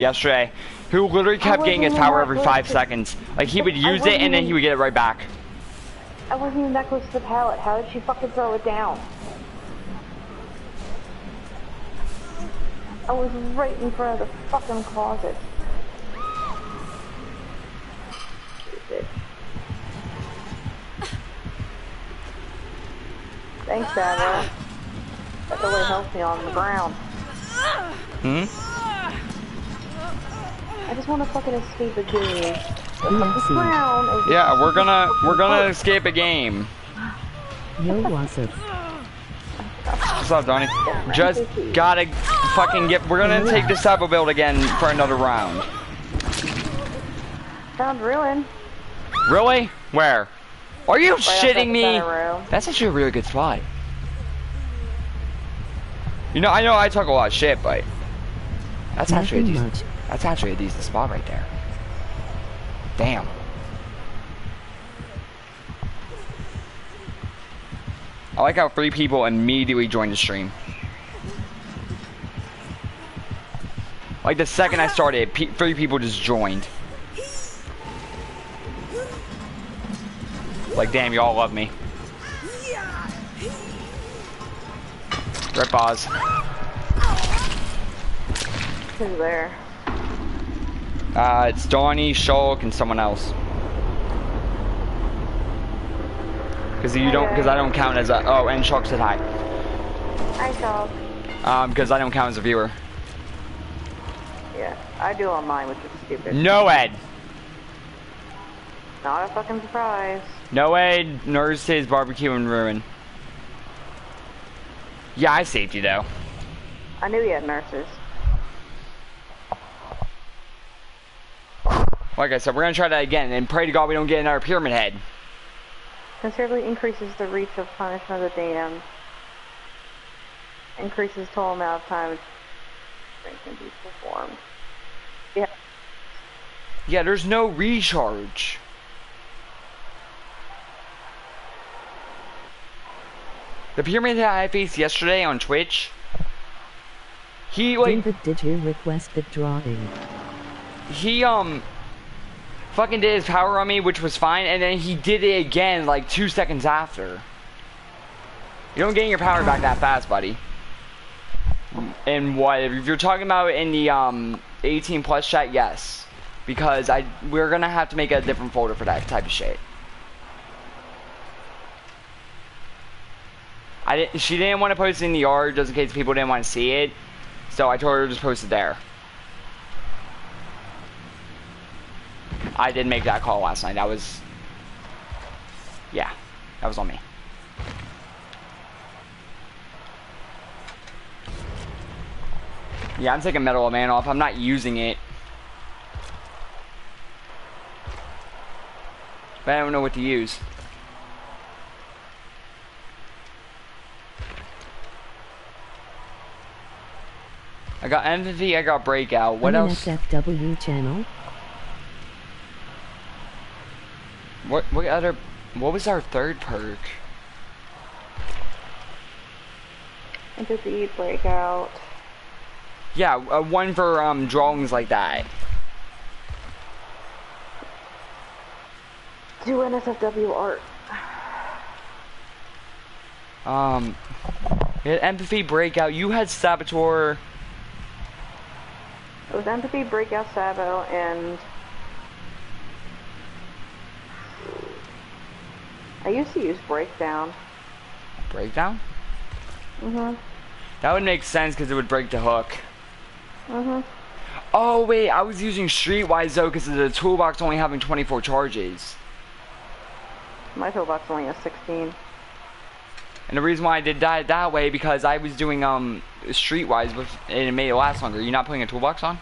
yesterday who literally kept getting his power every five seconds. Like he would use it and then he would get it right back. I wasn't even that close to the pallet. How did she fucking throw it down? I was right in front of the fucking closet. Thanks, Dad. That really helped me on the ground. Hmm? I just want to fucking escape a game. Nancy. Ground Yeah, we're gonna we're gonna escape a game. Yo, Wasif. What's up, Donnie? Just gotta fucking get. We're gonna take the Sabo build again for another round. found ruin. Really? Where? Are you outside shitting me? That's actually a really good spot. You know, I know I talk a lot of shit, but that's actually a decent, much. That's actually a decent spot right there. Damn. I like how three people immediately joined the stream. Like the second I started, pe three people just joined. Like, damn, you all love me. Rip Oz. Who's there? Uh, it's Donnie, Shulk, and someone else. Because you don't, because I don't count as a. Oh, and Shulk said hi. Hi. Um, because I don't count as a viewer. Yeah, I do on mine, which is stupid. No Ed. Not a fucking surprise. No Ed nursed his barbecue and ruin. Yeah, I saved you though. I knew he had nurses. Like I said, we're gonna try that again and pray to God we don't get another pyramid head. Considerably increases the reach of punishment of the damned. Increases total amount of time it can be performed. Yeah. Yeah, there's no recharge. The pyramid that I faced yesterday on Twitch, he like David, did you request the drawing? he um fucking did his power on me, which was fine, and then he did it again like two seconds after. You don't get your power back that fast, buddy. And what if you're talking about in the um 18 plus chat? Yes, because I we're gonna have to make a different folder for that type of shit. I didn't. She didn't want to post it in the yard just in case people didn't want to see it, so I told her to just post it there. I did make that call last night. That was, yeah, that was on me. Yeah, I'm taking Mettle Man off. I'm not using it. But I don't know what to use. I got Empathy, I got Breakout. What I'm else? SFW channel. What what other what was our third perk? Empathy, breakout. Yeah, uh, one for um drawings like that. Do NSFW art. Um empathy breakout. You had saboteur. It was empathy, breakout, sabo, and I used to use breakdown. Breakdown? Mhm. That would make sense because it would break the hook. Mhm. Oh wait, I was using Streetwise though because of the toolbox only having 24 charges. My toolbox only has 16. And the reason why I did that that way because I was doing um Streetwise with and it made it last longer. You're not putting a toolbox on?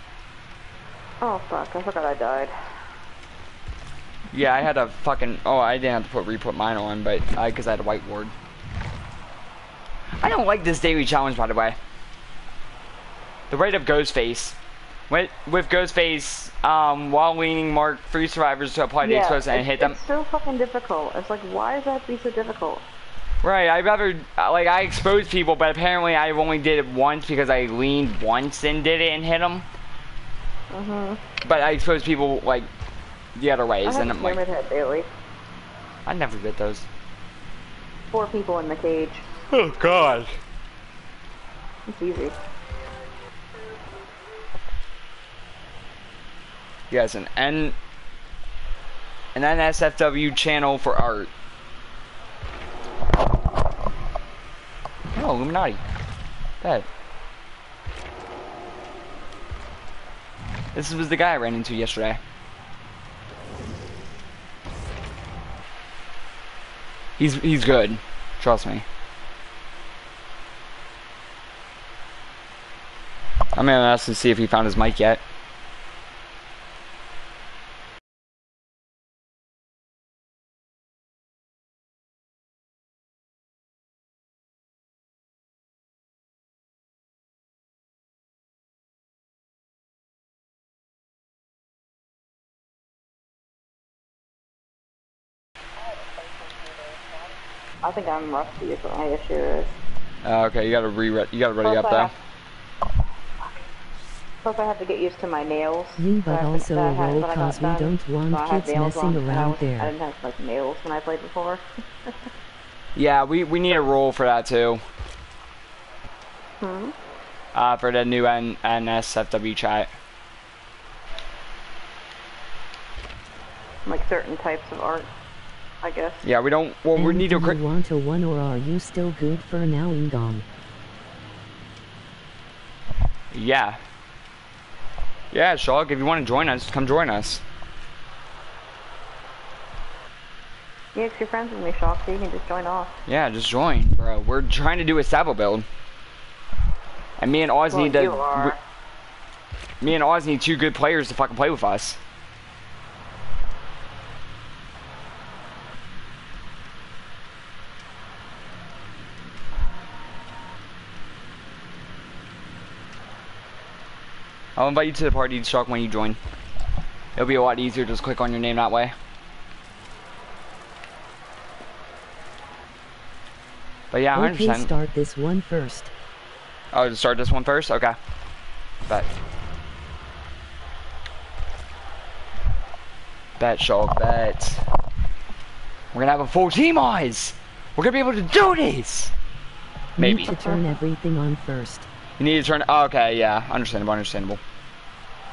Oh fuck! I forgot I died. Yeah, I had a fucking. Oh, I didn't have to put re-put mine on, but I because I had a white ward. I don't like this daily challenge, by the way. The rate of Ghostface. With with Ghostface, um, while leaning, mark three survivors to apply the explosive and hit them. It's so fucking difficult. It's like, why does that be so difficult? Right, I rather like I exposed people, but apparently I only did it once because I leaned once and did it and hit them. Mhm. But I expose people like the other I ways, have and a I'm like, pyramid head daily. I never get those. Four people in the cage. Oh God. It's easy. Yes, an N an NSFW channel for art. Oh, Illuminati. That. This was the guy I ran into yesterday. He's he's good. Trust me. I'm gonna ask to see if he found his mic yet. I think I'm rusty is what my issue is. Uh, okay, you gotta re you gotta ready Plus up I though. Plus I have to get used to my nails. You that but I- also that I a had roll when I got cause we done. don't want So kids messing on, I around was- I there. didn't have like nails when I played before. Yeah, we we need a rule for that too. hmm. Uh, for the new N NSFW chat. Like certain types of art, I guess. Yeah, we don't. Well, we need to. do cri- you want a one or are you still good for now, Ingong? Yeah. Yeah, Shog, if you want to join us, come join us. Yeah, 'cause you're friends with me, Shock, so you can just join off. Yeah, just join, bro. We're trying to do a Sabo build. And me and Oz Well, need to. you are. Me and Oz need two good players to fucking play with us. I'll invite you to the party, Shock, when you join. It'll be a lot easier just click on your name that way. But yeah, Okay, 100%. start this one first. Oh, to start this one first? Okay. Bet. Bet, Shulk, bet. We're gonna have a full team, eyes! We're gonna be able to do this! Maybe. You Need to turn everything on first. You need to turn. Oh, okay, yeah. Understandable, understandable.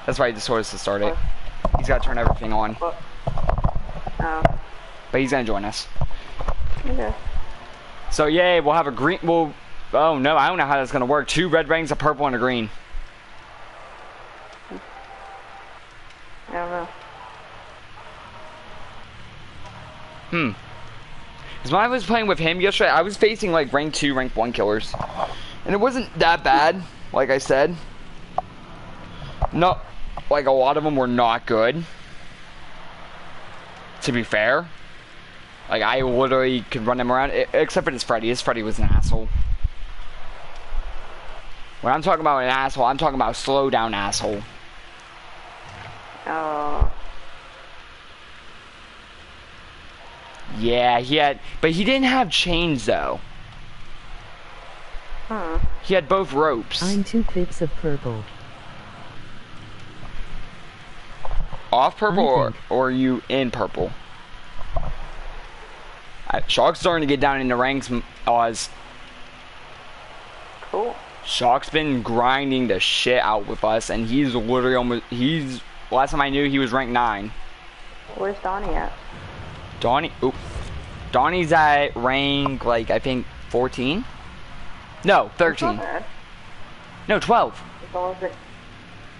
That's right, the told us to start it. He's gotta turn everything on. Oh. But he's gonna join us. Okay. So, yay, we'll have a green. Well, oh no, I don't know how that's gonna work. Two red rings, a purple, and a green. I don't know. Hmm. Because when I was playing with him yesterday, I was facing like rank 2, rank 1 killers. And it wasn't that bad, like I said. No, like a lot of them were not good. To be fair. Like I literally could run him around, except for this Freddy. This Freddy was an asshole. When I'm talking about an asshole, I'm talking about a slow down asshole. Oh. Yeah, he had, but he didn't have chains though. Hmm. He had both ropes. I'm two pips of purple. Off purple or, or are you in purple? Uh, Shark's starting to get down in the ranks, m- Oz. Cool. Shark's been grinding the shit out with us, and he's literally almost, he's, last time I knew, he was ranked 9. Where's Donnie at? Donnie, oop. Donnie's at rank, like, I think 14? No, 13. No, 12. As long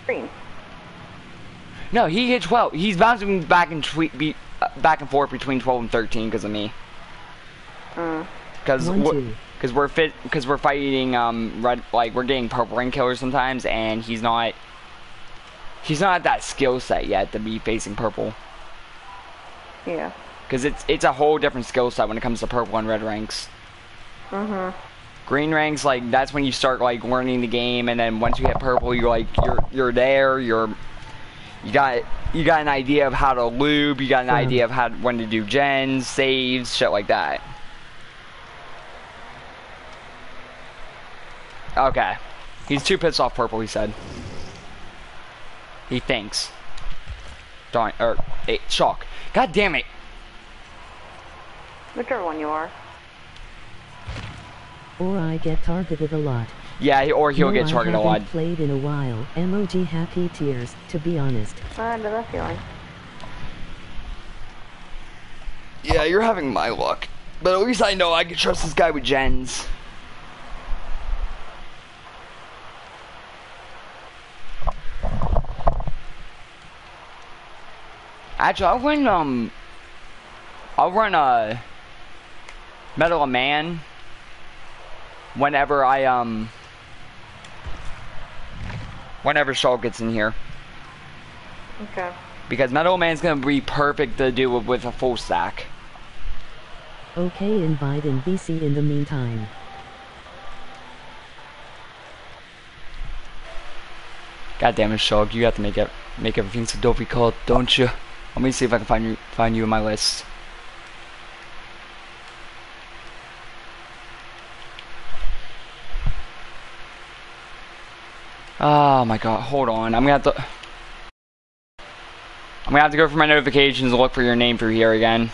green. No, he hit 12. He's bouncing back and tweet, be, uh, back and forth between 12 and 13 because of me. Mm. Because One, two. because we're fit because we're fighting um red like we're getting purple ring killers sometimes and he's not he's not at that skill set yet to be facing purple Yeah. because it's it's a whole different skill set when it comes to purple and red ranks Mm-hmm. green ranks like that's when you start like learning the game and then once you hit purple you're like you're you're there you're you got you got an idea of how to lube you got an Yeah. idea of how when to do gens saves shit like that okay he's two pits off purple he said He thinks. Darn, er, hey, shock. God damn it. Whichever one you are. Or I get targeted a lot. Yeah, he- or he'll no, get I targeted a haven't lot. played in a while. Emoji happy tears, to be honest. I know that feeling. Yeah, you're having my luck. But at least I know I can trust this guy with gens. Actually, I'll run, um... I'll run, uh... Mettle of Man. Whenever I, um... Whenever Shaw gets in here. Okay. Because Mettle Man's gonna be perfect to do with, with a full stack. Okay, invite in VC in the meantime. God damn it, Shog, you have to make it make everything so difficult, don't you? Let me see if I can find you find you in my list. Oh my god, hold on. I'm gonna have to I'm gonna have to go for my notifications and look for your name through here again.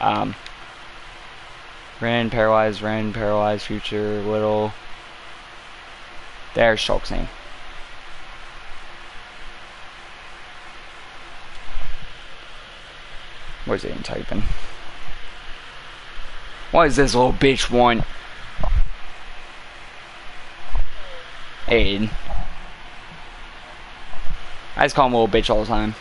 Um Ren, paralyzed, Ren, paralyzed, future, little there's Shulk's name. What's it in typing? What is this little bitch want? Aid. I just call him a little bitch all the time.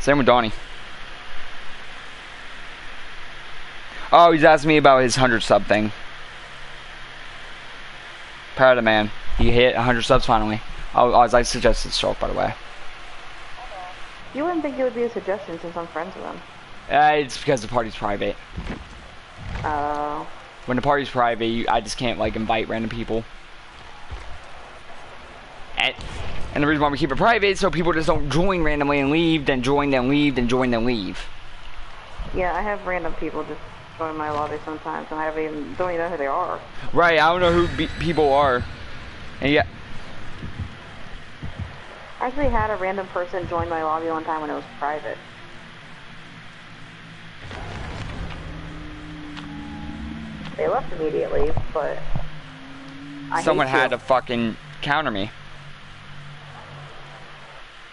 Same with Donnie. Oh, he's asking me about his 100 sub thing. Proud of the man. He hit 100 subs finally. Oh, I was like suggested stroke, by the way. You wouldn't think it would be a suggestion since I'm friends with him. Uh, it's because the party's private. Oh. When the party's private, you, I just can't like invite random people. And, and the reason why we keep it private is so people just don't join randomly and leave, then join, then leave, then join, then leave. yeah, I have random people just join my lobby sometimes, and I haven't even don't even know who they are. Right, I don't know who people are. And yeah, I actually had a random person join my lobby one time when it was private. They left immediately, but I someone had to fucking counter me.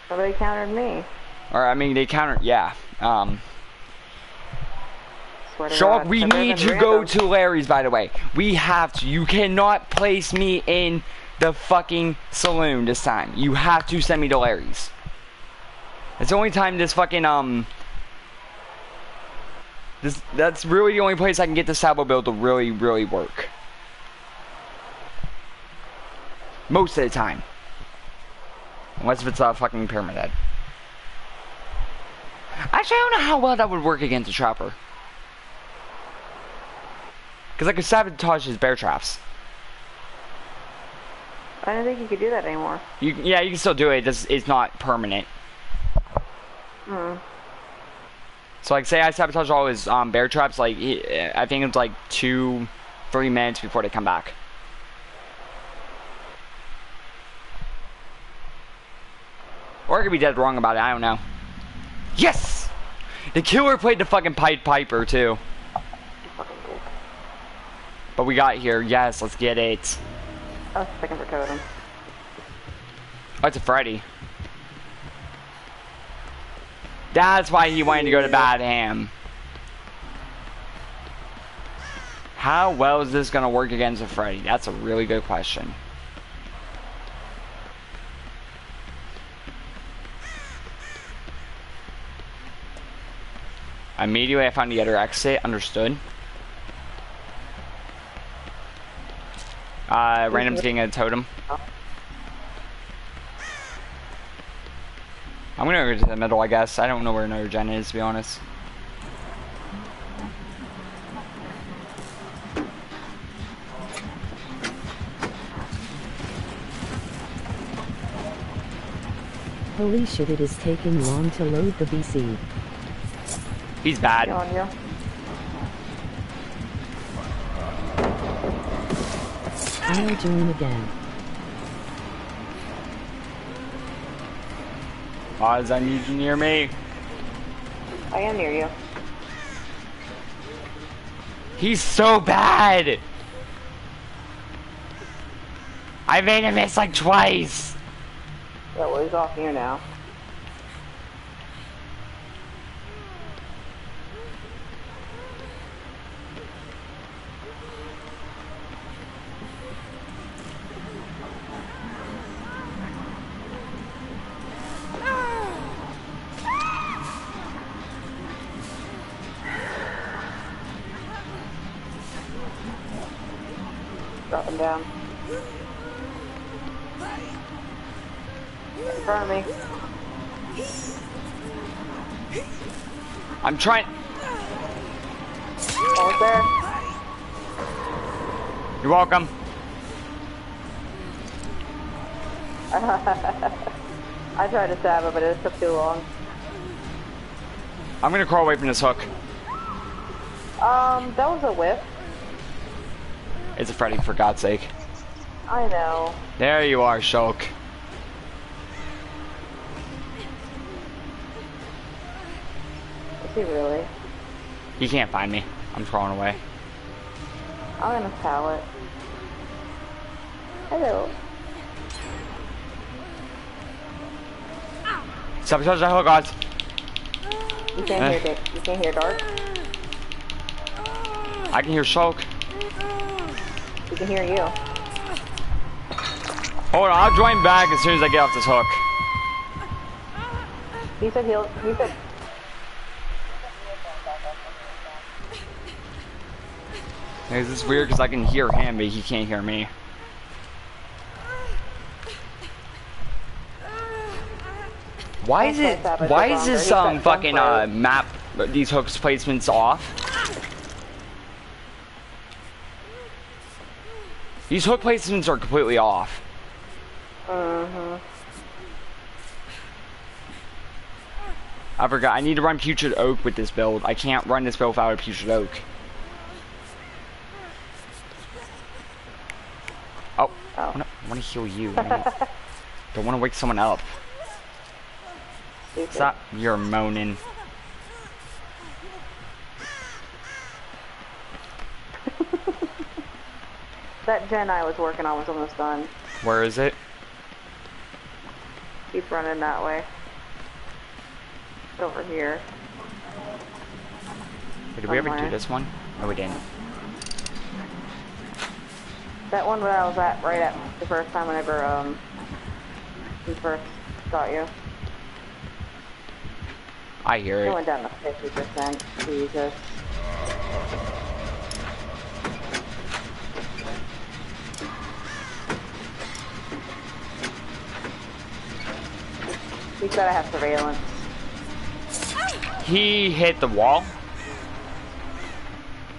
Somebody countered me. Or, I mean, they counter, yeah. Um, Shark, we need to go to Lery's, by the way. We have to. You cannot place me in the fucking saloon this time. You have to send me to Lery's. It's the only time this fucking, um... This, that's really the only place I can get the Sabo build to really, really work. Most of the time. Unless if it's a fucking Pyramid Head. Actually, I don't know how well that would work against a Trapper. Because I could sabotage his bear traps. I don't think you could do that anymore. You, yeah, you can still do it. Just, it's not permanent. Hmm. So, like, say I sabotage all his um, bear traps. Like, he, I think it's like two, three minutes before they come back. Or I could be dead wrong about it. I don't know. Yes! The killer played the fucking Pied Piper too. But we got here. Yes, let's get it. I was second for totem. Oh, it's a Freddy. That's why he wanted to go to Badham. How well is this going to work against a Freddy? That's a really good question. Immediately I found the other exit. Understood. Uh, random's getting a totem. I'm gonna go to the middle, I guess. I don't know where another gen is, to be honest. Holy shit, it is taking long to load the VC. He's bad. Killing you. I'll join again. Oz, I need you near me. I am near you. He's so bad. I made him miss like twice. Yeah, well, he's off here now. Drop him down. In front of me. I'm trying. Almost there. You're welcome. I tried to stab it, but it took too long. I'm gonna crawl away from this hook. Um, that was a whiff. It's a Freddy, for God's sake. I know. There you are, Shulk. Is he really? He can't find me. I'm crawling away. I'm in a pallet. Hello. Sabotage that hook, Oz. You can't hear Dick. You can't hear Dark. I can hear Shulk. We can hear you. Hold on, I'll join back as soon as I get off this hook. He said he'll. He said. Is this weird? Because I can hear him, but he can't hear me. Why is it? Why is this um fucking uh map? These hooks placements off. These hook placements are completely off. Mm-hmm. I forgot. I need to run Putrid Oak with this build. I can't run this build without a Putrid Oak. Oh, I Oh. want to heal you. I don't want to wake someone up. Stupid. Stop your moaning. That gen I was working on was almost done. Where is it? Keep running that way. It's over here. Did we ever do this one? No, we didn't. That one where I was at right at the first time whenever um we first got you. I hear It it. went down to fifty percent. Jesus. He's gotta have surveillance. He hit the wall.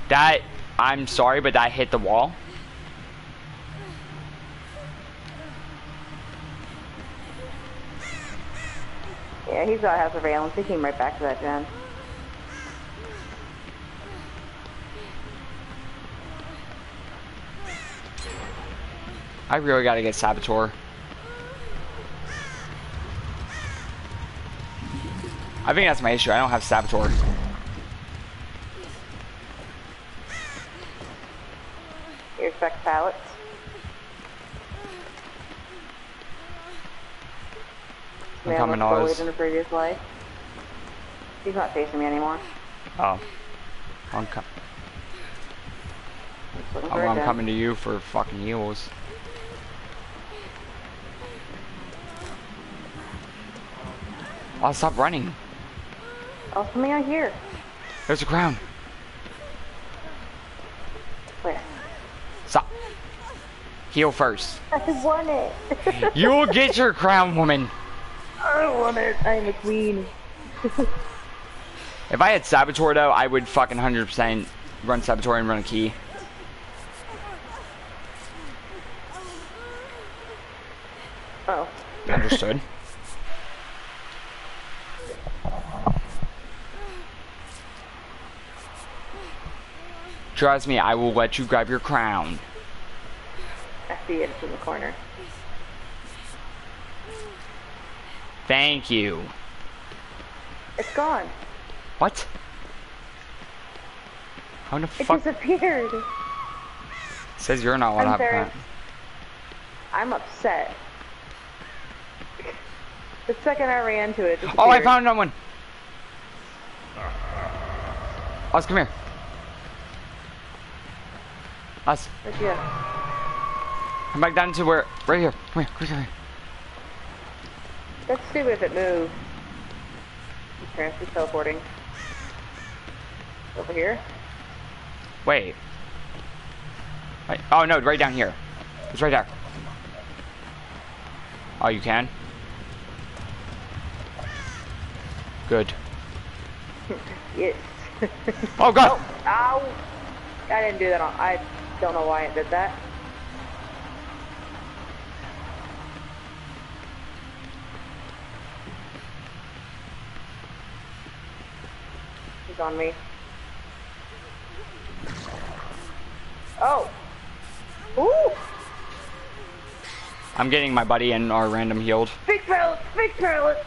That, I'm sorry, but that hit the wall. Yeah, he's gotta have surveillance. He came right back to that gen. I really gotta get Saboteur. I think that's my issue. I don't have Saboteur. You expect pallets? I'm Man coming, Oz. in a previous life. He's not chasing me anymore. Oh. I'm, com He's looking oh, I'm coming to you for fucking heals. Oh, stop running. Oh, something out here. There's a crown. Where? Stop. Heal first. I want it. You will get your crown, woman. I want it. I'm a queen. If I had Saboteur, though, I would fucking 100% run Saboteur and run a key. Oh. Understood. Trust me, I will let you grab your crown. I see it. It's in the corner. Thank you. It's gone. What? How the It fuck? disappeared. Says you're not allowed I'm to have. I'm upset. The second I ran to it, it Oh, I found another one. Us, come here. Us, you go? come back down to where, right here. Come here, come here, here. That's stupid if it moves. Okay, it's teleporting. Over here? Wait. Wait. Oh no, right down here. It's right there. Oh, you can? Good. Yes. Oh god! Ow! I didn't do that on. I don't know why it did that. He's on me. Oh! Ooh! I'm getting my buddy and our random healed. Fake pellets! Fake pellets!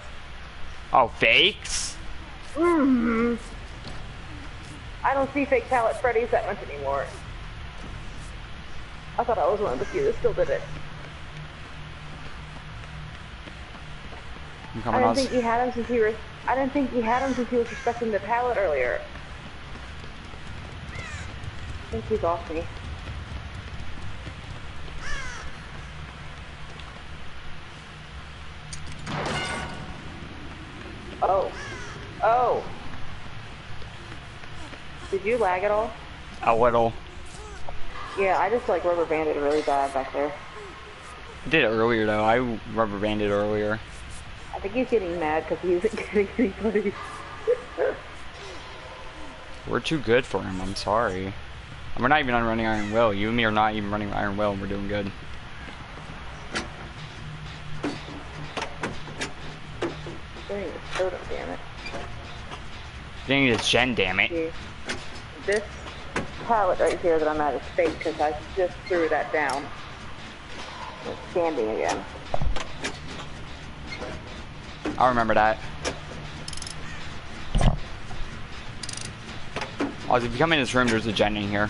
Oh, fakes? hmm I don't see fake pallet Freddy's that much anymore. I thought I was one of the few that still did it. I'm I didn't us. think you had him since you were. I didn't think you had him since he was respecting the pallet earlier. I think he's off me. Oh. Oh. Did you lag at all? A little. Yeah, I just like rubber banded really bad back there. I did it earlier though. I rubber banded earlier. I think he's getting mad because he isn't getting anybody. We're too good for him. I'm sorry. And we're not even on running Iron Will. You and me are not even running Iron Will, and we're doing good. Dang, soda, damn it. This gen, damn it. This pallet right here that I'm out of fake because I just threw that down. It's standing again. I'll remember that. Oh, if you come in this room, there's a gen in here.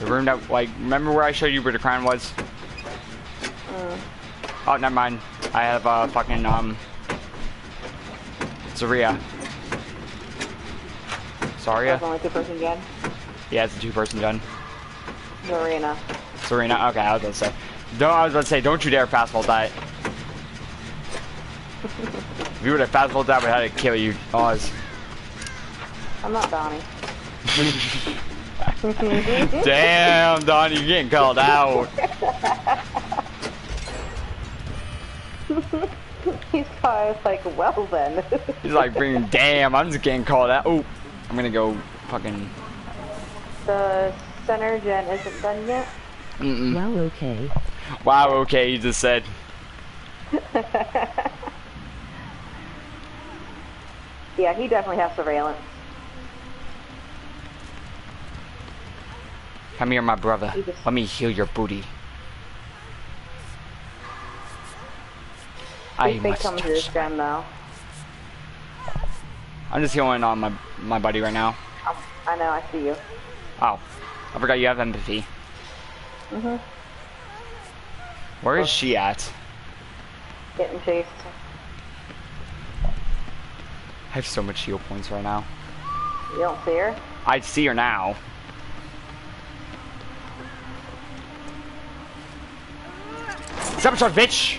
The room that, like, remember where I showed you where the crown was? Mm. Oh, never mind. I have, uh, fucking, um... Zaria. Saria? That's only two person gen. Yeah, it's a two-person gen. Serena. Serena, okay, I was about to say. Don't, I was about to say, don't you dare fast vault that. if you would have fast vault that, have had to kill you. Oz. I'm not Donnie. Damn, Donnie, you're getting called out. He's probably like, well then. He's like, damn, I'm just getting called out. Oh, I'm gonna go fucking. the center gen isn't done yet. Mm-mm. Wow, okay. Wow, okay, you just said. Yeah, he definitely has surveillance. Come here, my brother. He just- Let me heal your booty. I Big Big must comes to touch this gen though. I'm just healing on my my buddy right now. Oh, I know, I see you. Oh, I forgot you have empathy. Mhm. Where is she at? Getting chased. I have so much heal points right now. You don't see her? I see her now. Sabotage, bitch!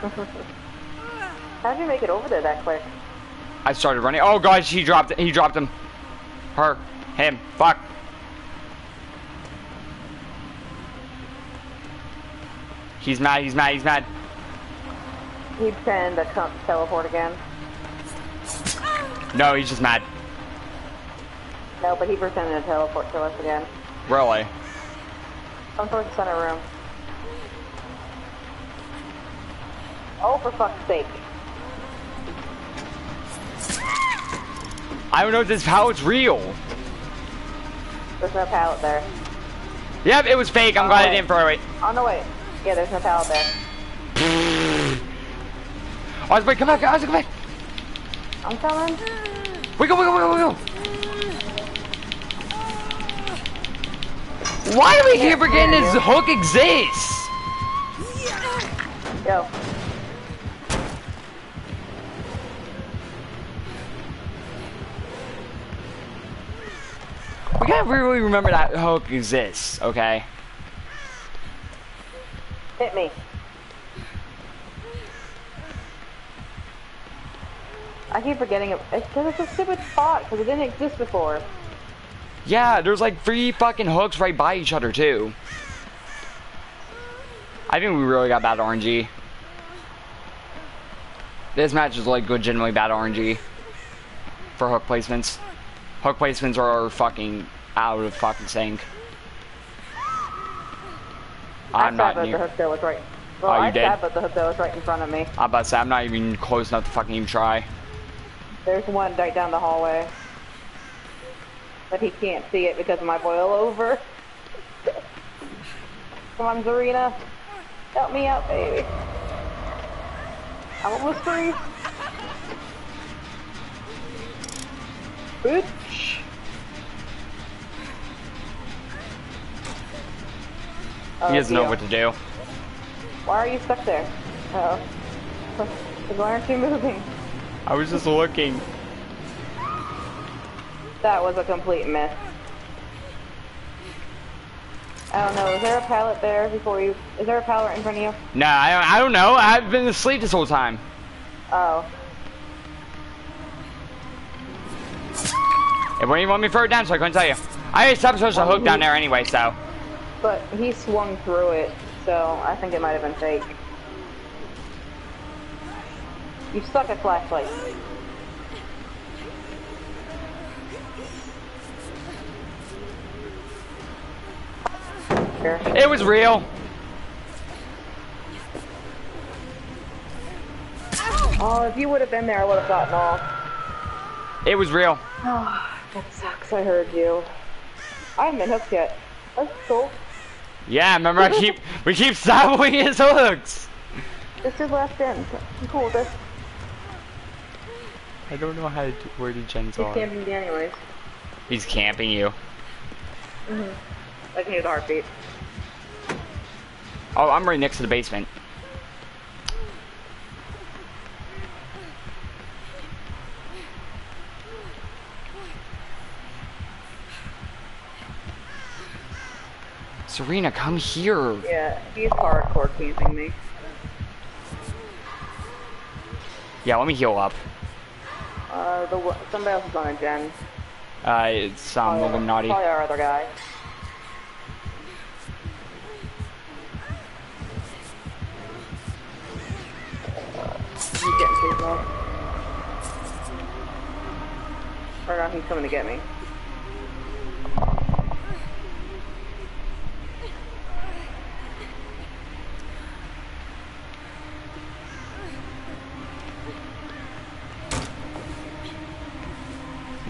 How'd you make it over there that quick? I started running. Oh god, he dropped He dropped him. Her. Him. Fuck. He's mad, he's mad, he's mad. He'd send a come teleport again. No, he's just mad. No, but he pretended to teleport to us again. Really? Come towards the center room. Oh, for fuck's sake. I don't know if this pallet's real. There's no pallet there. Yep, it was fake. I'm glad I didn't throw it. On the way. Yeah, there's no pallet there. Osprey, come back. Osprey, come back. I'm coming. Wiggle, wiggle, wiggle, wiggle. Why do we keep forgetting this hook exists? Go. We gotta really remember that hook exists, okay? Hit me. I keep forgetting it. It's because it's a stupid spot, because it didn't exist before. Yeah, there's like three fucking hooks right by each other too. I think we really got bad RNG. This match is like legitimately bad RNG for hook placements. Hook placements are fucking out of fucking sync. I'm I not near. the hook that was right. Well, Oh, you I did? at the hook that was right in front of me. I'm about to say I'm not even close enough to fucking even try. There's one right down the hallway. But he can't see it because of my boil over. Come on, Zarina. Help me out, baby. I'm almost free. Bitch. He doesn't know what to do. Why are you stuck there? Uh oh. Why aren't you moving? I was just looking. That was a complete miss. I don't know. Is there a pallet there before you? Is there a pallet in front of you? Nah, I, I don't know. I've been asleep this whole time. Oh. It wouldn't even let me throw it down, so I couldn't tell you. I established a hook down there anyway, so. But he swung through it, so I think it might have been fake. You suck at flashlight. It was real. Oh, if you would have been there, I would have gotten off. It was real. Oh. That sucks. I heard you. I haven't been hooked yet. That's cool. Yeah, remember I keep we keep stopping his hooks. This is last in. I'm cool with this. I don't know how to do, where the gens are. He's camping me anyways. He's camping you. Mhm. I can hear the heartbeat. Oh, I'm right next to the basement. Serena, come here. Yeah, he's hardcore camping me. Yeah, let me heal up. Uh, the somebody else is on a gen. Uh, it's um, Probably- Illuminati. Probably our other guy. He's getting too close. Or no, he's coming to get me.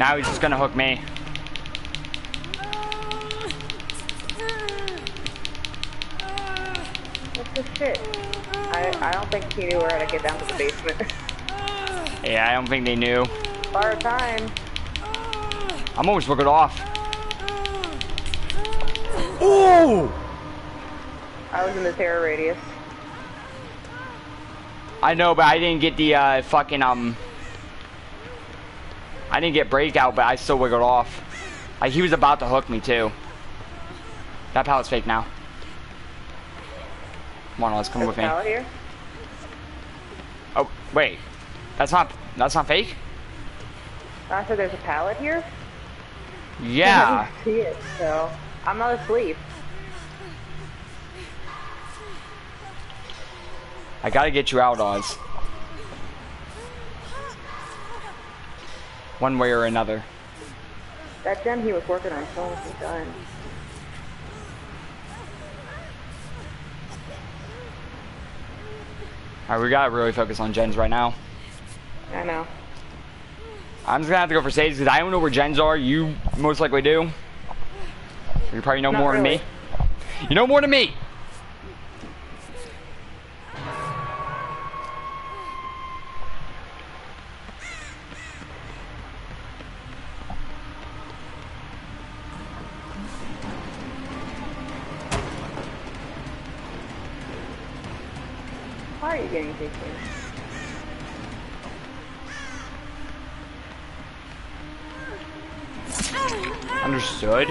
Now he's just gonna hook me. What's this shit? I, I don't think he knew where to get down to the basement. Yeah, I don't think they knew. Bar time. I'm almost looking off. Ooh! I was in the terror radius. I know, but I didn't get the uh, fucking um. I didn't get breakout, but I still wiggled off. Like he was about to hook me too. That pallet's fake now. Come on, let's come There's with a me. pallet here. Oh, wait, that's not that's not fake. I said there's a pallet here. Yeah. I didn't see it, so I'm not asleep. I gotta get you out, Oz. One way or another. That gen he was working on still hasn't done. Alright, we gotta really focus on gens right now. I know. I'm just gonna have to go for saves because I don't know where gens are. You most likely do. You probably know Not more really. than me. You know more than me. Are you getting taken? Understood.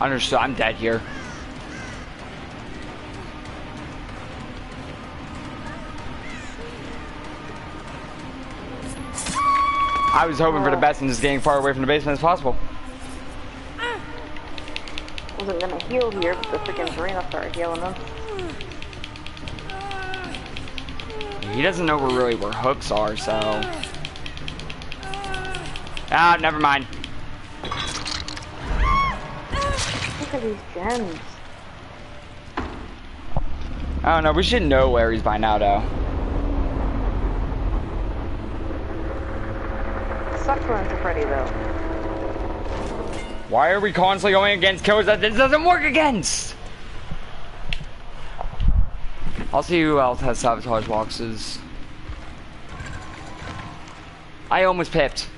Understood. I'm dead here. I was hoping for the best and just getting far away from the basement as possible. Wasn't gonna heal here, but the freaking Serena started healing them. He doesn't know where really where hooks are, so. Ah, never mind. Look at these gems. I don't know. We should know where he's by now, though. Running to Freddy though. Why are we constantly going against kills that this doesn't work against? I'll see who else has sabotage boxes. I almost pipped.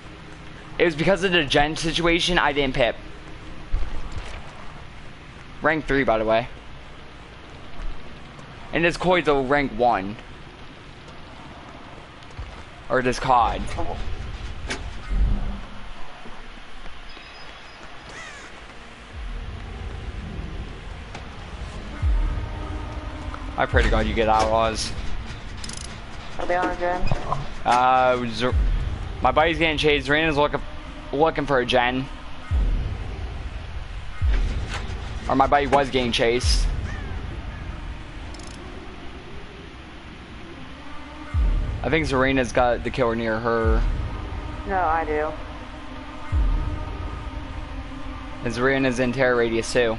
It was because of the gen situation I didn't pip. Rank 3, by the way. And this Koi's a rank 1. Or this COD. Oh, I pray to God you get outlaws. Are they on a gen? Uh, Zer- my buddy's getting chased. Rena's looking looking for a gen. Or my buddy was getting chased. I think Serena's got the killer near her. No, I do. And Serena's in terror radius too.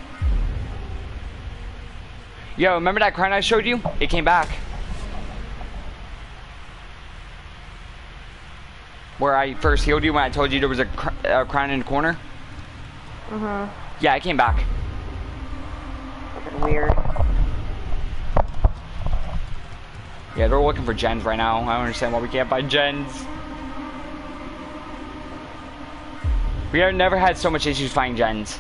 Yo, remember that crown I showed you? It came back. Where I first healed you when I told you there was a, cr a crown in the corner? Mhm. Yeah, it came back. Weird. Yeah, they're looking for gens right now. I don't understand why we can't buy gens. We have never had so much issues finding gens.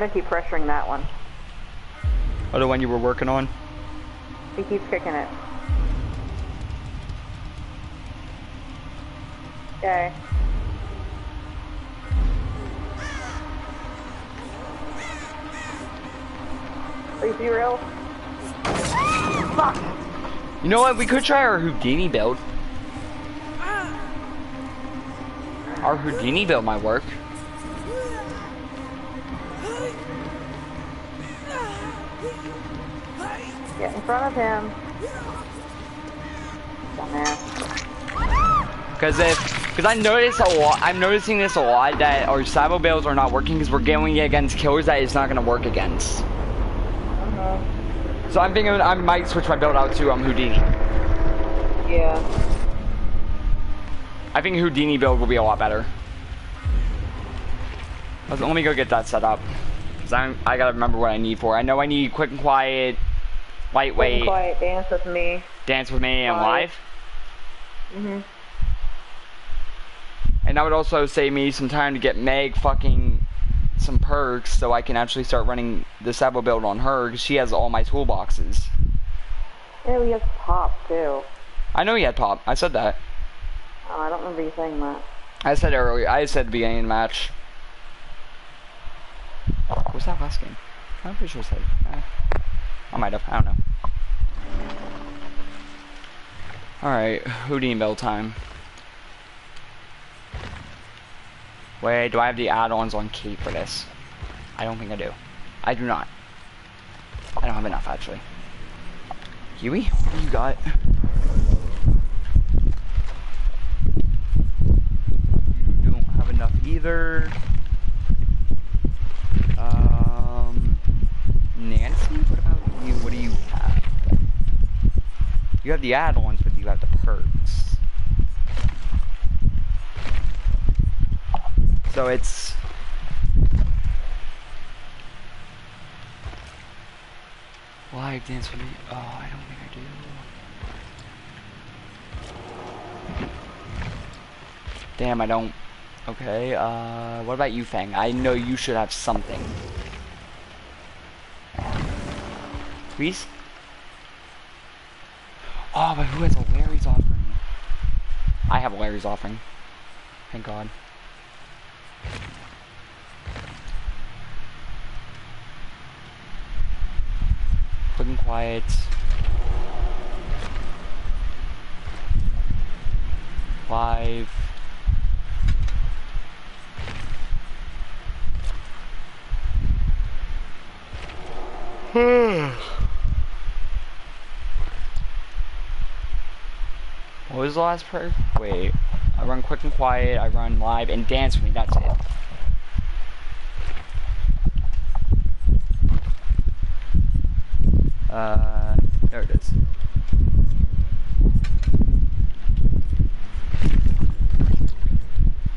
I'm gonna keep pressuring that one. Or the one you were working on. He keeps kicking it. Okay. Are you real? Fuck! You know what? We could try our Houdini build. Our Houdini build might work. Get in front of him. Because if, because I notice a lot, I'm noticing this a lot that our Sabo builds are not working because we're going against killers that it's not going to work against. Uh-huh. So I'm thinking I might switch my build out to um Houdini. Yeah. I think Houdini build will be a lot better. Let's- Let me go get that set up. Cause I'm, I gotta remember what I need for. I know I need quick and quiet, Wait. lightweight, quiet dance with me. dance with me, and live. Mhm. And that would also save me some time to get Meg fucking some perks so I can actually start running the Sabo build on her because she has all my toolboxes. Yeah, we have pop too. I know he had pop. I said that. Oh, I don't remember you saying that. I said earlier. I said the beginning match. Was that last game? I'm pretty sure I said. I might have. I don't know. Alright, Houdini Bell time. Wait, do I have the add-ons on key for this? I don't think I do. I do not. I don't have enough, actually. Huey, what do you got? You don't have enough either. Uh, You what do you have You have the add-ons, but you have the perks. So it's live dance with me. Oh, I don't think I do. Damn, I don't. Okay, uh, what about you, Fang? I know you should have something. Oh, but who has a Lery's offering? I have a Lery's offering. Thank God. Quick and quiet. Live. Hmm. What was the last prayer? Wait. I run quick and quiet, I run live, and dance with me, that's it. Uh, there it is.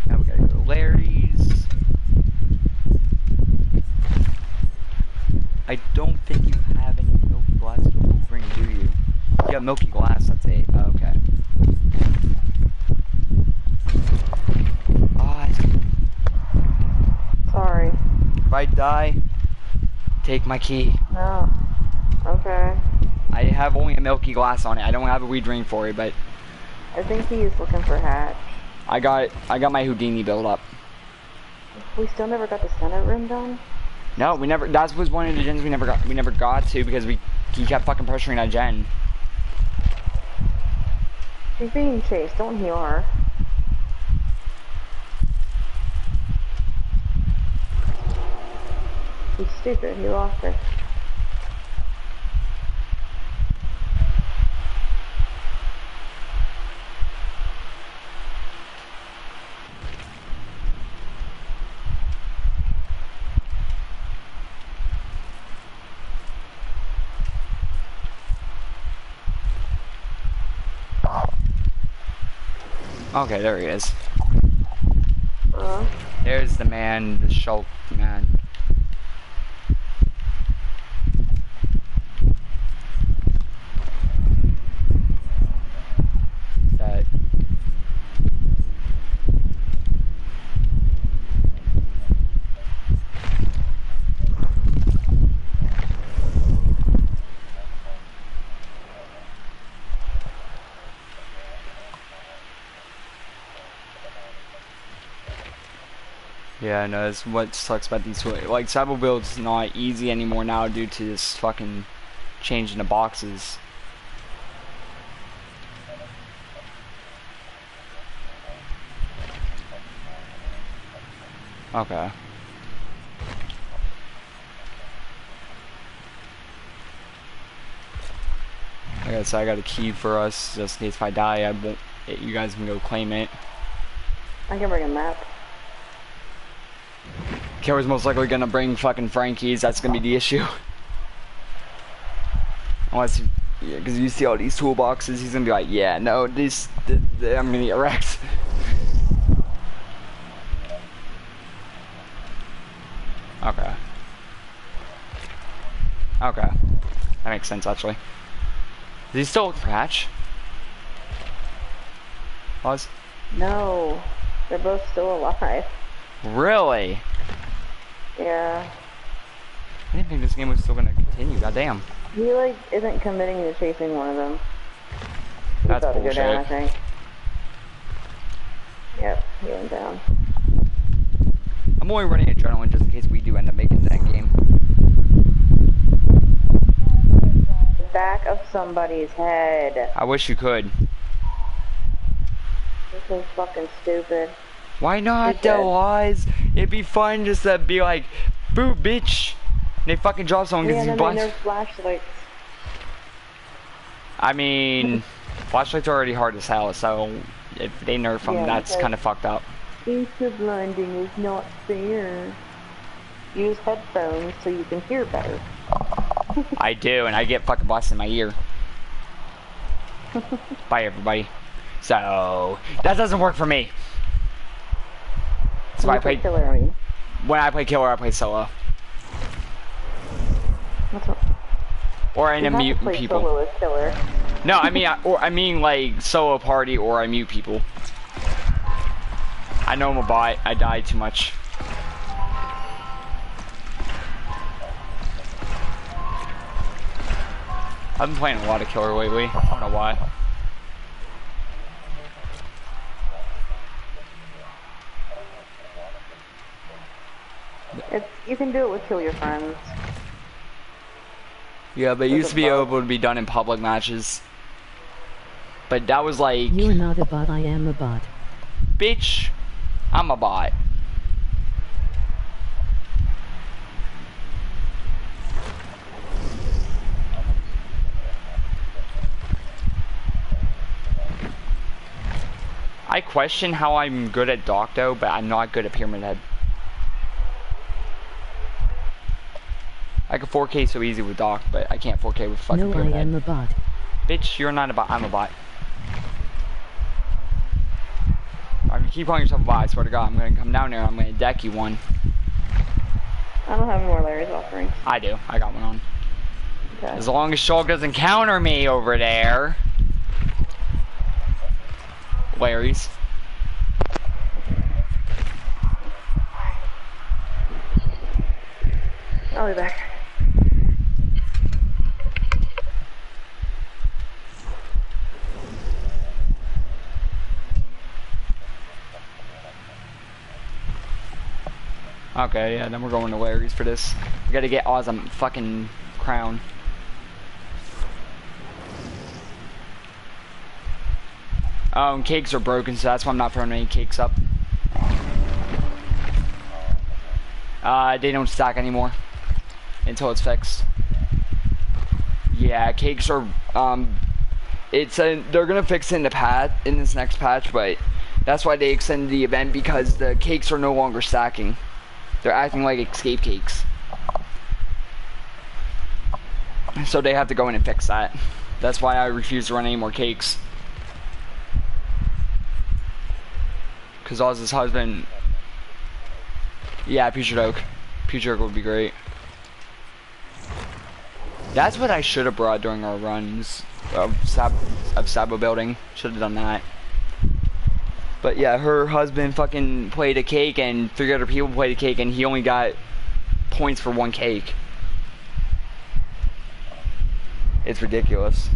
Now we gotta go to Lery's. I don't think you have any milky glass to bring, do you? You have milky glass, that's it. Oh, okay. Ah, Sorry. if I die, take my key. No. Okay. I have only a milky glass on it. I don't have a Weaved Ring for it, but I think he's looking for Hatch. I got I got my Houdini build up. We still never got the Senate room done? No, we never. That was one of the gens we never got. We never got to because we he kept fucking pressuring that gen. She's being chased. Don't heal her. He's stupid. He lost her. Okay, there he is. Uh, There's the man, the Shulk man. That. Yeah, I know. That's what sucks about these. Like, Cyber Build's not easy anymore now due to this fucking change in the boxes. Okay. I guess I got a key for us, just in case if I die, I won't. You guys can go claim it. I can bring a map. Kara's most likely gonna bring fucking Frankie's. That's gonna be the issue. Unless, yeah, because you see all these toolboxes, he's gonna be like, yeah, no, this, th th I'm gonna get wrecked. Okay. Okay. That makes sense, actually. Is he still for Hatch? Was? No. They're both still alive. Really? Yeah. I didn't think this game was still gonna continue. Goddamn. He, like, isn't committing to chasing one of them. He's That's about to go down, I bullshit. think. Yep, he went down. I'm only running adrenaline just in case we do end up making that game. Back of somebody's head. I wish you could. This is fucking stupid. Why not, could. Lies? It'd be fun just to be like, boo, bitch. And they fucking drop someone Yeah, because and you blast. flashlights. I mean, flashlights are already hard as hell, so if they nerf them, Yeah, that's kind of fucked up. Easter blinding is not fair. Use headphones so you can hear better. I do, and I get fucking blasted in my ear. Bye, everybody. So, that doesn't work for me. That's why I You play play, killer, when I play killer, I play solo. What's wrong? Or I You mute people. solo killer. No, I mean, I, or I mean like solo party, or I mute people. I know I'm a bot. I die too much. I've been playing a lot of killer lately. I don't know why. It's you can do it with kill your friends. Yeah, but it used to be bug? able to be done in public matches. But that was like, You are not a bot, I am a bot. bitch, I'm a bot. I question how I'm good at Docto, but I'm not good at Pyramid Head. I can 4K so easy with Doc, but I can't 4K with fucking No, I Pyramid Head. am a bot. Bitch, you're not a bot. I'm a bot. I mean, keep calling yourself a bot. I swear to God, I'm gonna come down there. I'm gonna deck you one. I don't have more Lery's offerings. I do. I got one on. Okay. As long as Shulk doesn't counter me over there. Lery's. I'll be back. Okay, yeah, then we're going to Lery's for this. We gotta get awesome fucking crown. Um, cakes are broken, so that's why I'm not throwing any cakes up. Uh, they don't stack anymore until it's fixed. Yeah, cakes are um, it's a, they're gonna fix it in the patch in this next patch, but that's why they extended the event because the cakes are no longer stacking. They're acting like escape cakes. So they have to go in and fix that. That's why I refuse to run any more cakes. Cause Oz's husband Yeah, Putrid Oak. Putrid Oak would be great. That's what I should have brought during our runs of Sab of Sabo building. Should have done that. But yeah, her husband fucking played a cake and three other people played a cake and he only got points for one cake. It's ridiculous.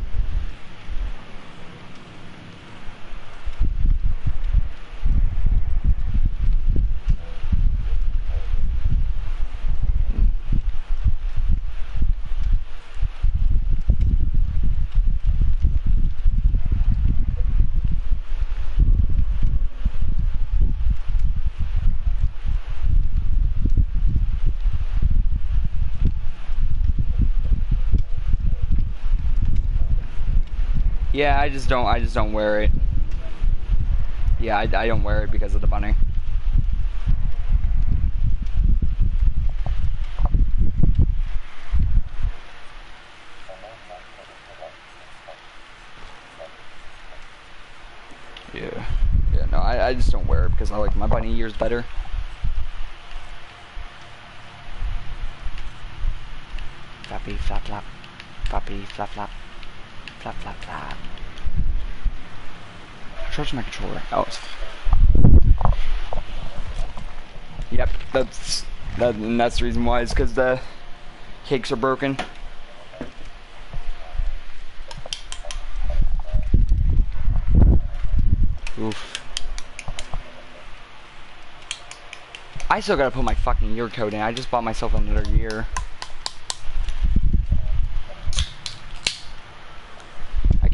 Yeah, I just don't. I just don't wear it. Yeah, I, I don't wear it because of the bunny. Yeah. Yeah, no, I, I just don't wear it because I like my bunny ears better. Flappy, flap, flap. Flappy, flap, flap. Flap, flap. Charge my controller. Oh, it's... Yep, that's that, and that's the reason why. Is because the cakes are broken. Oof. I still gotta put my fucking year code in. I just bought myself another year.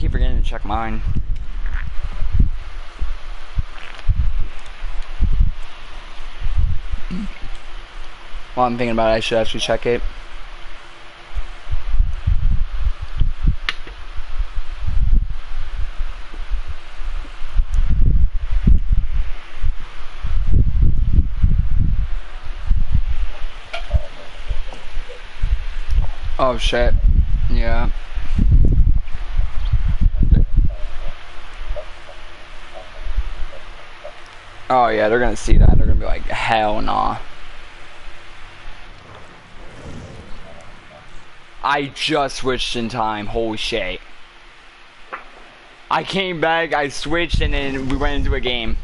Keep forgetting to check mine. While I'm thinking about it, I should actually check it. Oh shit. Yeah. Oh yeah, they're gonna see that. They're gonna be like, hell nah. I just switched in time. Holy shit. I came back, I switched, and then we went into a game.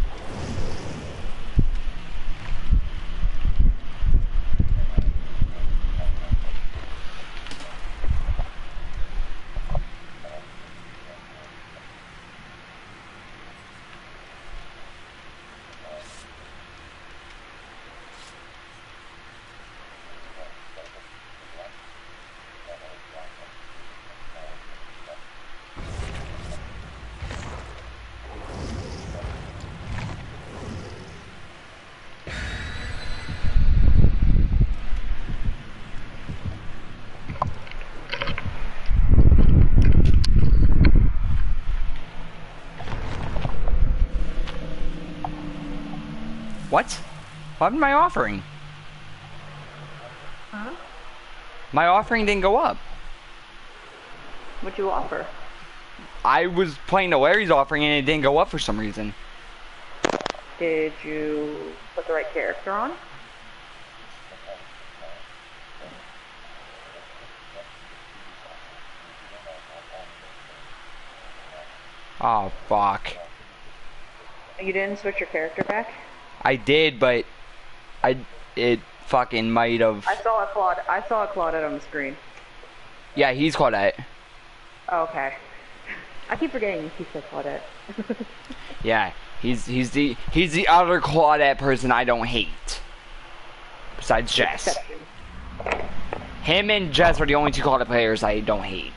What? My offering? Huh? My offering didn't go up. What you offer? I was playing the Lery's offering and it didn't go up for some reason. Did you put the right character on? Oh fuck. You didn't switch your character back? I did, but I it fucking might have. I saw a Claude. I saw a Claudette on the screen. Yeah, he's Claudette. Oh, okay. I keep forgetting he said Claudette. Yeah, he's he's the he's the other Claudette person I don't hate. Besides Jess. Him and Jess are the only two Claudette players I don't hate.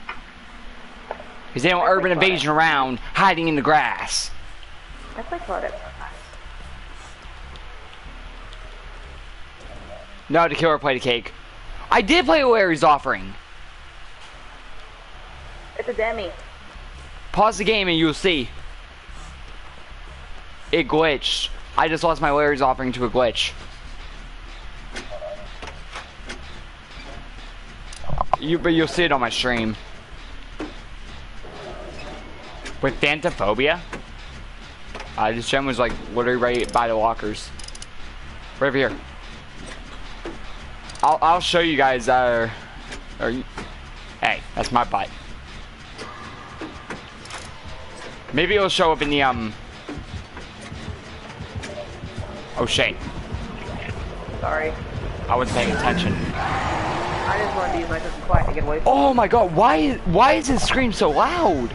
Because they don't urban invasion around, hiding in the grass. I play Claudette No, the killer played a cake. I did play a Lery's offering. It's a demi. Pause the game and you'll see. It glitched. I just lost my Lery's offering to a glitch. You, but you'll see it on my stream. With Thanatophobia? Uh, this gem was like literally right by the lockers. Right over here. I'll, I'll show you guys, you- hey, that's my butt. Maybe it'll show up in the, um... Oh, shit. Sorry. I wasn't paying attention. I just wanted to use my system quiet to get away Oh my god, why, why is his scream so loud?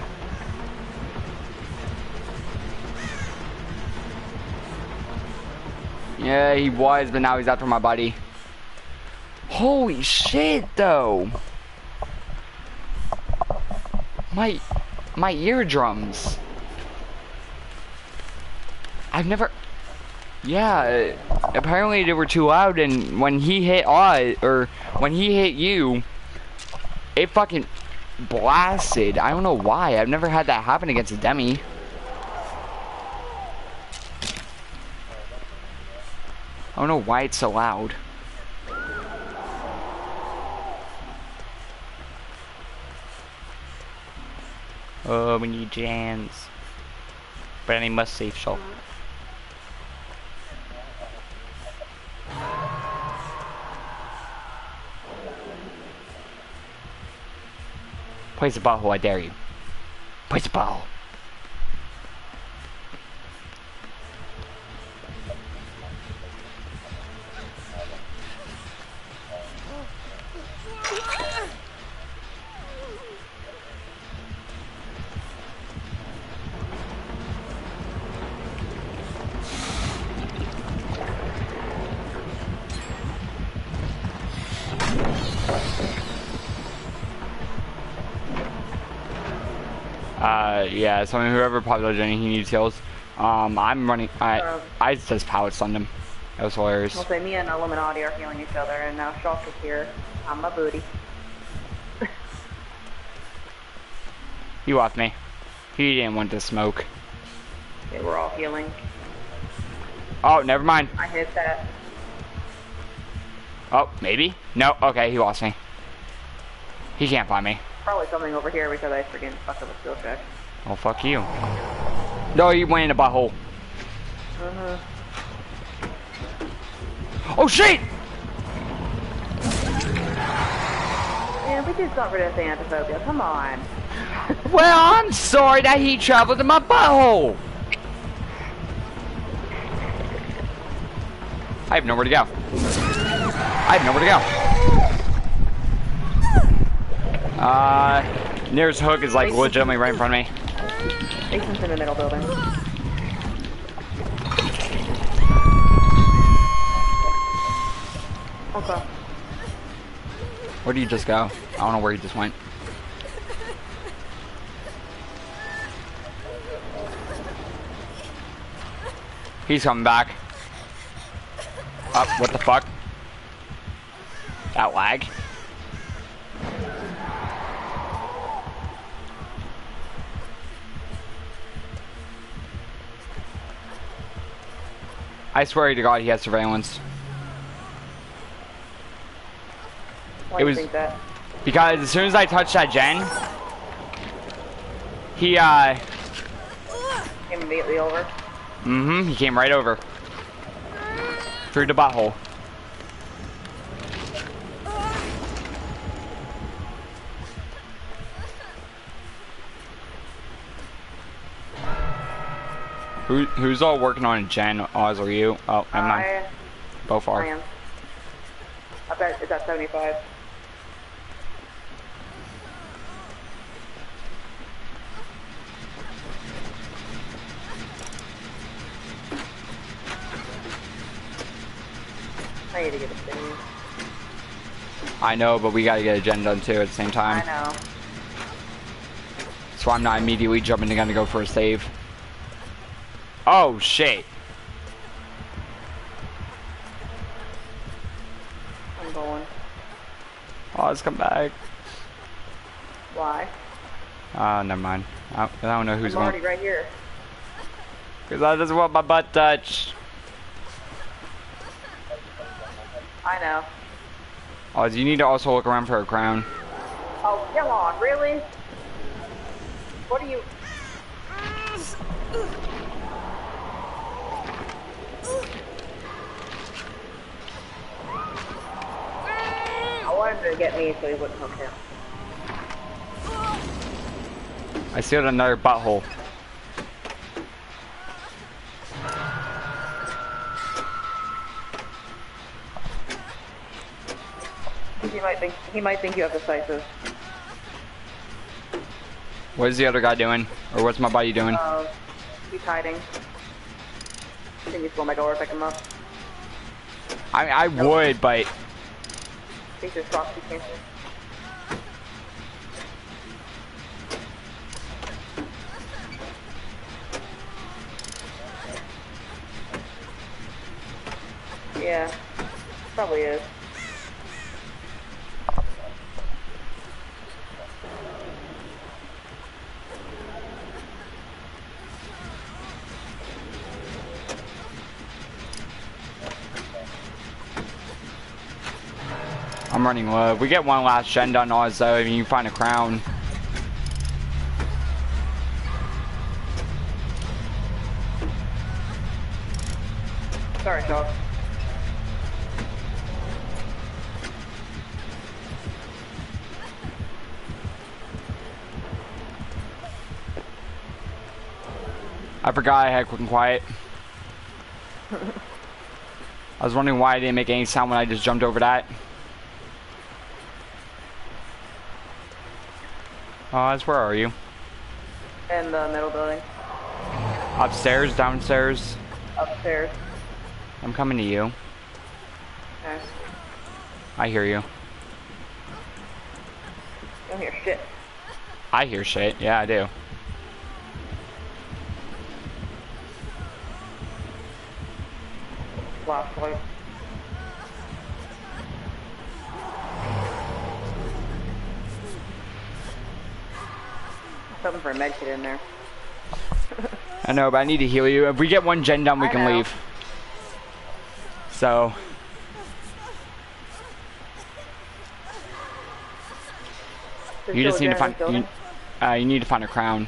Yeah, he was, but now he's after my buddy. Holy shit, though. My, my eardrums. I've never, yeah, apparently they were too loud, and when he hit Oz, or when he hit you, it fucking blasted. I don't know why. I've never had that happen against a demi. I don't know why it's so loud. Oh, we need jams. But any must save shop. Place a butthole, I dare you. Place a butthole. Yeah, so I mean, whoever popped out Jenny, he needs heals. Um, I'm running, I, Um. I just power stunned him. That was hilarious. We'll say me and Illuminati are healing each other, and now Shulk is here. I'm my booty. you off me. He didn't want to smoke. Okay, we're all healing. Oh, never mind. I hit that. Oh, maybe? No, okay, he lost me. He can't find me. Probably something over here because I freaking fucked up a skill check. Oh, fuck you. No, he went in a butthole. Uh-huh. Oh shit! Yeah, we just got rid of Thanatophobia. Come on. Well, I'm sorry that he traveled to my butthole. I have nowhere to go. I have nowhere to go. Uh, nearest hook is like legitimately right in front of me. Jason's in the middle building. Okay. Where did you just go? I don't know where you just went. He's coming back. Up, what the fuck? That lag. I swear to God, he has surveillance. Why It was- think that? Because as soon as I touched that gen, he, uh, Came immediately over. mm-hmm, he came right over. Through the butthole. Who, who's all working on a gen? Oz or you? Oh, never mind. I, Both I are. am. I bet it's at 75. I need to get a thing. I know, but we gotta get a gen done too at the same time. I know. So I'm not immediately jumping the gun to go for a save. Oh, shit. I'm going. Oh, Oz, come back. Why? Oh, never mind. I, I don't know who's I'm already going. right here. Because I just want my butt touched. I know. Oz, you need to also look around for a crown. Oh, come on, really? What are you... I wanted to get me so he wouldn't hook him. I sealed another butthole. He might think he might think you have decisive. What is the other guy doing? Or what's my buddy doing? Uh, he's hiding. Can you slow my door, pick him up? I, I would, but He's just proxy cancel. Yeah, probably is. I'm running low. If we get one last gen done on though, I mean, you find a crown. Sorry, dog. I forgot I had quick and quiet. I was wondering why I didn't make any sound when I just jumped over that. Oz, where are you? In the middle building, Upstairs, downstairs? upstairs. I'm coming to you. Okay. I hear you. Don't hear shit. I hear shit. Yeah, I do. Flashlight. something for a med kit in there. I know, but I need to heal you. If we get one gen done, we I can know. leave. So. There's you just need to find. You, uh, you need to find a crown.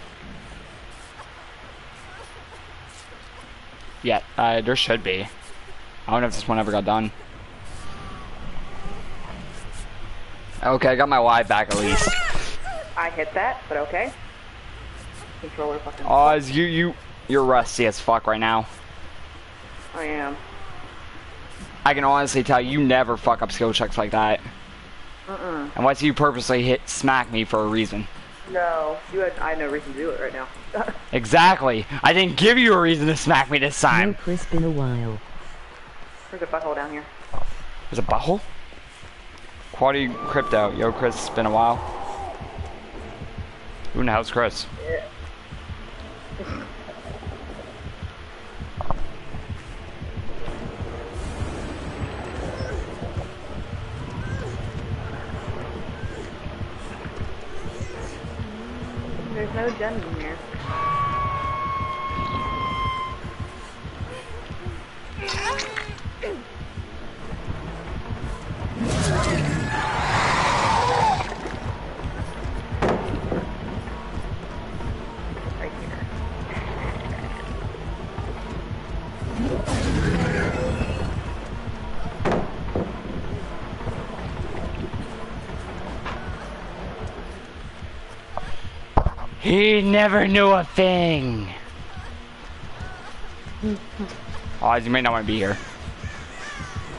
Yeah, uh, there should be. I don't know if this one ever got done. Okay, I got my Y back at least. I hit that, but okay. Controller fucking. Oz, you you you're rusty as fuck right now. I am. I can honestly tell you never fuck up skill checks like that. Mm-mm. Unless you purposely hit smack me for a reason. No, you had. I have no reason to do it right now. Exactly. I didn't give you a reason to smack me this No, time. Chris, been a while. There's a butthole down here. There's a butthole? Quality crypto. Yo, Chris, it's been a while. Who in the hell's Chris? There's no gems in here. Right He never knew a thing. oh, you may not want to be here.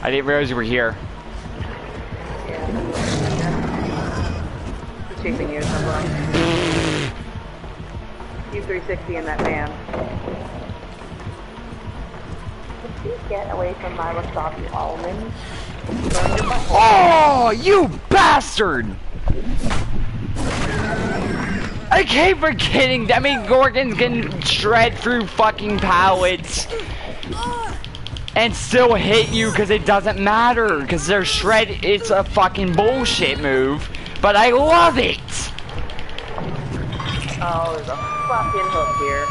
I didn't realize you were here. Yeah. Chasing you, someone. He's 360 in that van. Please get away from my wasabi almonds. Burn your butthole. Oh, you bastard! I keep forgetting that I mean Gorgons can shred through fucking pallets and still hit you because it doesn't matter because they're shred it's a fucking bullshit move but I love it Oh, there's a fucking hook here.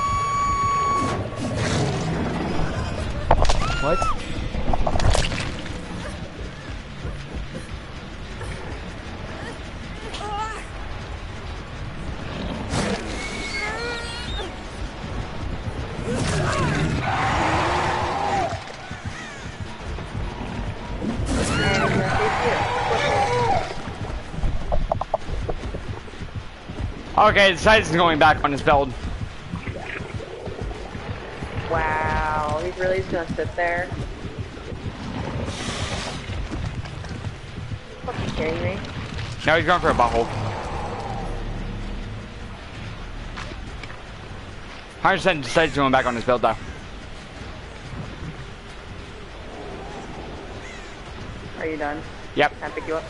what okay Tyson's going back on his build Wow, he's really just gonna sit there. Fucking kidding me? now he's going for a butthole 100% decides going back on his build though Are you done? yep Can I pick you up?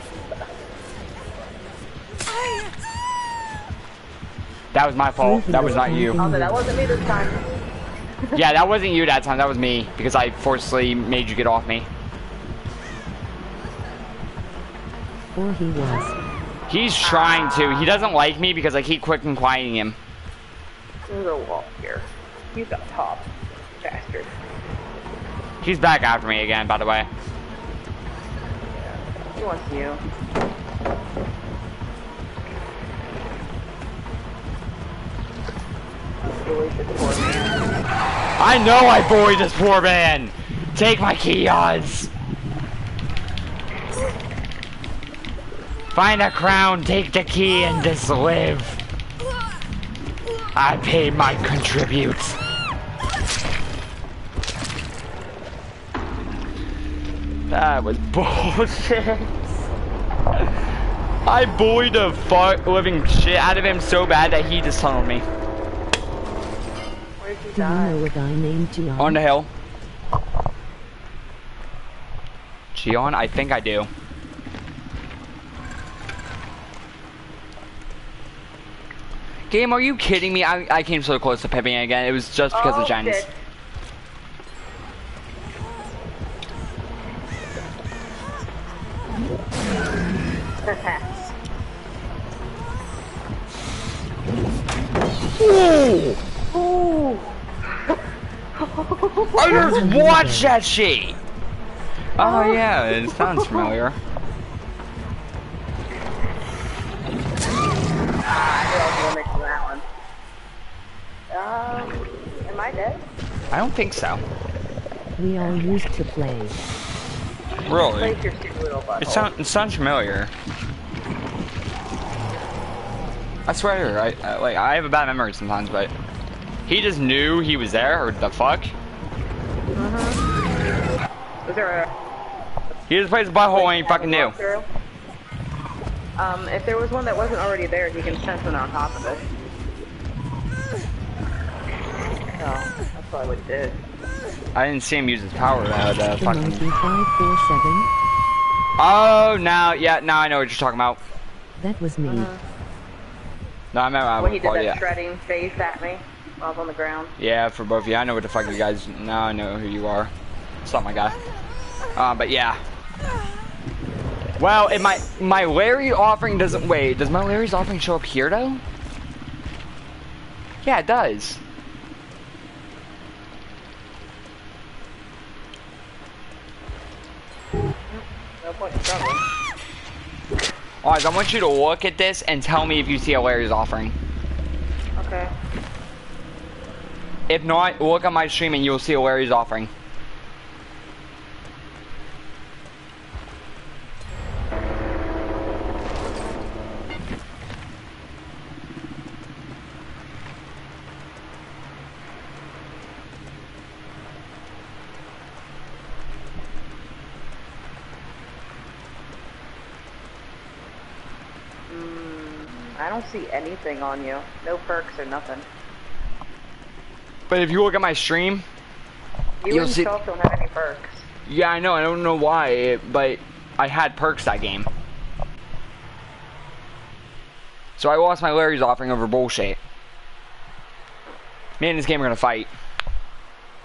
that was my fault that was not you Oh, that wasn't me this time. Yeah, that wasn't you that time. That was me because I forcibly made you get off me. Or he was. He's trying to. He doesn't like me because I keep quick and quieting him. There's a wall here. He's up top. Bastard. He's back after me again, by the way. He wants you. I know I bullied this poor man. Take my key, Oz. Find a crown, take the key, and just live. I paid my contributes. That was bullshit. I bullied the fuck living shit out of him so bad that he just tunneled me. Where's he Do you know a guy named Gian? On the hill. Gion, I think I do. Game, are you kidding me? I, I came so close to pipping again. It was just because oh, of Jens. shit. Ooh. I just watched that shit! Oh yeah, it sounds familiar. I knew I was gonna make that one. Um, am I dead? I don't think so. We all used to play. Really? Place your stupid little butthole. It, sound, it sounds familiar. I swear, I, I like I have a bad memory sometimes, but he just knew he was there, or the fuck? Was there a He just plays a butthole and he fucking knew. Um, if there was one that wasn't already there, he can send one on top of it. So, that's probably what he did. I didn't see him use his power. Uh, the The fucking. Oh, now, yeah, now I know what you're talking about. That was me. No, I remember. I When he did oh, that yeah. shredding face at me was on the ground. Yeah, for both of you. I know what the fuck you guys. Now I know who you are. It's not my guy. Uh, but yeah. Well, if my my Lery offering doesn't wait. Does my Lery's offering show up here though? Yeah, it does. No point in struggling. Alright, I want you to look at this and tell me if you see a Lery's offering. Okay. If not, look at my stream and you'll see a Lery's offering. Hmm, I don't see anything on you. No perks or nothing. But if you look at my stream, You You'll and see- don't have any perks. yeah, I know. I don't know why, but I had perks that game. So I lost my Lery's offering over bullshit. Me and this game are gonna fight.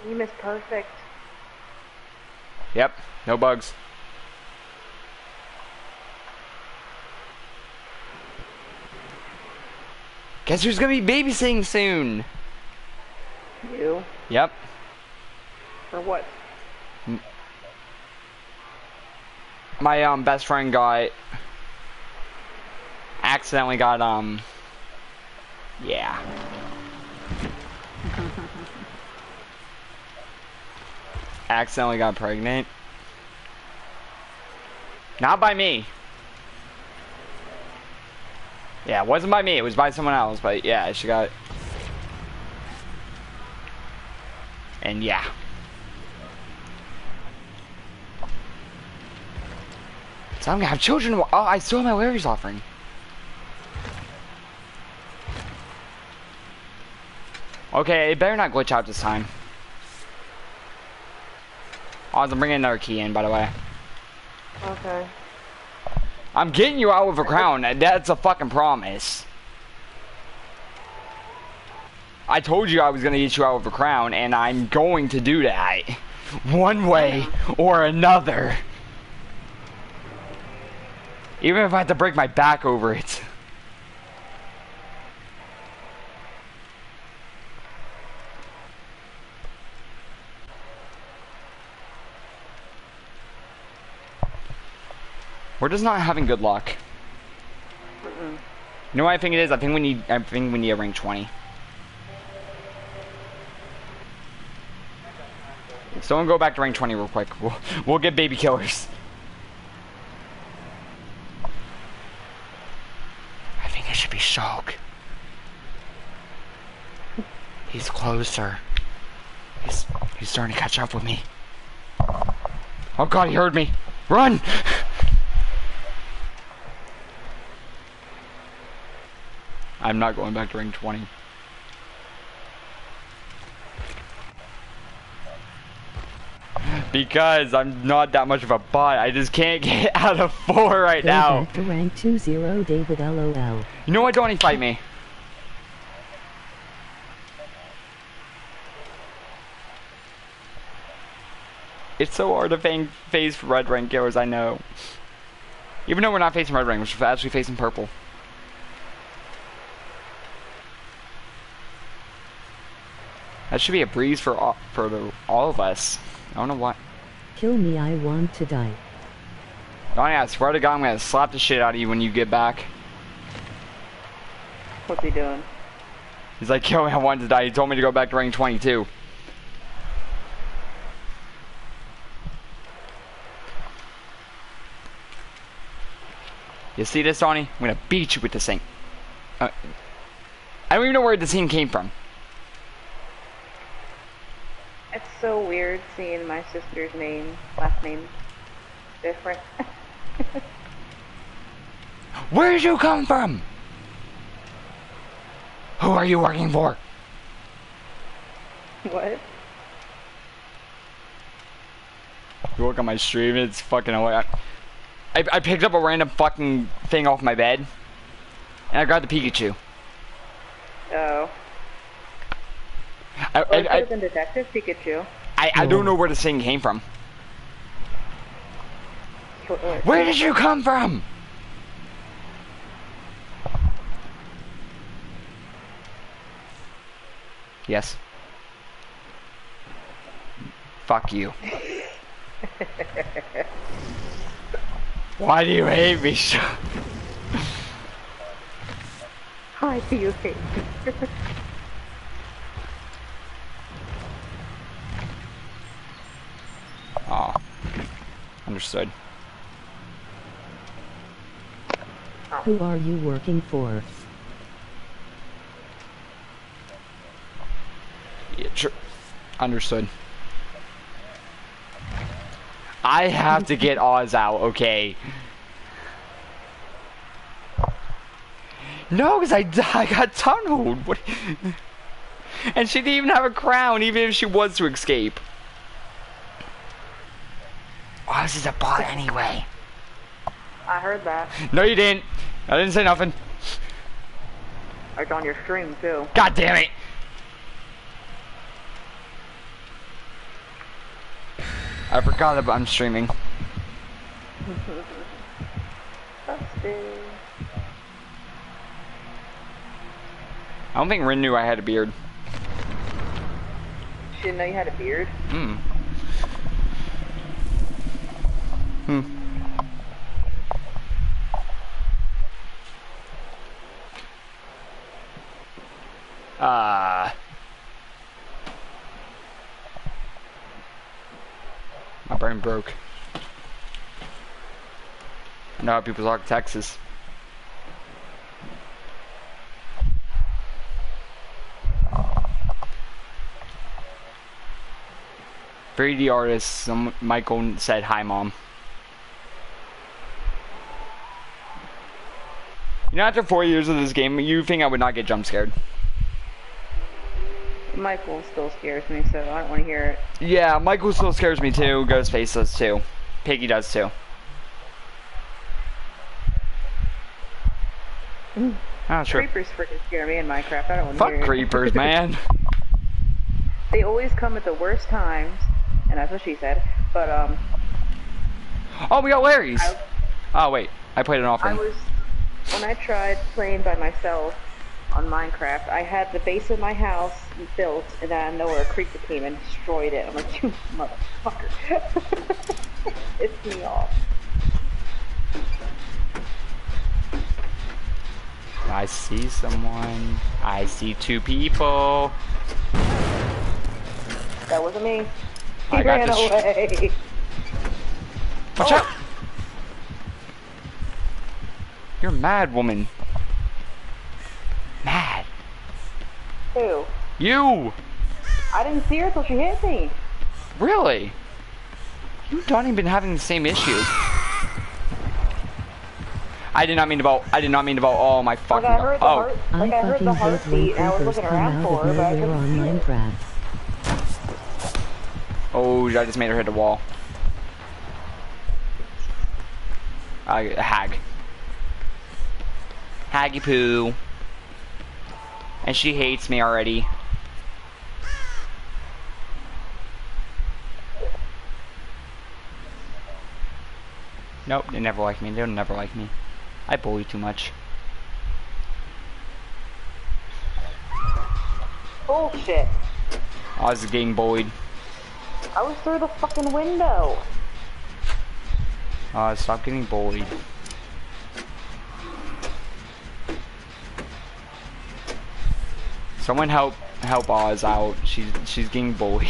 You missed perfect. Yep, no bugs. Guess who's gonna be babysitting soon? You? Yep. For what? My um best friend got accidentally got um yeah. accidentally got pregnant. Not by me. Yeah, it wasn't by me, it was by someone else, but yeah, she got And yeah. So I'm gonna have children. Oh, I still have my Lery's offering. Okay, it better not glitch out this time. Oh, I'm bringing another key in, by the way. Okay. I'm getting you out with a crown. That's a fucking promise. I told you I was gonna get you out of a crown, and I'm going to do that. One way or another. Even if I have to break my back over it. We're just not having good luck. You know what I think it is? I think we need. I think we need a rank 20. Someone go back to rank 20 real quick. We'll, we'll get baby killers. I think it should be Shulk. He's closer. He's he's starting to catch up with me. Oh god, he heard me. Run! I'm not going back to rank 20. Because I'm not that much of a bot. I just can't get out of four right Go now. back to rank 20 David LOL. You know what? Don't fight me. It's so hard to face red rank killers, I know. Even though we're not facing red rank, we're actually facing purple. That should be a breeze for all, for the, all of us. I don't know why. Kill me, I want to die. Oh, Donnie, I swear to God, I'm gonna slap the shit out of you when you get back. What's he doing? He's like, kill me, I want to die. He told me to go back to rank 22. You see this, Donnie? I'm gonna beat you with this thing. Uh, I don't even know where this thing came from. It's so weird seeing my sister's name, last name, different. Where did you come from? Who are you working for? what? You look at my stream, it's fucking hilarious. I, I picked up a random fucking thing off my bed, and I grabbed the Pikachu. Oh. I, Or it could I, have been Detective Pikachu. I, I don't know where this thing came from. Wh- wh- Where did you come from? Yes. Fuck you. Why do you hate me so? Why do you hate me? Oh. Understood. Who are you working for? Yeah, sure. understood. I have to get Oz out, okay? No, because I, I got tunneled. What? And she didn't even have a crown, even if she was to escape. Oz is a bot anyway. I heard that. No, you didn't. I didn't say nothing. It's on your stream too. God damn it. I forgot that I'm streaming. I don't think Rin knew I had a beard. She didn't know you had a beard. Hmm. Hmm. Uh. My brain broke. I know how people talk Texas. Free the artist, Michael said hi mom. You know after four years of this game, you think I would not get jump scared. Michael still scares me, so I don't want to hear it. Yeah, Michael still scares me too, Ghostface does too. Piggy does too. Ah, sure. Creepers freaking scare me in Minecraft. I don't want to Fuck hear it. creepers, man. They always come at the worst times, and that's what she said. But um, Oh, we got Lery's. I, Oh wait, I played an I was when I tried playing by myself on Minecraft. I had the base of my house built, and then out of nowhere a creeper came and destroyed it. I'm like, you motherfucker! it's me off. I see someone. I see two people. That wasn't me. He I ran away. Watch Oh. out! You're mad, woman. Mad. Who? You! I didn't see her till she hit me. Really? You and Donnie been having the same issue. I did not mean to vote. I did not mean to vote. Oh my Like fucking I heard god. the Oh. heart, I like I heard the heartbeat, and I was looking around for of her, but I couldn't on see her. Minecraft. Oh, I just made her hit the wall. I hag. Haggy poo. And she hates me already. Nope, they never like me. They'll never like me. I bully too much. Bullshit. I was getting bullied. I was through the fucking window. Uh, stop getting bullied. Someone help help Oz out. She's she's getting bullied.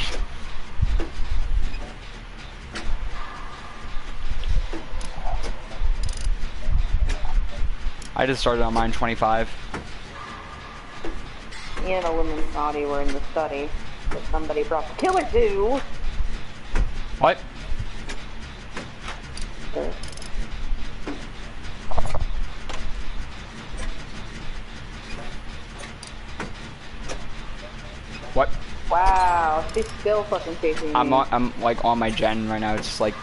I just started on mine 25. Me and Illuminati were in the study that somebody brought the killer to. What? What? Wow, she's still fucking chasing me. I'm on, I'm like on my gen right now. It's just like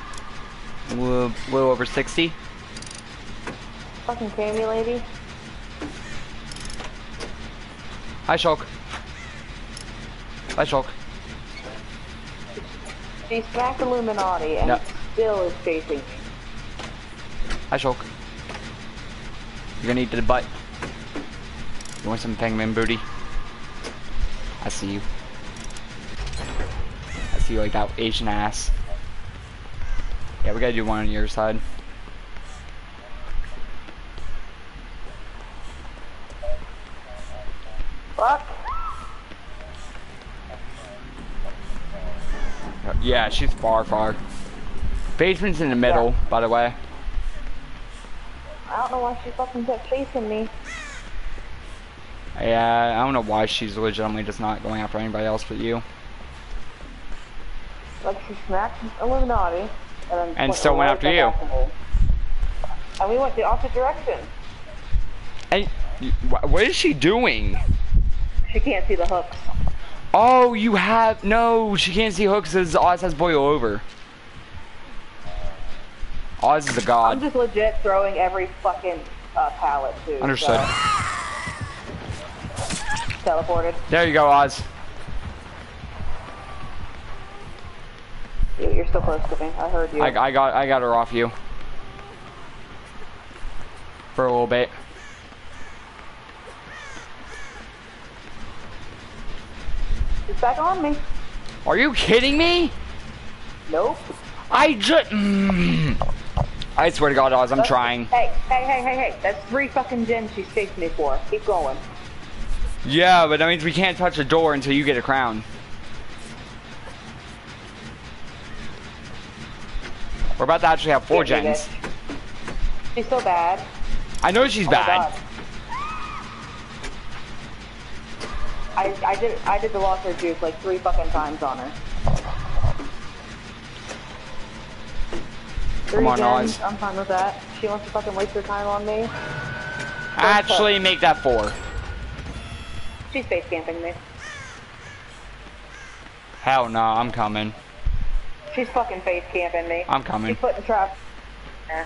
a little, little over 60. Fucking Cammy lady. Hi, Shulk. Hi, Shulk. She smacked Illuminati and No. still is chasing me. Hi, Shulk. You're gonna eat the butt. You want some penguin booty? I see you. I see you like that Asian ass. Yeah, we gotta do one on your side. Fuck. Yeah, she's far, far. Basement's in the middle, by the way. I don't know why she fucking kept chasing me. Yeah, I don't know why she's legitimately just not going after anybody else but you. Like she smacked Illuminati and then And still went after you. after. And we went the opposite direction. And what is she doing? She can't see the hooks. Oh, you have no. She can't see hooks as Oz has boil over. Oz is a god. I'm just legit throwing every fucking uh, pallet too. Understood. so- Teleported. There you go, Oz. You, you're still close to me. I heard you. I, I got I got her off you for a little bit. She's back on me. Are you kidding me? Nope. I just. Mm. I swear to God, Oz, I'm That's- trying. Hey, hey, hey, hey, hey. That's three fucking gens she's chasing me for. Keep going. Yeah, but that means we can't touch the door until you get a crown. We're about to actually have four Can't gens. She's so bad. I know she's Oh bad. I, I did I did the locker juice like three fucking times on her. Three on, gens. I'm fine with that. She wants to fucking waste her time on me. Actually, make that four. She's face camping me. Hell no, I'm coming. She's fucking face camping me. I'm coming. She's putting traps. Eh.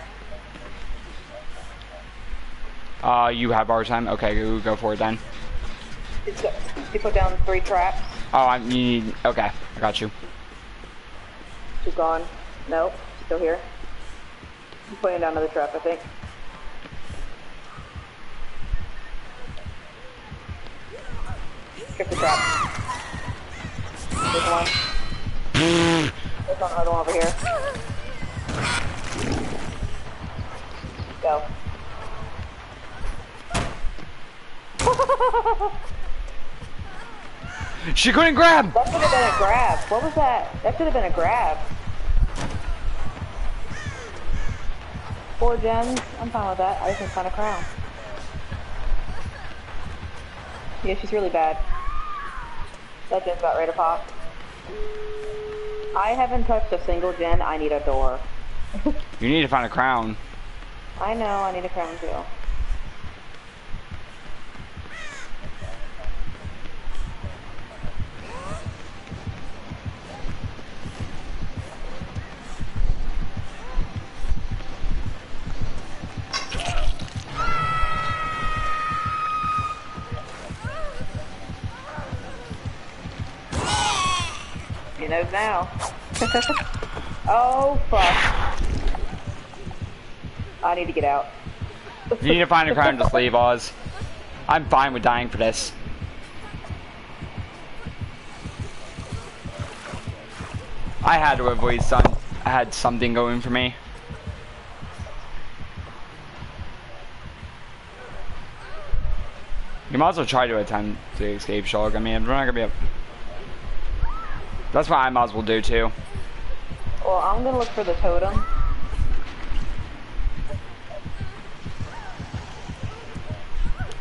Uh, you have our time. Okay, go, go for it then. She put down three traps. Oh. You need. Okay, I got you. She's gone. Nope. Still here. I'm putting down another trap, I think. Trip the trap. There's one. There's another one over here. Go. She couldn't grab. That should have been a grab. What was that? That should have been a grab. Four gens. I'm fine with that. I just need to find a crown. Yeah, she's really bad. That gen's about ready to pop. I haven't touched a single gen. I need a door. You need to find a crown. I know. I need a crown too. You know now. oh fuck. I need to get out. You need to find a crown to leave, Oz. I'm fine with dying for this. I had to avoid sun. I had something going for me. You might as well try to attempt to escape Shulk. I mean, we're not gonna be able. That's what I might as well do too. Well, I'm gonna look for the totem.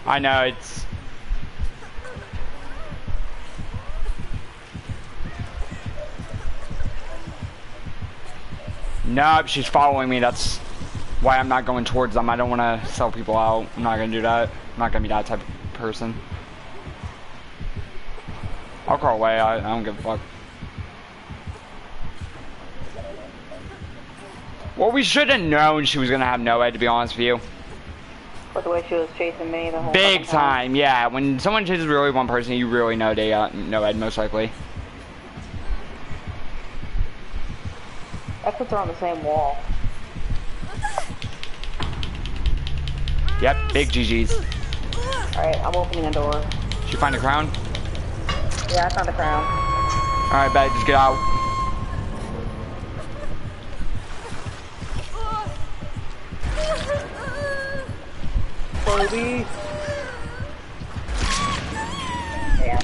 I know it's. Nope, she's following me. That's why I'm not going towards them. I don't want to sell people out. I'm not gonna do that. I'm not gonna be that type of person. I'll crawl away. I, I don't give a fuck. Well, we should have known she was gonna have NOED, to be honest with you. But the way she was chasing me the whole Big fucking time, yeah. When someone chases really one person, you really know they uh, NOED, most likely. That puts her on the same wall. Yep, big GG's. Alright, I'm opening a door. Did you find a crown? Yeah, I found a crown. Alright, bet, just get out. Baby! Yeah.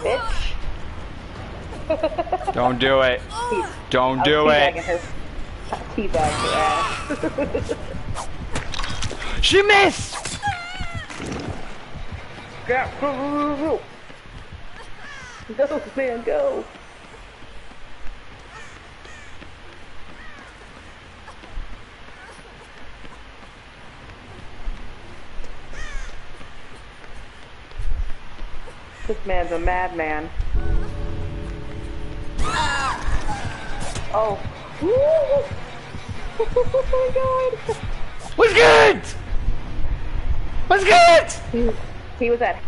Bitch! Don't do it. Don't do it. her. Her ass. She missed! Go, go, go, go, man, go. This man's a madman. Oh. oh my god. What's good? What's good? He, was at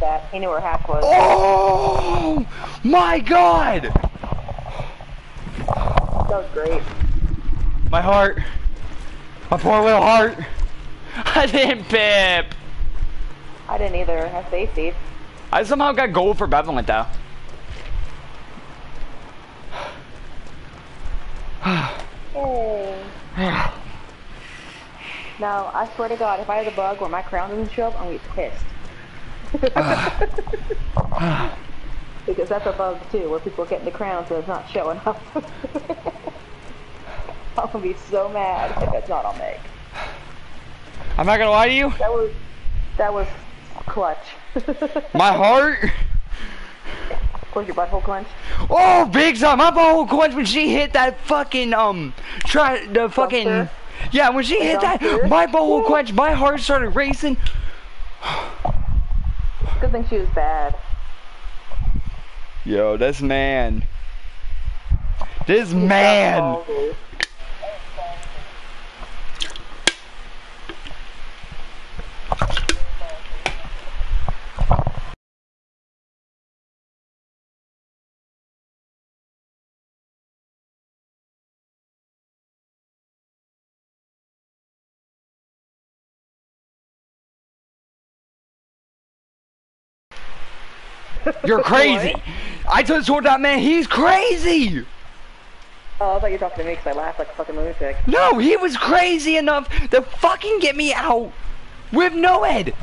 that. He knew where half was. Oh my god! That was great. My heart. My poor little heart. I didn't pip. I didn't either. I safety. I somehow got gold for Benevolent though. Yay. Now, I swear to God, if I had a bug where my crown doesn't show up, I'm gonna be pissed. because that's a bug too, where people are getting the crowns and it's not showing up. I'm gonna be so mad if that's not on me. I'm not gonna lie to you. That was, that was clutch. My heart. Was your butthole clenched? Oh, big time! My butthole clenched when she hit that fucking um, try the fucking. Dumpster? Yeah, when she hit that, dumpster? my butthole clenched. My heart started racing. Good thing she was bad. Yo, this man. This man. You're crazy. I just told that man he's crazy. Oh, I thought you were talking to me because I laughed like a fucking lunatic. No, he was crazy enough to fucking get me out with no head.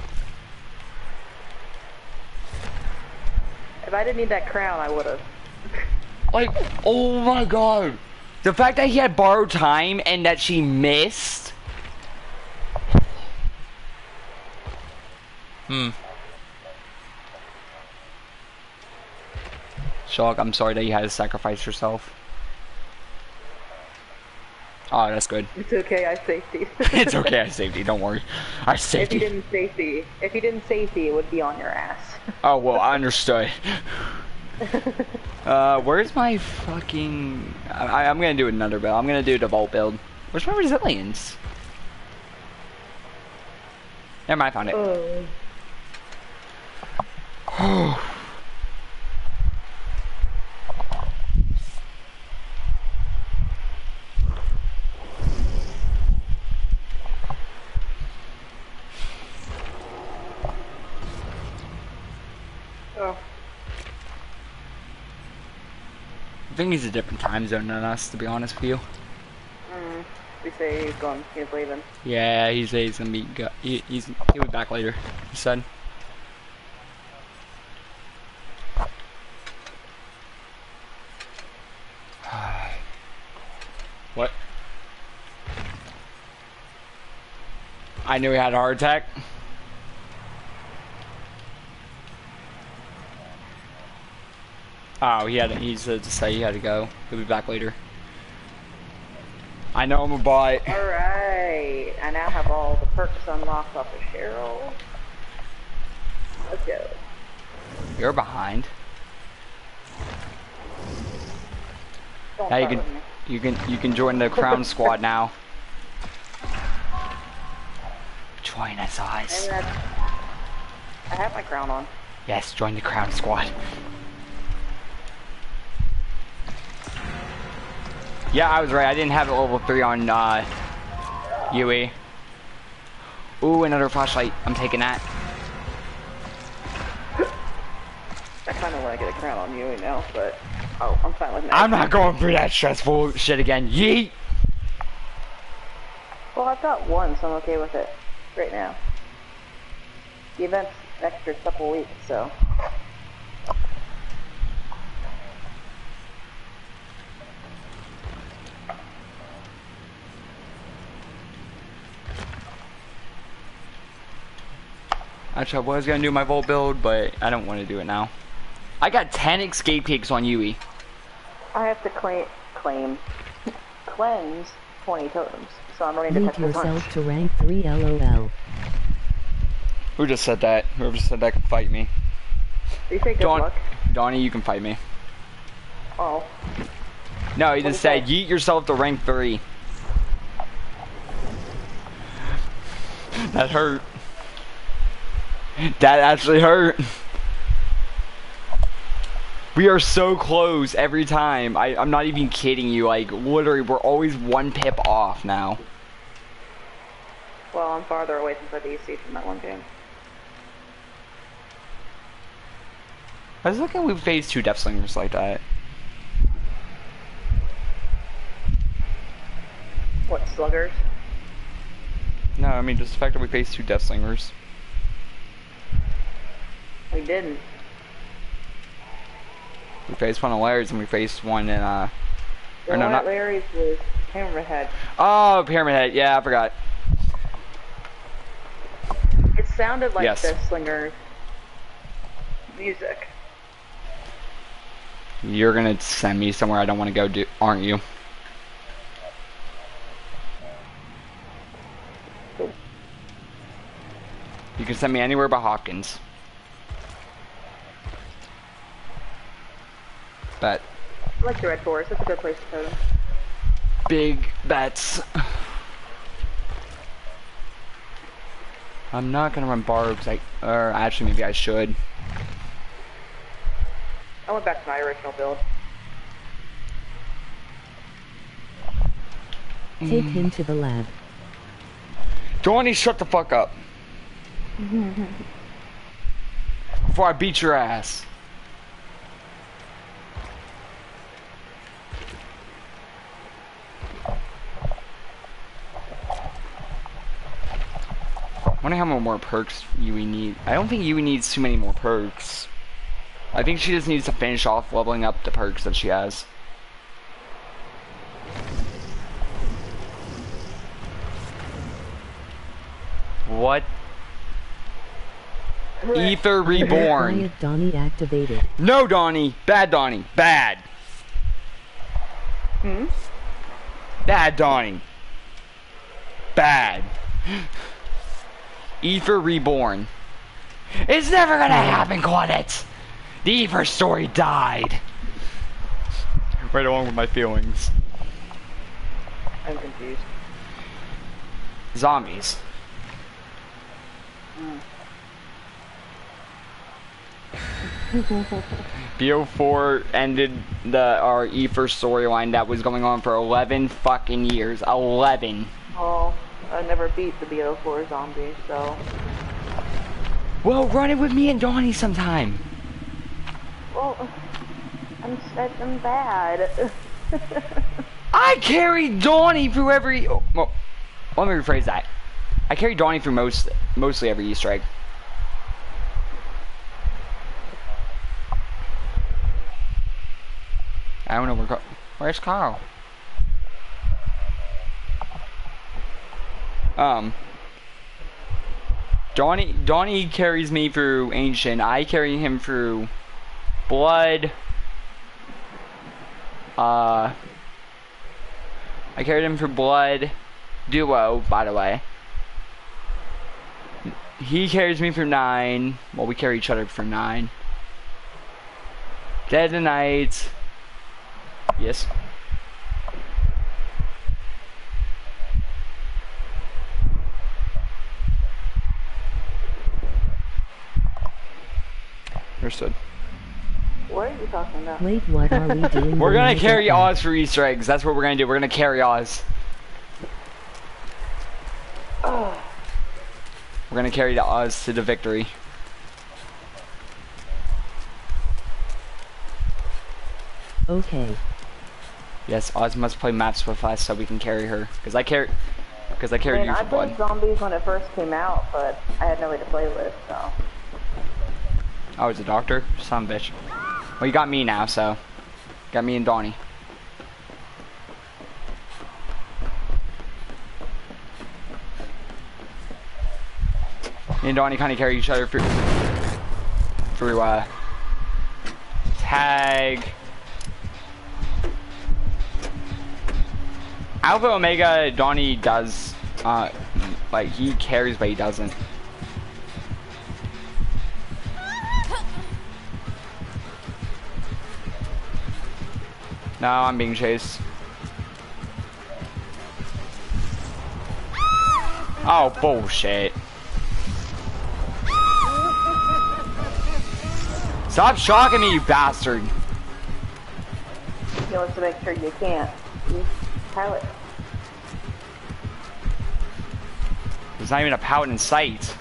If I didn't need that crown, I would have. Like, oh my god. The fact that he had borrowed time and that she missed. Hmm. Shock, I'm sorry that you had to sacrifice yourself. Oh, that's good. It's okay, I safety. it's okay, I saved you, don't worry. I safety. If you didn't safety, if you didn't safety, it would be on your ass. Oh, well, I understood. uh, where's my fucking... I, I'm gonna do another build. I'm gonna do the vault build. Where's my resilience? Never mind, I found it. Oh. I think he's a different time zone than us, to be honest with you. Mm, we say he's gone. He's leaving. Yeah, he says he's gonna be. Go he, he's he'll be back later. He said. what? I knew he had a heart attack. Oh, he had. He said to say he had to go. He'll be back later. I know I'm a bot. Alright, I now have all the perks unlocked off of Cheryl. Let's go. You're behind. Don't Now you can you can you can join the crown squad now. Join us, eyes. I have my crown on. Yes, join the crown squad. Yeah, I was right. I didn't have it level three on uh, Yui. Ooh, another flashlight. I'm taking that. I kind of want to get a crown on you now, but... Oh, I'm fine with that. I'm not going through that stressful shit again. Yeet. Well, I've got one, so I'm okay with it right now. The event's extra couple weeks, so... Actually, I was gonna do my Volt build, but I don't want to do it now. I got 10 escape cakes on Yui. I have to claim, claim, cleanse 20 totems, so I'm running to Move touch this yourself to rank 3 LOL. Who just said that? Whoever said that can fight me. Do you say good Dawn, luck? Donnie, you can fight me. Oh, No, he What just said that? yeet yourself to rank three. That hurt. That actually hurt. We are so close every time. I, I'm not even kidding you. Like, literally, we're always one pip off now. well, I'm farther away since I DC from that one game. I was looking we phase two Death Slingers like that. What, sluggers? No, I mean, just the fact that we faced two Death Slingers. We didn't. We faced one of Lery's and we faced one in, uh... The Or no, not- Lery's was Hammerhead. Oh, Pyramid Head. Yeah, I forgot. It sounded like Yes. the Slingers music. You're gonna send me somewhere I don't want to go, do, aren't you? You can send me anywhere but Hawkins. Bet. I like the Red Forest. That's a good place to put them. Big bets. I'm not gonna run barbs. I, or actually maybe I should. I went back to my original build. Take him to the lab. Donnie, shut the fuck up. Before I beat your ass. Wonder how many more perks Yui need. I don't think Yui needs too many more perks. I think she just needs to finish off leveling up the perks that she has. What? Aether Reborn. Donnie activated. No, Donnie. Bad Donnie. Bad. Hmm? Bad Donnie. Bad. Aether Reborn. It's never gonna hmm. happen, Claudette. The Aether story died. Right along with my feelings. I'm confused. Zombies. Hmm. BO4 ended the our E1 storyline that was going on for 11 fucking years. 11. Oh, I never beat the BO4 zombie, so. Well, run it with me and Donnie sometime. Well, I'm, I'm bad. I carried Donnie through every. Oh, well, let me rephrase that. I carried Donnie through most, mostly every Easter egg. I don't know where. Where's Carl? Um, Donnie, Donnie carries me through Ancient. I carry him through Blood. Uh, I carried him through Blood. Duo, by the way. He carries me for nine. Well, we carry each other for nine. Dead of Night. Yes. Understood. What are you talking about? Wait, what are we doing? We're gonna carry? Oz for Easter eggs. That's what we're gonna do. We're gonna carry Oz. Oh, We're gonna carry the Oz to the victory. Okay. Yes, Oz must play maps with us so we can carry her. Cause I carry, cause I carried man, you I for played blood. zombies when it first came out, but I had nobody to play with, so. Oh, it's a doctor? A bitch. Well, you got me now, so. Got me and Donnie. Me and Donnie kind of carry each other through, through, uh, tag. Alpha Omega, Donnie does, uh, like, he carries, but he doesn't. No, I'm being chased. Oh, bullshit. Stop shocking me, you bastard. He wants to make sure you can't. Pilot. There's not even a pout in sight.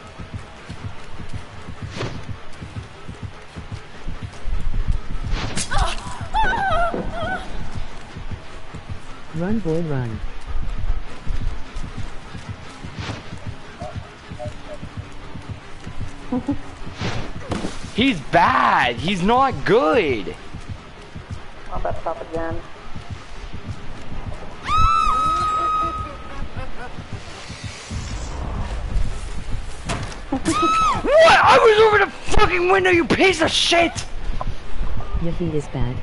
Oh! Run, boy, run. He's bad. He's not good. I'm about to stop again. What? I was over the fucking window, you piece of shit! Your feet is bad.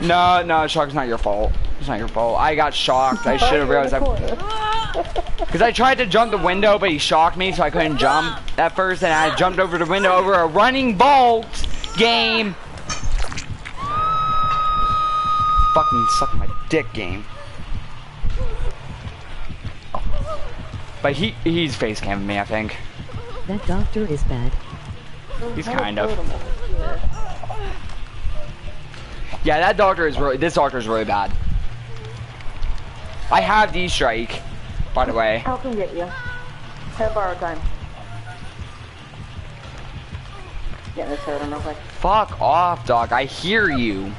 No, no, shock Shock's not your fault. It's not your fault. I got shocked. I should have realized that. Because I tried to jump the window, but he shocked me, so I couldn't jump at first, and I jumped over the window over a running bolt game. Fucking suck my dick game. But he he's face camming me, I think. That doctor is bad. He's kind of. Yeah, that doctor is really. This doctor is really bad. I have D strike, by the way. I'll come get you. Have borrow time. Getting this soda real quick. Fuck off, dog. I hear you.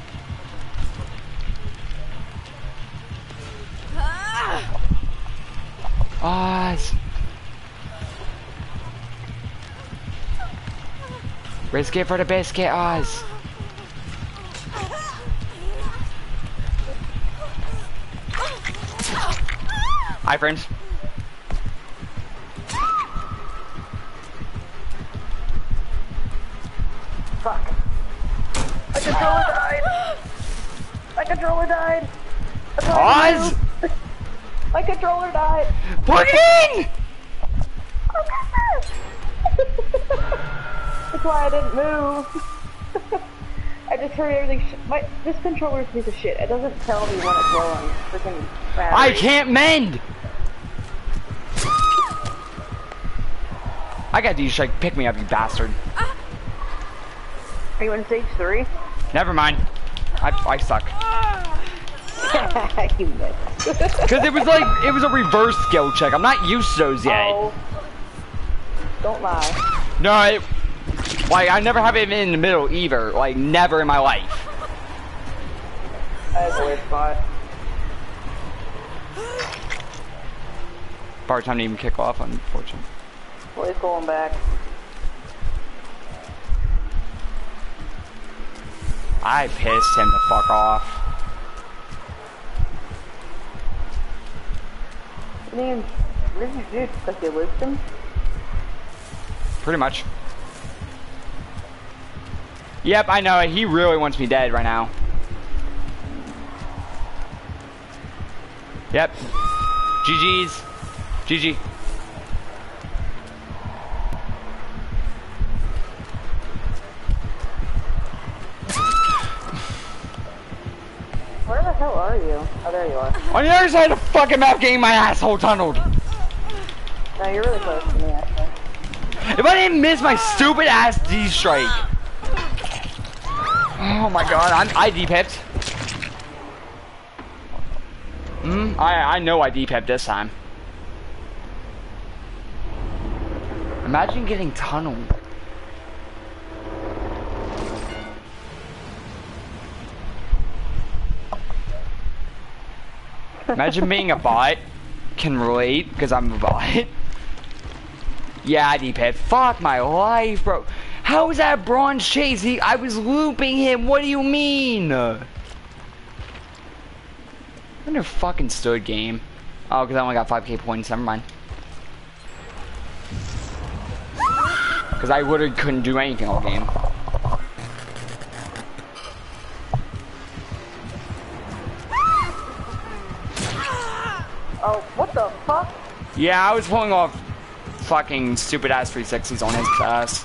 Oz. Risk it for the biscuit, Oz. Hi, friends. Fuck. My controller died. My controller died. Oz! My controller died. Put it in! That's why I didn't move. I just heard everything. Sh my this controller is a piece of shit. It doesn't tell me when it's on freaking. I can't mend! I got these like pick me up, you bastard. Are you in stage three? Never mind. I, I suck. you missed. Because it was like, it was a reverse skill check. I'm not used to those yet. Oh. Don't lie. No, it, like, I never have it in the middle either. Like, never in my life. That's a weird spot. Bar time to even kick off, unfortunately. Well, he's going back. I pissed him the fuck off. I mean, What did you do? Because you licked him? Pretty much. Yep, I know. He really wants me dead right now. Yep. GG's. GG. Where the hell are you? Oh, there you are. On the other side of the fucking map getting my asshole tunneled. No, you're really close to me, actually. If I didn't miss my stupid ass D strike. Oh my god, I'm I D pipped. Hmm, I I know I D pipped this time. Imagine getting tunneled. Imagine being a bot. Can relate, because I'm a bot. Yeah, D-pad. Fuck my life, bro. How is that bronze chase? He, I was looping him. What do you mean? Under fucking stood game. Oh, because I only got 5k points. Never mind. Because I literally couldn't do anything all game. Oh, what the fuck? Yeah, I was pulling off fucking stupid ass 360s on his ass.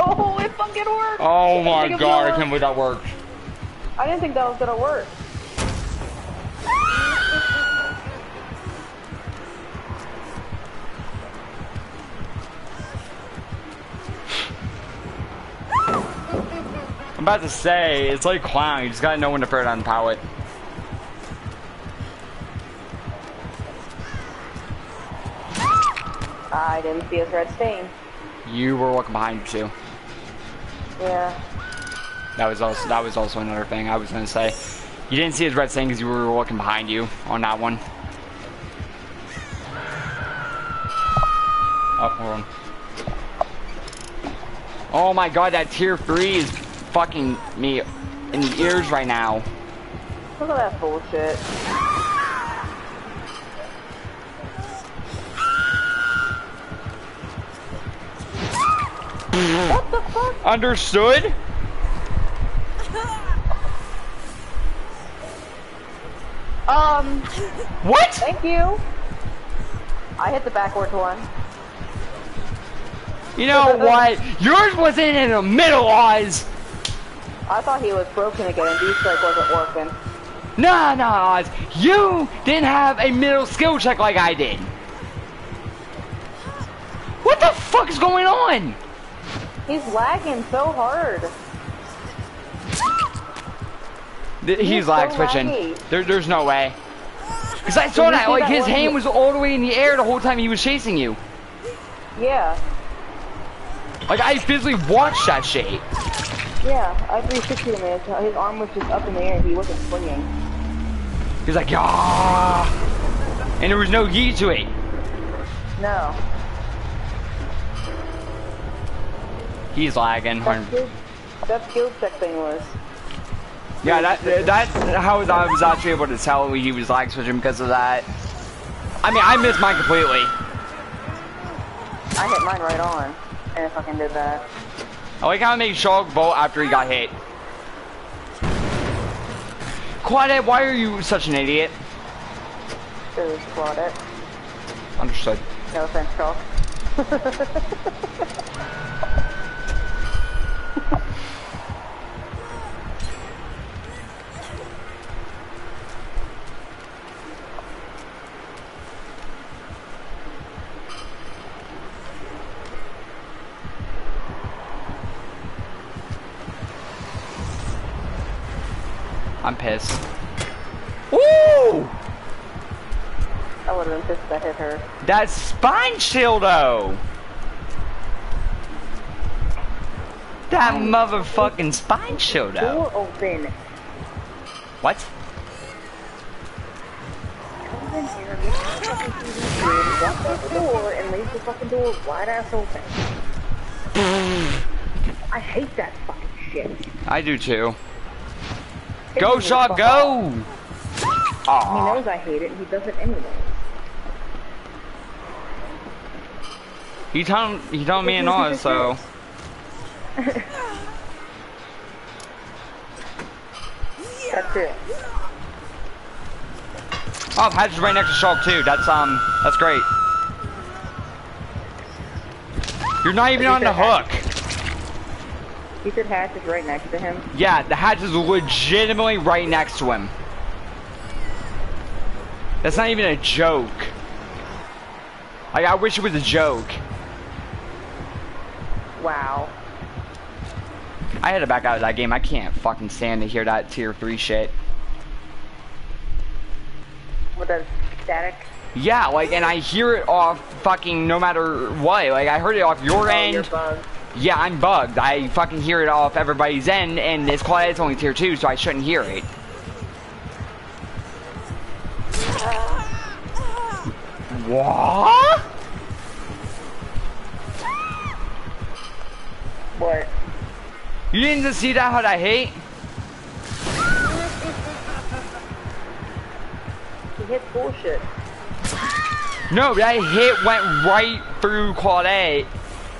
Oh, it fucking worked! Oh my god, I can't believe that worked. I didn't think that was gonna work. I'm about to say, it's like clown, you just gotta know when to put it on pallet. I didn't see his red stain. You were walking behind you too. Yeah. That was also that was also another thing I was gonna say. You didn't see his red stain because you were walking behind you on that one. Oh, hold on. Oh my god, that tier three is fucking me in the ears right now. Look at that bullshit. what the fuck? Understood? Um, What? thank you. I hit the backwards one. You know what? Yours wasn't in the middle, Oz. I thought he was broken again and D-Strike wasn't working. Nah, nah, Oz. You didn't have a middle skill check like I did. What the fuck is going on? He's lagging so hard. He's He's lag so switching. laggy. There, there's no way. Cause I saw that, like that his hand was all the way in the air the whole time he was chasing you. Yeah, Like I physically watched that shit. Yeah. I 360 him his- his arm was just up in the air and he wasn't swinging. He's like, ah, and there was no heat to it. No. He's lagging. That skill, that skill check thing was. Yeah, that that's how I was actually able to tell he was lag switching because of that. I mean, I missed mine completely. I hit mine right on, and it fucking did that. I like how I made Shulk vote after he got hit. Quadet, why are you such an idiot? It was Claudette. Understood. No offense, Chalk. I'm pissed. Woo! I would have been pissed if I hit her. That Spine Chill though. That motherfucking Spine Chill though. Door open. What? Comes in here, gets the fucking TV screen, the door, and leaves the fucking door wide ass open. I hate that fucking shit. I do too. Hit Go, me shot, go! off. He knows I hate it, and he does it anyway. He telling he telling me and all, so That's it. oh, Patch is right next to Shulk too. That's um, that's great. You're not even You on the said Hatch- hook. He said Hatch is right next to him. Yeah, the hatch is legitimately right next to him. That's not even a joke. Like, I wish it was a joke. Wow. I had to back out of that game. I can't fucking stand to hear that tier 3 shit. With the static. Yeah, like, and I hear it off fucking no matter what. Like, I heard it off your Oh, end. bugged. Yeah, I'm bugged. I fucking hear it off everybody's end, and this quiet. It's only tier 2, so I shouldn't hear it. What? What? You didn't just see that how I hate? He hit bullshit. No, that hit went right through Quad A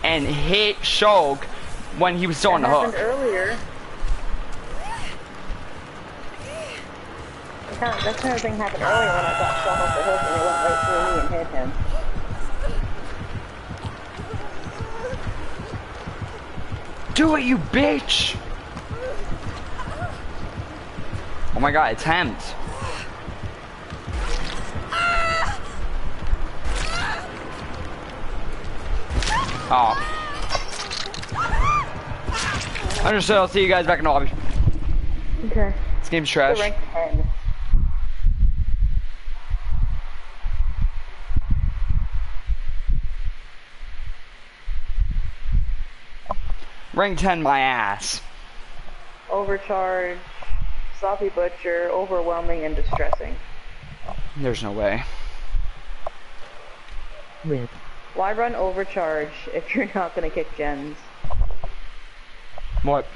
and hit Shulk when he was still on the hook. earlier. That kind, of, that kind of thing happened earlier when I got shot off the hook and it went right through me and hit him. Do it, you bitch! Oh my god, attempt. Oh. Understood, I'll see you guys back in the lobby. Okay. This game's trash. rank 10. Rank 10 my ass. Overcharge, sloppy butcher, overwhelming, and distressing. There's no way. Rip. Why run overcharge if you're not gonna kick gens? What?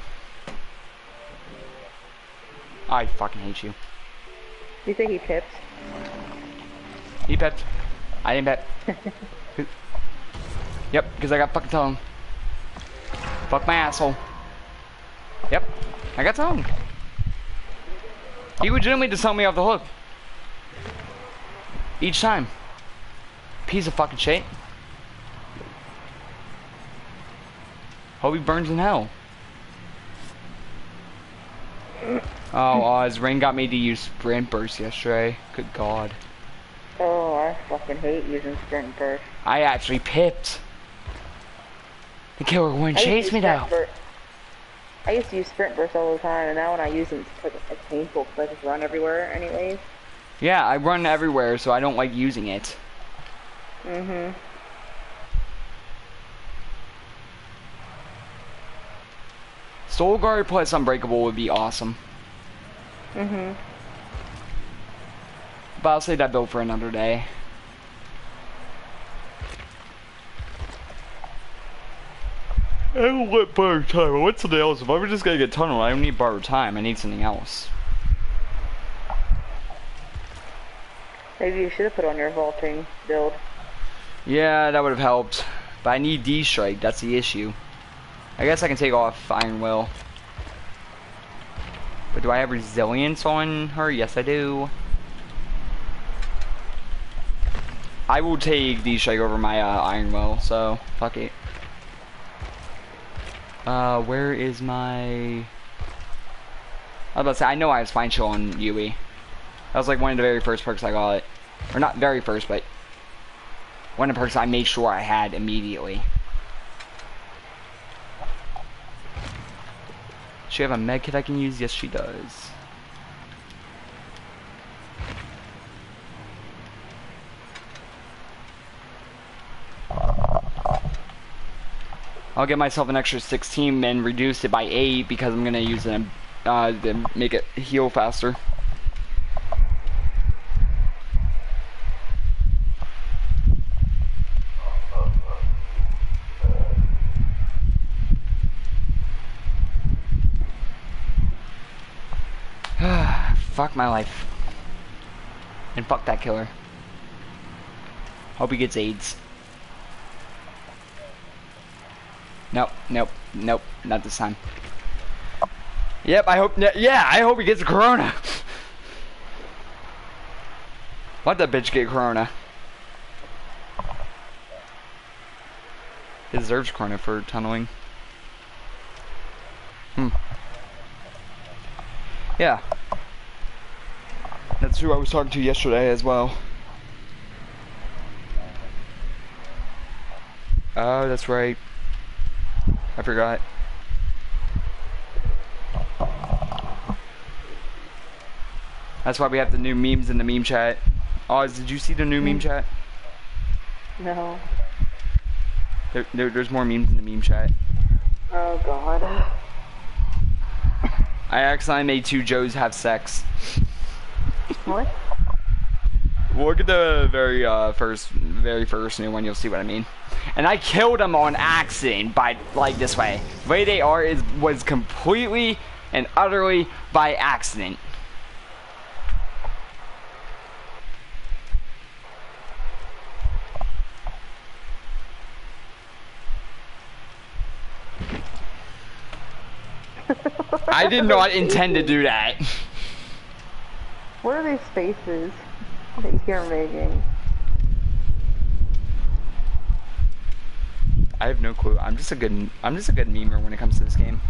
I fucking hate you. You think he pipped? He pepped. I didn't bet. yep, because I got fucking tongue. Fuck my asshole. Yep, I got tongue. He legitimately just tell me off the hook. Each time. Piece of fucking shit. Hope he burns in hell. Oh, Oz, Rain got me to use sprint burst yesterday. Good god. Oh, I fucking hate using sprint burst. I actually pipped. The killer wouldn't I chase me though. I used to use sprint burst all the time, and now when I use it, it's, like, it's painful because I just run everywhere anyways. Yeah, I run everywhere, so I don't like using it. Mm-hmm. Soul Guard plus Unbreakable would be awesome. Mm-hmm. But I'll save that build for another day. I don't want bar time. I want something else. If I'm just gonna get tunnel, I don't need bar time. I need something else. Maybe you should have put on your vaulting build. Yeah, that would have helped. But I need D-Strike. That's the issue. I guess I can take off Iron Will. But do I have resilience on her? Yes, I do. I will take the strike over my uh, Iron Will, so fuck it. Uh, where is my... I was about to say, I know I have Spine Chill on Yui. That was like one of the very first perks I got. Or not very first, but one of the perks I made sure I had immediately. She have a med kit I can use? Yes, she does. I'll get myself an extra 16 and reduce it by 8 because I'm gonna use them uh, to make it heal faster. Fuck my life. And fuck that killer. Hope he gets AIDS. Nope, nope, nope, not this time. Yep, I hope, yeah, I hope he gets a corona. Let that bitch get corona. He deserves corona for tunneling. Hmm. Yeah. That's who I was talking to yesterday as well. Oh, that's right. I forgot. That's why we have the new memes in the meme chat. Oz, did you see the new meme mm. chat? No. There, there, there's more memes in the meme chat. Oh god. I accidentally made two Joes have sex. What? Look at the very uh, first, very first new one. You'll see what I mean. And I killed them on accident by like this way. The way they are is was completely and utterly by accident. I did not intend to do that. What are these faces that you're making? I have no clue. I'm just a good I'm just a good memer when it comes to this game.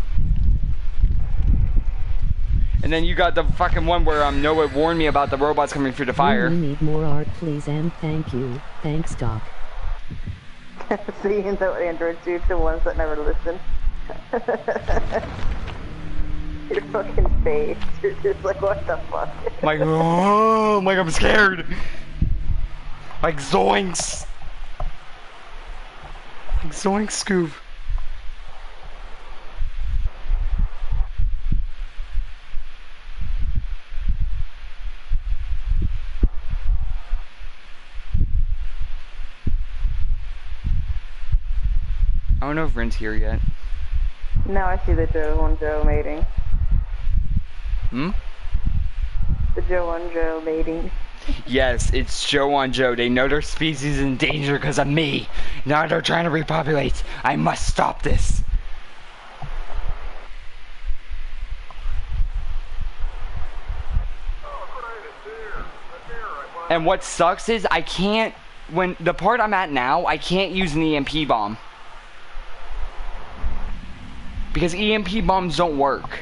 And then you got the fucking one where um Noah warned me about the robots coming through the fire. We need more art, please, and thank you. Thanks, Doc. Seeing the Android dude, the ones that never listen. Your fucking face. You're just like, what the fuck? Like oh like I'm scared. Like zoinks. Like zoinks Scoob. I don't know if Rin's here yet. now I see the Joe on Joe mating. Hmm? The Joe on Joe mating. Yes, it's Joe on Joe. They know their species is in danger because of me. Now they're trying to repopulate. I must stop this. And what sucks is I can't, when the part I'm at now, I can't use an EMP bomb. Because EMP bombs don't work.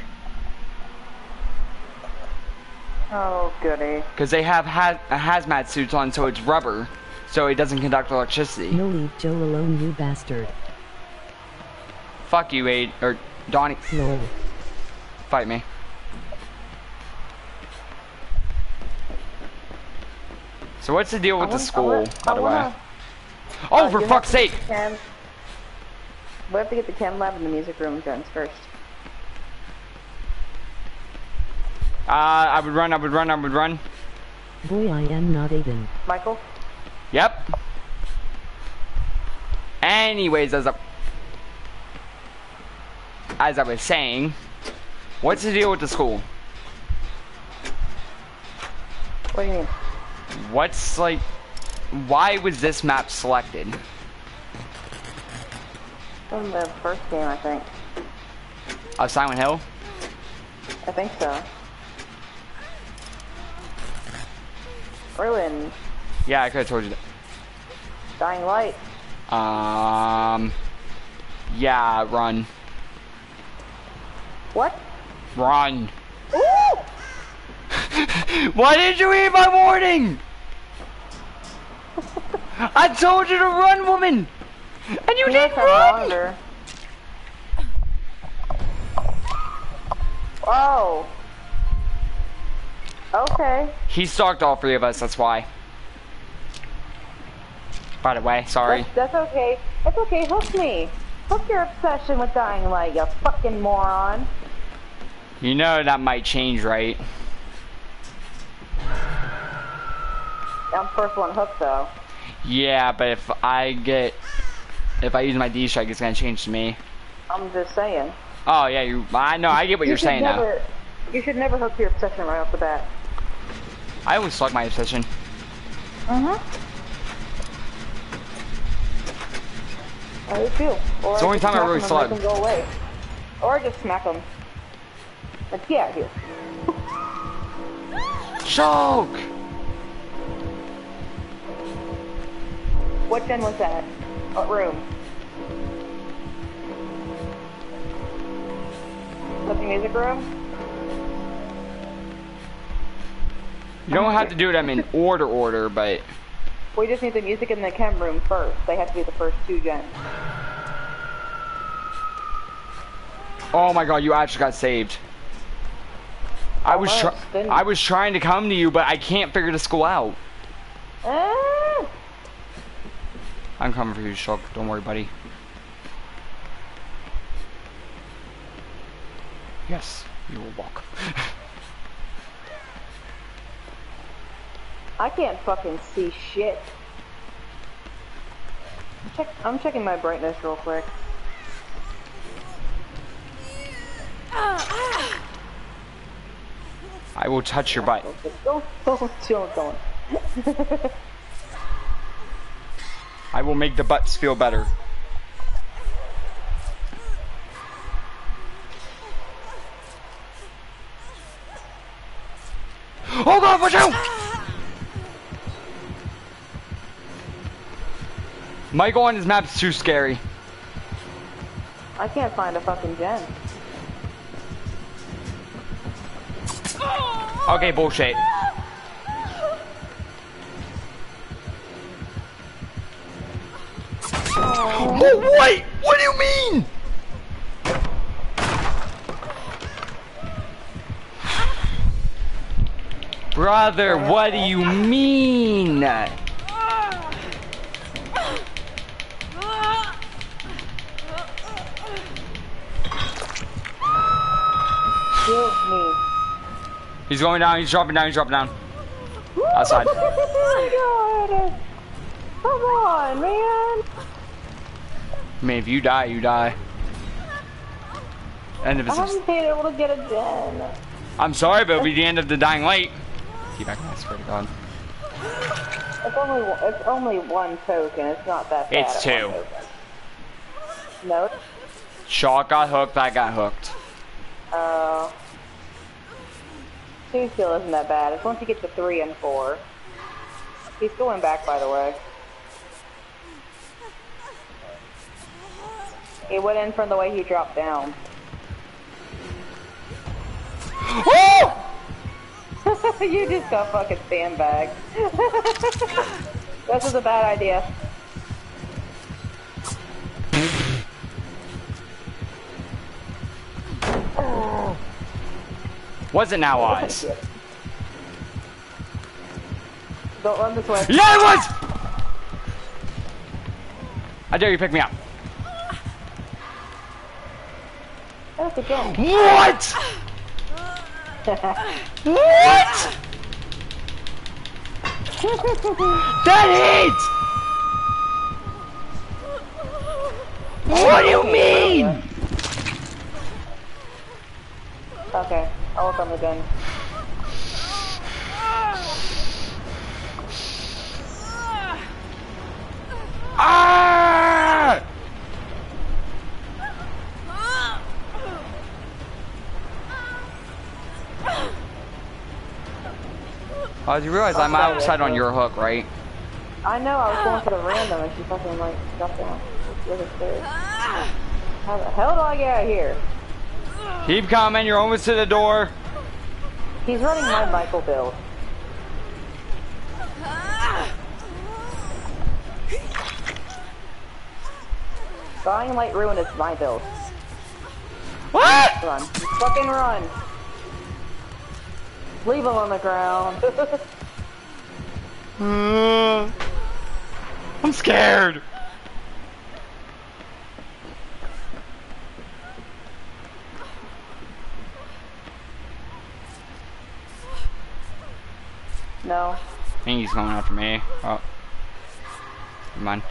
Oh, goody. Because they have ha hazmat suits on, so it's rubber, so it doesn't conduct electricity. No leave Joe alone, you bastard. Fuck you, Aid or Donnie. Lol. Fight me. So what's the deal with the wanna- I school, wanna- by the way? wanna- Oh, Uh, for fuck's sake! get the Chem, we have to get the chem lab and the music room guns first. Uh, I would run, I would run, I would run. Boy, I am not even. Michael? Yep. Anyways, as I, as I was saying, what's the deal with the school? What do you mean? What's like, why was this map selected? From the first game, I think. Of Silent Hill? I think so. Erwin, Yeah, I could have told you that. Dying Light. Um, yeah, run, What? run. Why did you heed my warning? I told you to run, woman, and you didn't run. longer. Oh. Okay. He stalked all three of us. That's why. By the way, sorry. That's, that's okay. That's okay. Hook me. Hook your obsession with Dying Light, you fucking moron. You know that might change, right? I'm first one hooked though. Yeah, but if I get, if I use my D strike, it's gonna change to me. I'm just saying. Oh yeah, you. I know. I get what You you're saying now. never, You should never hook your obsession right off the bat. I always suck my obsession. Uh-huh. I do too. Or It's the only time I really slug. Make go away. Or just smack them. Let's get out of here. Choke! What den was that? What room? Was the music room? You don't have to do them in order order, but We just need the music in the chem room first. They have to be the first two gens. oh my god, you actually got saved. I was try I was trying to come to you, but I can't figure the school out. Ah! I'm coming for you, Shulk. Don't worry, buddy. Yes, you will walk. I can't fucking see shit. Check, I'm checking my brightness real quick. I will touch your butt. Don't, don't, don't, don't. I will make the butts feel better. Oh god, watch out! Michael on his map's too scary. I can't find a fucking gen. Okay, bullshit. Oh, wait! What do you mean? Brother, what do you mean? Kill me. He's going down, he's dropping down, he's dropping down. Outside. Oh my god! Come on, man! I mean, if you die, you die. End of I haven't been able to get a gen. I'm sorry, but it'll be the end of the dying light. Keep back, I swear to God. It's only one- it's only one token. It's not that bad. It's two. No. Shot got hooked, I got hooked. Uh, two still isn't that bad. It's once you get to three and four. He's going back, by the way. He went in from the way he dropped down. Oh! you just got fucking sandbagged. this is a bad idea. Was it now, Oz? Don't run this way. Yeah, it was! I dare you pick me up. That's a jump. What? What? That hit! What do you mean? Okay, I'll the gun. Ah! Oh, you realize I'm outside on your hook, right? I know, I was going for the random and she fucking like got down. It's really scary. How the hell do I get out of here? Keep coming, you're almost to the door. He's running my Michael build. Dying Light Ruin is my build. What? Run. Fucking run. Leave him on the ground. Uh, I'm scared. No. I think he's going after me. Oh. Mind.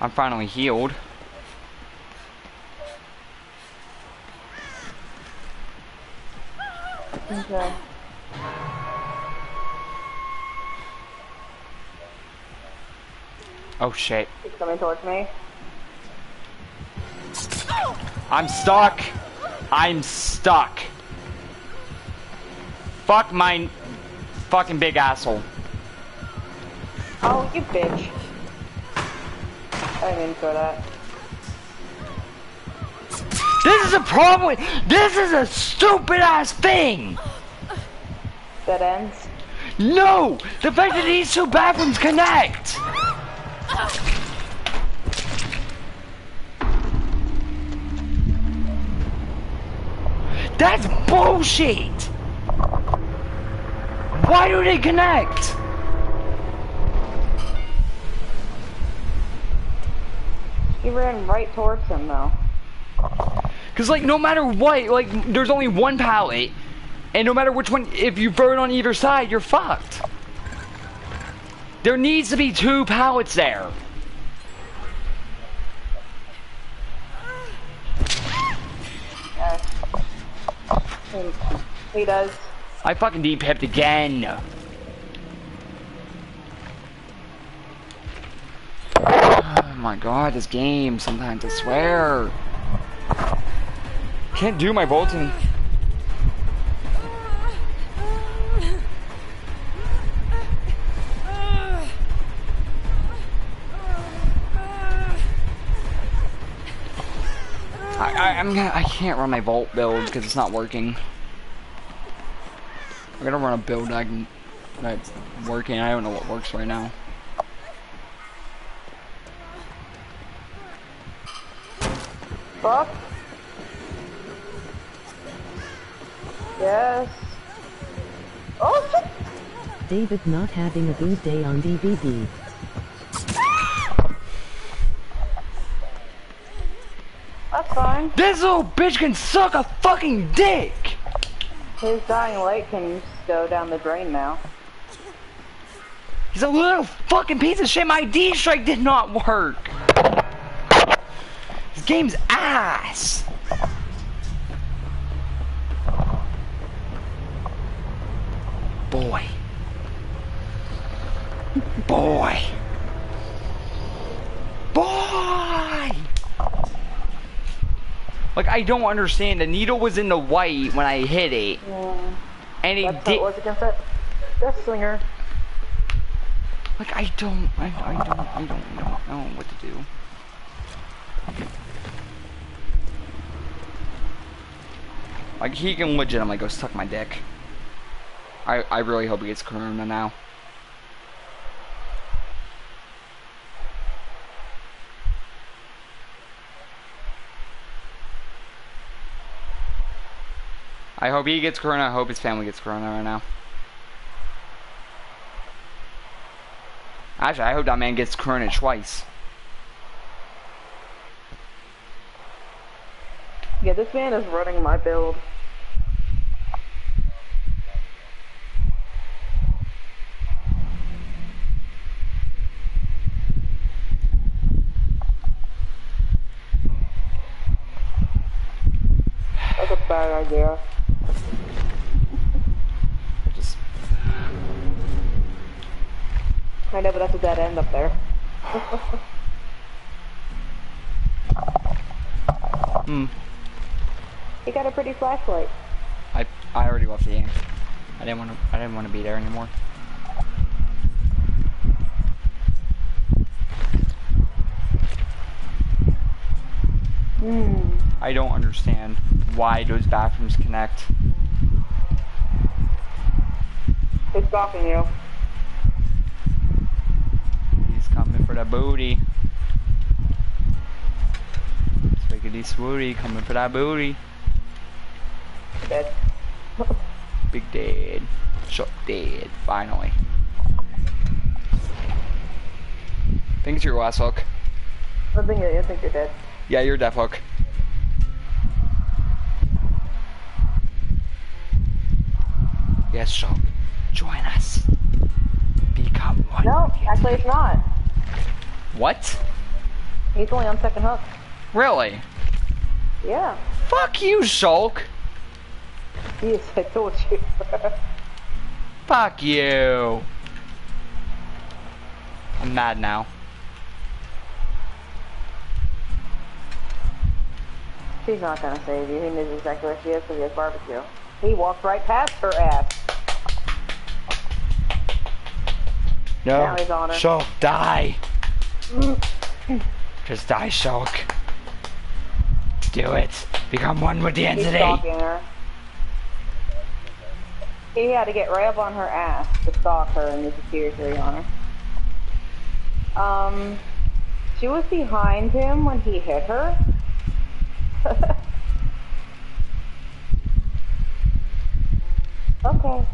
I'm finally healed. Okay. Oh shit. He's coming towards me. I'm stuck. I'm stuck. Fuck my fucking big asshole. Oh, you bitch. I didn't mean for that. This is a problem. This is a stupid ass thing. That ends. No, the fact that these two bathrooms connect. That's bullshit. Why do they connect? He ran right towards him though. Cause like no matter what, like there's only one pallet, and no matter which one, if you burn on either side, you're fucked. There needs to be two pallets there. Yeah. He, does. I fucking deep hipped again. Oh my god, this game sometimes I swear. Can't do my bolting. I'm gonna, I can't run my vault build because it's not working. I'm gonna run a build I can, that's working. I don't know what works right now. Fuck. Yes. Oh shit! David not having a good day on DBD. Fine. This little bitch can suck a fucking dick! His dying light can go down the drain now. He's a little fucking piece of shit. My D strike did not work. This game's ass. Boy. Boy. Boy. Like I don't understand. The needle was in the white when I hit it, Yeah. and it That's did. it was against that Death Slinger. Like I don't, I, I don't, I don't, I don't know what to do. Like he can legitimately go suck my dick. I I really hope he gets corona now. I hope he gets corona. I hope his family gets corona right now. Actually, I hope that man gets corona twice. Yeah, this man is running my build. That's a bad idea. I know, but that's a dead end up there. hmm. He got a pretty flashlight. I I already left the game. I didn't want to. I didn't want to be there anymore. Hmm. I don't understand why those bathrooms connect. It's stalking you. Coming for that booty. Swiggity swooty coming for that booty. Dead. Big dead. Shot dead. Finally. think it's your last hook. I think, I think you're dead. Yeah, you're deaf hook. Yes, Shock. Join us. Become one. No, actually it's not. What? He's only on second hook. Really? Yeah. Fuck you, Shulk. Yes, I told you. Fuck you. I'm mad now. She's not gonna save you. He knows exactly where she is because he has barbecue. He walked right past her ass. No. Now he's on her. Shulk, die. Just die, Shulk. Do it. Become one with the entity. He had to get right up on her ass to stalk her and use the territory on her. Um, she was behind him when he hit her. okay.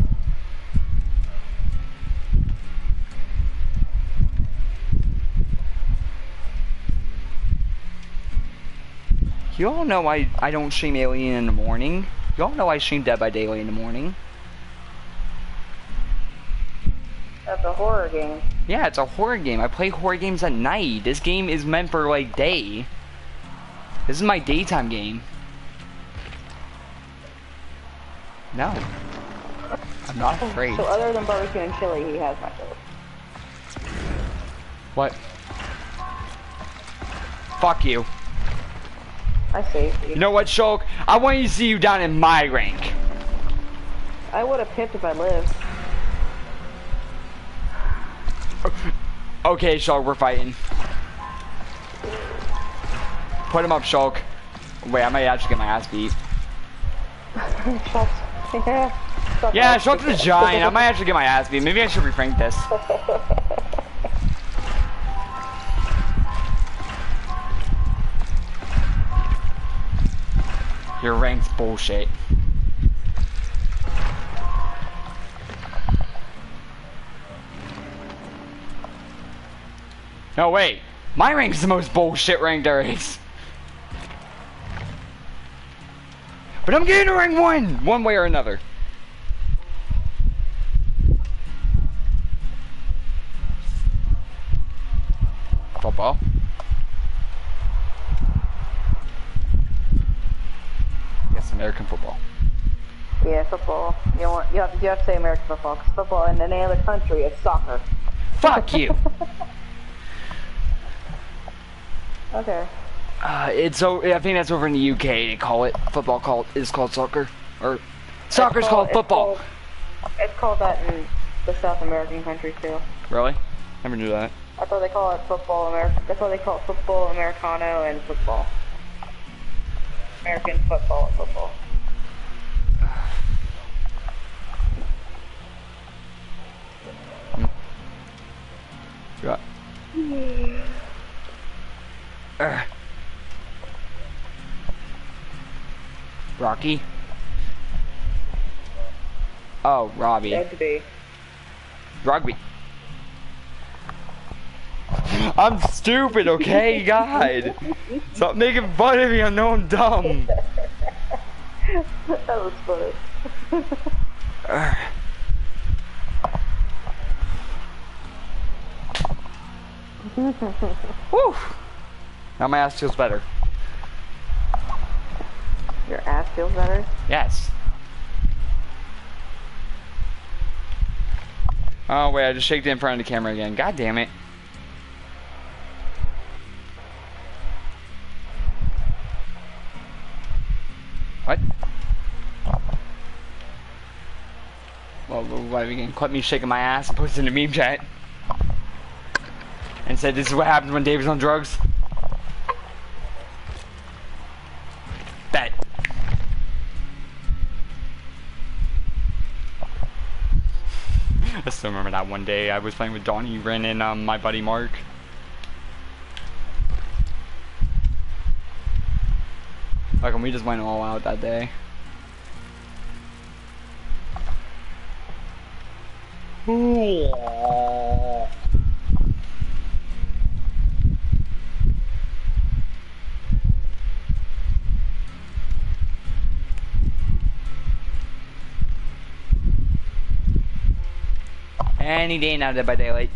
You all know I, I don't stream Alien in the morning. You all know I stream Dead by Daylight in the morning. That's a horror game. Yeah, it's a horror game. I play horror games at night. This game is meant for like day. This is my daytime game. No. I'm not afraid. So other than barbecue and chili, he has my chili. What? Fuck you. I saved you. You know what, Shulk? I want you to see you down in my rank. I would have pipped if I lived. Okay, Shulk, we're fighting. Put him up, Shulk. Wait, I might actually get my ass beat. Yeah. Shulk's a giant. I might actually get my ass beat. Maybe I should refrank this. Your rank's bullshit. No, wait. My rank's the most bullshit rank there is. But I'm getting to rank one, one way or another. Football. American football. Yeah, football. You want, you have, you have to say American football because football in any other country is soccer. Fuck you. Okay. Uh, it's I think that's over in the UK. They call it football. Called is called soccer, or soccer's It's called it's football. called- It's called that in the South American countries too. Really? Never knew that. I thought they call it football American. That's why they call it football Americano and football. American football football. Yeah. Ugh. Rocky. Oh, Robbie. Be. Rugby. I'm stupid, okay, God. Stop making fun of me. I know I'm dumb. that was funny. Whew. Now my ass feels better. Your ass feels better. Yes. Oh wait, I just shaked it in front of the camera again. God damn it. What? Well, why are you gonna clip me shaking my ass and post it in the meme chat? And said this is what happens when David's on drugs? Bet. I still remember that one day I was playing with Donnie, Ren, and um, my buddy Mark. And we just went all out that day. Any day now, Dead by Daylight.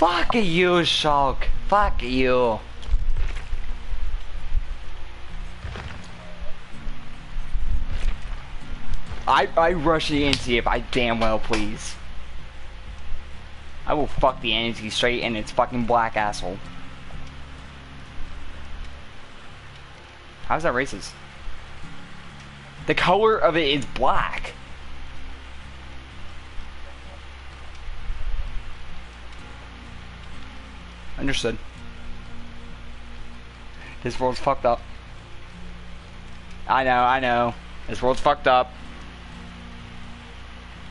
Fuck you, Shulk. Fuck you. I I rush the NC if I damn well please. I will fuck the NC straight in its fucking black asshole. How's that racist? The color of it is black. Understood. This world's fucked up. I know, I know. This world's fucked up.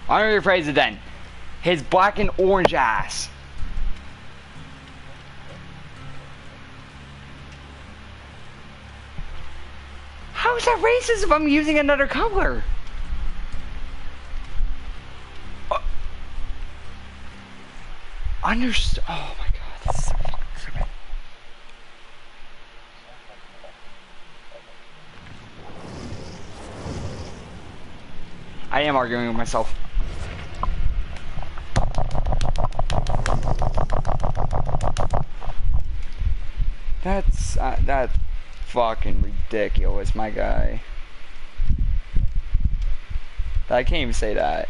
I'm gonna rephrase it then. His black and orange ass. How is that racist if I'm using another color? Uh, Oh my I am arguing with myself. That's uh, fucking ridiculous, my guy. I can't even say that.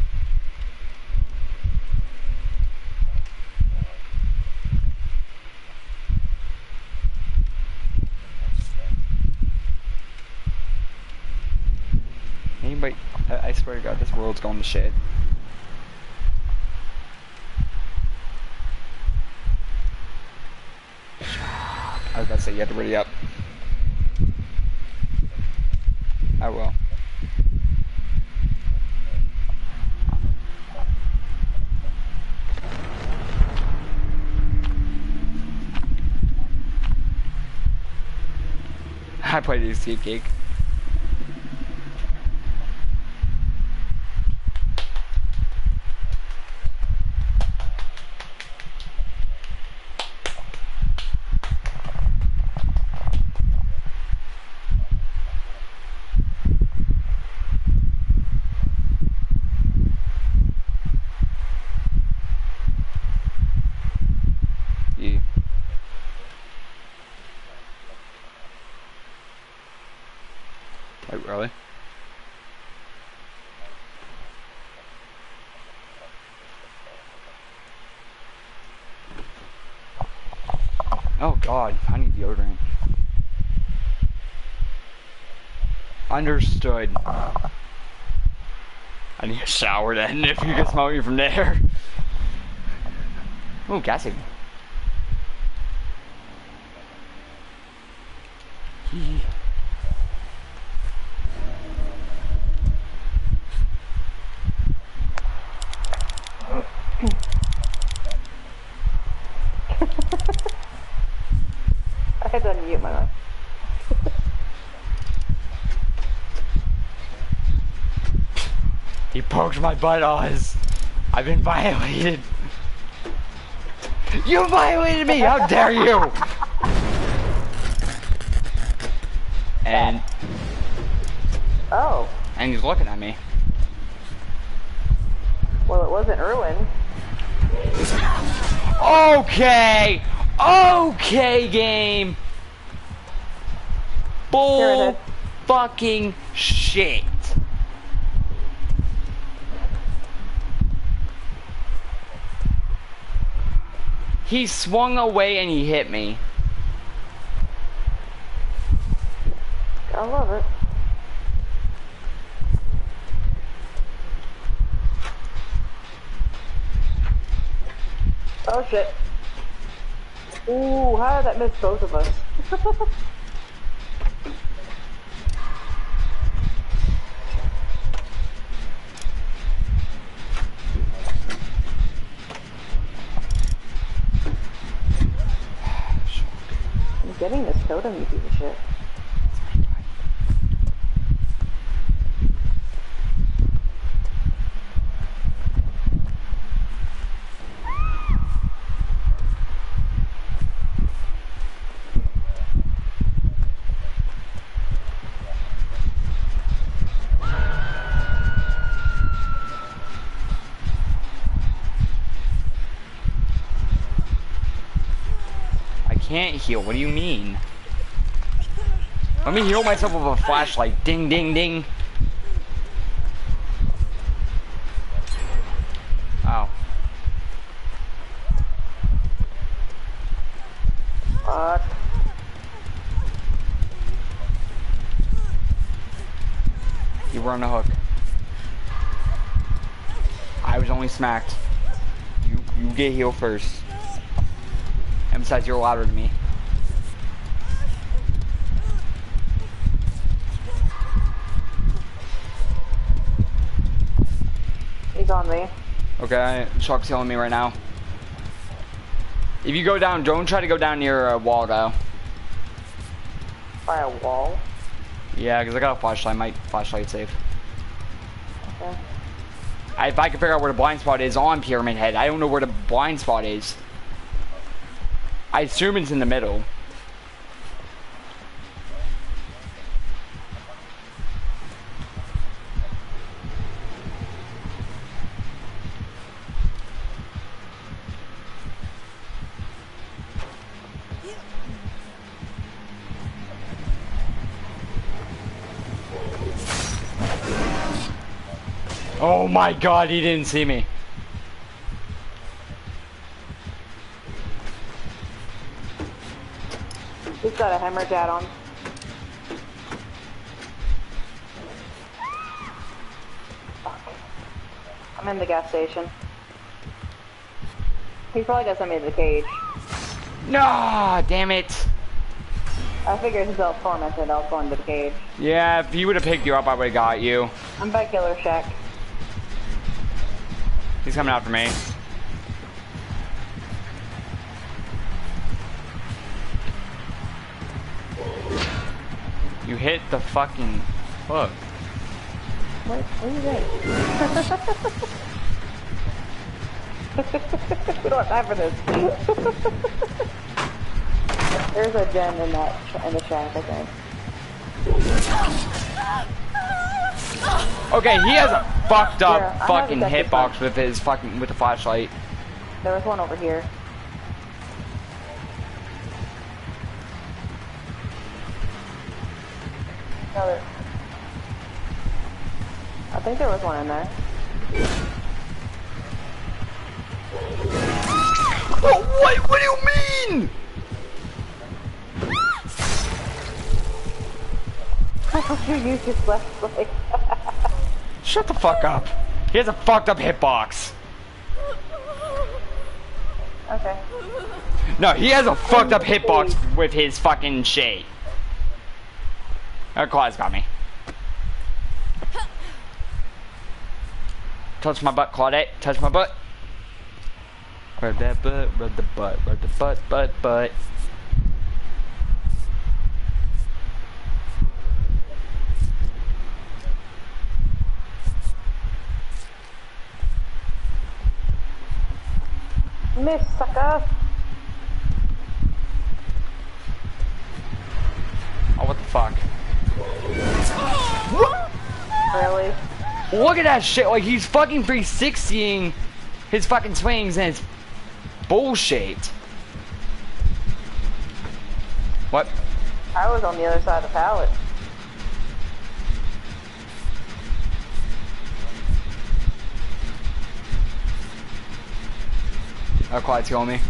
Anybody, I, I swear to God, this world's going to shit. I was about to say you have to ready up. I will. I played Escape Cake. You. Oh, really? Oh god, I need deodorant. Understood. I need a shower then if you can smell me from there. Oh, gassy. Hee. I had to unmute my mic. He poked my butt, Oz. I've been violated. You violated me! How dare you! And Oh, and he's looking at me. well, it wasn't Erwin. Okay, okay, game. Bull Here it is. fucking shit. He swung away and he hit me. I love it. Oh shit. Ooh, how did that miss both of us? I you piece of shit. can't heal. What do you mean? Let me heal myself with a flashlight. Ding, ding, ding. Oh. Fuck. You were on the hook. I was only smacked. You you get healed first. And besides, you're louder than me. Me. Okay, Chuck's healing me right now. If you go down, don't try to go down near a wall though. By a wall. Yeah, because I got a flashlight. My flashlight safe. Okay. I, if I can figure out where the blind spot is on Pyramid Head, I don't know where the blind spot is. I assume it's in the middle. My god, he didn't see me. He's got a hemorrhage add-on. Fuck. I'm in the gas station. He probably got somebody in the cage. No, damn it. I figured I was tormented, I was going to the cage. Yeah, if he would have picked you up, I would have got you. I'm by Killer Shack. Coming after me. You hit the fucking hook. What, what is it? we don't have time for this. There's a gem in that in the shack, I think. Okay, he has a fucked up Yeah, fucking hitbox with his fucking with the flashlight. There was one over here. No, there. I think there was one in there. What? What? What do you mean? you use your flashlight. Shut the fuck up. He has a fucked up hitbox. okay. No, he has a fucked up hitbox with his fucking shade. That Claw's got me. Touch my butt, Claudette. Touch my butt. Rub that butt, rub the butt, rub the butt, butt, butt. Miss sucker. Oh, what the fuck? Really? Look at that shit. Like, he's fucking 360ing his fucking swings and it's bullshit. What? I was on the other side of the pallet. Oh, Clyde's killing me.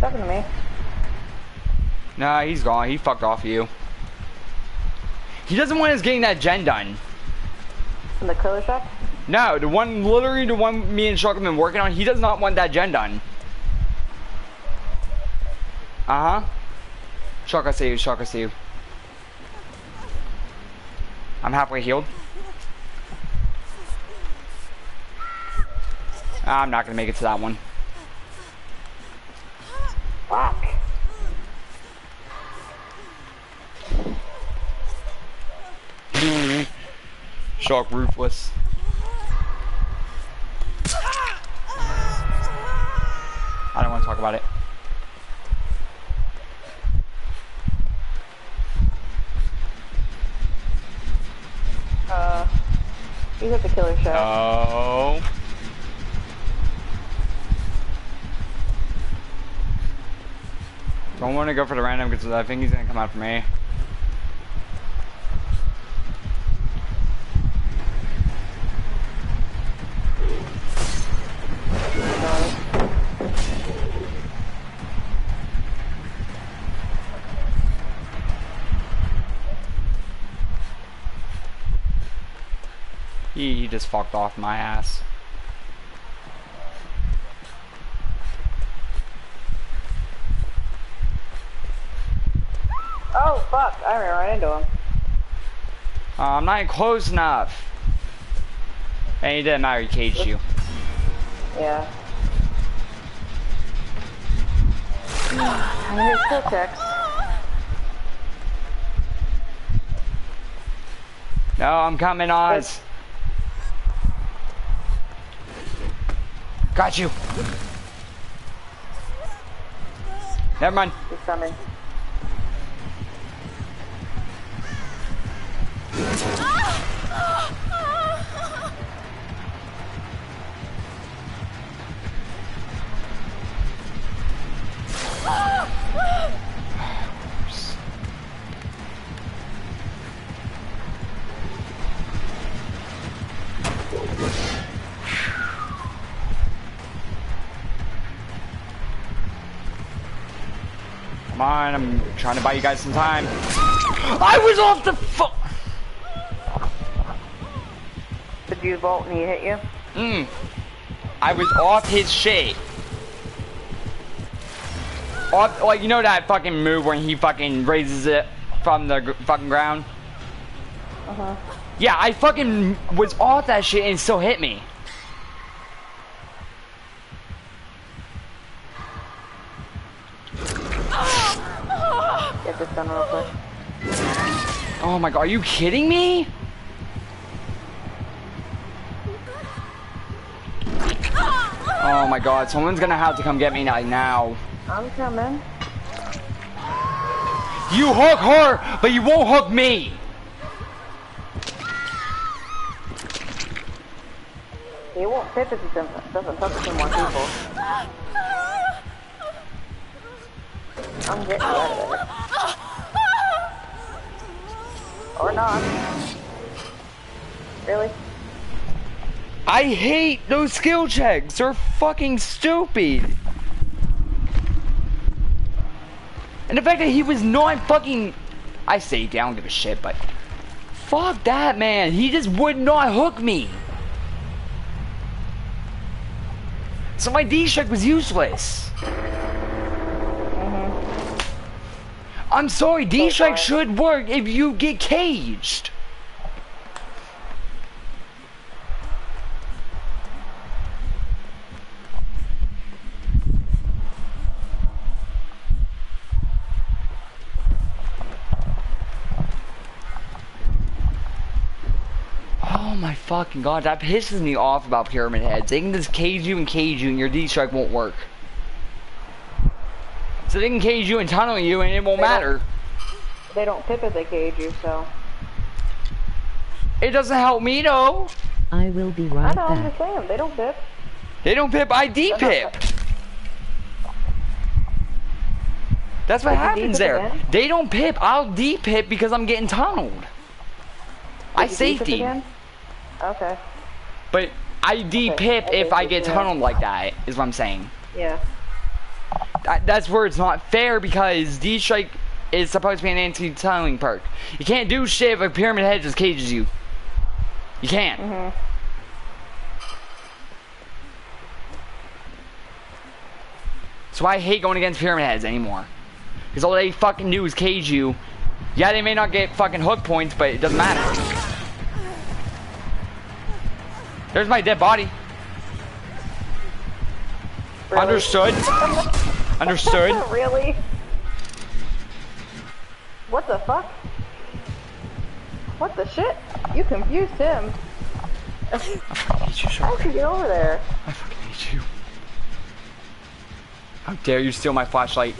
Talking to me. Nah, he's gone. He fucked off you. He doesn't want us getting that gen done. In the killer shack? No, the one, literally the one me and Shark have been working on, he does not want that gen done. Uh-huh. Shark, I see you. Shark, I see you. I'm halfway healed. I'm not gonna make it to that one. Fuck. Shark ruthless. I don't want to talk about it. Uh, He's at the killer shack. Oh. Don't want to go for the random because I think he's gonna come out for me. He just fucked off my ass. Oh fuck! I ran right into him. Uh, I'm not close enough. And he didn't matter, he caged you. Yeah. I hear skill checks. No, I'm coming, Oz. Got you. Never mind. He's coming. Come on, I'm trying to buy you guys some time. I was off the fu- Did you vault and he hit you? Mm. I was off his shit. Off, like, you know that fucking move when he fucking raises it from the gr- fucking ground? Uh huh. Yeah, I fucking was off that shit and it still hit me. Get this done real quick. Oh my god, are you kidding me? Oh my god, someone's gonna have to come get me now. I'm coming. You hook her, but you won't hook me. He won't tip if he doesn't, doesn't touch two more people. I'm getting out of. Or not. Really? I hate those skill checks. They're fucking stupid. And the fact that he was not fucking... I say I don't give a shit, but... Fuck that, man. He just would not hook me. So my D-strike was useless. I'm sorry, D-strike why- should work if you get caged. Oh my fucking god, that pisses me off about pyramid heads. They can just cage you and cage you and your D-strike won't work. So they can cage you and tunnel you and it won't They don't- matter. They don't tip if they cage you, so. It doesn't help me though. I will be right I right know, I'm back. just saying, they don't pip. They don't pip, I D-pip. That's what Did happens there. again? They don't pip, I'll D-pip because I'm getting tunneled. I Did you safety. Okay, but I D-pip Okay, if I get tunneled like that, is what I'm saying. yeah. That- that's where it's not fair because D-Strike is supposed to be an anti-tunneling perk. You can't do shit if a Pyramid Head just cages you. You can't. Mm -hmm. So I hate going against Pyramid Heads anymore. Because all they fucking do is cage you. Yeah, they may not get fucking hook points, but it doesn't matter. There's my dead body. Really? Understood. Understood. really? What the fuck? What the shit? You confused him. I fucking hate you so How did you get over there? I fucking hate you. How dare you steal my flashlight?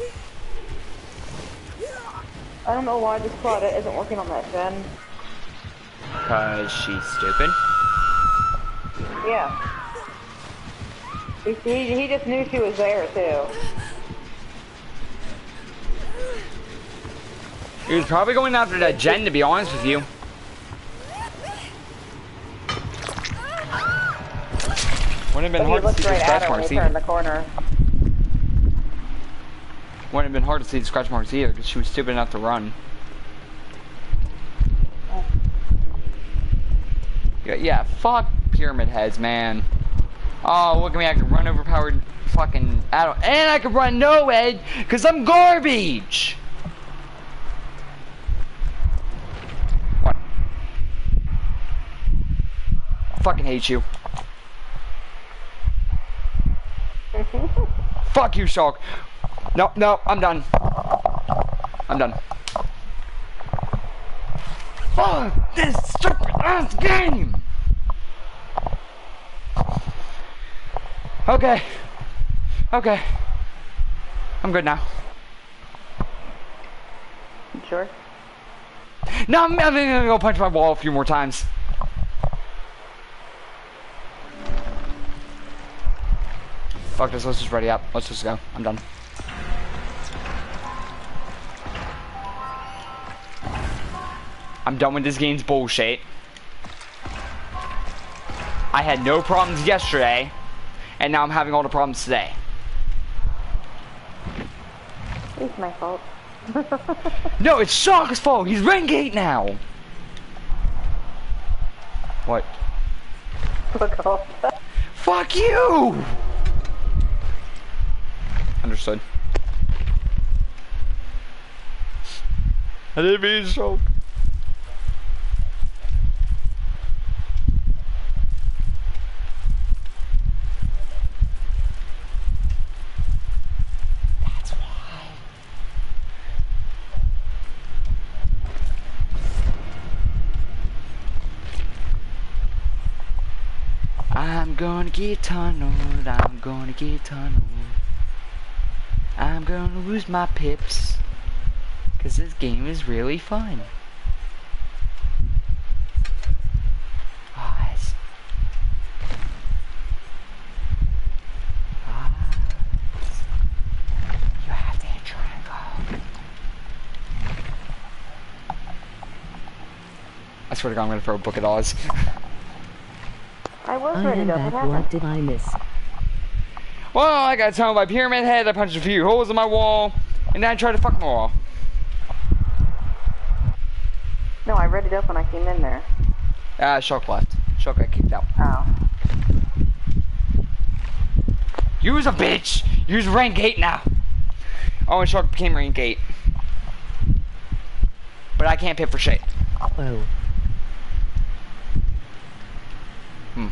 I don't know why this Claudette isn't working on that gen. Cause she's stupid. Yeah. He, he, he just knew she was there too. He was probably going after that gen, to be honest with you. Wouldn't have been hard to see the right at scratch marks either. the corner. Wouldn't have been hard to see the scratch marks either, because she was stupid enough to run. Yeah, yeah, fuck pyramid heads, man. Oh, look at me, I can run overpowered fucking Adam. And I can run NOED, because I'm garbage! What? I fucking hate you. Fuck you, Shark. No, no, I'm done. I'm done. Fuck this stupid ass game! Okay. Okay. I'm good now. You sure? No, I'm, I'm gonna go punch my wall a few more times. Fuck this, let's just ready up. Let's just go. I'm done. I'm done with this game's bullshit. I had no problems yesterday, and now I'm having all the problems today. It's my fault. No, it's Shark's fault. He's Rengate now. What? Fuck off. Fuck you! Understood. I didn't mean to I'm gonna get tunneled, I'm gonna get tunneled. I'm gonna lose my pips. Cause this game is really fun. You have to. I swear to God, I'm gonna throw a book at Oz. I was I ready am to. back. What What happened? did I miss? Well, I got tunneled by Pyramid Head, I punched a few holes in my wall, and then I tried to fuck my wall. No, I read it up when I came in there. Ah, Shulk left. Shulk got kicked out. Oh. Use a bitch! Use rank 8 now! Oh, and Shulk became rank 8. But I can't pip for shit. Oh. Hmm.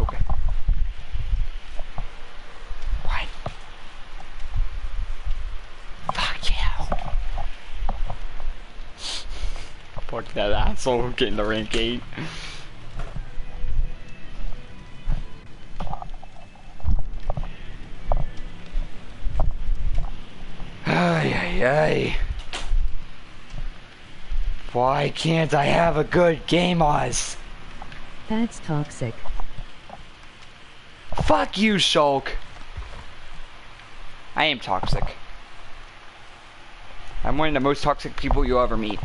Okay. What? Fuck yeah. Fuck that asshole getting the rank 8. Ay, ay, ay. Why can't I have a good game, Oz? That's toxic. Fuck you, Shulk. I am toxic. I'm one of the most toxic people you'll ever meet.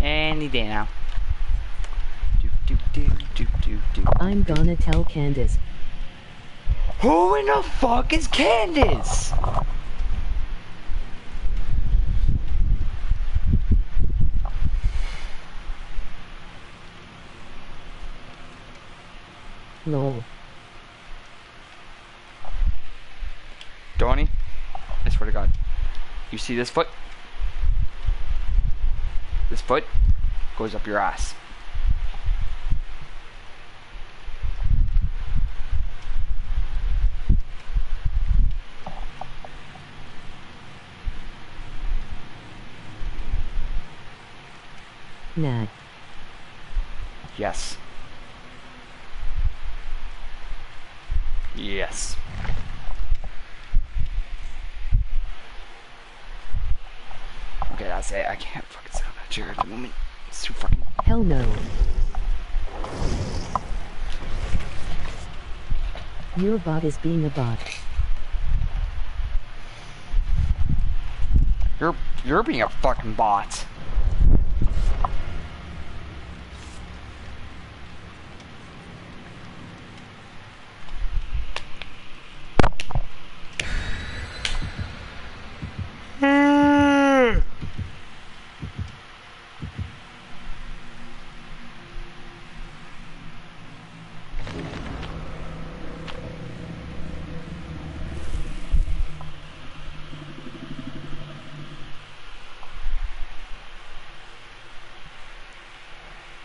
Any day now. Do, do, do, do, do, do. I'm gonna tell Candace. Who in the fuck is Candace? No. Donnie, I swear to God. You see this foot? This foot goes up your ass. Nat. Yes. Yes. Okay, that's it. I can't fucking sit on that chair at the moment. It's too fucking. Hell no. Your bot is being a bot. You're you're being a fucking bot.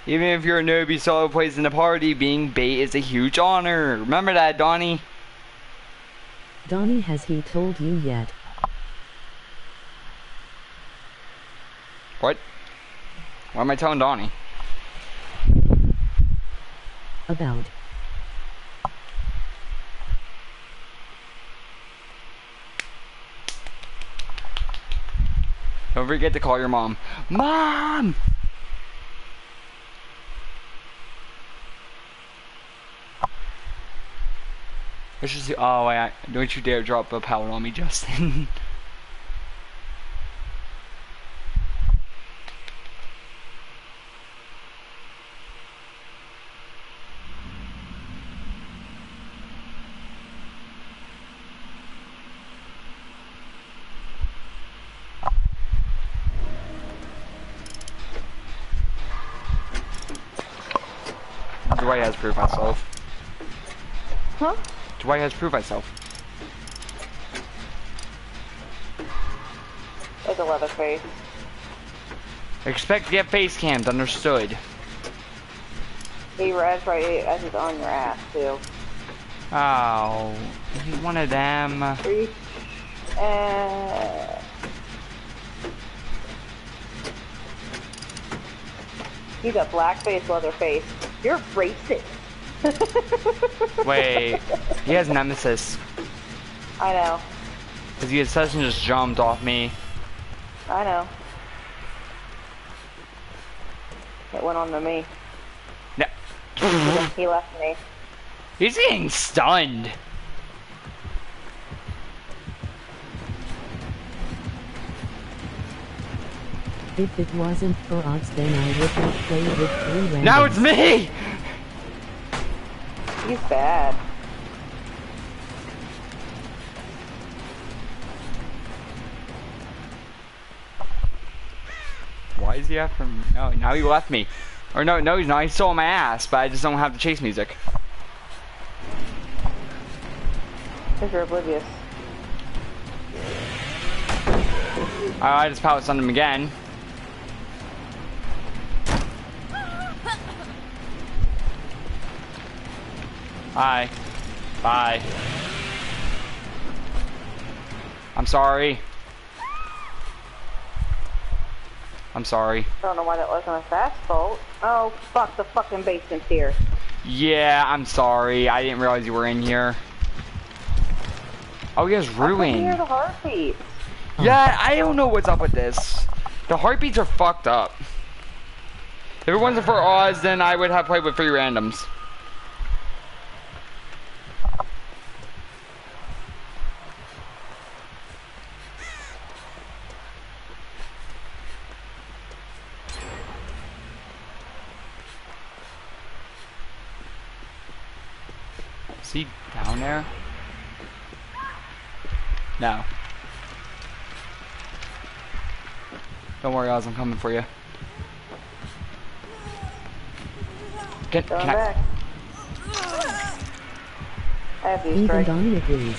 Even if you're a newbie solo plays in the party, being bait is a huge honor. Remember that, Donnie? Donnie has he told you yet? What? Why am I telling Donnie? About. Don't forget to call your mom. Mom! Let's just oh wait, don't you dare drop a power on me, Justin. Dwight has Prove Thyself. Huh? Dwight has Prove Thyself. Like a Leatherface. Expect to get face cams, understood. He read right as he's on your ass too. Oh, he's one of them. Reach and he's a black face, Leatherface. You're racist. Wait, he has Nemesis. I know. Because the assassin just jumped off me. I know. It went on to me. No. He left me. He's getting stunned. If it wasn't for odds then I would not play with three randoms. Now it's me! He's bad. Why is he after me? No, now he left me. Or no, no, he's not. He's still on my ass, but I just don't have the chase music. Because you're oblivious. I just power stunned him again. Bye. Bye. I'm sorry. I'm sorry. I don't know why that wasn't a fast vault. Oh, fuck, the fucking basement's here. Yeah, I'm sorry. I didn't realize you were in here. Oh, he has I can hear the heartbeat. Yeah, I don't know what's up with this. The heartbeats are fucked up. If it wasn't for Oz, then I would have played with three randoms. guys. I'm coming for you. Get, can I... back. I have these Even done with these.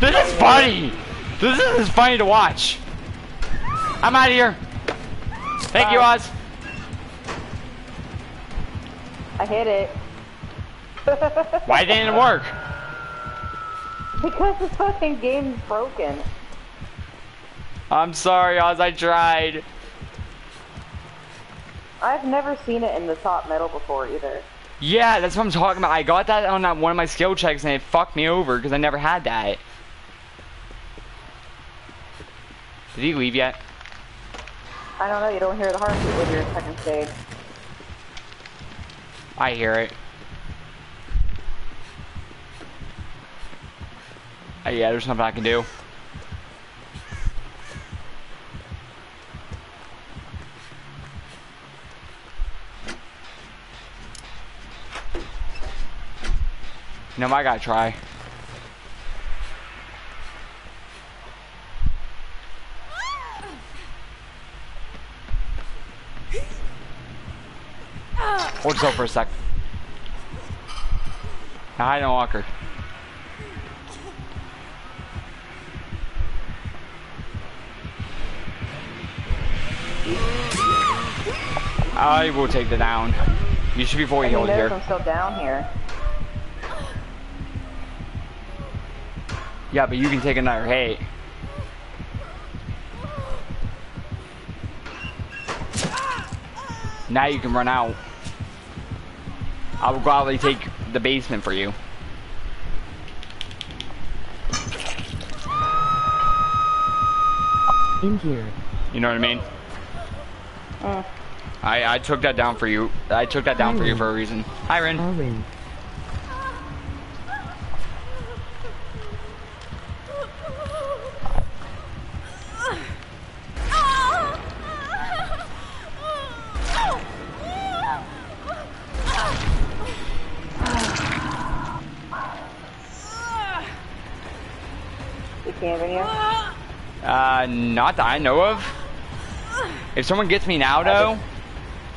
this is funny. This is funny to watch. I'm out of here. Thank Bye. you, Oz. I hit it. Why didn't it work? Because the fucking game's broken. I'm sorry, Oz. I tried. I've never seen it in the top metal before either. Yeah, that's what I'm talking about. I got that on that one of my skill checks, and it fucked me over because I never had that. Did he leave yet? I don't know, you don't hear the heartbeat with your second stage. I hear it. Uh, yeah, there's nothing I can do. No, I gotta try. Hold still for a sec. I don't Walker. I will take the down. You should be fully I mean, healed here. I'm still down here. Yeah, but you can take another hit. Now you can run out. I will gladly take the basement for you. In here. You know what I mean? Uh, I, I took that down for you. I took that down for you for a reason. Hi, Ren. Orin. you camping here? Uh, not that I know of. If someone gets me now, though,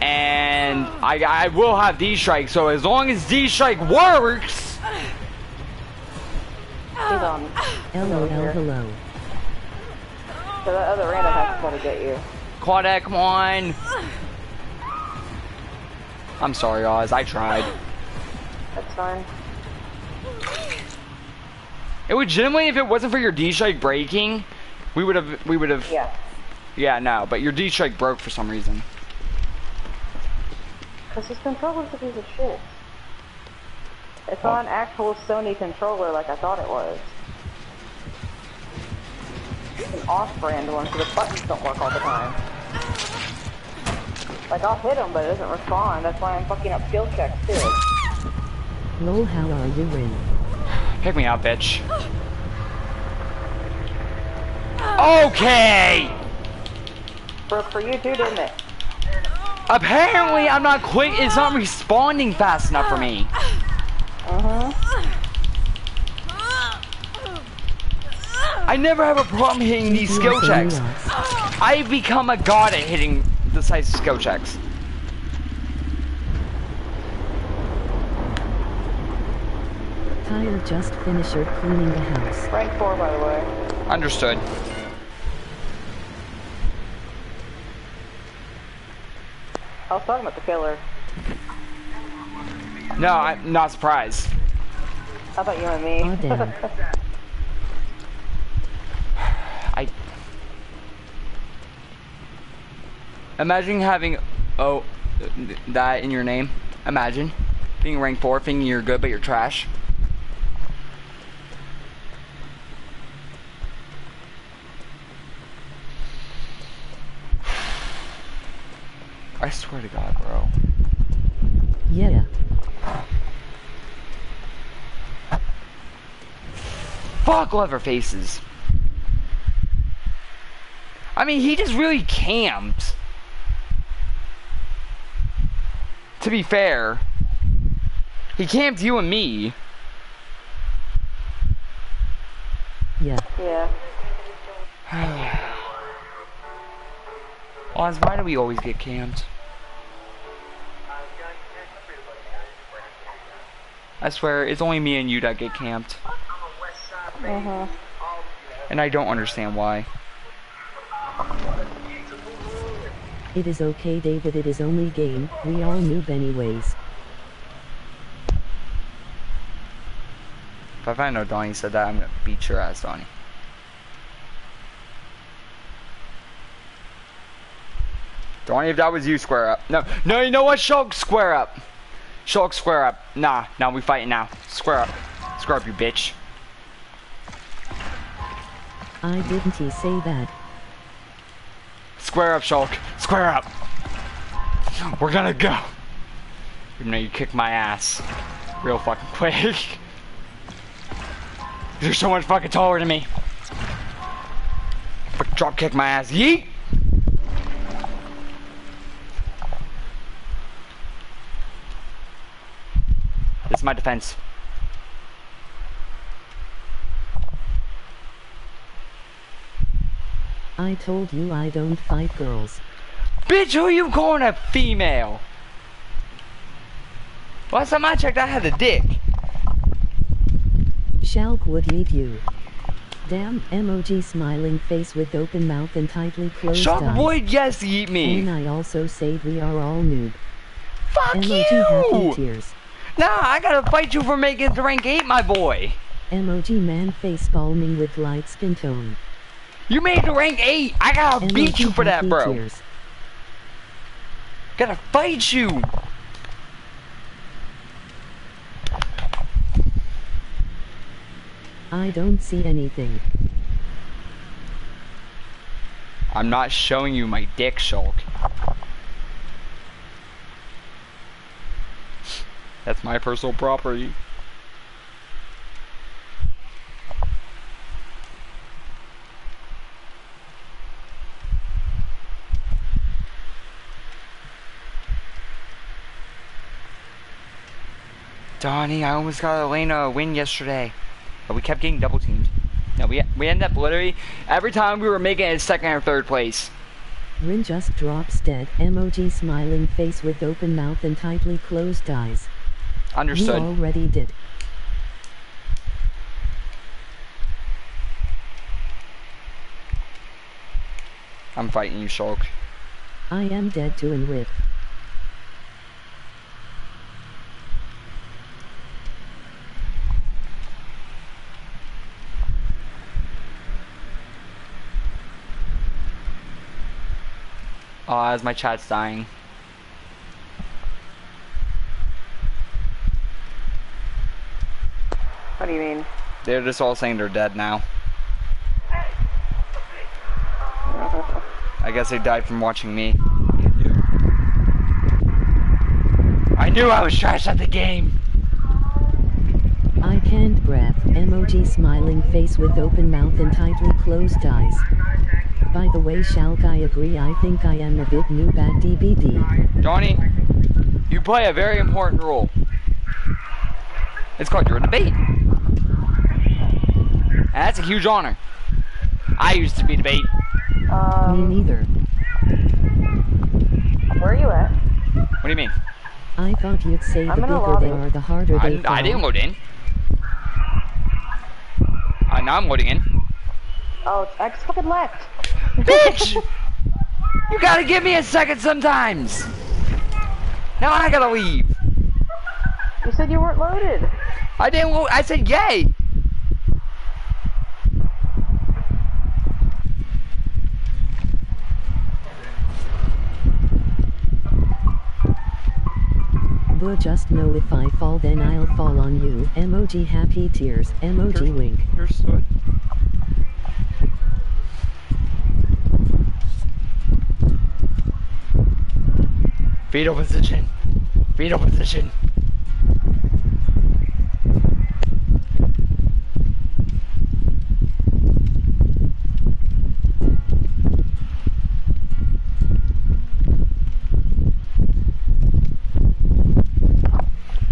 and I, I will have D-Strike, so as long as D-Strike works, He's on. LOL hello. So that other random has to try to get you. Claudette, come on. I'm sorry, Oz. I tried. That's fine. It legitimately, if it wasn't for your D-Strike breaking, we would have, we would have, Yeah. Yeah, no, but your D-Strike broke for some reason. Because his controller's a piece of shit. It's Oh. not an actual Sony controller like I thought it was. It's an off-brand one, so the buttons don't work all the time. Like, I'll hit him, but it doesn't respond. That's why I'm fucking up skill checks, too. Lol how are you Rin? Pick me up, bitch. Okay! Broke for you, too, didn't it? Apparently, I'm not quick. It's not responding fast enough for me. Uh-huh. I never have a problem hitting these skill checks. I've become a god at hitting the size of skill checks. Kyle just finished cleaning the house. Rank 4, by the way. Understood. I was talking about the killer. No, I'm not surprised. How about you and me? Aw, damn. I imagine having oh uh, that in your name. Imagine being ranked four, thinking you're good but you're trash. I swear to God, bro. Yeah. Fuck leather faces. I mean, he just really camped. To be fair, he camped you and me. Yeah. yeah. Oz, why do we always get camped? I swear, it's only me and you that get camped. Uh-huh. And I don't understand why. It is okay David it is only game, we all noob anyways. If I find out Donnie said that, I'm gonna beat your ass, Donnie. Donnie, if that was you, square up. No, no, you know what? Shulk, square up. Shulk, square up. Nah, nah, we fighting now. Square up. Square up, you bitch. I didn't say that. Square up, Shulk. Square up. We're gonna go. Even though you kick my ass. Real fucking quick. You're so much fucking taller than me. Fuck, Drop kick my ass. Yeet! This is my defense. I told you I don't fight girls. Bitch, who you calling a female? Last time I checked, I had a dick. Shalk would eat you. Damn emoji smiling face with open mouth and tightly closed Shark eyes. would yes eat me. And. I also said we are all noob. Fuck Emoji happy you! tears. Nah, I gotta fight you for making it to rank 8, my boy. Emoji man face palming with light skin tone. You made to rank 8. I gotta beat you for that, bro. tears. Gotta fight you. I don't see anything. I'm not showing you my dick, Shulk. That's my personal property. Donnie, I almost got Elena a win yesterday. But we kept getting double teamed. No, we we ended up literally every time we were making it second or third place. Rin just drops dead. Emoji smiling face with open mouth and tightly closed eyes. You Understood. already did. I'm fighting you, Shulk. I am dead to and with. Oh, as my chat's dying. What do you mean? They're just all saying they're dead now. I guess they died from watching me. I knew I was trash at the game. I can't breath. Emoji smiling face with open mouth and tightly closed eyes. By the way, Shalk, I agree. I think I am a bit new at DBD. Donnie, you play a very important role. It's called your debate. And that's a huge honor. I used to be debate. Me Um, neither. where are you at? What do you mean? I thought you'd say the I'm in a bigger they are, the harder I, they fall. I didn't load in. Uh, now I'm loading in. Oh, I just fucking left. Bitch! you gotta give me a second sometimes. Now I gotta leave. You said you weren't loaded. I didn't. Lo- I said yay. But just know if I fall, then I'll fall on you. Emoji happy tears. Emoji wink. Understood. Fetal position. Fetal position.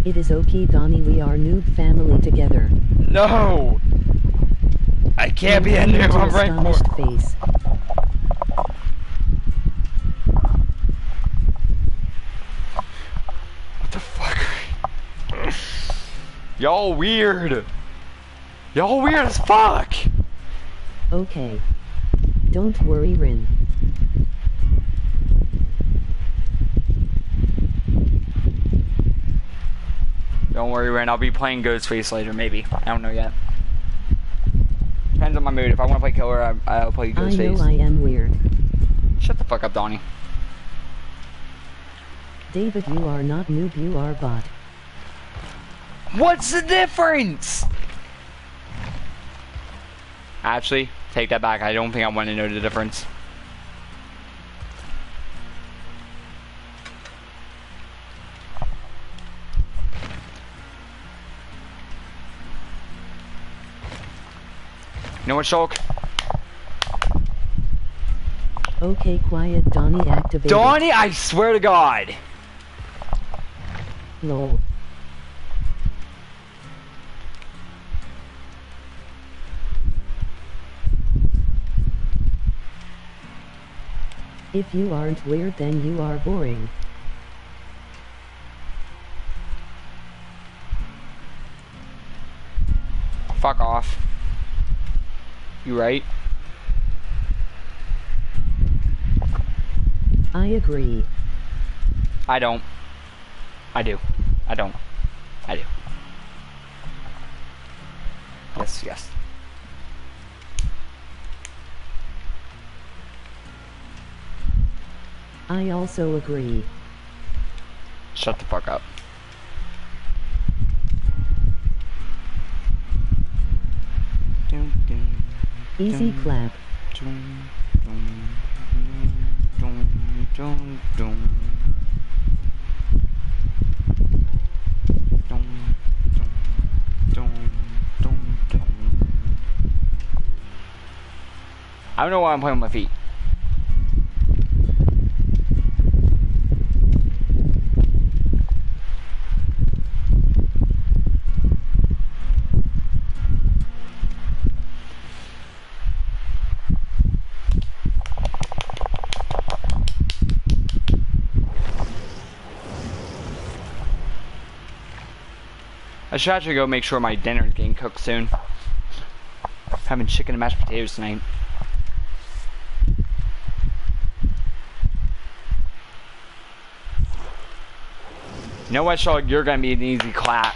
It is okay, Donnie. We are noob family together. No. I can't be a noob. I'm rank four. face. What the fuck? Y'all weird. Y'all weird as fuck. Okay. Don't worry, Rin. Don't worry, Ren. I'll be playing Ghostface later, maybe. I don't know yet. Depends on my mood. If I want to play Killer, I, I'll play Ghostface. I know I am weird. Shut the fuck up, Donnie. David, you are not noob, you are bot. What's the difference? Actually, take that back. I don't think I want to know the difference. Know what, Shulk? Okay, quiet, Donnie activated. Donnie, I swear to God. No. If you aren't weird, then you are boring. Fuck off. You right? I agree. I don't. I do. I don't. I do. Yes, yes. I also agree. Shut the fuck up. Easy clap. I don't know why I'm playing with my feet. I should actually go make sure my dinner's getting cooked soon. Having chicken and mashed potatoes tonight. You know what, Shaw? You're gonna be an easy clap.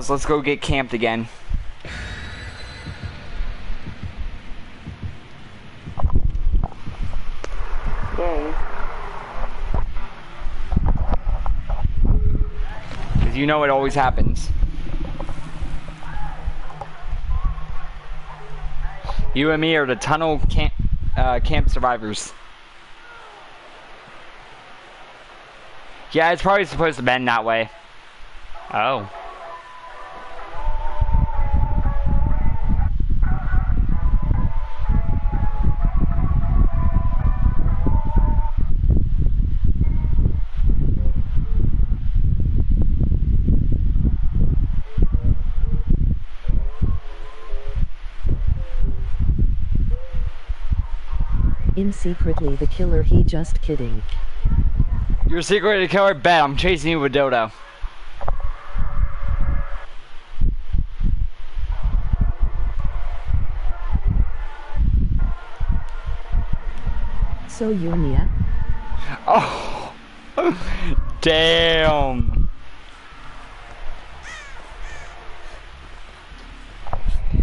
Oz, let's go get camped again. Yay. Because you know it always happens. You and me are the tunnel camp, uh, camp survivors. Yeah, it's probably supposed to bend that way. Oh. In secretly the killer, he just kidding. You're secretly killer? Bet I'm chasing you with Dodo. So you're Nea? Oh. Damn.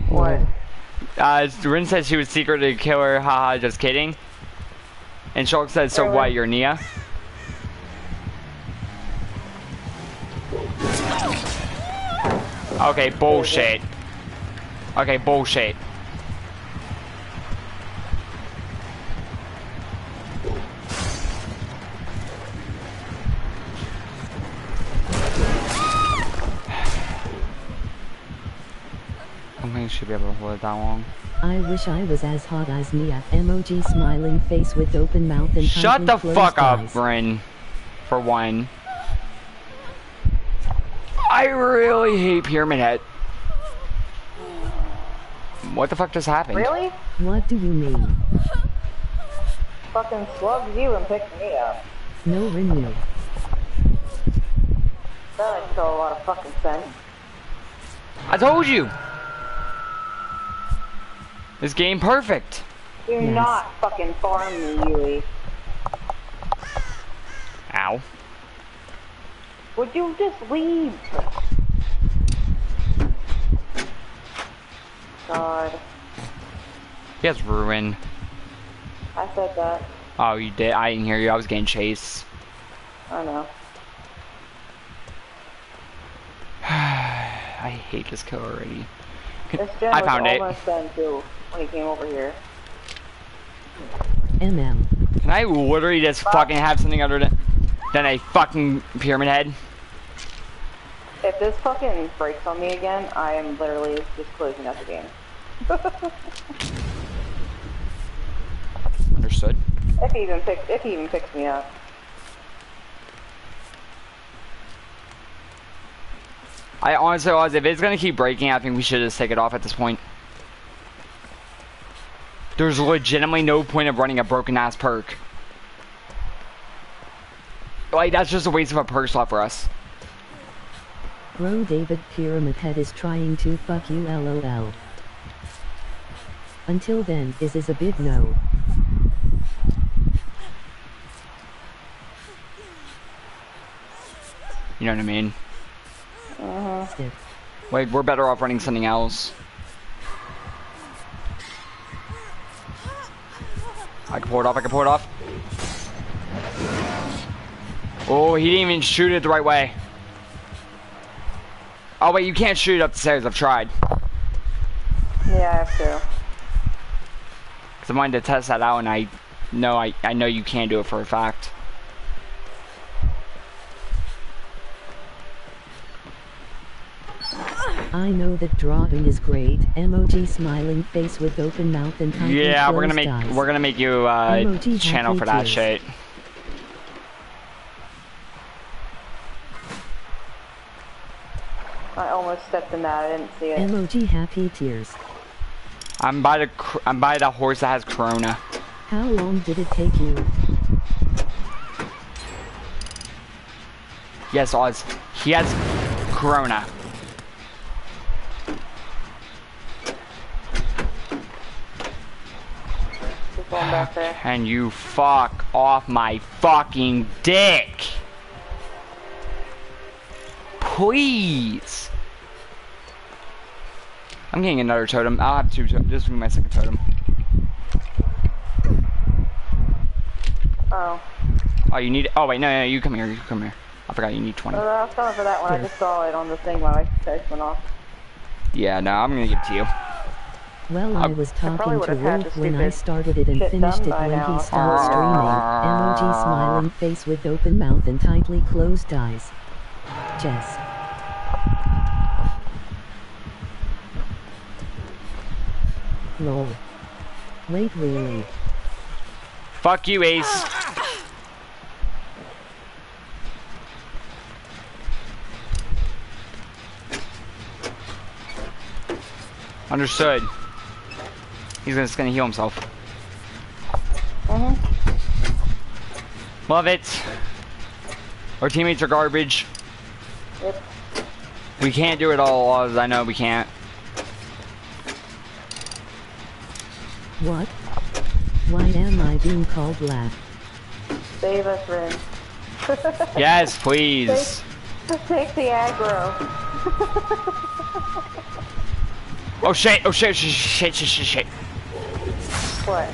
What? Uh, Rin said she was secretly a killer, haha, just kidding. And Shulk said, so what, you're Nea? Okay, bullshit. Okay, bullshit. I don't think she should be able to hold it that long. I wish I was as hot as Nea. Emoji smiling face with open mouth and Shut the closed fuck up, eyes. Bryn. For one. I really hate Pyramid Head. What the fuck just happened? Really? What do you mean? Fucking slugged you and picked me up. No renew. That makes a lot of fucking sense. I told you! This game perfect. Do Yes. not fucking farming me, Yui. Ow. Would you just leave? God, He has ruin. I said that. Oh, you did? I didn't hear you. I was getting chased. I know. I hate this kill already. This I found it. Almost done too when he came over here. MM. Can I literally just fucking have something other than, than a fucking pyramid head? If this fucking breaks on me again, I am literally just closing out the game. Understood. if he even picks, if he even picks me up. I honestly was, if it's gonna keep breaking, I think we should just take it off at this point. There's legitimately no point of running a broken ass perk. Like, that's just a waste of a perk slot for us. Bro David Pyramid Head is trying to fuck you lol. Until then, is is a big no. You know what I mean? Uh-huh. Stick. Like, we're better off running something else. I can pull it off, I can pull it off. Oh, he didn't even shoot it the right way. Oh wait, you can't shoot it up the stairs, I've tried. Yeah, I have to. Cause I wanted to test that out and I know I, I know you can do it for a fact. I know that drawing is great. Emoji smiling face with open mouth and tightly Yeah, we're gonna make eyes. we're gonna make you uh Emoji channel for that tears. shit. I almost stepped in that. I didn't see it. Emoji happy tears. I'm by the cr- I'm by the horse that has corona. How long did it take you? Yes, Oz. He has corona. Just going back there. Can you fuck off my fucking dick? Please. I'm getting another totem. I'll have two totems. This will be my second totem. Oh. Oh, you need. Oh wait, no, no, you come here. You come here. I forgot you need 20. Uh, I was coming for that one. I just saw it on the thing while I guys went off. Yeah, no, I'm gonna give it to you. Well, I I- was probably talking to would've Wolf the when I started it and finished it when now. he stopped streaming. Emoji ah. smiling face with open mouth and tightly closed eyes. Jess. Lol. Wait, really? Fuck you, Ace. Understood. He's just gonna heal himself. Mhm. Love it. Our teammates are garbage. Yep. We can't do it all, as I know we can't. What? Why am I being called laugh? Save us, Rin. Yes, please. Just take the aggro. Oh shit! Oh shit! Shit! Shit! Shit! Shit! shit. What?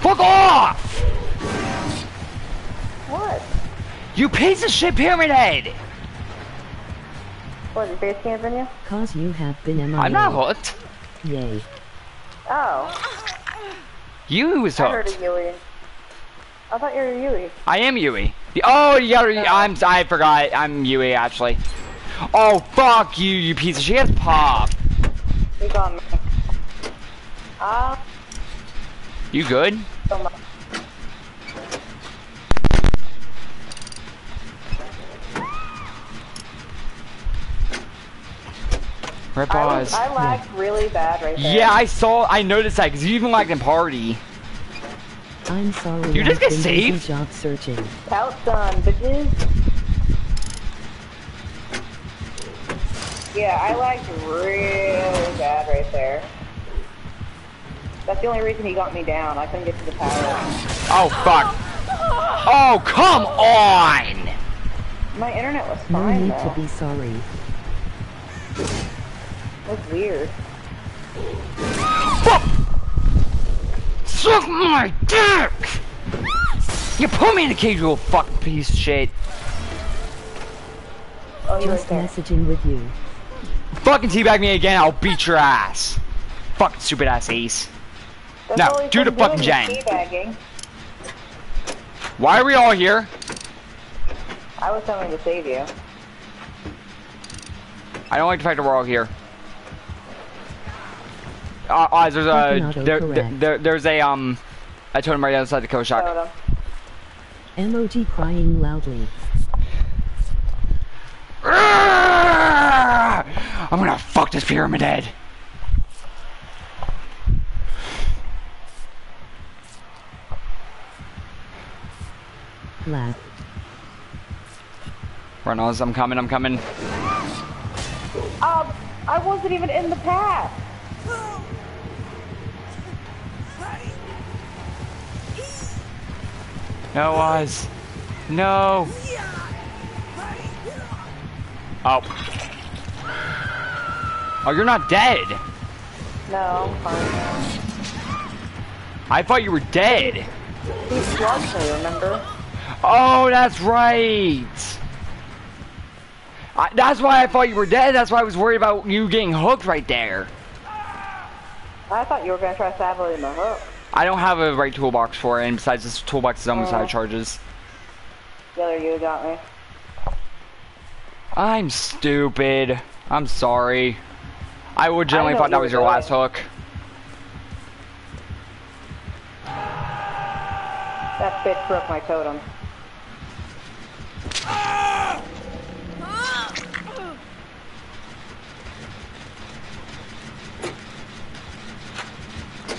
Fuck off! What? You piece of shit, pyramid head! What, is base camping you? Cause you have been MIA. I'm not hooked. Yay. Oh, You was I heard hooked. a Yui. I thought you were Yui. I am Yui. Oh, you gotta, I'm. I forgot. I'm Yui actually. Oh fuck you, you piece of shit. Pop. He's on me. You good? so much. I, was, pause. I lagged really bad right there. Yeah, I saw. I noticed that because you even lagged in party. I'm sorry. You just I've get saved? job searching. Couch done, bitches. Yeah, I lagged really bad right there. That's the only reason he got me down. I couldn't get to the power. Oh fuck. Oh come on. My internet was fine, No fine need though. to be sorry. It was weird. Fuck. Suck my dick. You put me in a cage, you little fucking piece of shit. Oh, you Just right messaging with you. Fucking teabag me again, I'll beat your ass. Fucking stupid ass ace. That's Now, do the been fucking doing gen. is teabagging. Why are we all here? I was coming to save you. I don't like the fact that we're all here. Uh, Oz, there's a there, there, there, there's a um. I told him right outside the kill shock. MOT crying loudly. I'm gonna fuck this pyramid head. Laugh. Run, Oz, I'm coming, I'm coming. Um, I wasn't even in the path. No, Oz. No. Oh. Oh, you're not dead. No, I'm fine. I thought you were dead. He slugged me, remember? Oh, that's right. I, that's why I thought you were dead. That's why I was worried about you getting hooked right there. I thought you were gonna try sabotaging the hook. I don't have a right toolbox for it, and besides, this toolbox is almost Oh. out of charges. The other you got me. I'm stupid. I'm sorry. I legitimately know thought that was your last hook. That bitch broke my totem.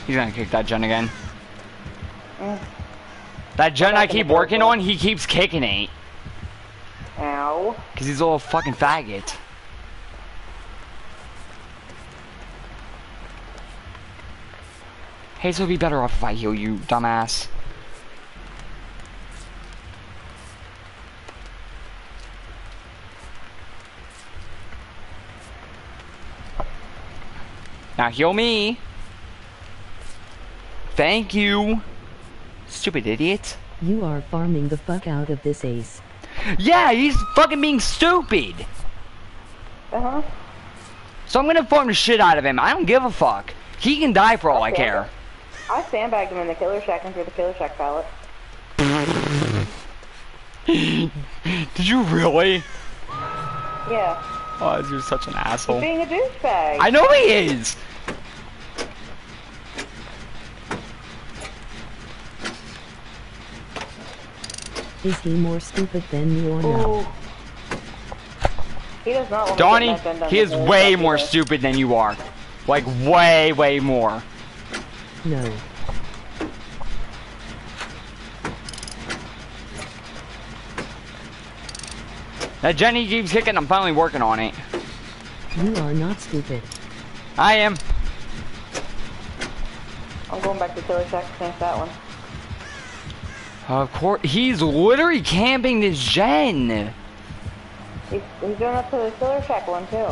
He's gonna kick that gen again. Mm. That gen I keep working on, he keeps kicking it. Ow. Cause he's a little fucking faggot. Hey, so it'd be better off if I heal you, dumbass. Now heal me. Thank you. Stupid idiot. You are farming the fuck out of this ace. Yeah, he's fucking being stupid. Uh-huh. So I'm gonna farm the shit out of him. I don't give a fuck. He can die for all I Okay. care. I sandbagged him in the killer shack and threw the killer shack pallet. Did you really? Yeah. Oh, you're such an asshole. Being a douchebag. I know he is. Is he more stupid than you or no? He does not want me to get Donnie, that gun done he is way more it. stupid than you are. Like, way, way more. No. That Jenny keeps kicking, I'm finally working on it. You are not stupid. I am. I'm going back to killer shack to finish that one. Of course, he's literally camping this gen. He's, he's doing up to the solar shack one too.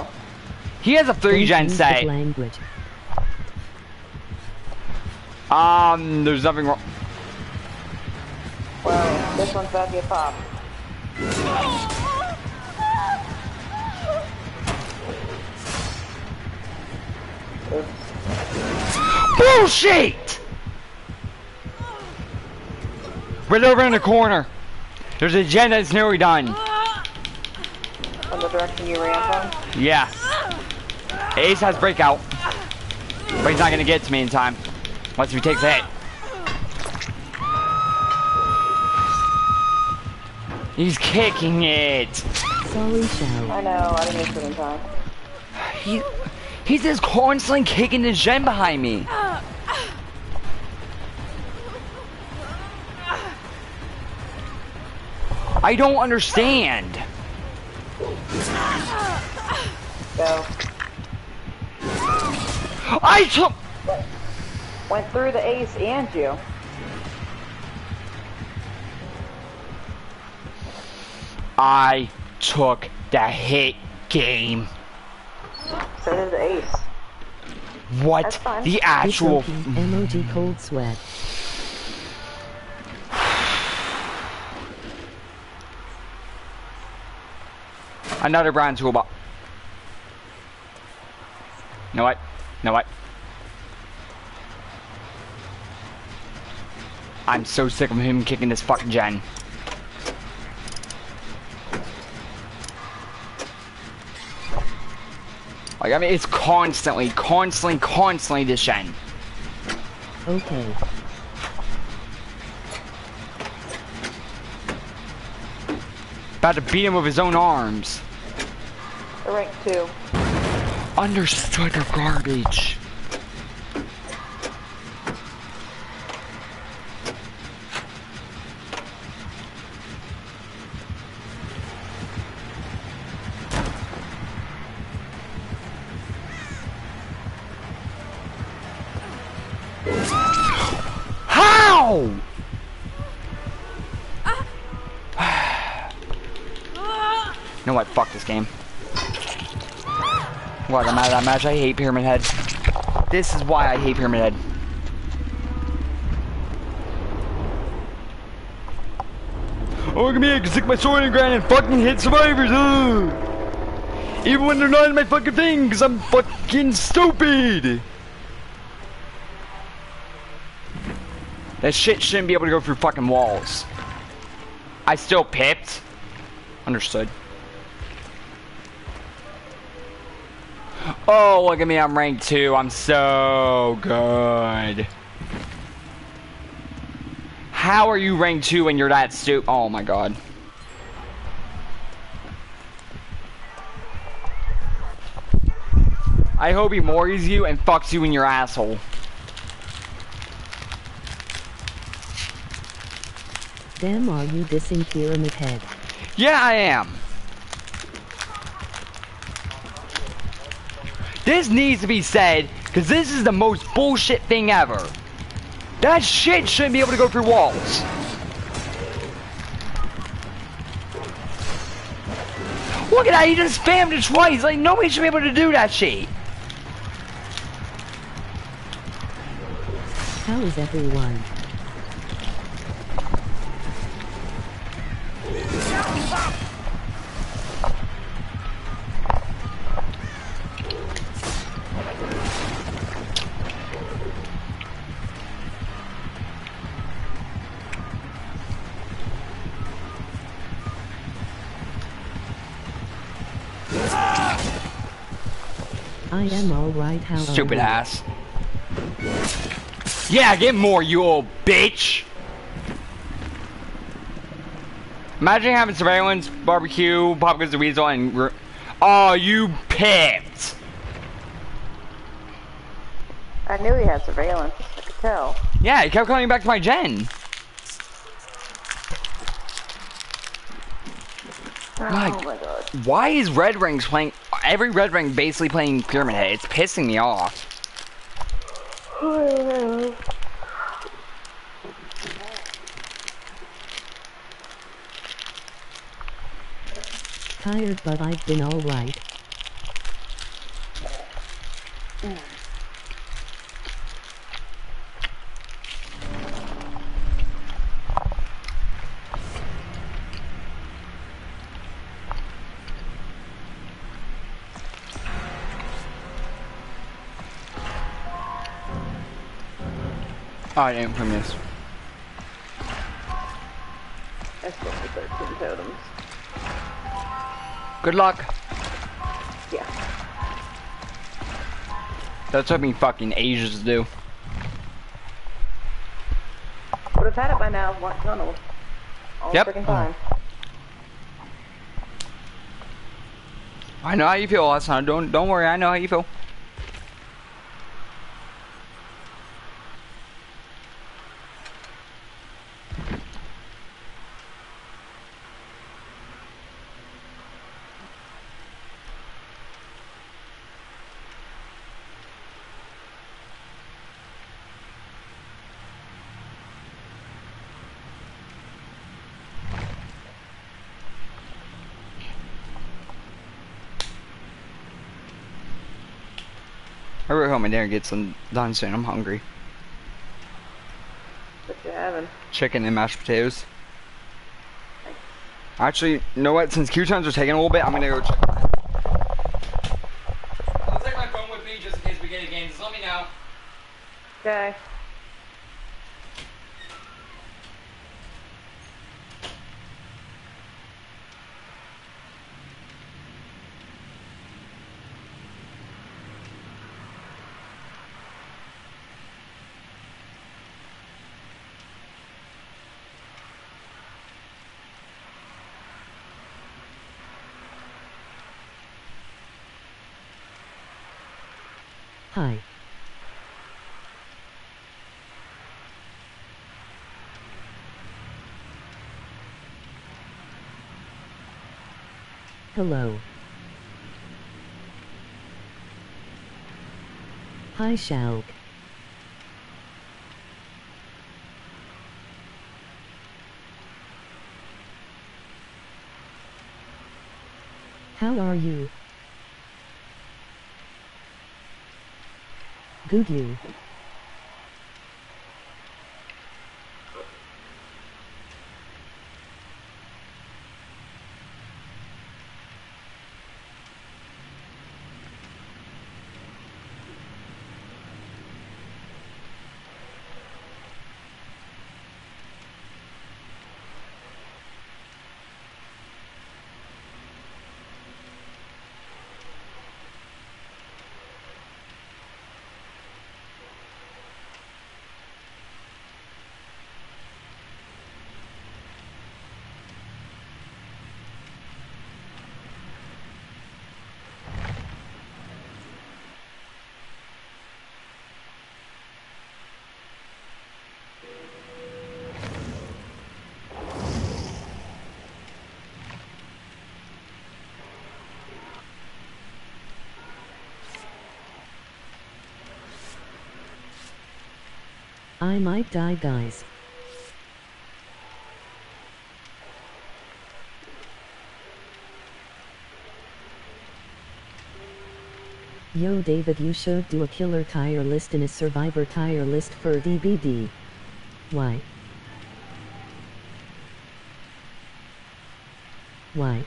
He has a three Don't gen set. Language. Um, there's nothing wrong. Well, this one's about to get popped. Oops. Bullshit! Right over in the corner. There's a gen that's nearly done. From the direction you ran from. Yeah. Ace has breakout. But he's not gonna get to me in time. Once he takes a hit. He's kicking it. Sorry, Shao. I know, I didn't get it in time. He, he's just constantly kicking the gen behind me. I don't understand. Go. I took. Went through the ace and you. I took the hit game. So did the ace. What That's fine. the actual? Cookie, emoji cold sweat. Another brown toolbox. Know what? Know what? I'm so sick of him kicking this fucking gen. Like, I mean, it's constantly, constantly, constantly this gen. Okay. About to beat him with his own arms. Rank. Understood are garbage. How? you know what? Fuck this game. What, I'm out of that match. I hate Pyramid Head. This is why I hate Pyramid Head. Oh, look at me, I can stick my sword in the ground and fucking hit survivors, ugh! Even when they're not in my fucking thing, because I'm fucking stupid! That shit shouldn't be able to go through fucking walls. I still pipped. Understood. Oh, look at me, I'm ranked two. I'm so good. How are you ranked two when you're that stu- Oh my god. I hope he mortgages you and fucks you in your asshole. Damn, are you dissing Pyramid Head? Yeah, I am. This needs to be said, because this is the most bullshit thing ever. That shit shouldn't be able to go through walls. Look at that, he just spammed it twice. Like, nobody should be able to do that shit. How is everyone? I am alright, how Stupid ass. Yeah, get more, you old bitch. Imagine having surveillance, barbecue, Pop Goes the Weasel, and... re- Oh, you pipped. I knew he had surveillance. I could tell. Yeah, he kept coming back to my gen. Oh My- my god. Why is Red Rings playing... Every Red Ring basically playing Pyramid Head. It's pissing me off. Tired, but I've been alright. Oh, I didn't from this. That's supposed to 13 totems. Good luck. Yeah. That took me fucking ages to do. Would have had it by now. One tunnel. All Yep. freaking time. I know how you feel, Hassan. Don't don't worry. I know how you feel. I really hope my dinner gets done done soon. I'm hungry. What you having? Chicken and mashed potatoes. Actually, you know what? Since Q times are taking a little bit, I'm gonna go check. I'll take my phone with me just in case we get a game. Just let me know. Okay. Hi. Hello. Hi, Shalk. How are you? Good you. I might die, guys. Yo, David, you should do a killer tier list and a survivor tier list for DBD. Why? Why?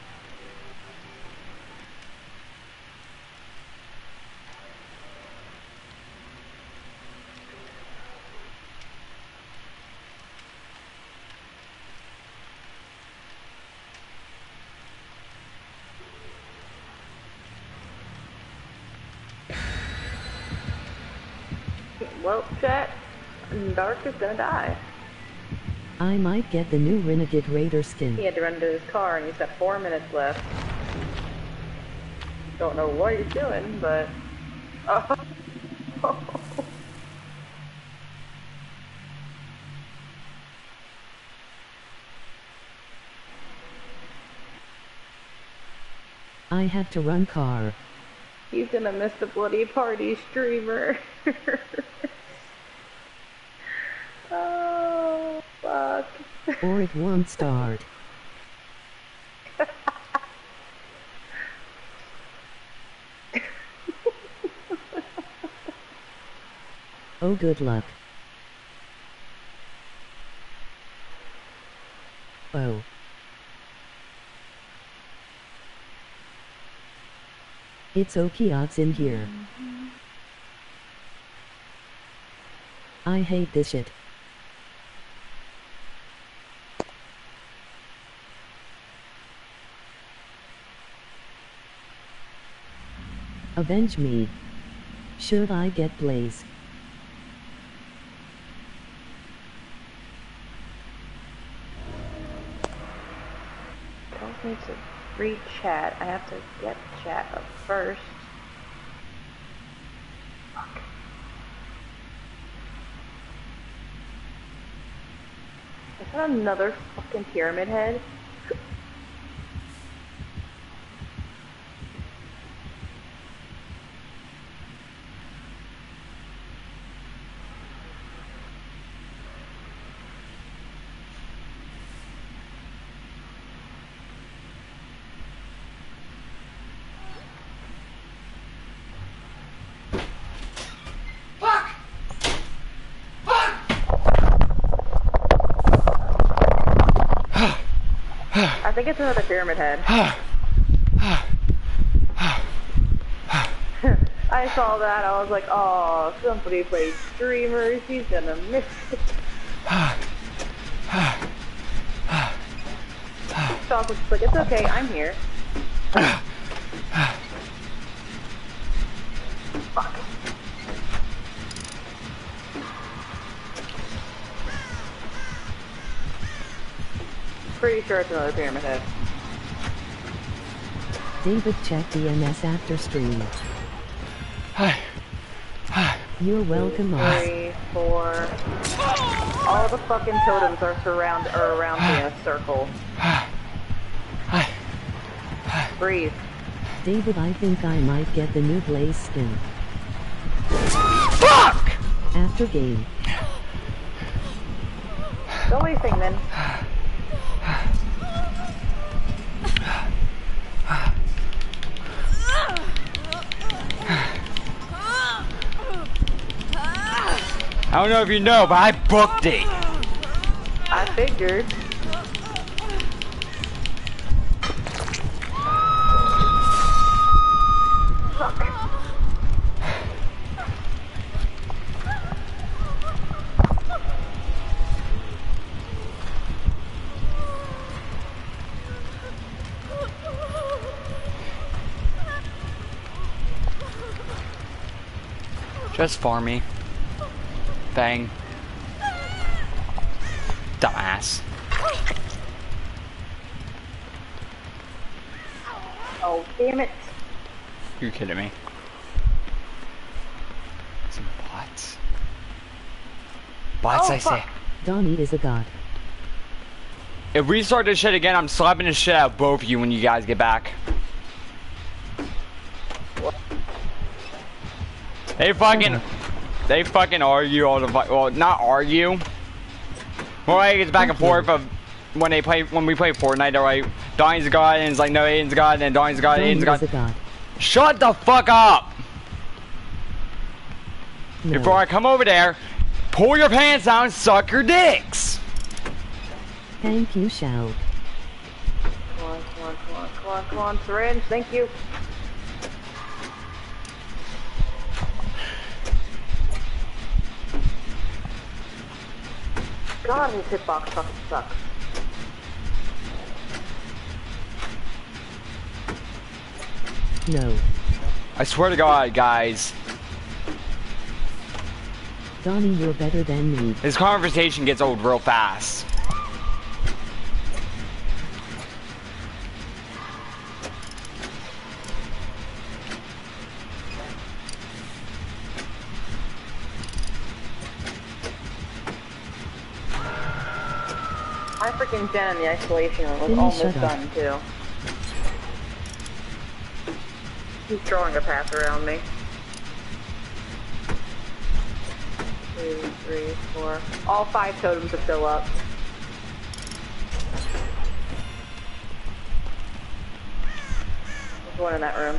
Well, chat. Dark gonna die. I might get the new Renegade Raider skin. He had to run to his car and he's got four minutes left. Don't know what he's doing, but. Oh. I have to run car. He's gonna miss the bloody party streamer. oh, fuck. Or it won't start. oh, good luck. Oh. It's okay odds in here. Mm-hmm. I hate this shit. Avenge me. Should I get Blaze? Tells me to read chat. I have to get chat up first. Fuck. Is that another fucking pyramid head? Think it's another pyramid head. Ah. Ah. Ah. I saw that. I was like, oh, somebody plays streamers. He's gonna miss it. Charles was like, it's okay. I'm here. Sure it's another pyramid head. David check DNS after stream. Hi. Hi. You're welcome, Oz. Three, four. All the fucking totems are surround are around me in a circle. Hi. Hi. Breathe. David, I think I might get the new Blaze skin. Fuck! After game. Go away, Fingman. Don't know if you know, but I booked it. I figured. Just for me. Bang. Dumbass. Oh, damn it. You're kidding me? Some bots. Bots, Oh, I say. fuck. Donnie is a god. If we start this shit again, I'm slapping the shit out of both of you when you guys get back. What? Hey, fucking, they fucking argue all the fu- well, not argue. More like it's back and forth of when they play when we play Fortnite. They're like, Donnie's a god, and it's like, no, Aiden's a god, and Donnie's a god, Donnie Aiden's a is a god. god. Shut the fuck up! No. Before I come over there, pull your pants down, and suck your dicks. Thank you, Shao. Come on, come on, come on, come on, come on, syringe, thank you. God, his hitbox fucking sucks. No. I swear to God, guys, Donnie, you're better than me. this conversation gets old real fast. My freaking in the isolation room was Please almost shut done too. He's drawing a path around me. Two, three, four. All five totems are still up. There's one in that room.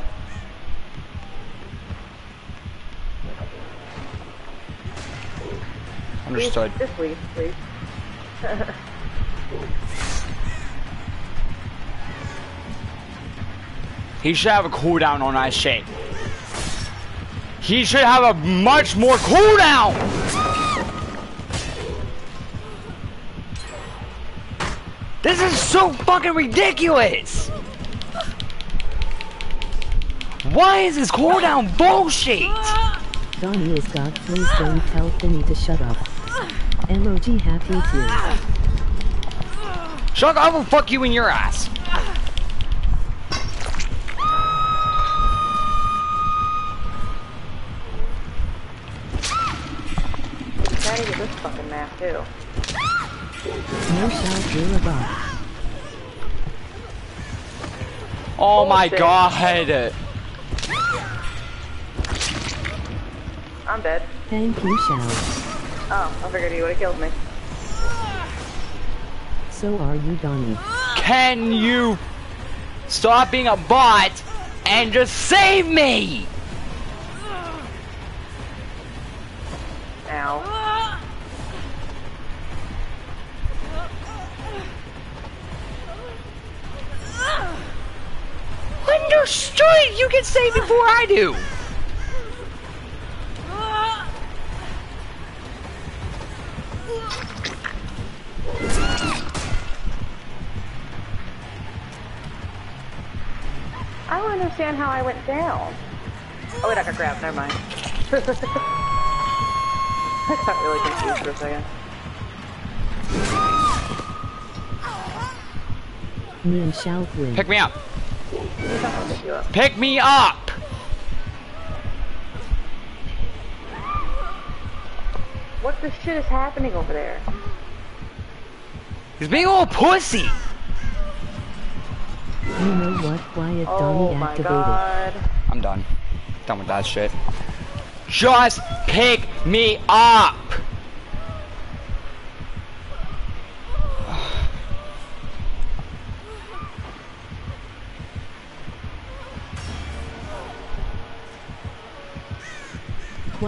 Understood. Please, Just leave, please. He should have a cooldown on that shit. He should have a much more cooldown! This is so fucking ridiculous! Why is this cooldown bullshit? Donnie is God, please don't tell Finny to shut up. MOG happy tears. Shut up, I will fuck you in your ass. No shout, you're a bot. Oh my Bullshit. god. I'm dead. Thank you, shout. Oh, I figured he would have killed me. So are you, Donnie. Can you stop being a bot and just save me? Understood! You can save before I do! I don't understand how I went down. Oh wait, I got grabbed. Never mind. I got really confused for a second. Me and win. Pick me up. He's not gonna pick you up. Pick me up! What the shit is happening over there? He's being a little pussy! You know what? Quiet Oh Donnie my activated. god. I'm done. Done with that shit. Just pick me up!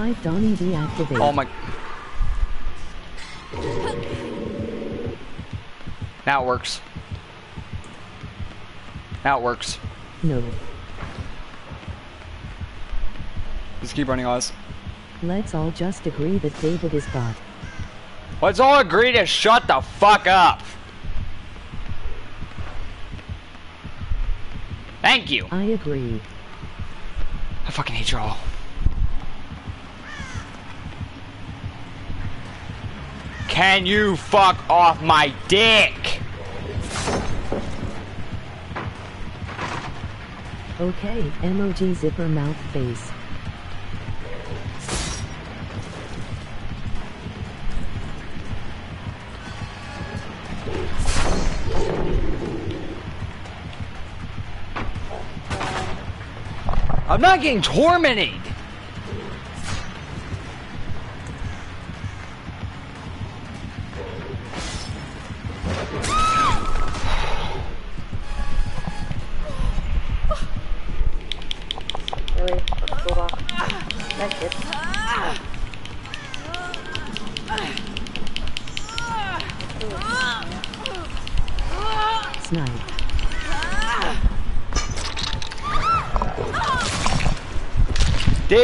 Quiet Donnie deactivated. Oh my. Now it works. Now it works. No. Just keep running, Oz. Let's all just agree that David is bot. Let's all agree to shut the fuck up. Thank you. I agree. I fucking hate you all. Can you fuck off my dick? Okay, emoji zipper mouth face. I'm not getting tormented.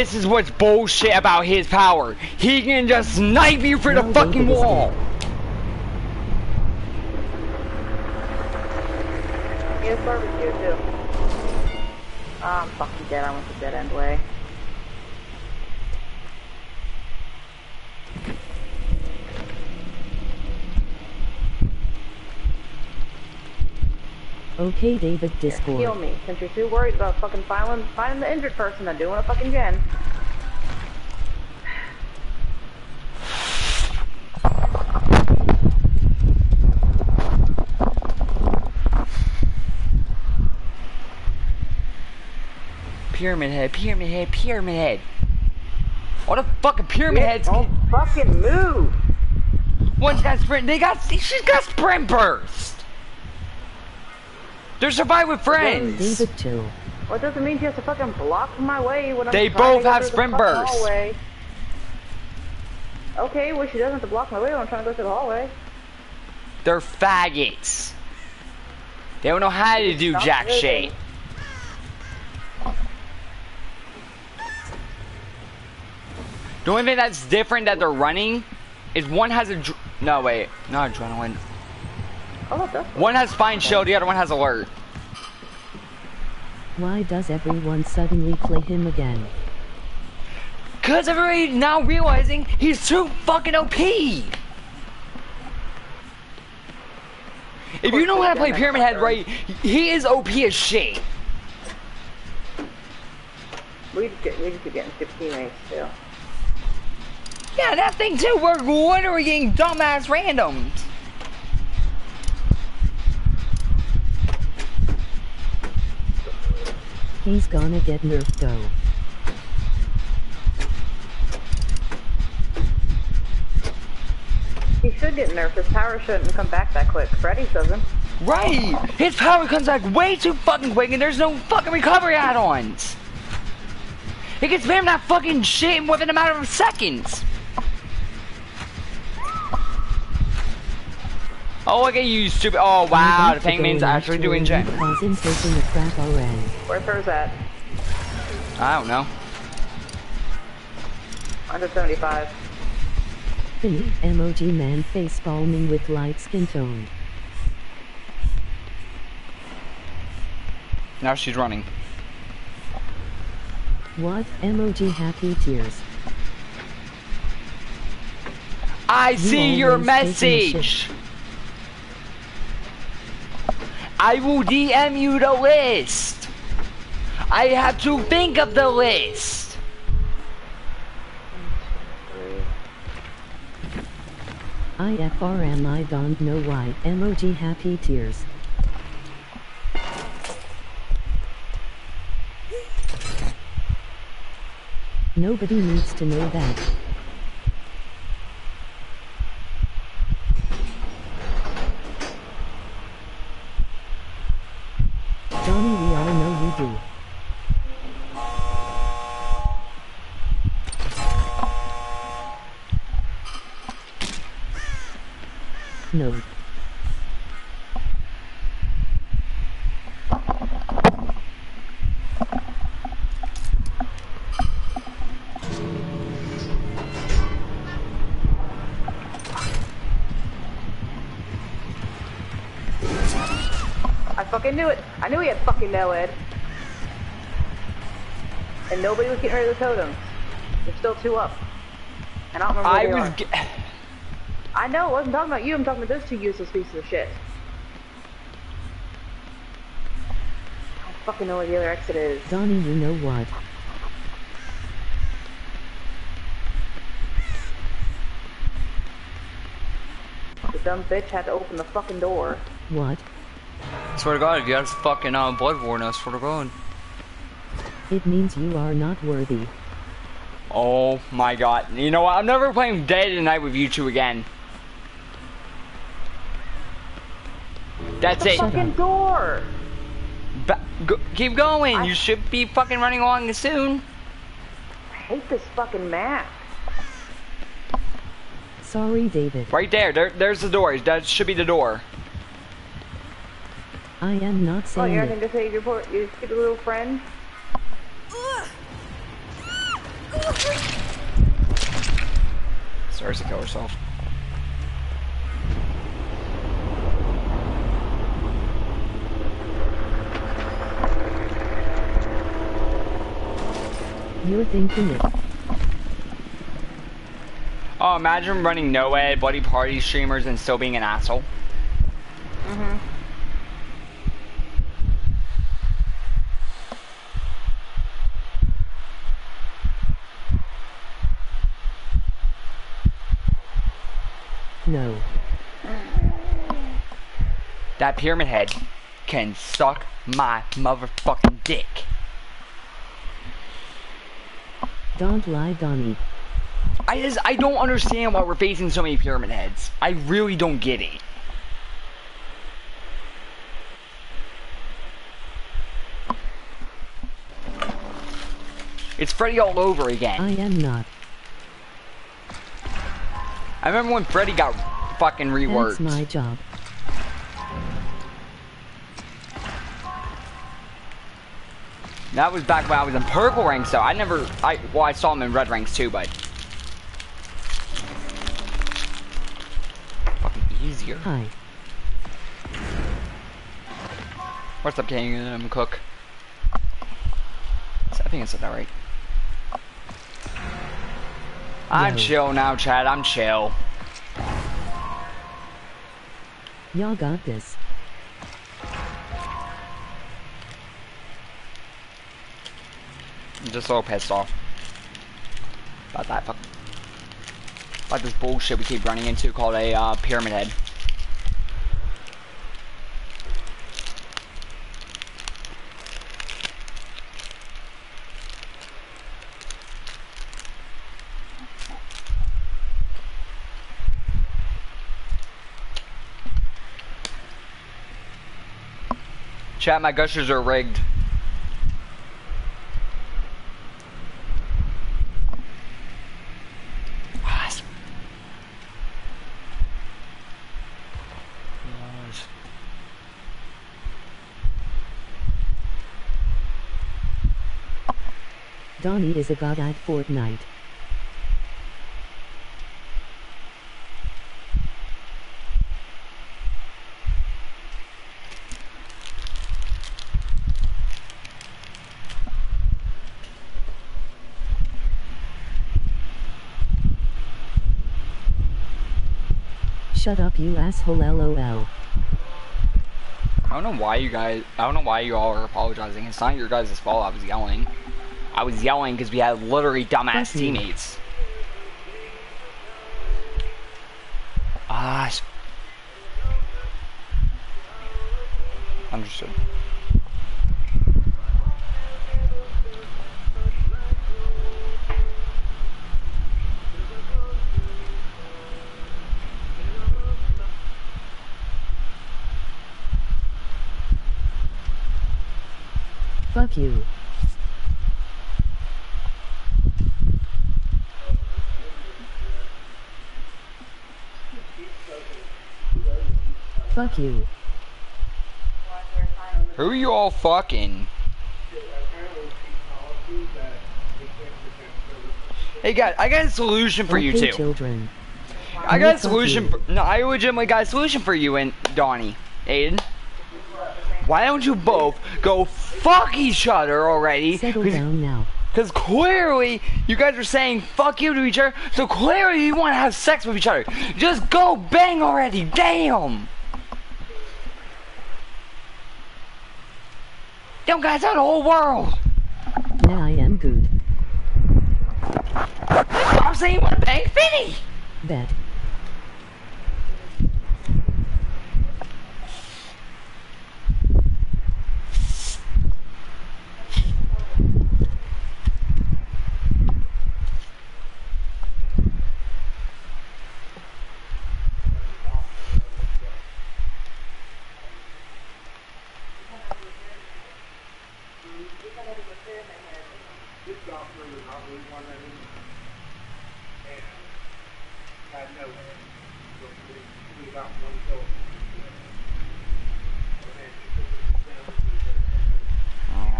This is what's bullshit about his power. He can just snipe you for the fucking wall. He has barbecue too. Ah, I'm fucking dead. I went the dead end way. Okay, David Heal Discord. me, since you're too worried about fucking finding, finding the injured person and doing a fucking gen. Pyramid head, pyramid head, pyramid head. What a fucking pyramid heads. Don't fucking move! One's got sprint. They got. She's got sprint burst. They're survive with friends. David chill. Well, it doesn't mean she has to fucking block my way when I'm They trying both to go have through the sprint fucking burst. Hallway. Okay, well she doesn't have to block my way when I'm trying to go through the hallway. They're faggots. They don't know how to do Stop jack shit. The only thing that's different that they're running is one has a. dr- No, wait. Not adrenaline. Oh, that's One has fine shield, the other one has alert. Why does everyone suddenly play him again? Cause everybody now realizing he's too fucking OP. If you know how to play Pyramid Head right, he is OP as shit. We just get we just keep getting 15 teammates too. Yeah, that thing too. We're literally getting dumbass randoms. He's gonna get nerfed though. He should get nerfed. His power shouldn't come back that quick. Freddy's doesn't. Right! His power comes back way too fucking quick and there's no fucking recovery add-ons! He can spam that fucking shit within a matter of seconds! Oh, look at you, stupid. Oh, wow, the penguin's actually doing jet. Cause him taking a crap already. Where's hers at? I don't know. Under 75. Finny, emoji man face palming with light skin tone. Now she's running. What? Emoji happy tears. I see your always taking a shit. message! I will DM you the list! I have to think of the list! IFRM I don't know why. Emoji happy tears. Nobody needs to know that. I knew fucking NOED. And nobody was getting rid of the totems. There's still two up. And I don't remember I where they was. are. G- I know, I wasn't talking about you, I'm talking about those two useless pieces of shit. I fucking know where the other exit is. Donnie, you know what? The dumb bitch had to open the fucking door. What? Swear to God, if you had fucking uh, Bloodborne, I swear to God. It means you are not worthy. Oh my God. You know what? I'm never playing Dead at Night with you two again. That's it. Shut Fucking door! Ba- go- keep going. I- You should be fucking running along soon. I hate this fucking map. Sorry, David. Right there. There. There's the door. That should be the door. I am not saying Oh, you're it. going to save your poor, your stupid little friend? Starts to kill herself. You're thinking it. Oh, imagine running no NOED, Bloody Party streamers, and still being an asshole. Mm-hmm. No. That pyramid head can suck my motherfucking dick. Don't lie, Donnie. I just I don't understand why we're facing so many pyramid heads. I really don't get it. It's Freddy all over again. I am not. I remember when Freddy got fucking That's reworked. my job. That was back when I was in purple ranks though. I never I well I saw him in red ranks too, but fucking easier. Hi. What's up, King? I'm Cook. I think I said that right. I'm Yo. chill now, Chad. I'm chill. Y'all got this. I'm just a little pissed off. About that fuck. About this bullshit we keep running into called a uh, pyramid head. Chat, my gushers are rigged. Donnie is a god at Fortnite. Shut up you asshole lol. I don't know why you guys. I don't know why you all are apologizing. It's not your guys' fault. I was yelling. I was yelling because we had literally dumbass teammates. Ah. Understood. Fuck you. Fuck you. Who are you all fucking? Hey guys, I got a solution for you two. children. I got a solution. For, no, I legitimately got a solution for you and Donnie, Aiden. Why don't you both go fuck each other already? Settle down now. 'cause clearly you guys are saying fuck you to each other, so clearly you want to have sex with each other. Just go bang already, damn! Them guys are the whole world. Now I am good. I'm saying you want to bang Finny. Bet.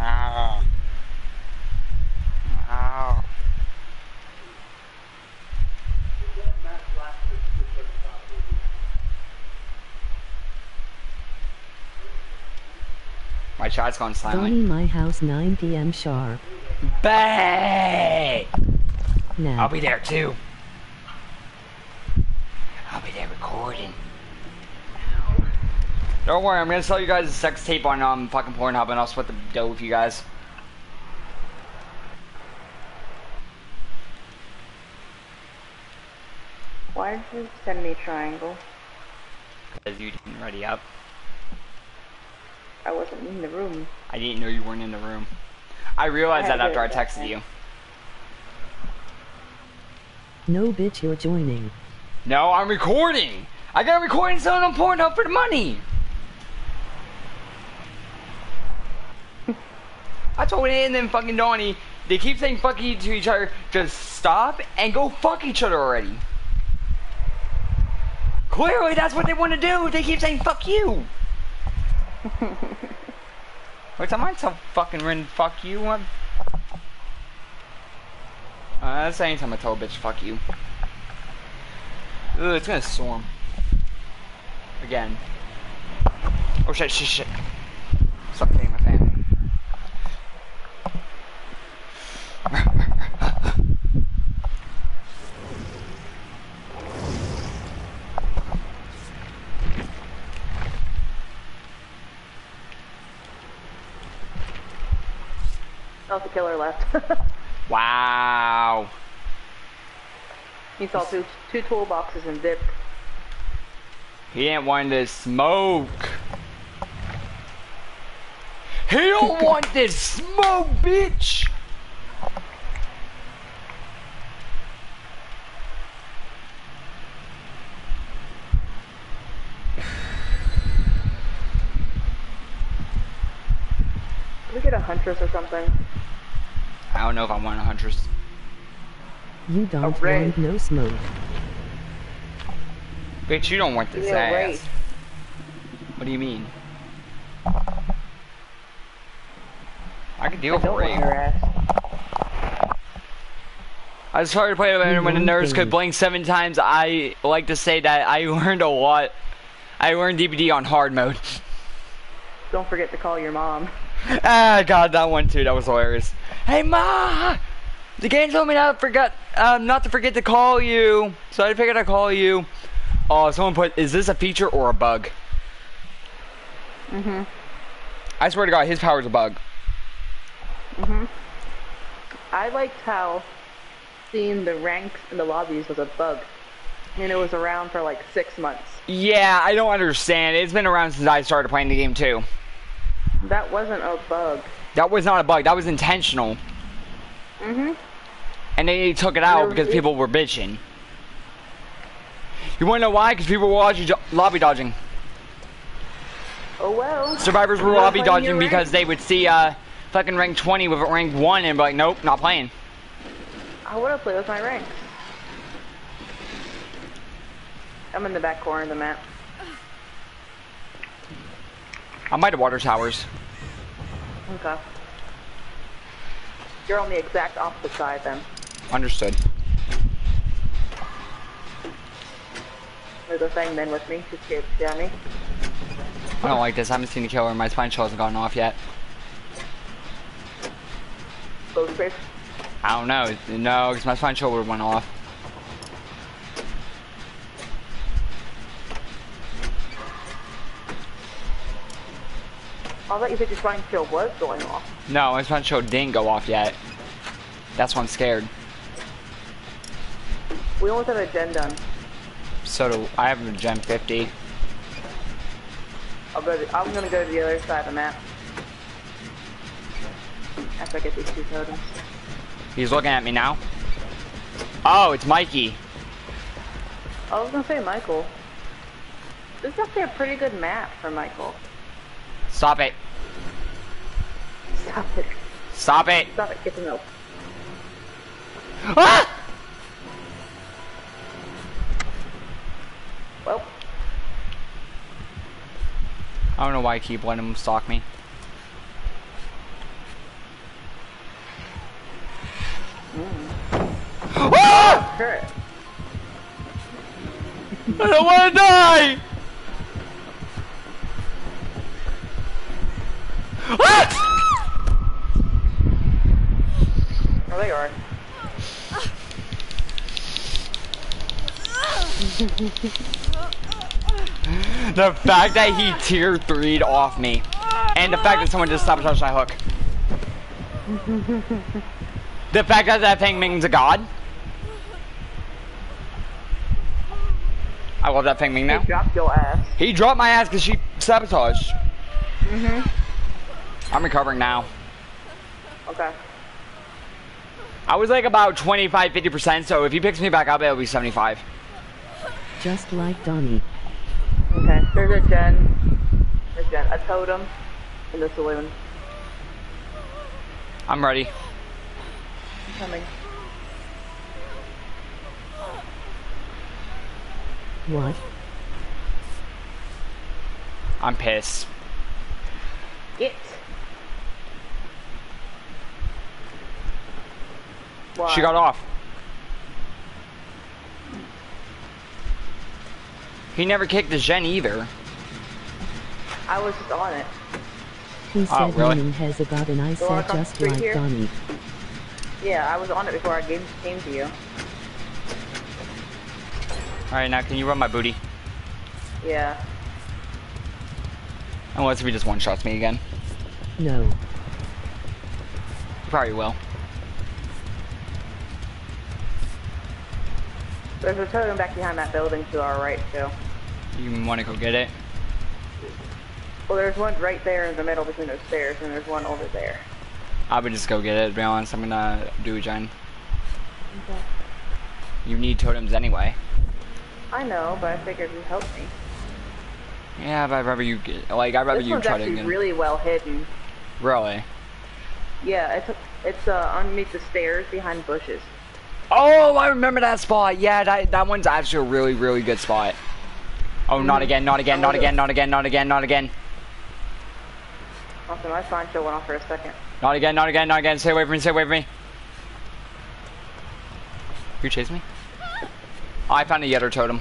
Ah. Ah. My chat's gone silent. Donnie my house 9 p.m. sharp. Bay! Now. I'll be there too. I'll be there recording. Don't worry, I'm gonna sell you guys a sex tape on um fucking Pornhub and I'll split the dough with you guys. Why did you send me a triangle? Because you didn't ready up. I wasn't in the room. I didn't know you weren't in the room. I realized I that after I did. texted you. No bitch you're joining. No, I'm recording! I got a recording selling on Pornhub for the money! I told Ian and then fucking Donnie, they keep saying fuck you to each other, just stop and go fuck each other already. Clearly that's what they want to do, they keep saying fuck you! Time I tell fucking Rin fuck you. Uh, that's anytime I tell a bitch fuck you. Ugh, it's gonna storm. Again. Oh shit, shit, shit. Stop hitting my fan. Oh, the killer left. Wow. he saw two two toolboxes and dipped. He ain't want this smoke. He don't want this smoke, bitch. We get a huntress or something? I don't know if I want a huntress. You don't ray. want no smoke. Bitch, you don't want this Yeah, ass. right. What do you mean? I can deal I with don't want rape. your ass. I started playing when, You when the want nurse could blink seven times. I like to say that I learned a lot. I learned DBD on hard mode. Don't forget to call your mom. Ah, God, that one too. That was hilarious. Hey, ma! The game told me not to forget, um, not to forget to call you. So I figured I'd call you. Oh, someone put, is this a feature or a bug? Mhm. I swear to God, his power's a bug. Mhm. I liked how seeing the ranks in the lobbies was a bug, and it was around for like six months. Yeah, I don't understand. It's been around since I started playing the game too. That wasn't a bug. That was not a bug. That was intentional. Mhm. And they took it out because people were bitching. You wanna know why? Because people were lobby, lobby dodging. Oh well. Survivors were lobby dodging because rank. they would see uh fucking rank 20 with rank 1 and be like, nope, not playing. I want to play with my rank. I'm in the back corner of the map. I'm by the water towers. Okay. You're on the exact opposite side then. Understood. There's a thing then with me. She's scared to me. I don't like this. I haven't seen the killer. My spine chill hasn't gone off yet. Ghostface. I don't know. No, because my spine chill would have went off. I thought you said your spine chill was going off. No, my spine chill didn't go off yet. That's why I'm scared. We almost have a gen done. So do I have a gen 50. I'll go to, I'm gonna go to the other side of the map. After I get these two totems. He's looking at me now. Oh, it's Mikey. I was gonna say Michael. This is actually a pretty good map for Michael. Stop it. Stop it. Stop it. Stop it. Get the milk. Ah! Well, I don't know why I keep letting him stalk me. Ah! sure. I don't want to die! Ah! Oh, they are. The fact that he tier 3'd off me. And the fact that someone just sabotaged my hook. the fact that that thing means a god. I love that thing Ming now. They dropped your ass. He dropped my ass because she sabotaged. Mhm. I'm recovering now. Okay. I was like about 25, 50%, so if he picks me back up, it'll be 75. Just like Donnie. Okay. There's a gen. A gen. A totem. In the saloon. I'm ready. I'm Coming. What? I'm pissed. Get. Why? She got off. He never kicked the gen either. I was just on it. He Oh, said really? meaning has a god and I Go said just like here. Donnie. Yeah, I was on it before I came, came to you. Alright, now can you run my booty? Yeah. Unless if he just one-shots me again. No. probably will. There's a totem back behind that building to our right too. You want to go get it? Well, there's one right there in the middle between those stairs, and there's one over there. I would just go get it, to be honest. I'm gonna do a gen. You need totems anyway. I know, but I figured you'd help me. Yeah, but I'd rather you get, like, I'd rather This you try to actually get really well hidden. Really? Yeah, it's it's uh, underneath the stairs behind bushes. Oh, I remember that spot. Yeah, that, that one's actually a really, really good spot. Oh, not Mhm. again, not again, not again, not again, not again, not again. Also, my spine chill went off for a second. Not again, not again, not again. Stay away from me, stay away from me. You chase me? Oh, I found a Yetter totem.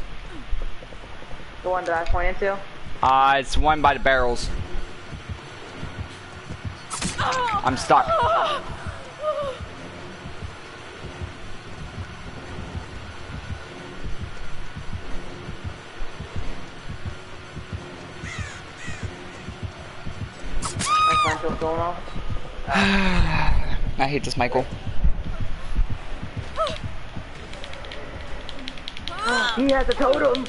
The one that I pointed to. Uh, it's one by the barrels. I'm stuck. I hate this, Michael. He has a totem.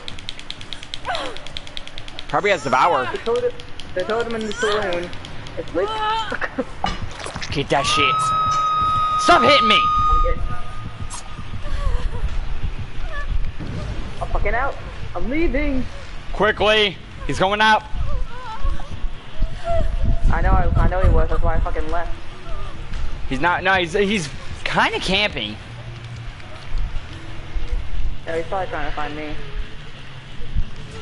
Probably has Devour. The totem. The totem in the saloon. It's lit. Get that shit. Stop hitting me! I'm fucking out. I'm leaving. Quickly! He's going out. I know. I, I know he was. That's why I fucking left. He's not, no, he's, he's kind of camping. No, he's probably trying to find me.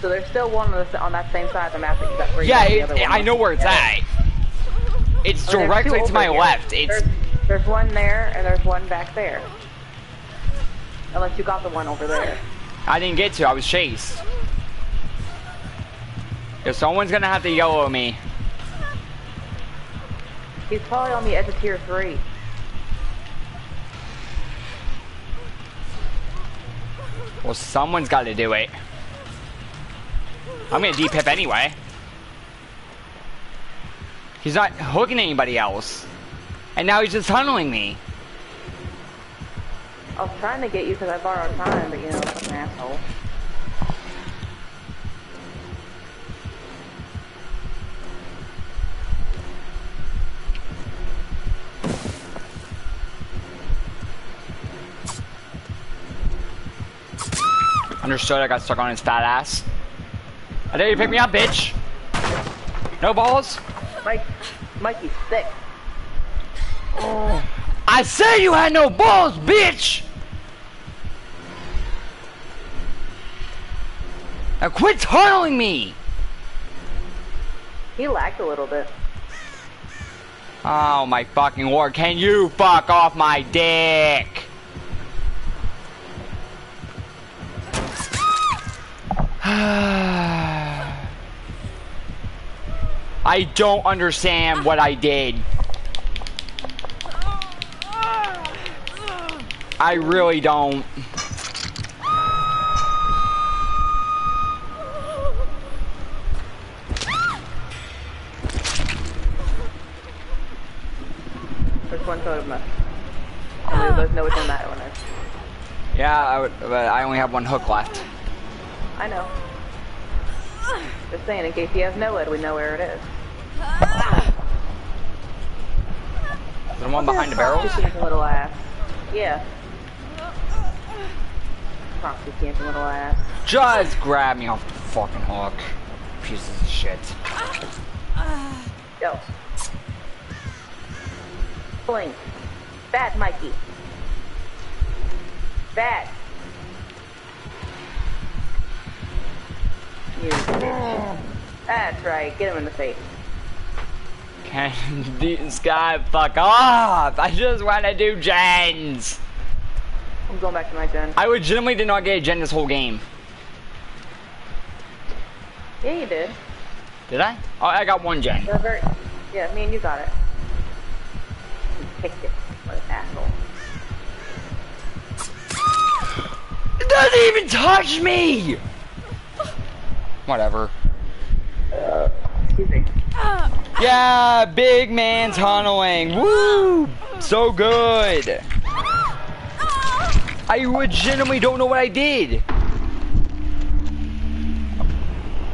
So there's still one on, the, on that same side of the map that you got. where Yeah, it. I know where it's Yeah. at. It's Oh, directly to my here. left. It's There's, there's one there and there's one back there. Unless you got the one over there. I didn't get to. I was chased. If someone's gonna have to yellow me. He's probably on the edge of tier three. Well, someone's got to do it. I'm gonna D-pip anyway. He's not hooking anybody else. And now he's just tunneling me. I was trying to get you because I borrowed time, but you know, fucking asshole. Understood, I got stuck on his fat ass. I dare you pick me up, bitch. No balls? Mike, Mikey's sick. Oh, I said you had no balls, bitch! Now quit tunneling me! He lagged a little bit. Oh my fucking lord, can you fuck off my dick? I don't understand what I did. I really don't. There's one totem left. And we both know which one that one. Yeah, I would, but I only have one hook left. I know. Just saying, in case he has NOED, we know where it is. The one behind the camping little ass. Yeah. Camping little ass. Just grab me off the fucking hook. Pieces of shit. Go. Blink. Bad Mikey. Bad. You. That's right. Get him in the face. Can this guy fuck off? I just want to do gens. I'm going back to my gen. I legitimately did not get a gen this whole game. Yeah, you did. Did I? Oh, I got one gen. Very. Yeah, me and you got it. You picked it. What an asshole. It doesn't even touch me! Whatever. Excuse me. Yeah, big man tunneling. Woo! So good. I legitimately don't know what I did.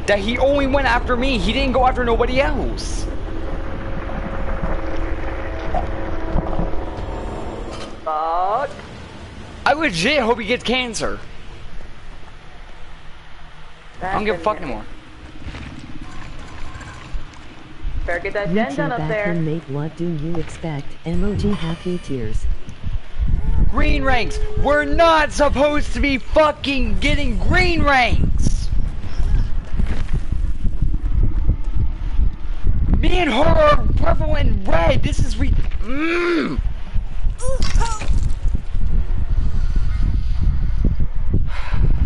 That he only went after me. He didn't go after nobody else. Fuck. I legit hope he gets cancer. I don't give a fuck anymore. Better get that You gen done up there. in mate, what do you expect? Emoji happy tears. Green ranks. We're not supposed to be fucking getting green ranks. Me and her are purple and red. This is re- mm.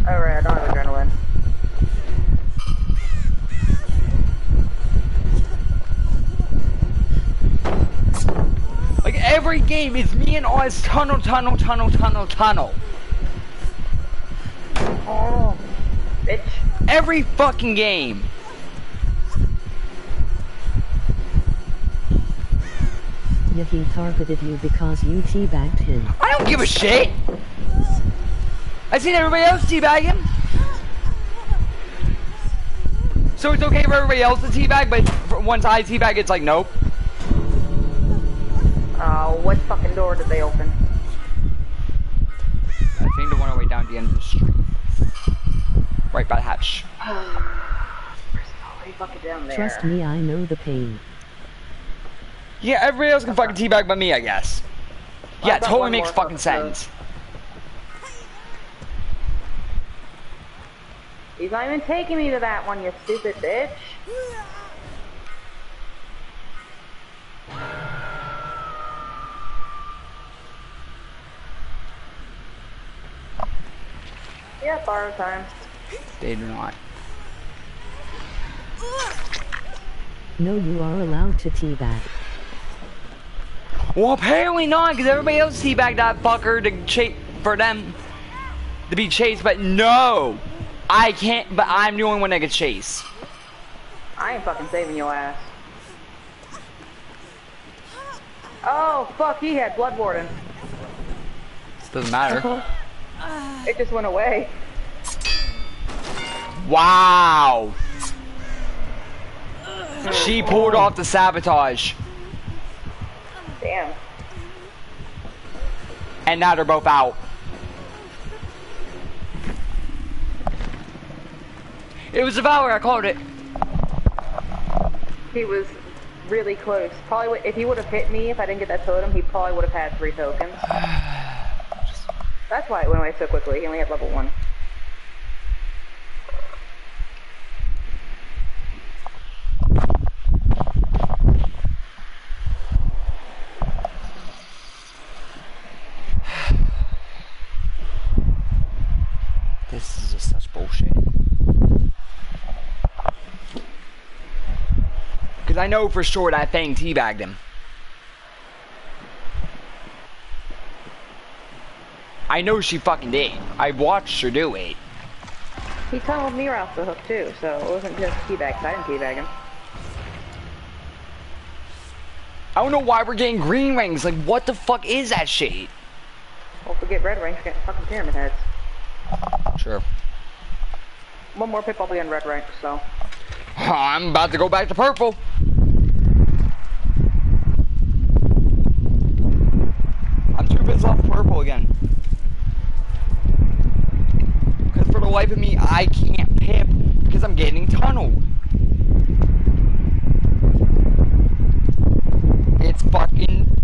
Alright, I don't have adrenaline. Like every game is me and Oz tunnel, tunnel, tunnel, tunnel, tunnel. Oh, bitch. Every fucking game. Yeah, he targeted you because you teabagged him. I don't give a shit. I seen everybody else teabag him. So it's okay for everybody else to teabag, but for- once I teabag, it's like nope. Uh, what fucking door did they open? I think the one way down the end of the street, right by the hatch. Down there. Trust me, I know the pain. Yeah, everybody else can fucking teabag but me, I guess. Yeah, it totally makes fucking fucking sense. He's not even taking me to that one, you stupid bitch. Yeah, borrow time. They do not. No, you are allowed to teabag. Well, apparently not, because everybody else teabagged that fucker to chase for them to be chased, but no, I can't. But I'm the only one that gets chase. I ain't fucking saving your ass. Oh, fuck, he had Blood Warden. Doesn't matter. It just went away. Wow. She pulled off the sabotage, Damn. and now they're both out. It was a Valor, I called it. He was really close. Probably, if he would have hit me, if I didn't get that totem, he probably would have had three tokens. That's why it went away so quickly. He only had level one. This is just such bullshit. Because I know for sure that thing teabagged him. I know she fucking did. I watched her do it. He tunneled me off the hook too, so it wasn't just teabag. I didn't teabag him. I don't know why we're getting green rings. Like, what the fuck is that shit? Well, if we get red rings, getting fucking pyramid heads. Sure. One more pip, I'll be on red rank, so. I'm about to go back to purple. I'm two bits off purple again. For the life of me, I can't pip because I'm getting tunneled. It's fucking.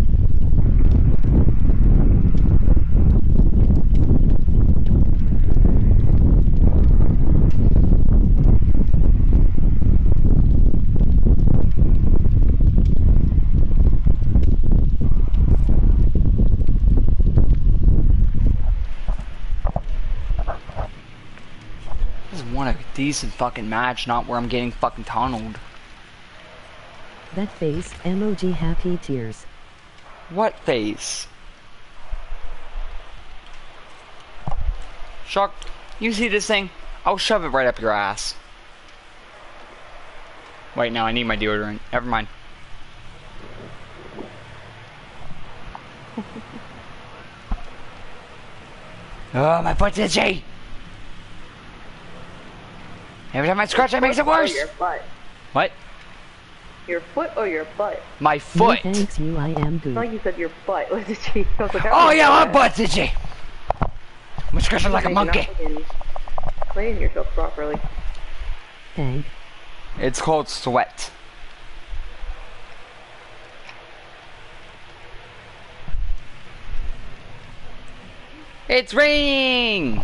want a decent fucking match, not where I'm getting fucking tunneled. That face M.O.G. happy tears. What face? Shark, you see this thing? I'll shove it right up your ass. Wait, now I need my deodorant. Never mind. oh, my foot's itchy! Every time I scratch, it makes it worse. Your butt. What? Your foot or your butt? My No foot. thanks you I am good. I thought you said, your butt was itchy. I was like, Oh yeah, my my butt's itchy. I'm scratching like a monkey. Clean yourself properly. Thank. It's called sweat. It's raining!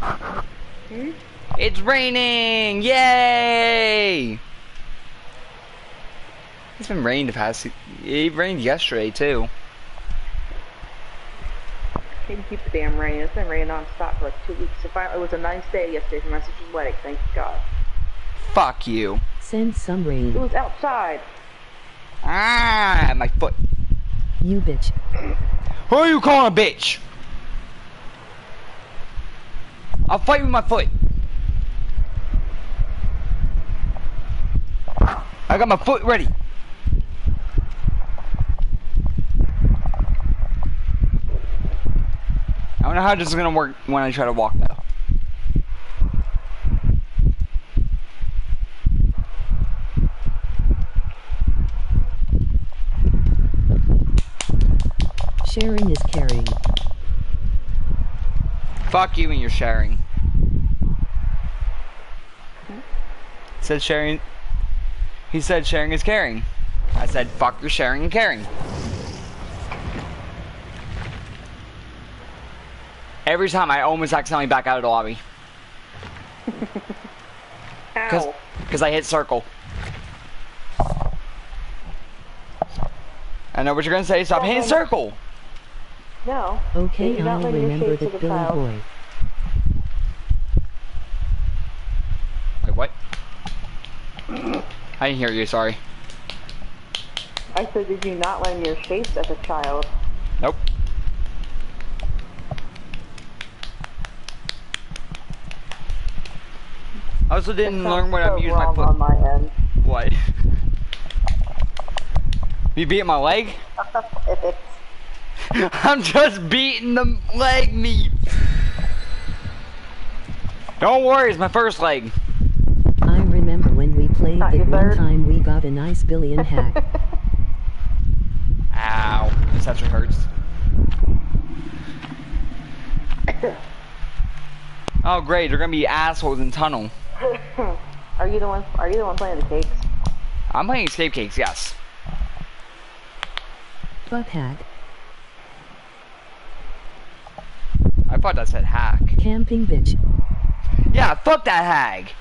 Hmm? It's raining! Yay! It's been raining the past. It rained yesterday too. Can't keep the damn rain. It's been raining non-stop for like two weeks. So finally, it was a nice day yesterday for my sister's wedding. Thank God. Fuck you. Send some rain. It was outside. Ah, my foot. You bitch. Who are you calling a bitch? I'll fight with my foot. I got my foot ready. I don't know how this is gonna work when I try to walk though. Sharing is caring. Fuck you and you're sharing. Said sharing. He said sharing is caring. I said fuck your sharing and caring. Every time I almost accidentally back out of the lobby. Cause, Cause I hit circle. I know what you're gonna say, stop hitting circle! No. Okay, You're not I'll letting your remember shades to the Billy child. boy. Wait, what? I didn't hear you, sorry. I said, did you not learn your shapes as a child? Nope. I also didn't learn what so I'm using my foot. on my end. What? You beat my leg? I'm just beating the leg meat. Don't worry, it's my first leg. I remember when we played Not that your one third? time we got a nice billion hack. Ow, this actually hurts. Oh great, they're gonna be assholes in tunnel. Are you the one? Are you the one playing the cakes? I'm playing escape cakes, yes. Butt hack. I thought that said hack. Camping bitch. Yeah, fuck that hag.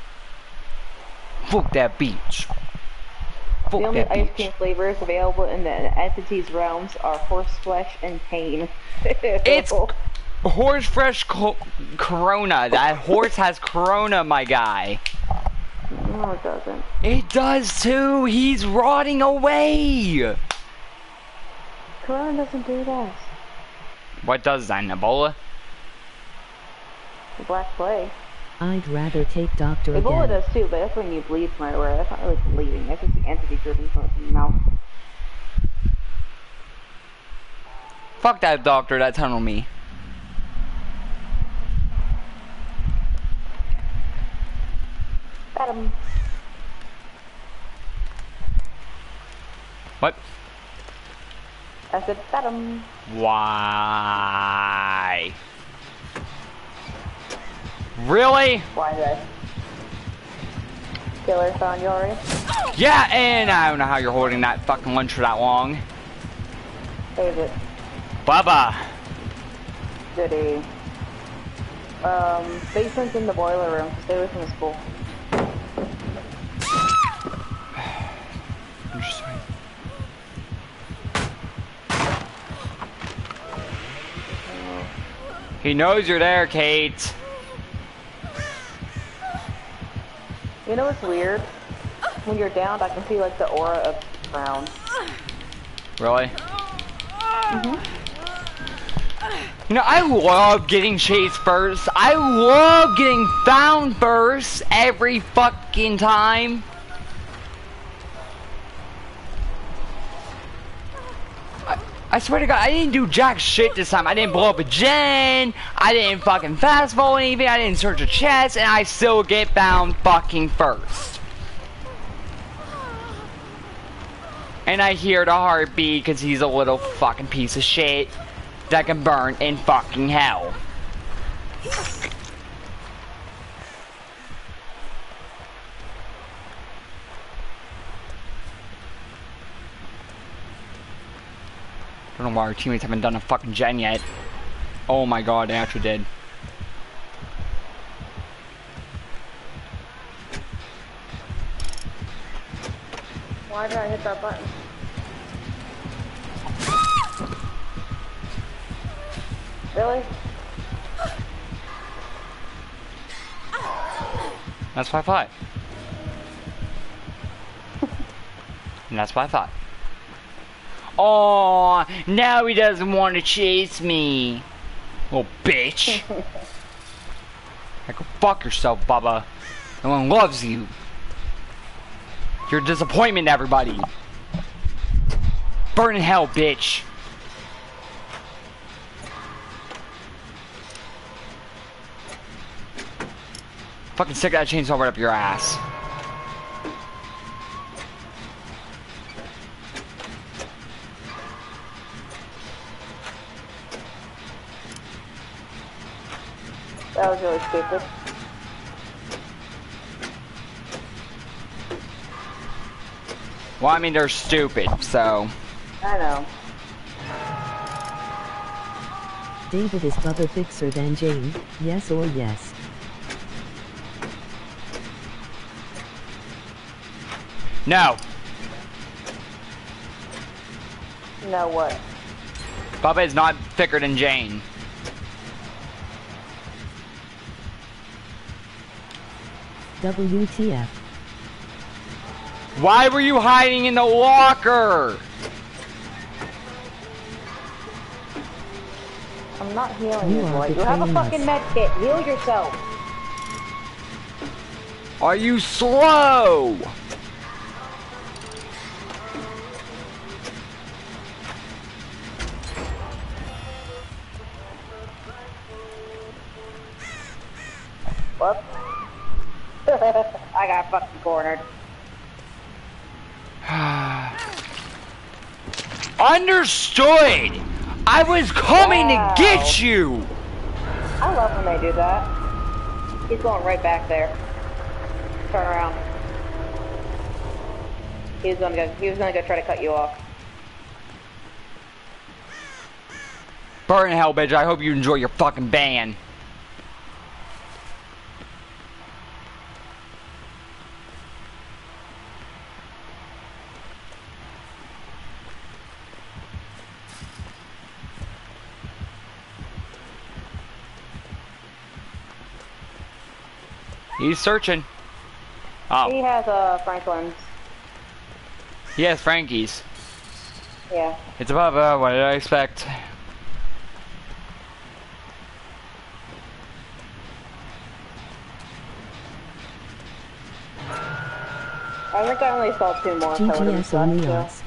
Fuck that beach. Fuck The only ice beach. cream flavors available in the entity's realms are horse flesh and pain. It's horse fresh co- corona. That horse has corona, my guy. no, it doesn't. It does too. He's rotting away. Corona doesn't do that. What does that, Ebola? The black plague. I'd rather take doctor Ebola again. does too, but that's when you bleed from everywhere. That's not really bleeding. That's just the entity driven from the mouth. Fuck that doctor that tunneled me. Got him. What? I said, got him. Why? Really? Why did I? Killer found you already? Yeah, and I don't know how you're holding that fucking lunch for that long. Save it. Bubba. Goody. Um, basement's in the boiler room. Stay away from the school. He knows you're there, Kate. You know what's weird? When you're downed, I can see like the aura of ground. Really? Mhm. You know, I love getting chased first. I love getting found first every fucking time. I, swear to God, I didn't do jack shit this time. I didn't blow up a gen. I didn't fucking fast forward anything. I didn't search a chest, and I still get found fucking first. And I hear the heartbeat because he's a little fucking piece of shit that can burn in fucking hell. Don't know why our teammates haven't done a fucking gen yet. Oh my god, they actually did. Why did I hit that button? Really? That's what I thought. and that's what I thought. Oh, now he doesn't want to chase me. Little bitch. I go fuck yourself, Bubba. No one loves you. You're a disappointment everybody. Burn in hell, bitch. Fucking stick that chainsaw right up your ass. That was really stupid. Well, I mean, they're stupid, so. I know. David is Bubba fixer than Jane, yes or yes. No. No what? Bubba is not thicker than Jane. WTF. Why were you hiding in the locker? I'm not healing You you, boy. You have a fucking us. med kit. Heal yourself. Are you slow? Whoops. I got fucking cornered. Understood. I was coming Wow. to get you. I love when they do that. He's going right back there. Turn around. He was gonna go. He was gonna go try to cut you off. Burn hell, bitch. I hope you enjoy your fucking ban. He's searching. Oh. He has uh Franklin's. he has Frankie's. Yeah. It's above, uh, what did I expect? I think I only saw two more. so I would've GGS done only two. odds.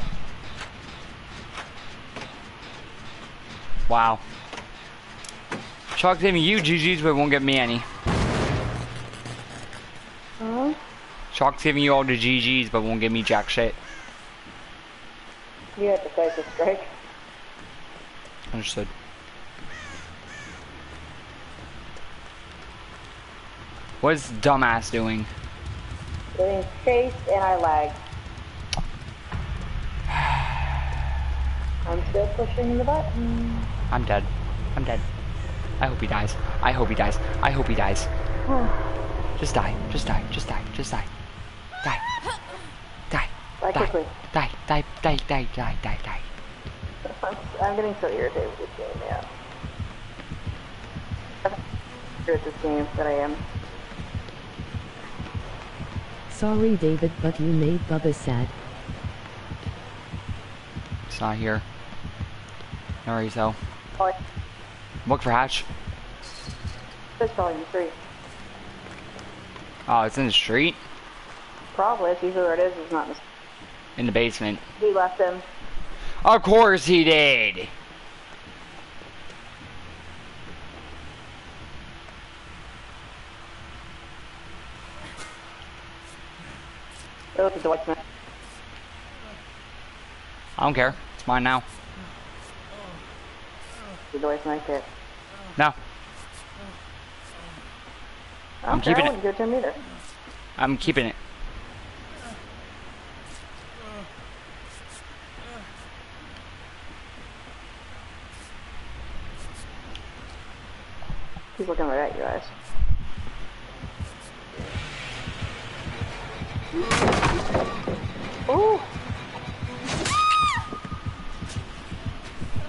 Wow. Chalk's giving you GG's, but won't get me any. Huh? Chalk's giving you all the GG's, but won't give me jack shit. You had to say the strike. Understood. What is dumbass doing? Getting chased and I lagged. I'm still pushing the button. I'm dead. I'm dead. I hope he dies. I hope he dies. I hope he dies. Just die. Just die. Just die. Just. Die. Die. Die Die. quickly. Die. Die. Die. Die. Die. Die. Die. I'm, I'm getting so irritated with this game, yeah. I'm good at this game that I am. Sorry David but you made Bubba sad. It's not here. No worries though. Oh, Look for Hatch. said calling the street. Oh, it's in the street? Probably, it's usually where it is, it's not in the In the basement. He left him. Of course he did. Go to Dwight Smith. I don't care. It's mine now. The Smith kit. No, I'm keeping it. wouldn't give it to him either. I'm keeping it. He's looking right at you guys. Ooh!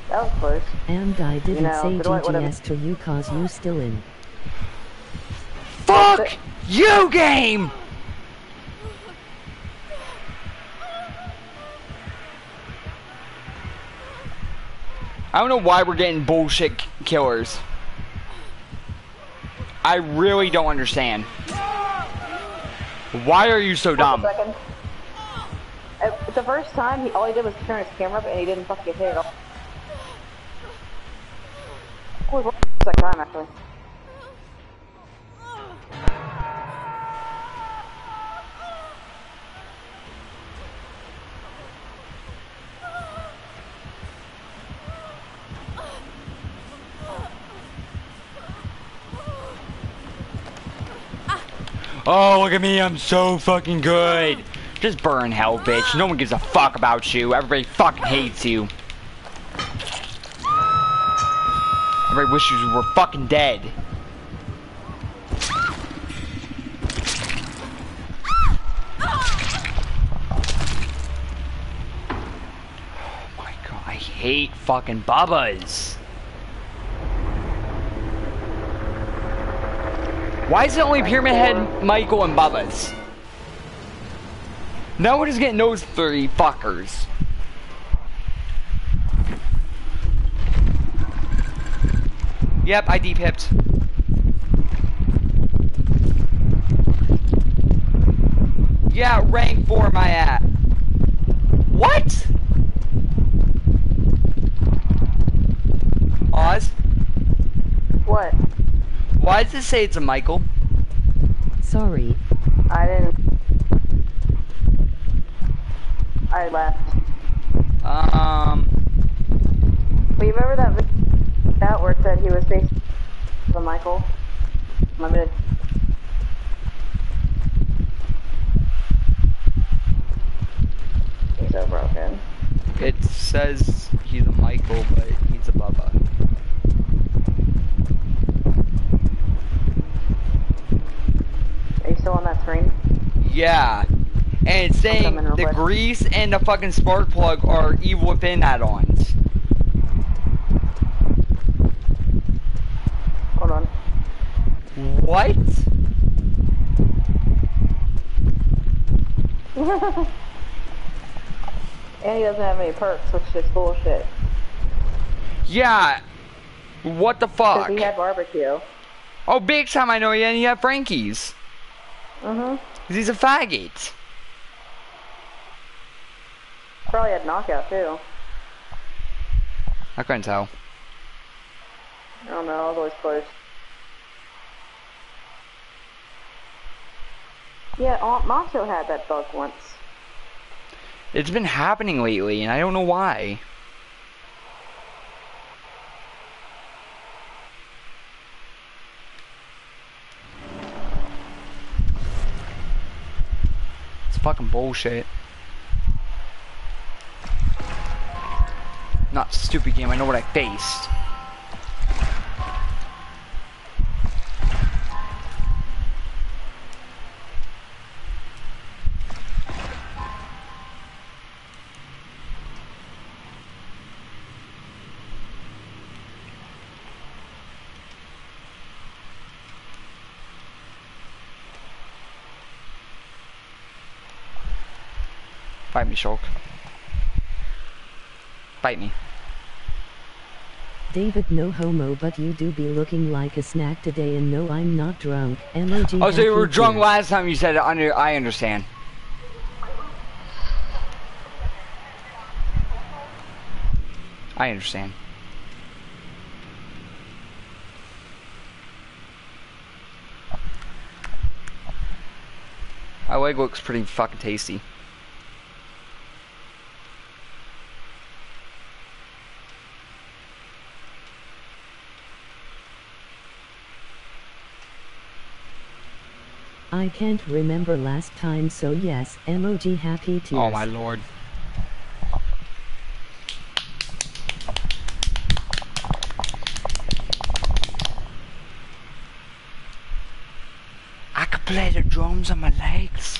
That was close. And I didn't know, say but what- GGS to you cause you still in. Fuck you, game! I don't know why we're getting bullshit killers. I really don't understand. Why are you so dumb? Uh, the first time, he, all he did was turn his camera up and he didn't fucking hit it off. Oh, it was the second time, actually. Oh, look at me, I'm so fucking good. Just burn hell, bitch. No one gives a fuck about you. Everybody fucking hates you. Everybody wishes you were fucking dead. Oh my god, I hate fucking Bubba's. Why is it only Pyramid Head, Michael, and Bubba's? No one is getting those three fuckers. Yep, I depipped. Yeah, rank 4 am I at? What? Oz? What? Why does it say it's a Michael? Sorry, I didn't. I left. Um, But you remember that video that where it said he was based on Michael? I'm gonna. He's so broken. it says he's a Michael, but he's a Bubba. Are you still on that screen? Yeah. And it's saying coming real the quick. Grease and the fucking spark plug are evil within add-ons. Hold on. What? And he doesn't have any perks, which is bullshit. Yeah. What the fuck? Because he had barbecue. Oh, big time I know you, and you have Frankie's. Mm-hmm. he's a faggot. Probably had knockout too. I couldn't tell. I don't know, I was always close. Yeah, Aunt Macho had that bug once. It's been happening lately, and I don't know why. It's fucking bullshit. Not stupid game, I know what I faced. Bite me, Shulk. Bite me. David no homo but you do be looking like a snack today and no I'm not drunk. Emoji Oh, so you were drunk last time you said it. Under, I understand. I understand. My leg looks pretty fucking tasty. I can't remember last time so yes, emoji happy tears. Oh my lord. I could play the drums on my legs.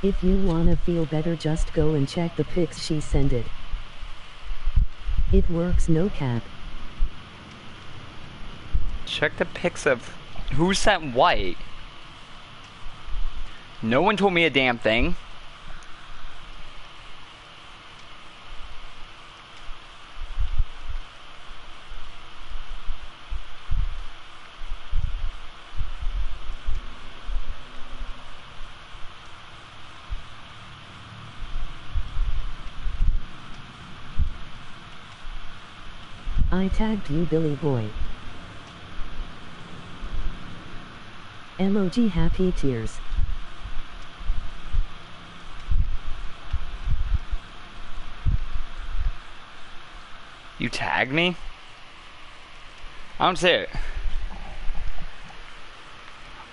If you wanna feel better just go and check the pics she sent it. It works no cap. Check the pics of who sent white. No one told me a damn thing. I tagged you Billy Boy. Emoji happy tears. You tagged me? I don't see it.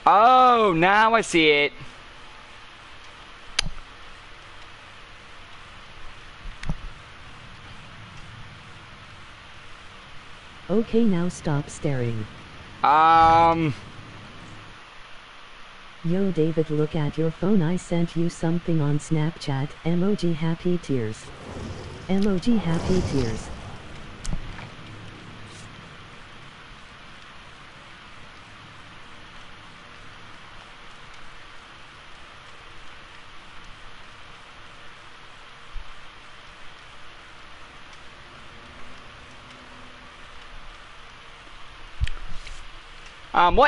Oh, now I see it. Okay now stop staring. Um, Yo David look at your phone I sent you something on Snapchat, emoji happy tears. Emoji happy tears. um,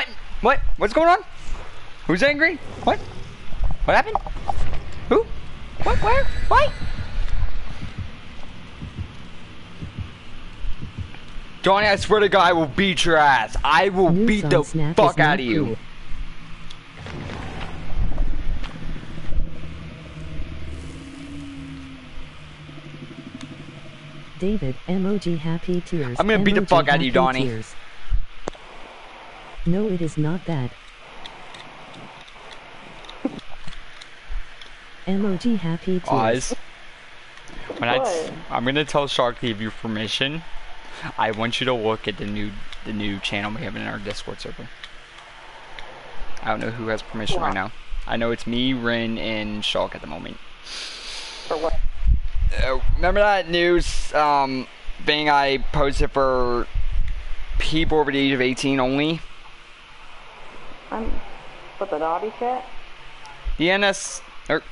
what? What? What's going on? Who's angry? What? What happened? Who? What? Where? What? Johnny, I swear to God, I will beat your ass. I will News beat the fuck out of you. cool. David, emoji happy tears. I'm gonna beat the fuck out of you, Donnie. tears. No, it is not that. Emoji happy tears. Oz. When I What? I'm gonna tell Shark to give you permission. I want you to look at the new the new channel we have in our Discord server. I don't know who has permission right now. I know it's me, Rin, and Shulk at the moment. For what? Uh, remember that news um, thing I posted for people over the age of 18 only? I'm with the naughty cat? The NS or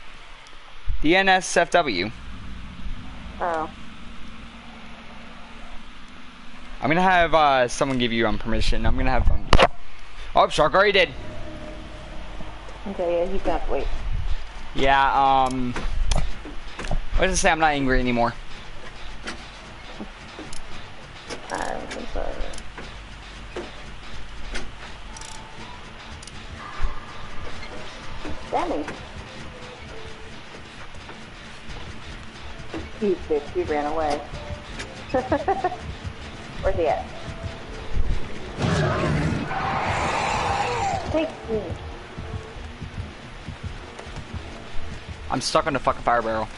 the NSFW. Oh, I'm gonna have uh, someone give you um, permission. I'm gonna have um, Oh, Shark already did. okay. Yeah, he's to wait. Yeah, um what does it say? I'm not angry anymore. Danny. You bitch, he ran away. Where's he at? Take me. I'm stuck on the fucking fire barrel.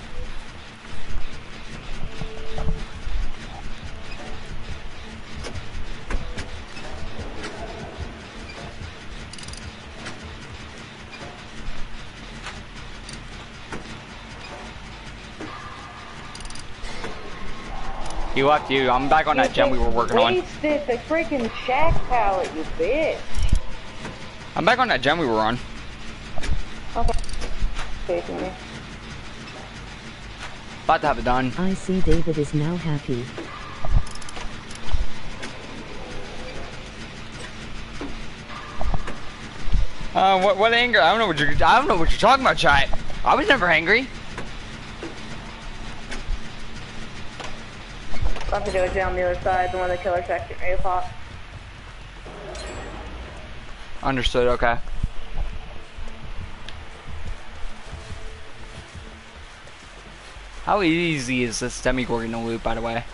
He left you. I'm back on that gen we were working on. Wasted the freaking shack pallet, you bitch. I'm back on that gen we were on. Okay. Facing me. About to have it done. I see David is now happy. Uh, what, what anger? I don't know what you're. I don't know what you're talking about, chat. I was never angry. About to do a jam on the other side, the one the killer shack getting ready to pop. Understood. Okay. How easy is this Demogorgon to loot, by the way?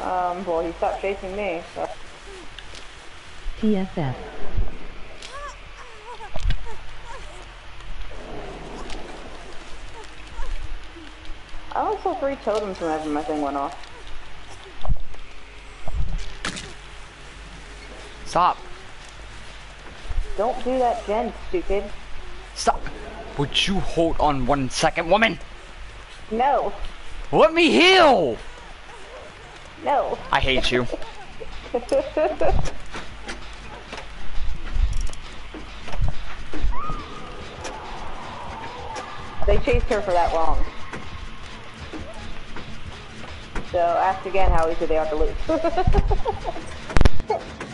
Um, well, he stopped chasing me, so. PFF. I also three totems whenever my thing went off. Stop. Don't do that, Jen, stupid. Stop. Would you hold on one second, woman? No. Let me heal. No. I hate you. They chased her for that long. So ask again how easy they are to lose.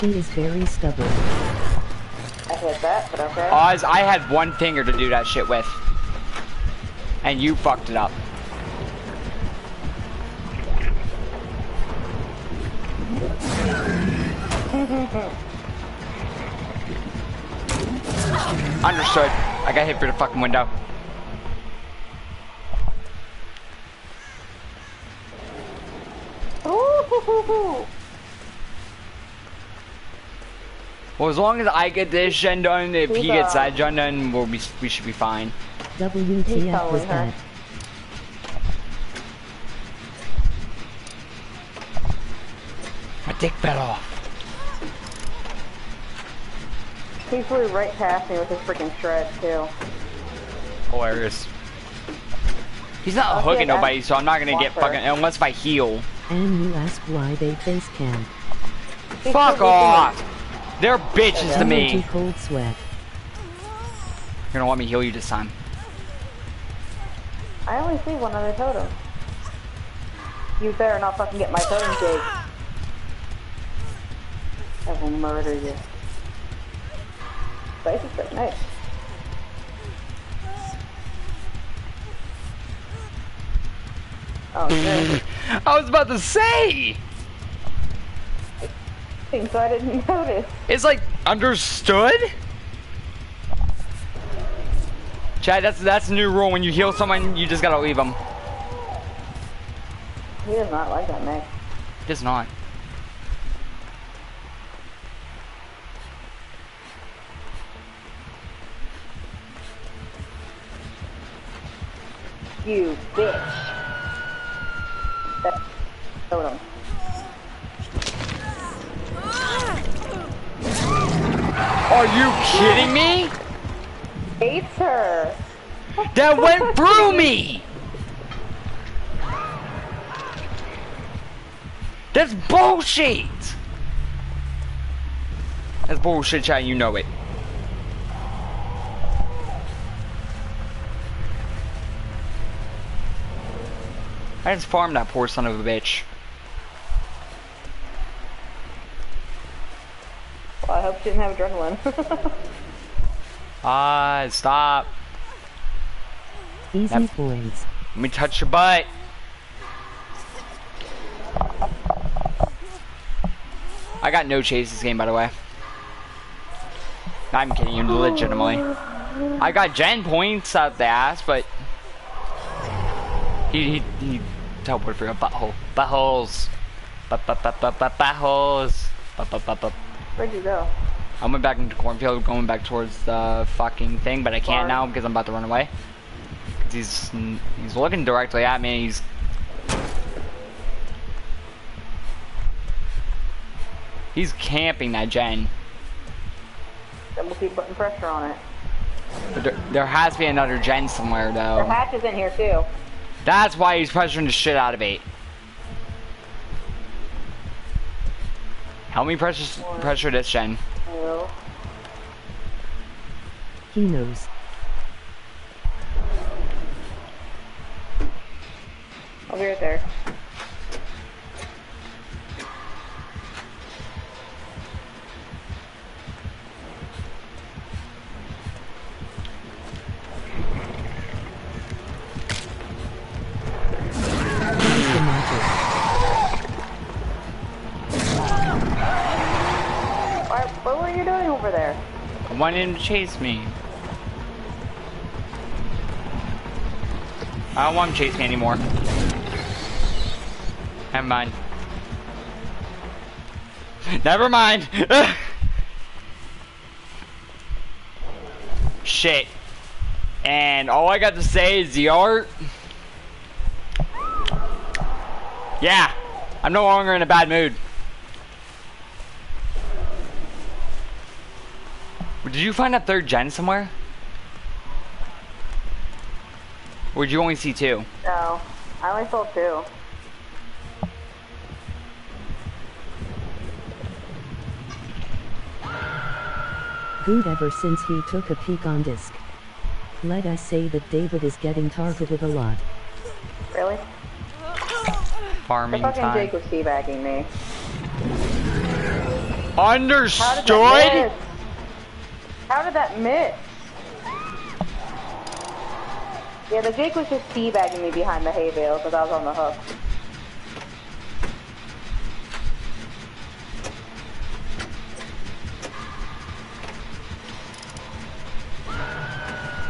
She is very stubborn. I hit that, but okay. Oz, I had one finger to do that shit with. And you fucked it up. Understood. I got hit through the fucking window. Ooh, Well, as long as I get this gen done, if he gets that gen done, we'll be, we should be fine. WTF calling was that? My dick fell off. He flew right past me with his freaking shred too. Hilarious. He's not Okay, hooking nobody, so I'm not gonna get Walker. fucking, unless if I heal. And you ask why they face cam. Fuck off! They're bitches to me. cold sweat. You're gonna let me heal you this time. I only see one other totem. You better not fucking get my totem, Jake. I will murder you. Spice is pretty nice. Oh, shit. I was about to say! So I didn't notice. It's like, understood? Chad, that's that's a new rule. When you heal someone, you just gotta leave them. He does not like that, Nick. Does not. You bitch. That totem. Are you kidding me? Hates her. That went through me! That's bullshit! That's bullshit, chat, you know it. I just farmed that poor son of a bitch. Well, I hope she didn't have adrenaline. Ah, stop. Easy Yep. boys. Let me touch your butt. I got no chase this game, by the way. I'm kidding you, legitimately. I got gen points out the ass, but he he he teleported for a butthole. Buttholes. But but but but but buttholes. But but but but. Where'd you go? I went back into cornfield, going back towards the fucking thing, but I can't now because I'm about to run away. He's he's looking directly at me. He's he's camping that gen. Then we'll keep putting pressure on it. But there, there has to be another gen somewhere, though. The hatch is in here too. That's why he's pressuring the shit out of it. Help me pressure, pressure this gen. Oh. He knows. I'll be right there. Over there? I want him to chase me. I don't want him to chase me anymore. Never mind. Never mind. Shit. And all I got to say is the art. Yeah. I'm no longer in a bad mood. Did you find a third gen somewhere? Or did you only see two? No, I only saw two. Good ever since he took a peek on disc. Let us say that David is getting targeted a lot. Really? Farming The fucking time. Jake was teabagging me. How did Understood? How did that miss? Yeah, the Jake was just teabagging me behind the hay bale because I was on the hook.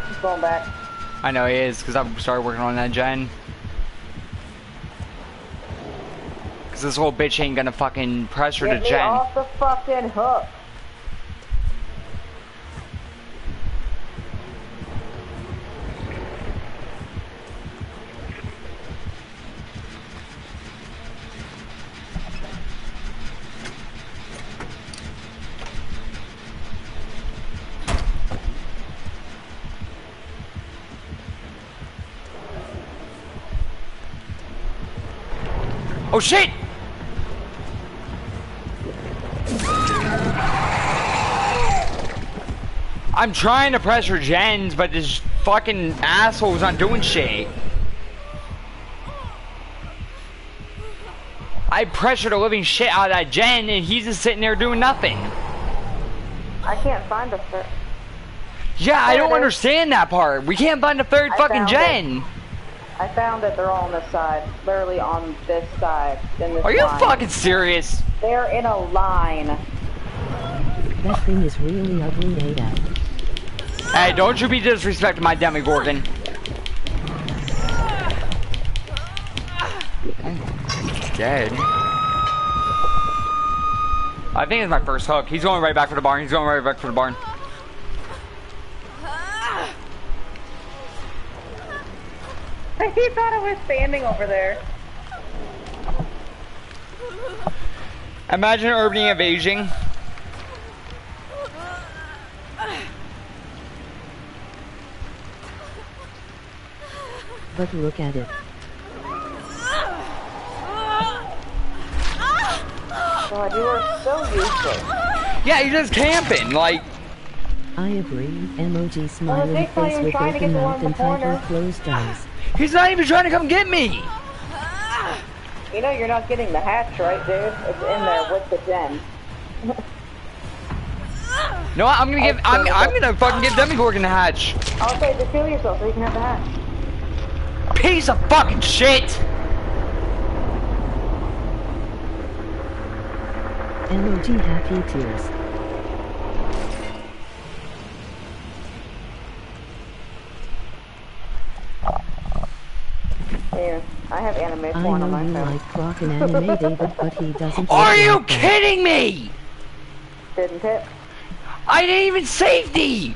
He's going back. I know he is, because I started working on that gen. Because this whole bitch ain't gonna fucking pressure Get the me gen. off the fucking hook. Oh shit! I'm trying to pressure gens, but this fucking asshole's not doing shit. I pressured the living shit out of that gen, and he's just sitting there doing nothing. I can't find the third. Yeah, I don't understand that part. We can't find a third I fucking gen. I found that They're all on this side. Literally on this side. In this Are you line. fucking serious? They're in a line. That thing is really ugly ADAT. Hey, don't you be disrespecting my Demogorgon. Dead. I think it's my first hook. He's going right back for the barn. He's going right back for the barn. He thought I was standing over there. Imagine urban evasion. But look at it. God, you are so useless. Yeah, he's just camping. Like, I agree. Emoji smiling Jake's face with open get the one mouth and the closed eyes. He's not even trying to come get me. You know you're not getting the hatch right, dude. It's in there with the gen. No, I'm gonna give. I'm, I'm gonna fucking give Demogorgon the hatch. Okay, just kill yourself so you can have the hatch. Piece of fucking shit. Emoji happy tears. Here, I have anime I porn on know my you like Croc and anime David, but he doesn't. Are you like that. kidding me? Didn't it? I didn't even save thee.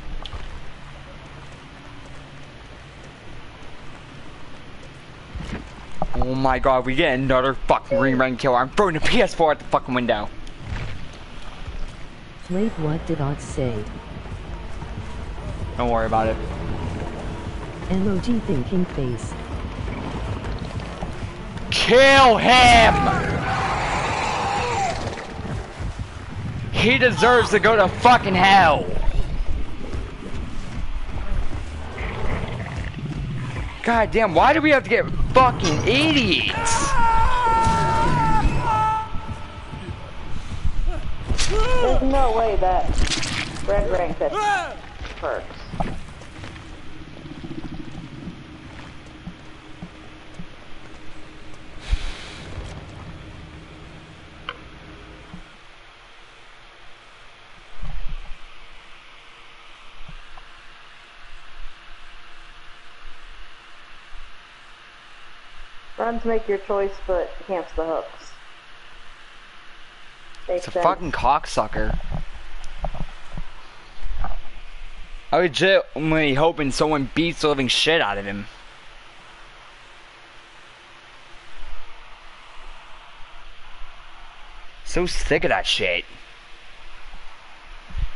Oh my god, we get another fucking green run killer. I'm throwing the PS4 at the fucking window. Wait, what did Odd say? Don't worry about it. Emoji thinking face. Kill him! He deserves to go to fucking hell. God damn, why do we have to get fucking idiots? There's no way that red rank that perks. Runs make your choice, but camps the hooks. Makes It's a sense. fucking cocksucker. I was legitimately hoping someone beats the living shit out of him. So sick of that shit.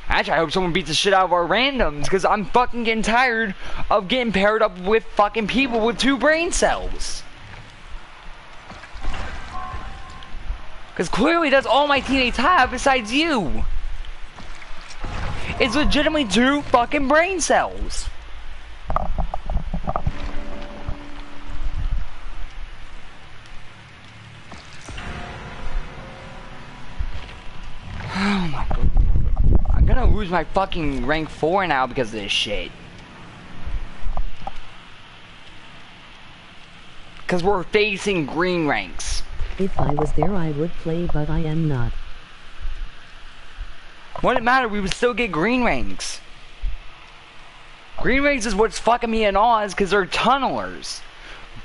Actually, I hope someone beats the shit out of our randoms, because I'm fucking getting tired of getting paired up with fucking people with two brain cells. Because clearly that's all my teammates have besides you. It's legitimately two fucking brain cells. Oh my god. I'm gonna lose my fucking rank 4 now because of this shit. Because we're facing green ranks. If I was there I would play but I am not. Wouldn't matter, we would still get green ranks. Green ranks is what's fucking me in Oz because they're tunnelers.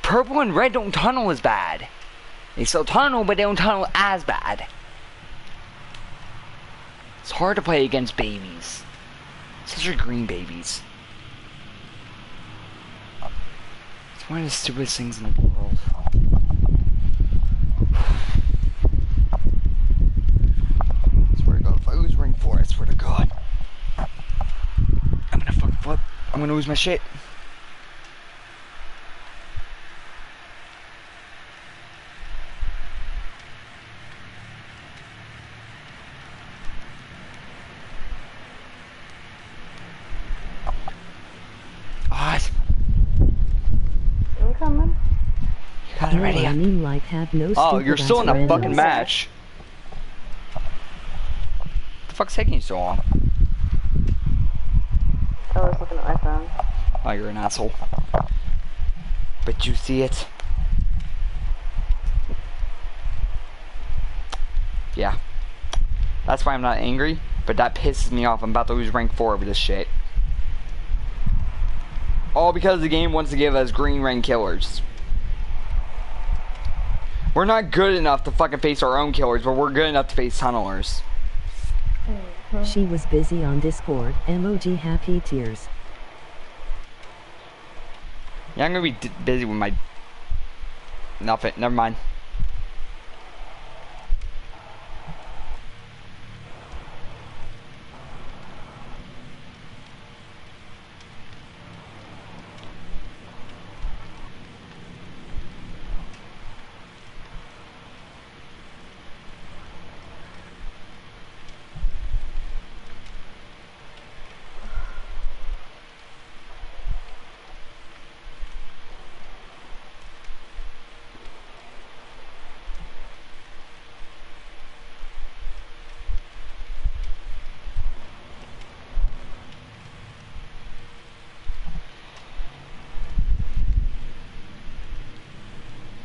Purple and red don't tunnel as bad. They still tunnel, but they don't tunnel as bad. It's hard to play against babies. Especially green babies. It's one of the stupidest things in the world. I swear to God, if I lose ring four, I swear to God. I'm gonna fucking flip. I'm gonna lose my shit. What? I'm coming. You got it ready? I mean like have no Oh, you're still in ass a fucking randoms. match. The fuck's taking you so long? I was looking at my phone. Oh, you're an asshole. But you see it? Yeah. That's why I'm not angry, but that pisses me off. I'm about to lose rank 4 over this shit. All because the game wants to give us green rank killers. We're not good enough to fucking face our own killers, but we're good enough to face tunnelers. Mm-hmm. She was busy on Discord. Emoji happy tears. Yeah, I'm gonna be d- busy with my. Nothing. Never mind.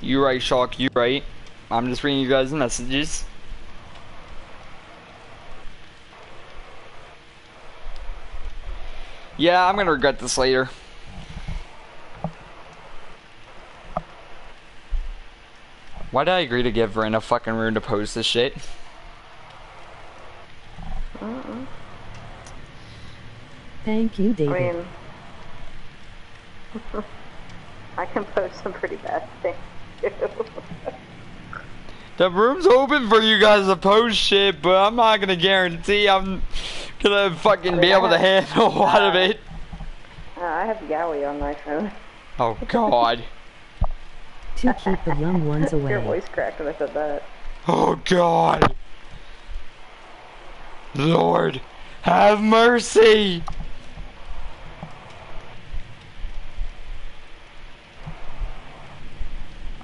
You right, Shock. You right. I'm just reading you guys' messages. Yeah, I'm gonna regret this later. Why did I agree to give Ren a fucking room to post this shit? Thank you, David. I mean, I can post some pretty bad things. Too. The room's open for you guys to post shit, but I'm not gonna guarantee I'm gonna fucking be able to handle a lot of it. Uh, I have Yowie on my phone. Oh God. To keep the young ones away. Your away. voice cracked when I said that. Oh God. Lord, have mercy.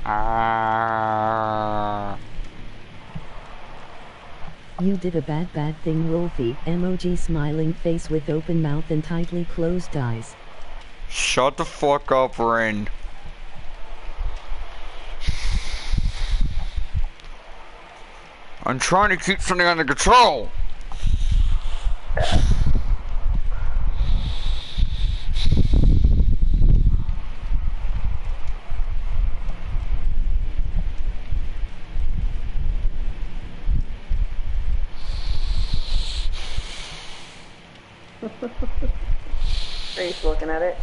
Ah. You did a bad bad thing Rolfie. Emoji smiling face with open mouth and tightly closed eyes. Shut the fuck up, Rin. I'm trying to keep something under control. Grace looking at it.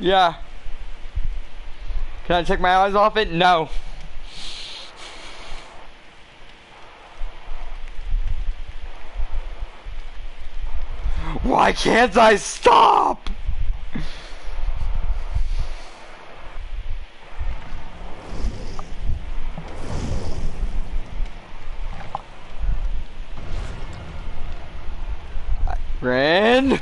Yeah. Can I take my eyes off it? No. Why can't I stop? Ren?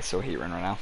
Oh, I so hate Ren right now.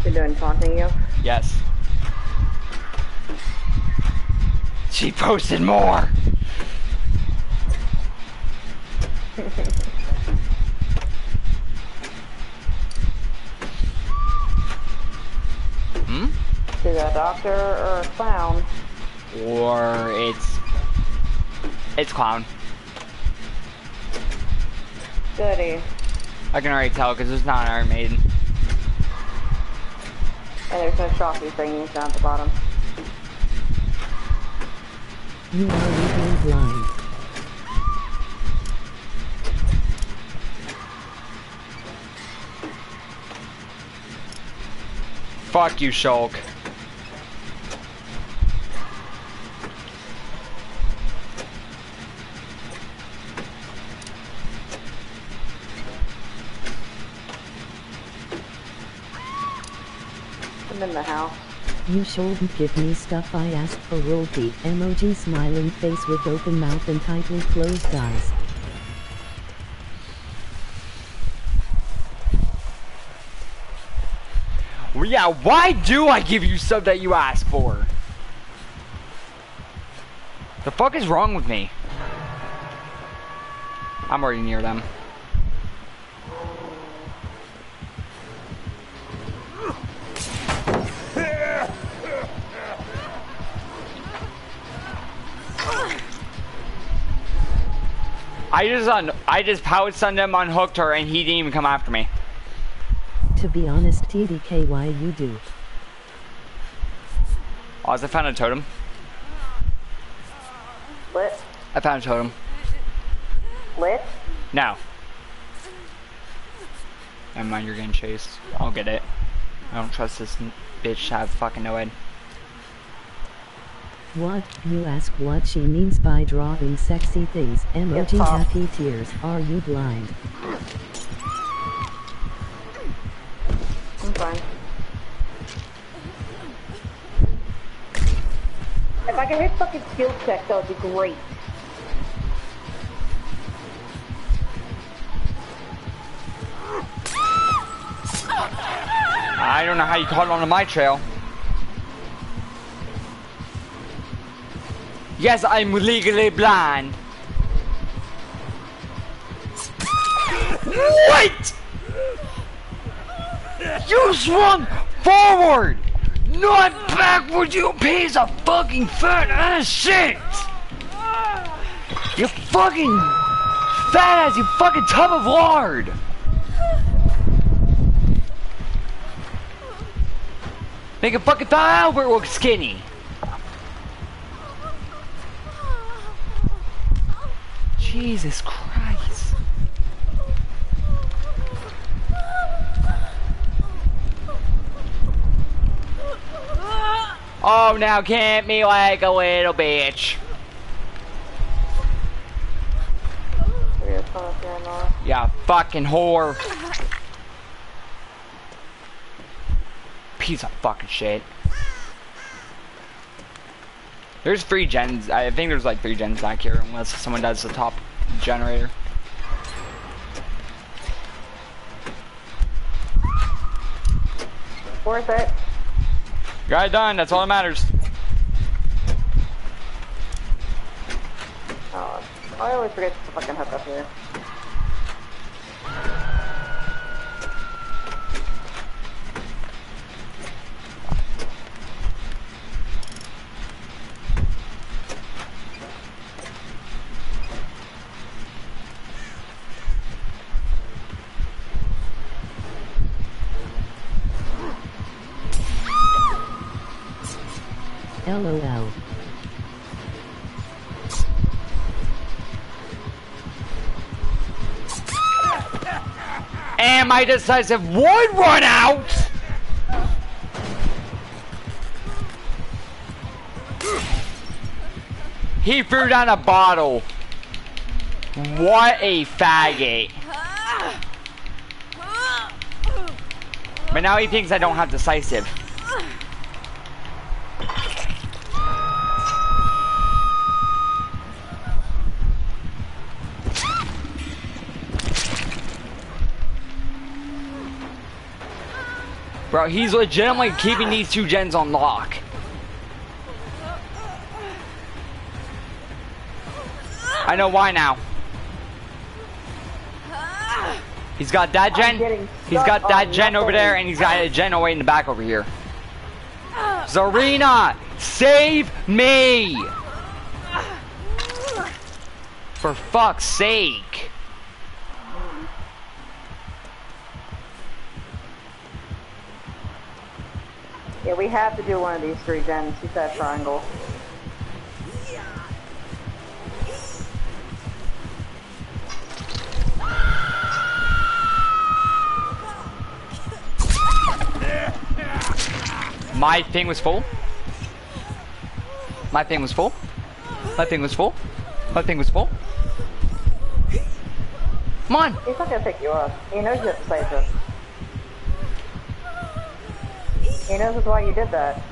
What's she doing, taunting you? Yes. She posted more. hmm? Is a doctor or a clown? Or it's it's clown. Goody. I can already tell because it's not an Iron Maiden. And there's no trophy things down at the bottom. You are legally blind. Fuck you, Shulk. You shouldn't give me stuff I asked for Rolfie. Emoji smiling face with open mouth and tightly closed eyes. Well, yeah, why do I give you stuff that you ask for? The fuck is wrong with me? I'm already near them. I just un I just powered stunned him, unhooked her, and he didn't even come after me. To be honest, TDKY you do. Oh, Oz, I found a totem. Lit? I found a totem. Lit? No. Never mind, you're getting chased. I'll get it. I don't trust this bitch to have fucking NOED. What? You ask what she means by drawing sexy things. Emoji happy tears. Are you blind? I'm fine. If I could hit fucking skill check, that would be great. I don't know how you caught on to my trail. Yes, I'm legally blind. Wait! You swung forward, not backward, you piece of fucking fat ass shit! You fucking fat ass, you fucking tub of lard! Make a fucking Albert look skinny. Jesus Christ. Oh, now camp me like a little bitch. Yeah, fucking whore. Piece of fucking shit. There's three gens. I think there's like three gens back here, unless someone does the top generator. Worth it. Got it done. That's all that matters. Oh, I always forget to fucking hook up here. LOL. My decisive would run out. He threw down a bottle. What a faggot. But now he thinks I don't have decisive. Bro, he's legitimately keeping these two gens on lock. I know why now. He's got that gen. He's got that gen over there, and he's got a gen away in the back over here. Zarina, save me! For fuck's sake. Yeah, we have to do one of these three gens. Use that triangle. My thing was full. My thing was full. My thing was full. My thing was full. Come on. He's not gonna pick you up. He knows you have to save us. He knows why you did that.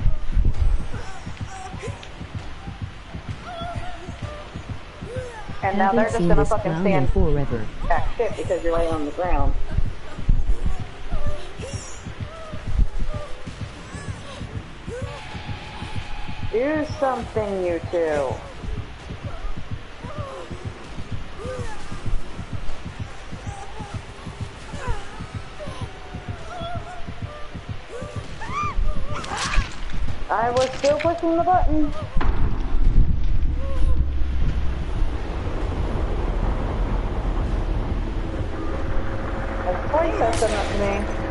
And now they're just gonna fucking stand forever. back shit because you're laying on the ground. Do something, you two. I was still pushing the button. That's probably said something to me.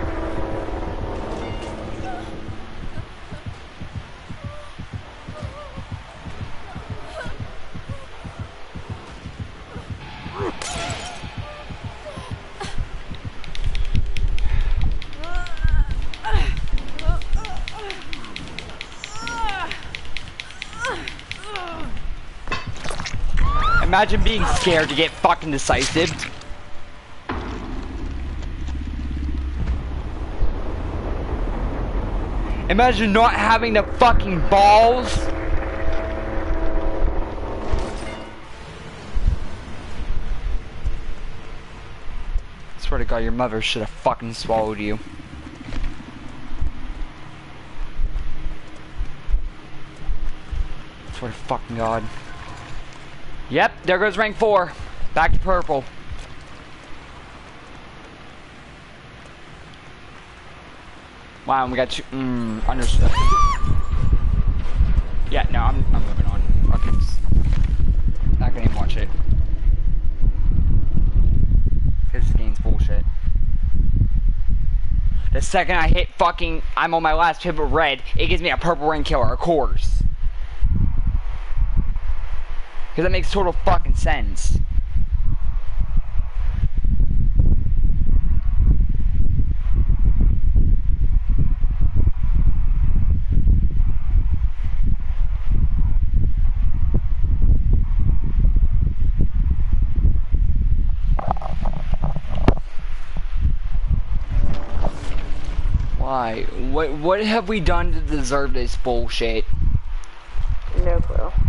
Imagine being scared to get fucking decisive. Imagine not having the fucking balls. I Swear to God, your mother should have fucking swallowed you. I Swear to fucking God. Yep, there goes rank four. Back to purple. Wow, we got two. Mm, understood. Yeah, no, I'm, I'm moving on. Okay, not gonna even watch it. This game's bullshit. The second I hit fucking, I'm on my last pip of red, it gives me a purple ring killer, of course. Because that makes total fucking sense. Why? What what have we done to deserve this bullshit? No clue.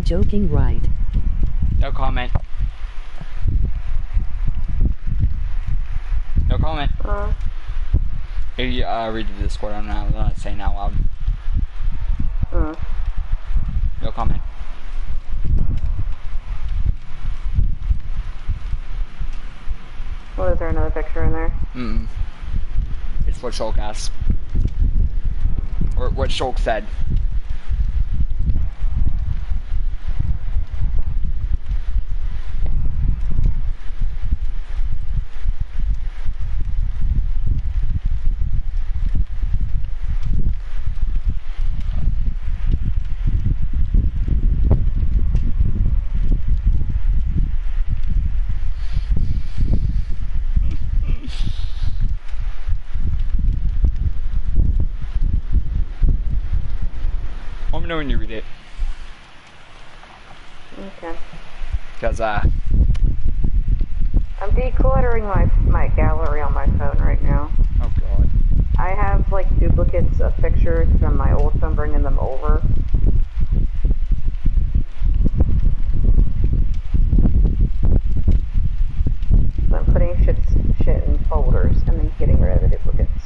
You're joking, right? No comment. No comment. Uh, Maybe uh, read the Discord. I'm not, I'm not saying out loud. uh. No comment. What is there another picture in there? Mm. It's what Shulk asked. Or what Shulk said. Know when you read it. Okay. Because, uh, I'm decluttering my my gallery on my phone right now. oh god. I have like duplicates of pictures from my old phone, bringing them over. So I'm putting shit shit in folders and then getting rid of the duplicates.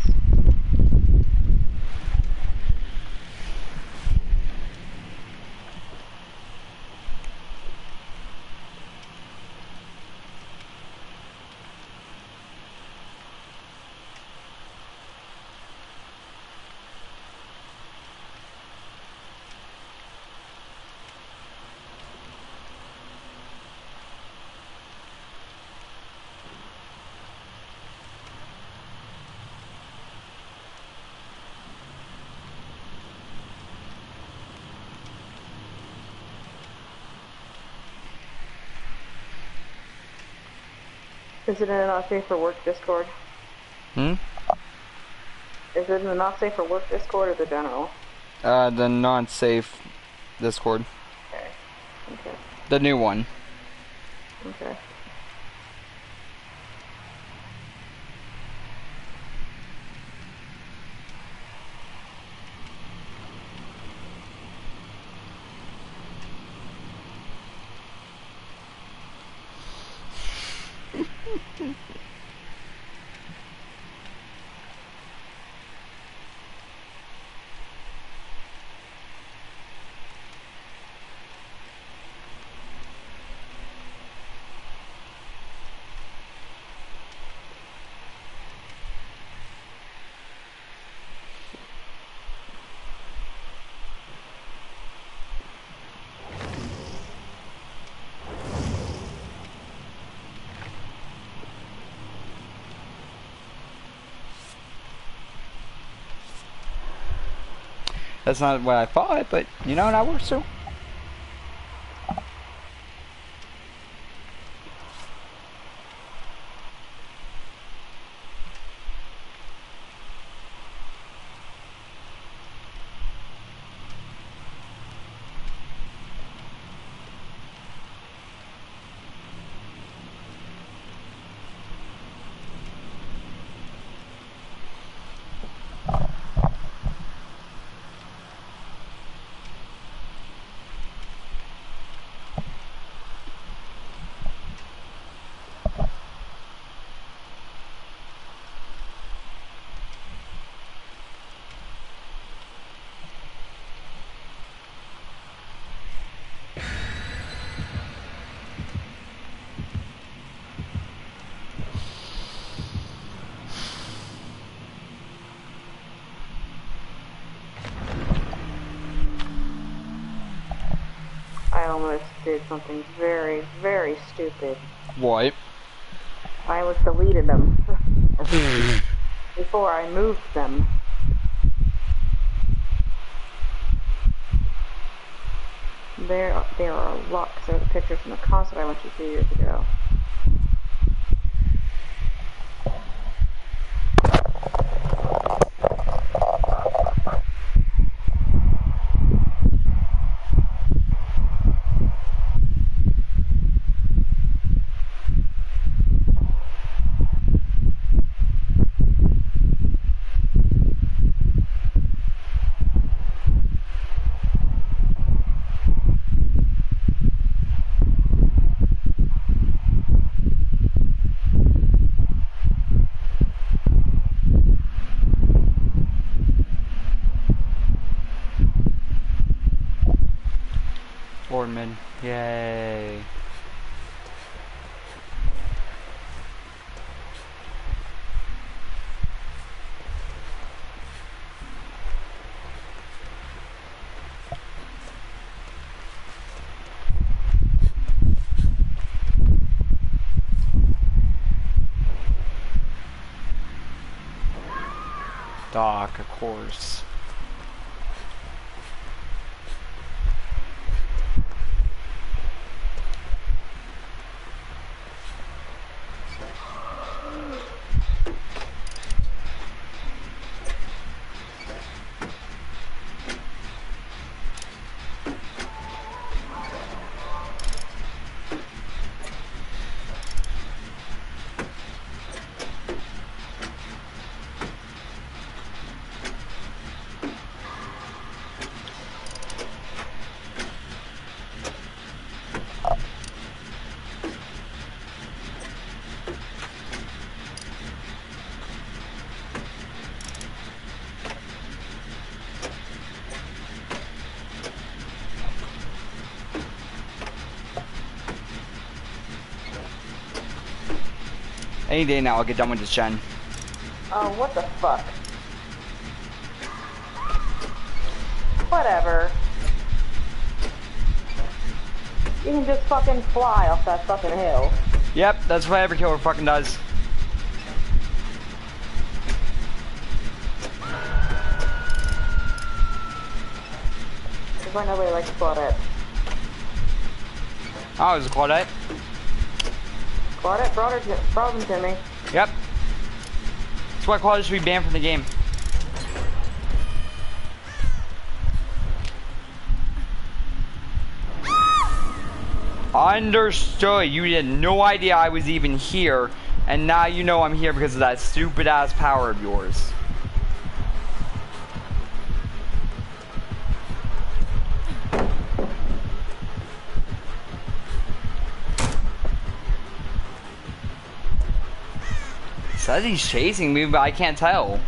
Is it in the not safe for work Discord? Hmm? Is it in the not safe for work Discord or the general? Uh, the non-safe Discord. Okay. Okay. The new one. Okay. That's not what I thought, but you know, that works too. I almost did something very, very stupid. What? I was deleted them before I moved them. There, there are lots of pictures from the concert I went to two years ago. Boardman. Yay. Doc, of course. Any day now, I'll get done with this gen. Oh, what the fuck? Whatever. You can just fucking fly off that fucking hill. Yep, that's what every killer fucking does. That's why nobody likes Claudette. Oh, it was a Claudette. Claudette brought, her brought them to me. Yep. Why Claudette should be banned from the game. Understood. You had no idea I was even here, and now you know I'm here because of that stupid ass power of yours. Says he's chasing me, but I can't tell.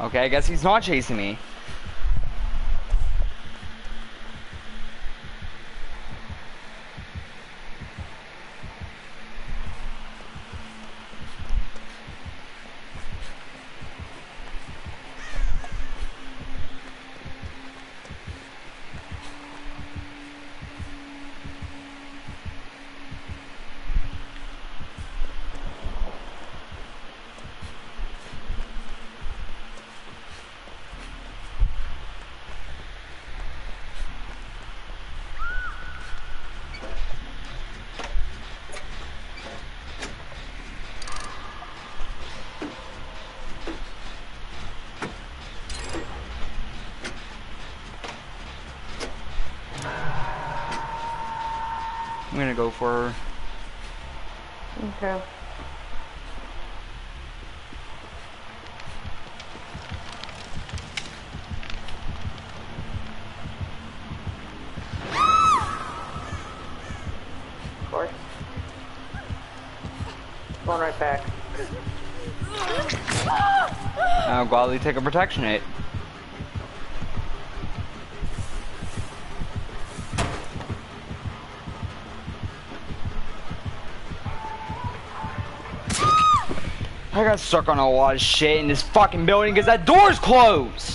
Okay, I guess he's not chasing me. For her. Okay. Of course. Going right back. I'll gladly take a protection hit. I got stuck on a lot of shit in this fucking building because that door's closed.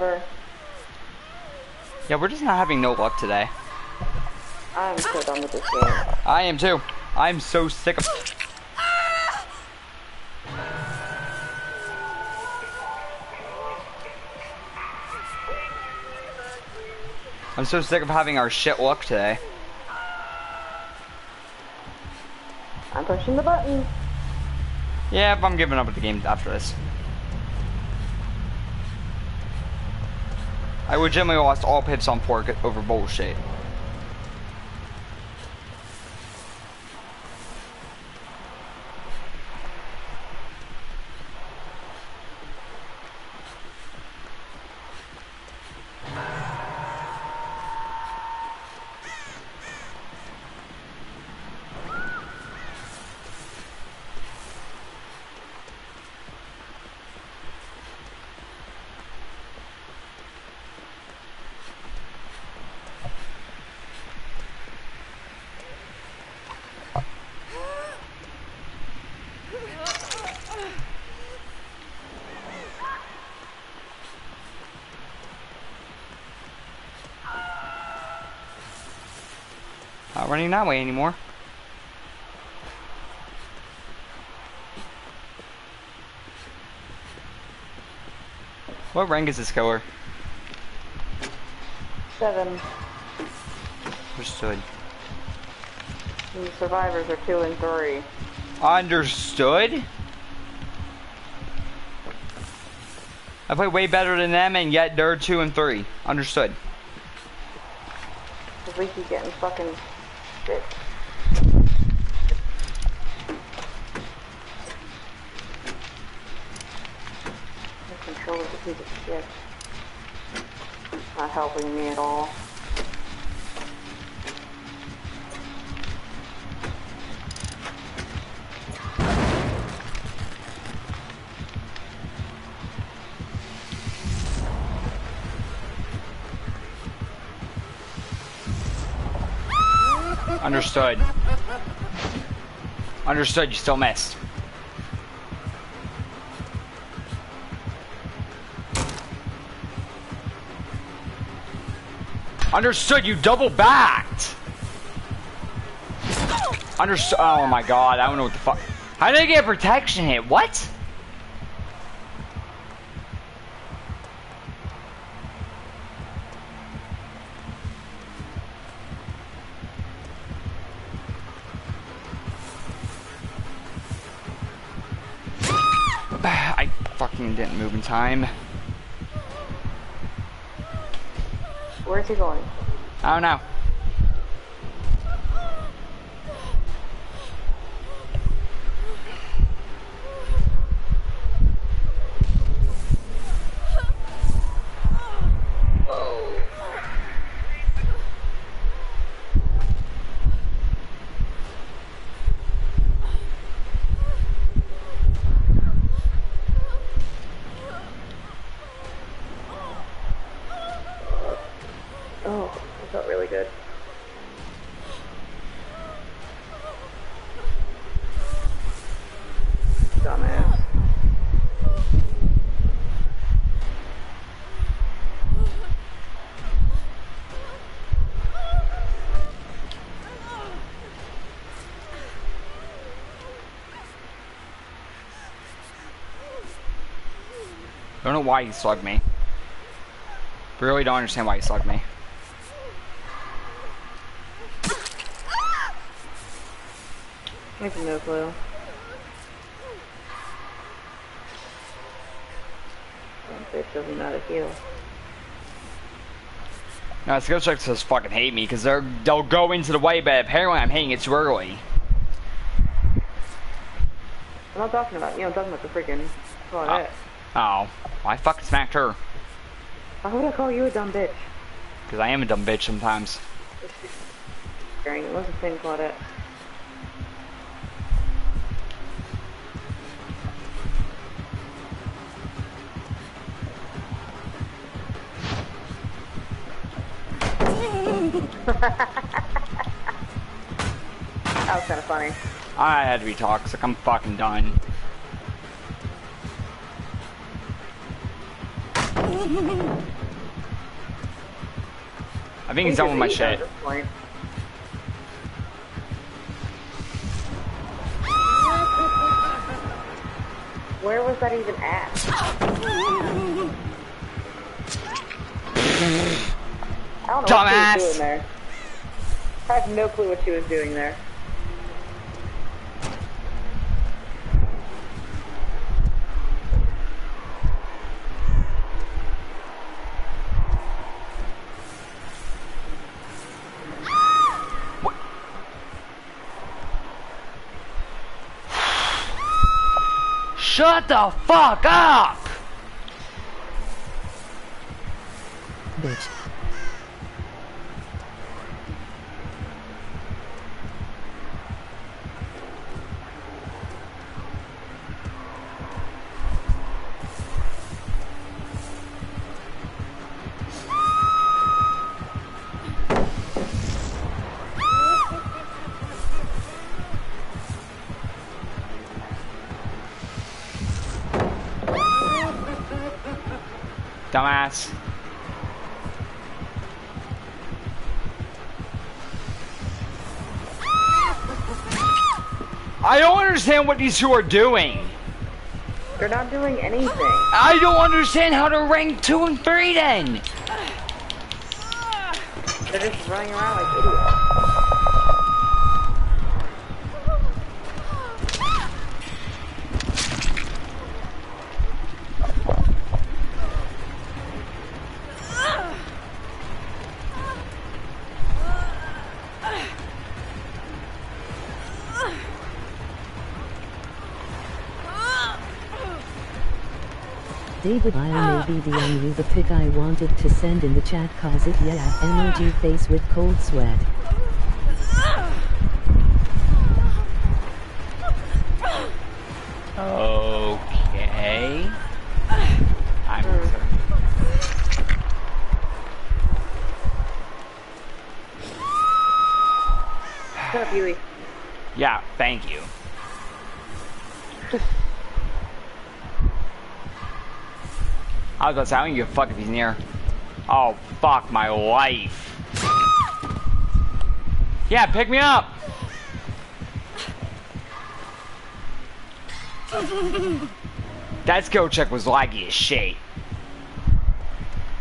Whatever. Yeah, we're just not having no luck today. I'm so done with this game. I am too. I'm so sick of. I'm so sick of having our shit luck today. I'm pushing the button. Yeah, I'm giving up with the game after this. I legitimately lost all pips on fork over bullshit. Not running that way anymore. What rank is this killer? Seven. Understood. And the survivors are two and three. Understood? I play way better than them and yet they're two and three. Understood. Cause we keep getting fucking shit. This controller's a piece of shit. Not helping me at all. Understood. Understood, you still missed. Understood, you double backed. Understood. Oh my god, I don't know what the fuck. How did I get a protection hit? What? I fucking didn't move in time. Where's he going? Oh, I don't know. Oh, that felt really good. Dumbass. Don't know why he slugged me. Really don't understand why he slugged me. I have no clue. That doesn't know how to heal. No, skill checks just fucking hate me because they're they'll go into the way, but apparently I'm hitting it too early. I'm not talking about you. I'm talking about the freaking. Oh, oh. That. Oh, I fucking smacked her Why would I call you a dumb bitch? because I am a dumb bitch sometimes. Dang, what's the thing called it? That was kind of funny. I had to be toxic. I'm fucking done. I think he's done with my shit. Where was that even at? I don't know what she Dumbass. was doing there. I have no clue what she was doing there. Shut the fuck up! Dumbass. I don't understand what these two are doing. They're not doing anything. I don't understand how to rank two and three then. They're just running around like idiots. David I may DM you the pic I wanted to send in the chat cause it yeah emoji face with cold sweat. Okay. I'm sorry. Shut up, Yui. Yeah, thank you. I was about to say, I don't give a fuck if he's near. Oh, fuck my life. Yeah, pick me up. that skill check was laggy as shit.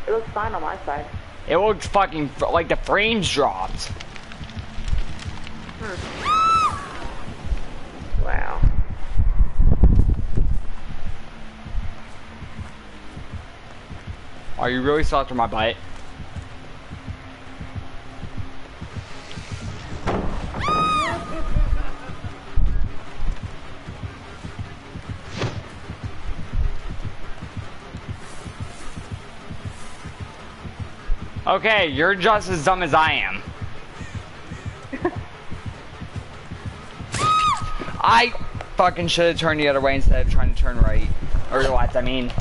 It looks fine on my side. It looks fucking like the frames dropped. Are you really still after my bite? Okay, you're just as dumb as I am. I fucking should have turned the other way instead of trying to turn right. Or what, I mean.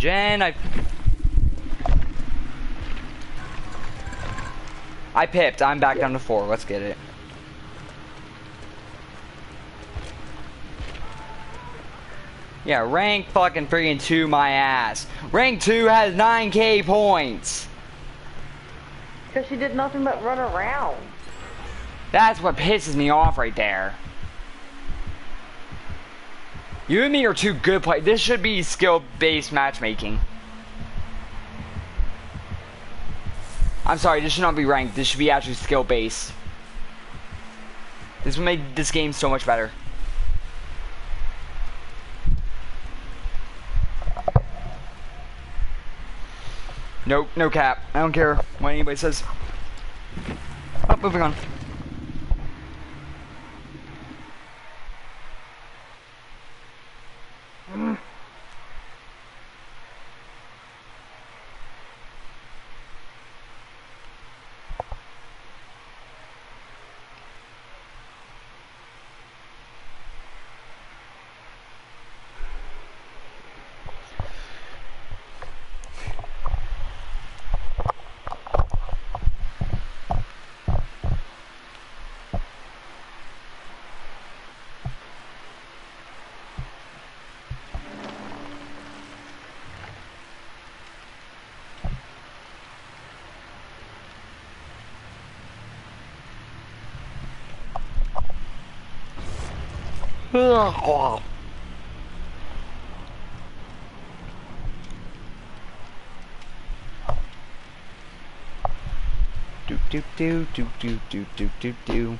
Gen. I. I pipped. I'm back down to four. Let's get it. Yeah, rank fucking freaking two my ass. Rank two has 9k points. Because she did nothing but run around. That's what pisses me off right there. You and me are two good players. This should be skill-based matchmaking. I'm sorry, this should not be ranked. This should be actually skill-based. This would make this game so much better. Nope, no cap. I don't care what anybody says. Oh, moving on. Do do do do do do do do do.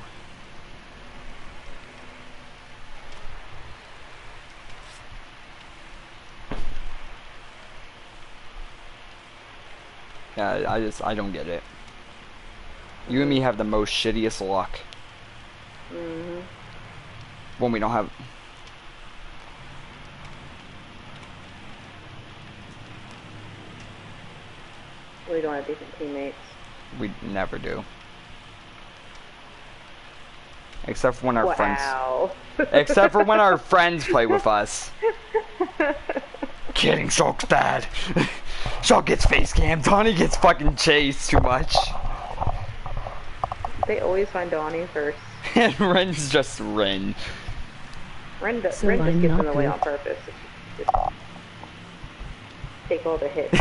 Yeah, I just I don't get it. You and me have the most shittiest luck when we don't have. We don't have decent teammates. We never do. Except for when our friends. wow. Except for when our friends play with us. Kidding, Shulk's bad. Shulk gets face cam. Donnie gets fucking chased too much. They always find Donnie first. And Ren's just Ren. Ren, do- So Ren just I'm gets not in the way on purpose. Just take all the hits.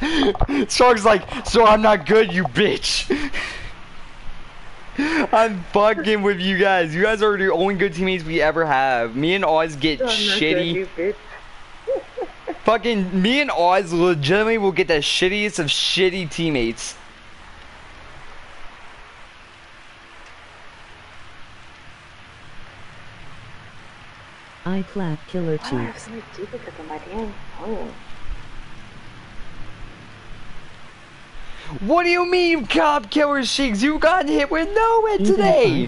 You bitch. Shulk's like, so I'm not good, you bitch. I'm fucking with you guys. You guys are the only good teammates we ever have. Me and Oz get I'm not good, shitty. you bitch. Fucking me and Oz legitimately will get the shittiest of shitty teammates. I clap killer I have so many duplicates on my damn phone. What do you mean, cop killer sheiks? You got hit with nowhere Even today.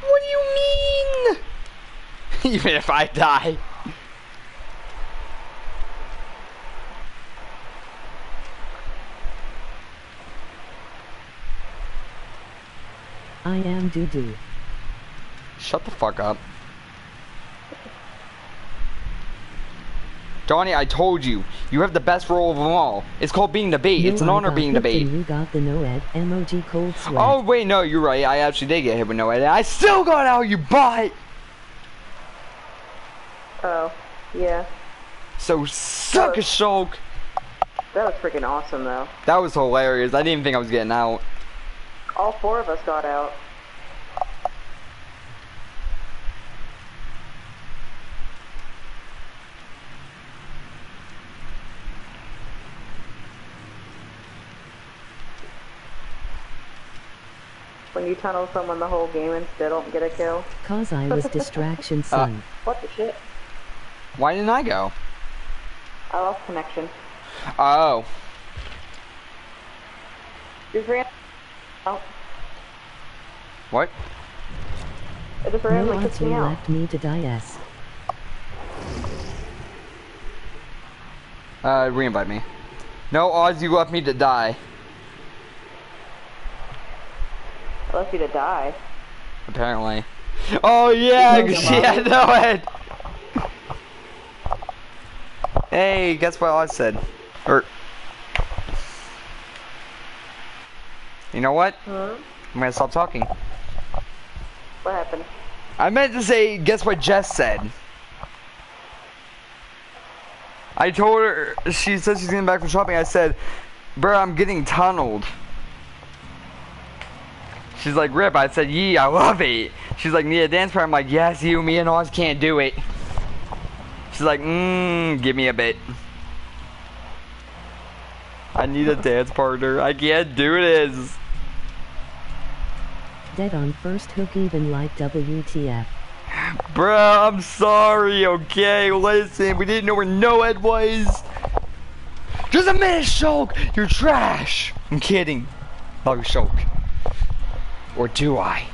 What do you mean? Even if I die. I am doo doo. Shut the fuck up. Donnie, I told you, you have the best role of them all. It's called being the bait. It's an honor being the bait. You got the NOED emoji cold sweat. Oh wait, no, you're right. I actually did get hit with no edit. I still got out, you butt. Oh, yeah. So suck a shulk. That was freaking awesome, though. That was hilarious. I didn't think I was getting out. All four of us got out. When you tunnel someone the whole game and still don't get a kill. Cause I was distraction son. What the shit? Why didn't I go? I lost connection. Oh. Just ran. Oh, What? it just No randomly odds kicked you me out. left me to die s. Uh, re-invite me. No odds you left me to die. I left you to die. Apparently. Oh yeah, No, she had no head. Hey, guess what I said? Or, you know what? Hmm? I'm gonna stop talking. What happened? I meant to say, guess what Jess said? I told her, she said she's getting back from shopping. I said, bro, I'm getting tunneled. She's like, Rip. I said, Yee, I love it. She's like, need a dance partner. I'm like, yes, you, me, and Oz can't do it. She's like, mmm, give me a bit. I need a dance partner. I can't do this. Dead on first hook even like WTF. Bruh, I'm sorry, okay? Listen, we didn't know where Noed was. Just a minute, Shulk! You're trash! I'm kidding. Love you, Shulk. Or do I?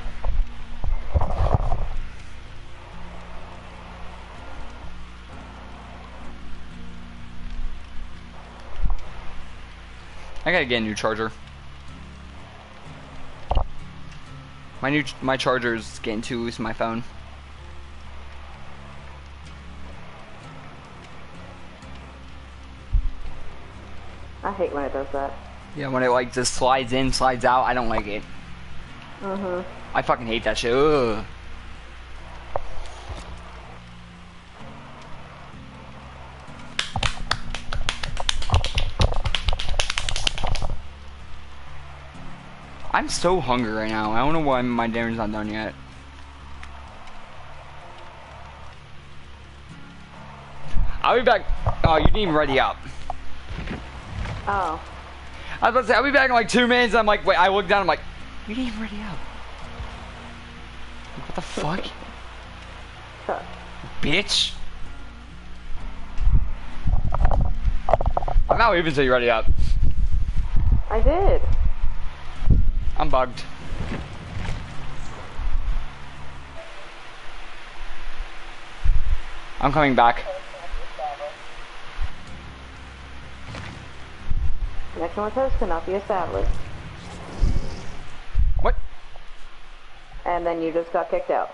I gotta get a new charger. My new ch- my charger's getting too loose in my phone. I hate when it does that. Yeah, when it like just slides in, slides out, I don't like it. Mm-hmm. I fucking hate that shit. Ugh. I'm so hungry right now. I don't know why my dinner's not done yet. I'll be back. Oh, you didn't even ready up. Oh. I was about to say, I'll be back in like two minutes. I'm like, wait, I look down, I'm like, you didn't even ready up. What the fuck? Bitch. I'm not even until you ready up. I did. I'm bugged. I'm coming back. Connection with host cannot be established. And then you just got kicked out.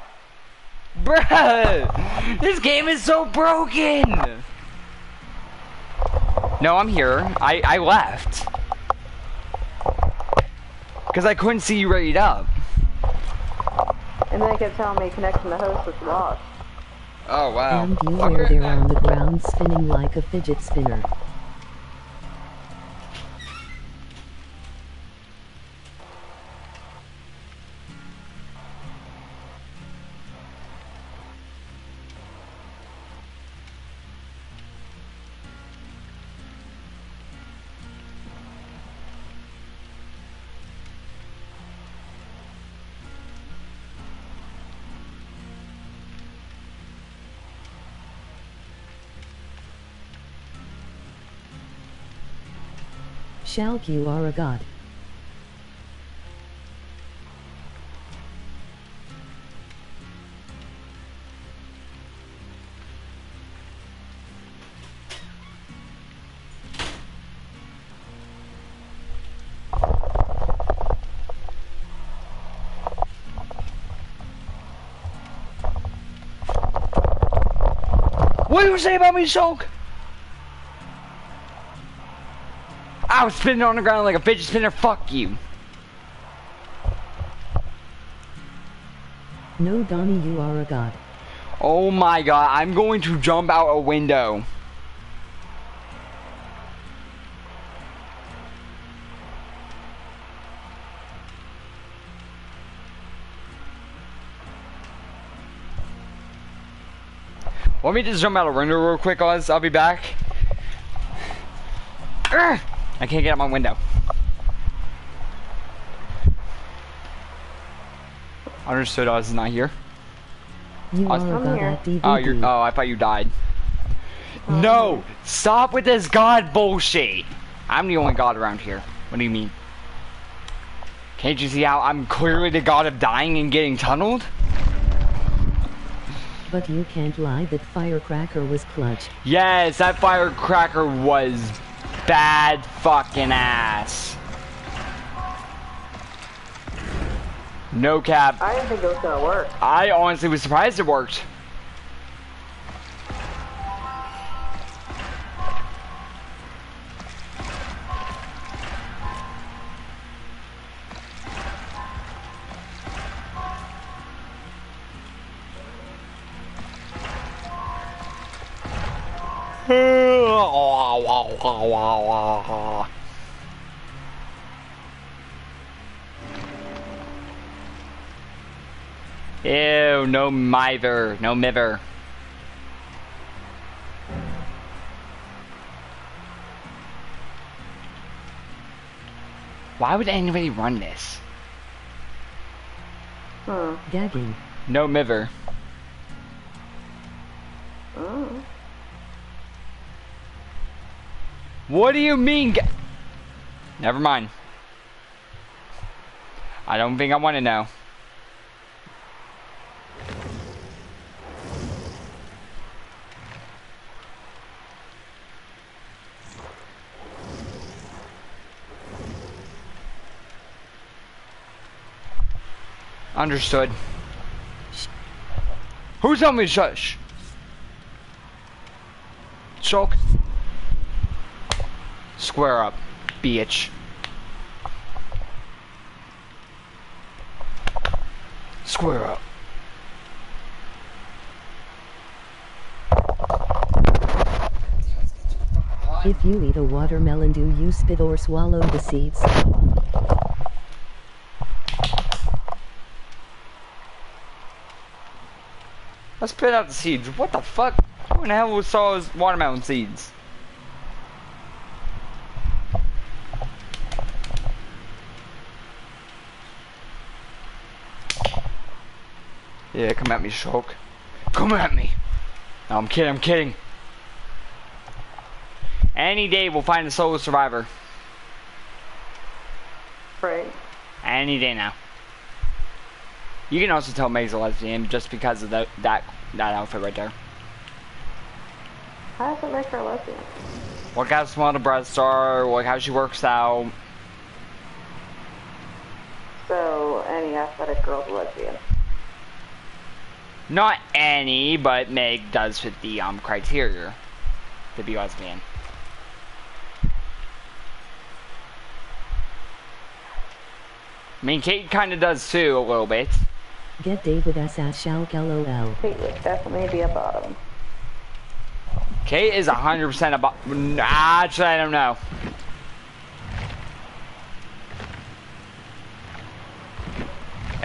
Bruh! This game is so broken! No, I'm here. I, I left. Because I couldn't see you ready up. And then it kept telling me connection to host was lost. Oh, wow. And you were there on the ground spinning like a fidget spinner. Shulk, you are a god. What do you say about me, Shulk? I was spinning on the ground like a fidget spinner. Fuck you. No, Donnie, you are a god. Oh my god, I'm going to jump out a window. Let me just jump out a window real quick, guys. I'll be back. Urgh! I can't get out my window. Understood, Oz is not here. You I was- are I'm here. DVD. Oh, you're. Oh, I thought you died. Oh. No! Stop with this god bullshit! I'm the only god around here. What do you mean? Can't you see how I'm clearly the god of dying and getting tunneled? But you can't lie that Firecracker was clutch. Yes, that firecracker was bad fucking ass. No cap. I didn't think it was gonna work. I honestly was surprised it worked. Ew, no mither, no mither. Why would anybody run this? Hmm. Gagging. No mither. Mm. What do you mean? Never mind. I don't think I want to know. Understood. Who's telling me to shush? Choke. Square up, bitch. Square up. If you eat a watermelon, do you spit or swallow the seeds? Let's spit out the seeds. What the fuck? Who in the hell saw his watermelon seeds? Yeah, come at me, Shulk. Come at me. No, I'm kidding, I'm kidding. Any day we'll find a solo survivor. Right. Any day now. You can also tell Meg's a lesbian just because of that that that outfit right there. How does it make her a lesbian? What Look how small the breasts are, look how she works out. So, any athletic girl's a lesbian. Not any, but Meg does fit the um criteria to be lesbian. I mean, Kate kind of does too, a little bit. Get David S. at Shulk LOL. Kate would definitely be a bottom. Kate is 100% about. Actually, I don't know.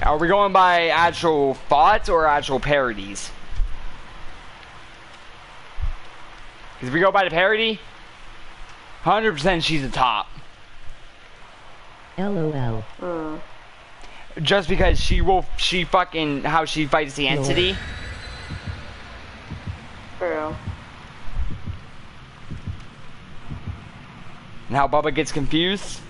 Are we going by actual thoughts or actual parodies? Because if we go by the parody, 100% she's the top. LOL. Hmm. Just because she will, she fucking, how she fights the entity. True. And how Bubba gets confused.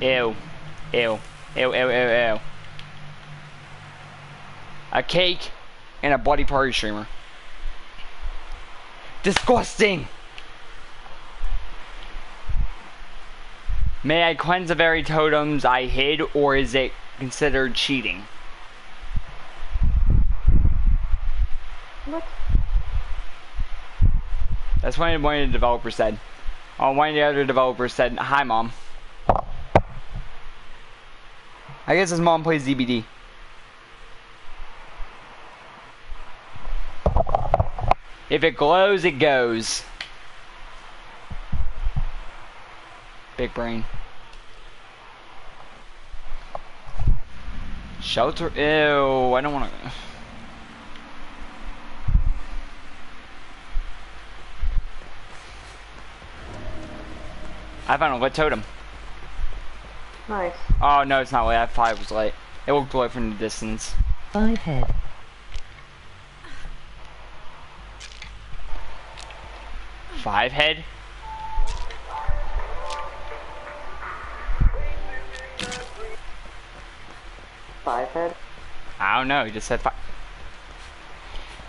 Ew. Ew. Ew, ew, ew, ew. A cake and a bloody party streamer. Disgusting! May I cleanse the very totems I hid, or is it considered cheating? What? That's what one of the developers said. Oh, one of the other developers said, "Hi, mom." I guess his mom plays DBD. If it glows, it goes. Big brain. Shelter. Ew. I don't want to. I found a lit totem. Nice. Oh no, it's not lit. I thought it was late. It looked lit from the distance. Five head. Five head. Five head. I don't know. you just said five.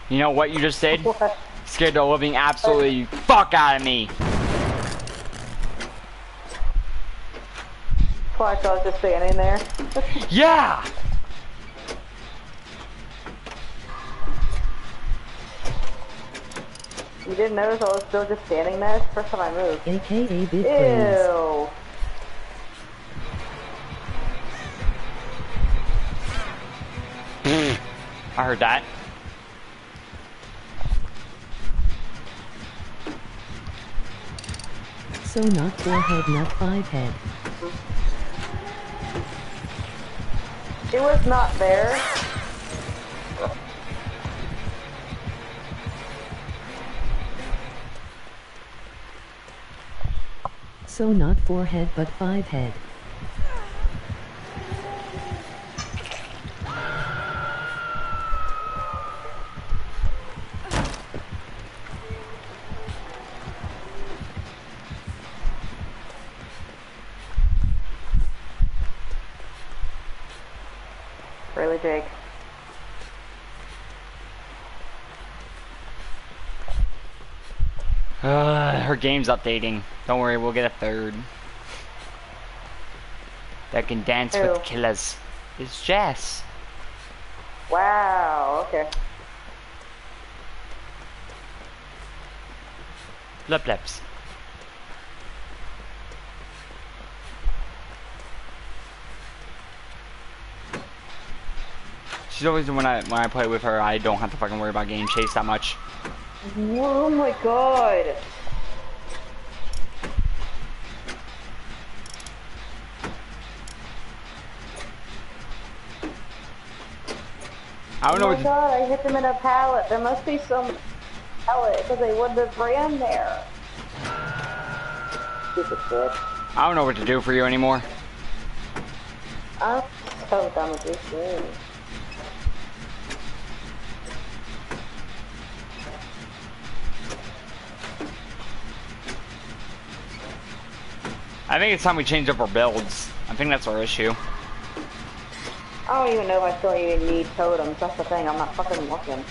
You know what you just did? What? Scared the living absolutely fuck out of me. Clark, I was just standing there. Yeah. You didn't notice I was still just standing there? It's the first time I moved. AKA Bit Brains. Ew. I heard that. So not four head, not five head. It was not there. So not four head, but five head. Really, Jake? Uh, her game's updating. Don't worry, we'll get a third. That can dance Who? with killers. It's Jess. Wow, okay. Blips. She's always when I when I play with her, I don't have to fucking worry about getting chased that much. Oh my god. I don't know oh what my god, I hit them in a pallet. There must be some pallet because they wouldn't have ran there. Stupid bitch. I don't know what to do for you anymore. I'm so done with this game. I think it's time we change up our builds. I think that's our issue. I don't even know if I still even need totems. That's the thing. I'm not fucking looking.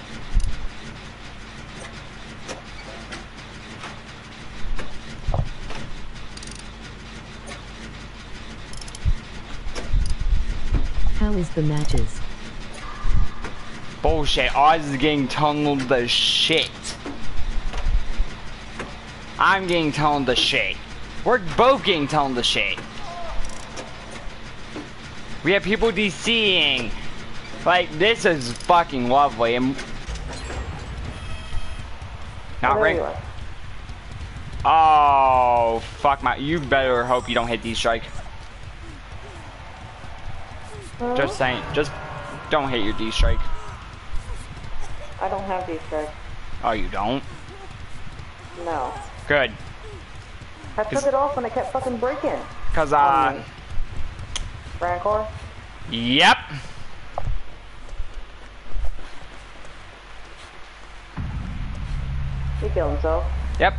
How is the matches? Bullshit. Oz is getting tunneled the shit. I'm getting tunneled the shit. We're both getting tunneled the shit. We have people DCing. Like, this is fucking lovely. And not right. Oh, fuck my. You better hope you don't hit D-strike. Huh? Just saying. Just don't hit your D-strike. I don't have these strikes. Oh, you don't? No. Good. I took it off when it kept fucking breaking. Cause, uh, Um, Rancor? yep. He killed himself. Yep.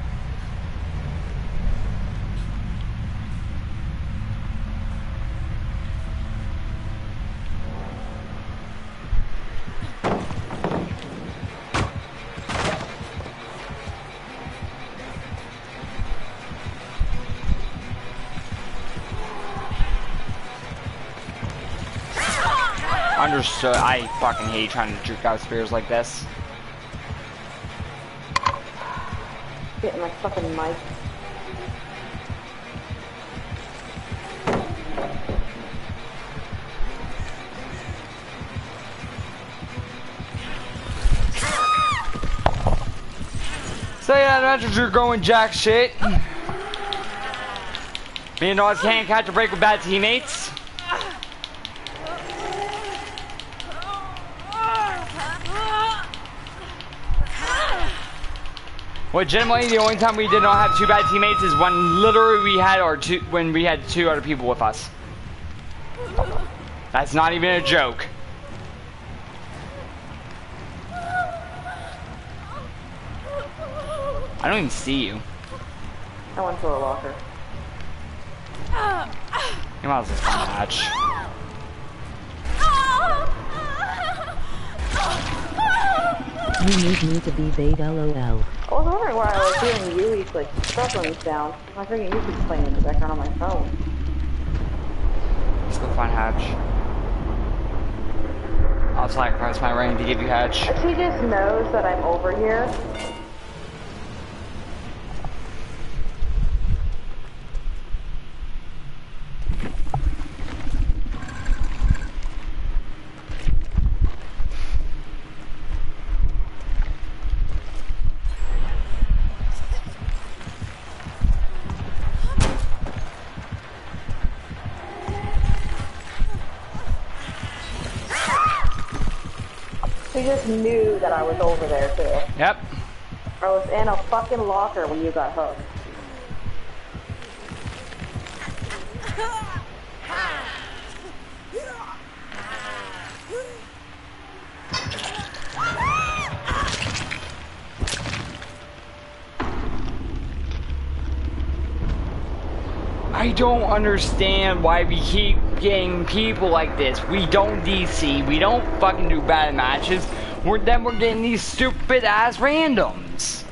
Understood. Uh, I fucking hate trying to jerk out spears like this. Getting my fucking mic. So yeah, that's what you're going jack shit. Me and Oz can't catch a break with bad teammates. Legitimately, the only time we did not have two bad teammates is when literally we had our two when we had two other people with us. That's not even a joke. I don't even see you. I went to a locker. You might as well a hatch. Oh. You need me to be bait lol. I was wondering why I was hearing Yui's like struggling sound. My freaking music's playing in the background on my phone. Let's go find hatch. I'll sacrifice my ring to give you hatch. She just knows that I'm over here. She just knew that I was over there too. Yep. I was in a fucking locker when you got hooked. I don't understand why we keep getting people like this. We don't DC. We don't fucking do bad matches. We're then we're getting these stupid ass randoms.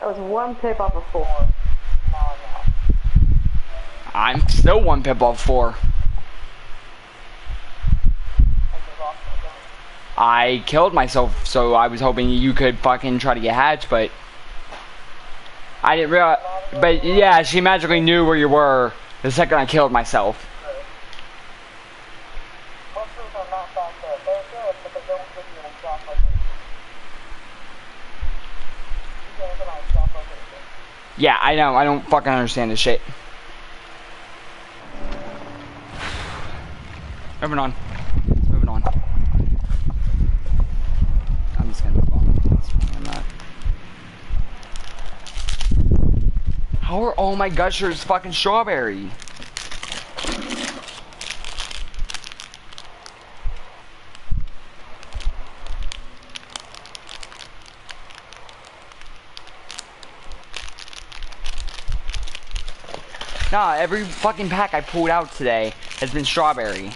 That was one pip off of four. No, no. I'm still one pip off four. I killed myself, so I was hoping you could fucking try to get hatched, but I didn't realize. But yeah, she magically knew where you were the second I killed myself. Yeah, I know. I don't fucking understand this shit. Moving on. Moving on. I'm just gonna move on. That's fine, I'm not. How are all my gushers fucking strawberry? Nah, every fucking pack I pulled out today has been strawberry.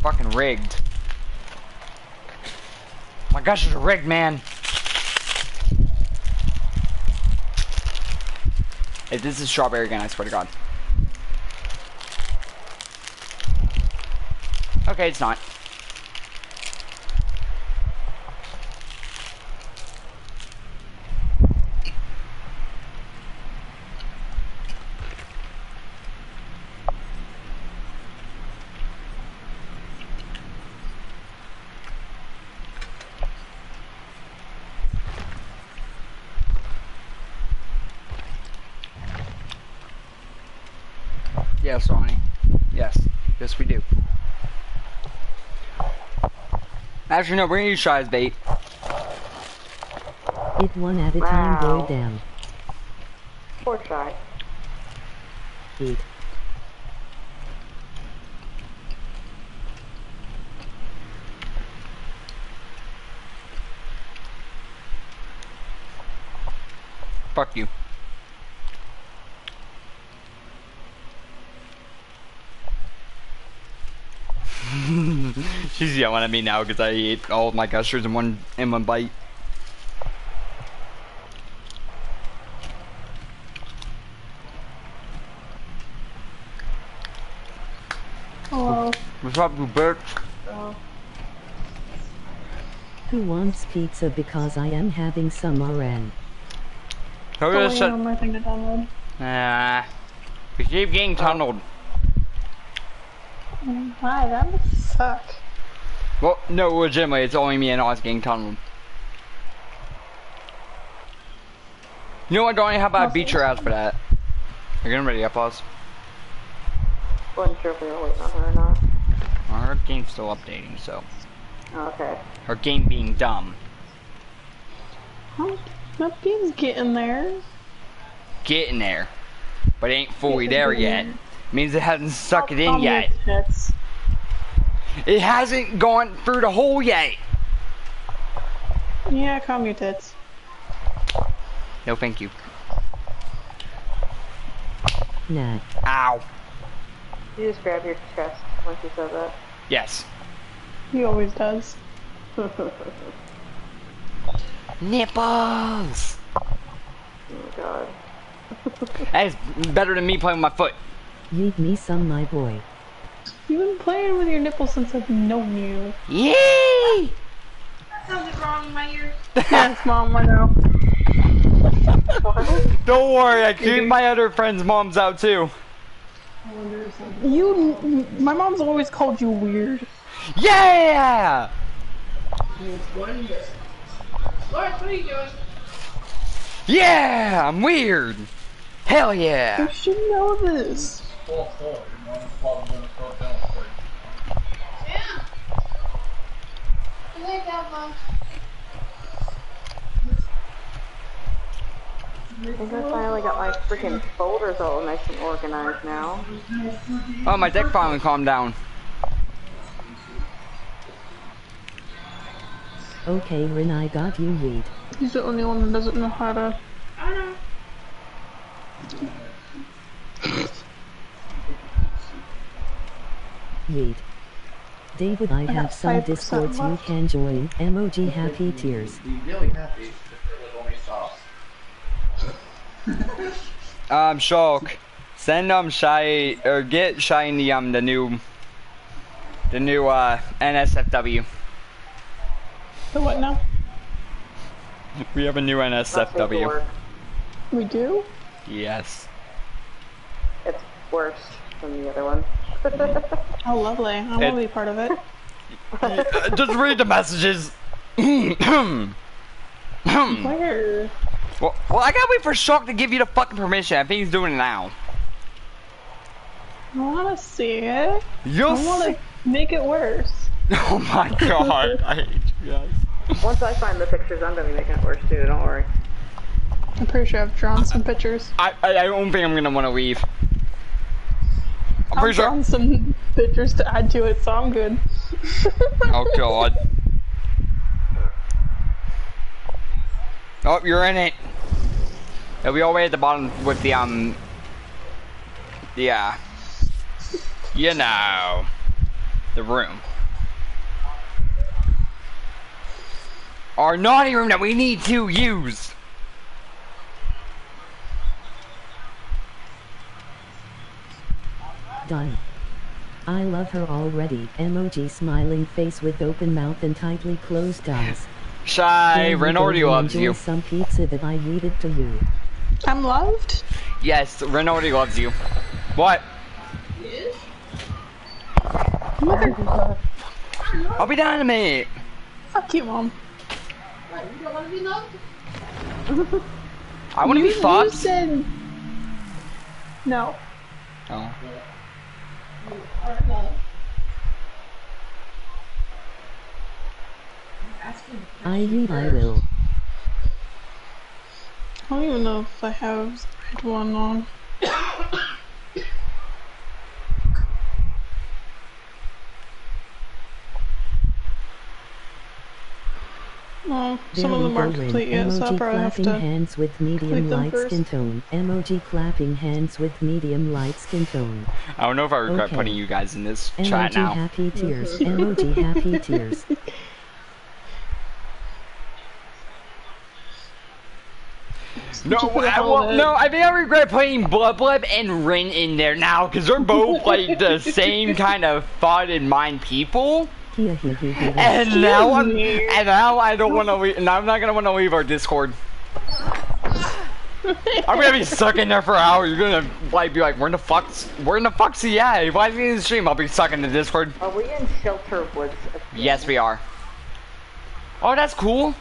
fucking rigged. My gosh, it's rigged, man. If this is strawberry again, I swear to God. Okay, it's not. Yes, Ronnie. Yes. Yes, we do. Actually, no, we're gonna use try as bait. It one at a time Wow. boy damn. Poor shy. Eat. Fuck you. She's yelling at me now because I ate all of my gushers in one in one bite. Hello. What's up, you bitch? Who wants pizza because I am having some RN. Who Oh, just yeah, one more thing to download. Nah. We keep getting tunneled. Why? That would suck. Well, no, legitimately, it's only me and Oz getting tunneled. You know what, Donnie? How about I beat your ass for that? You're getting ready, up, pause. Wasn't sure if we were waiting on her or not. Well, her game's still updating, so. Oh, okay. Her game being dumb. Huh? That game's getting there. Getting there. But it ain't fully there yet. Means it hasn't sucked it in Calm your yet. tits. It hasn't gone through the hole yet. Yeah, calm your tits. No, thank you. No. Ow. You just grab your chest once you said that. Yes. He always does. Nipples. Oh god. That is better than me playing with my foot. Leave me some, my boy. You've been playing with your nipples since I've known you. Yay! yes, mom, I know. Don't worry, I keep my other friends' moms out too. You, my mom's always called you weird. Yeah! Lawrence, what are you doing? Yeah! I'm weird! Hell yeah! You should know this. Yeah. You like that, Mom? I think I finally got my freaking folders all nice and organized now. Oh, my deck finally calmed down. Okay, Rin, I got you, read. He's the only one that doesn't know how to. I know. Read. David, I have some 5% discords you can join. Emoji happy tears. Be really happy if it was only sauce. Um, Shulk, send um Shy or get Shiny um the new the new uh NSFW. The what now? We have a new Not safe to NSFW. We do? Yes. It's worse than the other one. Oh, lovely. I want to be part of it. Uh, Just read the messages. Where? well, well, I gotta wait for Shulk to give you the fucking permission. I think he's doing it now. I want to see it. You'll I want see. to make it worse. Oh my god, I hate you guys. Once I find the pictures, I'm gonna be making it worse too, don't worry. I'm pretty sure I've drawn some pictures. I, I, I don't think I'm gonna want to leave. I'm pretty sure. some pictures to add to it, so I'm good. Oh god. Oh, you're in it. It'll be all the way at the bottom with the um. Yeah. You know. The room. Our naughty room that we need to use. Done. I love her already. Emoji smiling face with open mouth and tightly closed eyes. Shy, There you Ren go, already you loves you. some pizza that I read it to you. I'm loved? Yes, Ren already loves you. What? Mother. I'll be down in a minute. Fuck you, mom. What, you don't want to be loved? I want to You- be You fucked. said... No. Oh. I read I will. I don't even know if I have right one on. Oh, There some of we them aren't complete yet, so I'll Emoji probably have clapping to. hands with medium light first. skin tone. Emoji clapping hands with medium light skin tone. I don't know if I regret Okay. putting you guys in this chat Emoji now. happy tears. Emoji happy tears. No, Just put a I, hole well, in it. no, I think I regret putting Blub Blub and Rin in there now because they're both like the same kind of thought in mind people. And now I'm, and now I don't want to leave. Now I'm not gonna want to leave our Discord. I'm gonna be stuck in there for hours. You're gonna like be like, "Where in the fuck's, where in the fuck's he at?" Why is he in the stream? I'll be stuck in the Discord. Are we in Shelter Woods? Yes, we are. Oh, that's cool.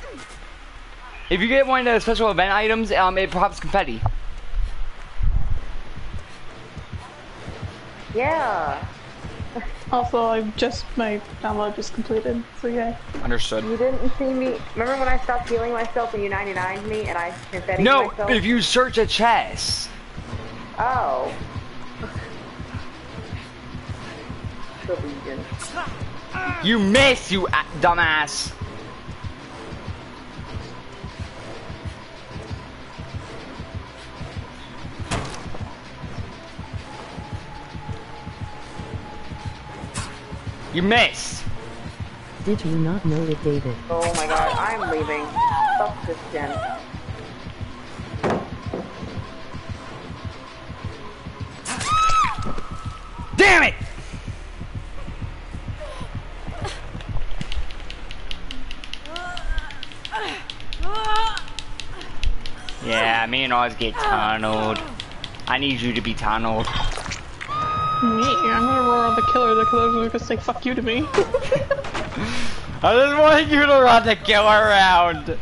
If you get one of the special event items, um, it pops confetti. Yeah. Also, I just my download just completed, so yeah. Understood. You didn't see me. Remember when I stopped healing myself and you 99'd me and I confetti No, myself? if you search a chest. Oh. The Legion. You miss, you dumbass. You missed. Did you not know it, David? Oh my god, I'm leaving. Fuck this gen. Damn it! Yeah, me and Oz get tunneled. I need you to be tunneled. Me, I'm gonna roar on the killer. The killer's gonna say "fuck you" to me. I just want you to run the kill around.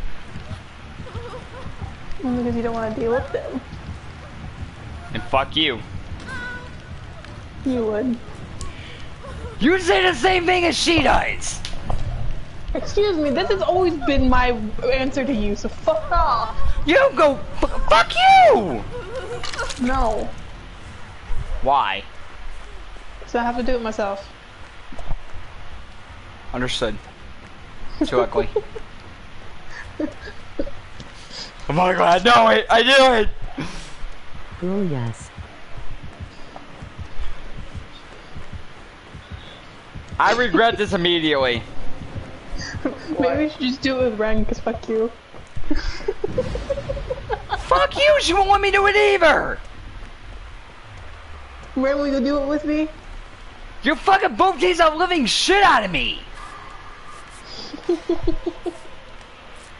Because you don't want to deal with them. And fuck you. You would. You say the same thing as she does. Excuse me, this has always been my answer to you, so fuck off. You go. f- Fuck you. No. Why? So I have to do it myself. Understood. Too ugly. oh my god, I know it! I knew it! Girl, yes. I regret this immediately. Maybe we should just do it with Ren, cause fuck you. Fuck you! She won't let me do it either! Ren, will you do it with me? You fucking both tease the living shit out of me!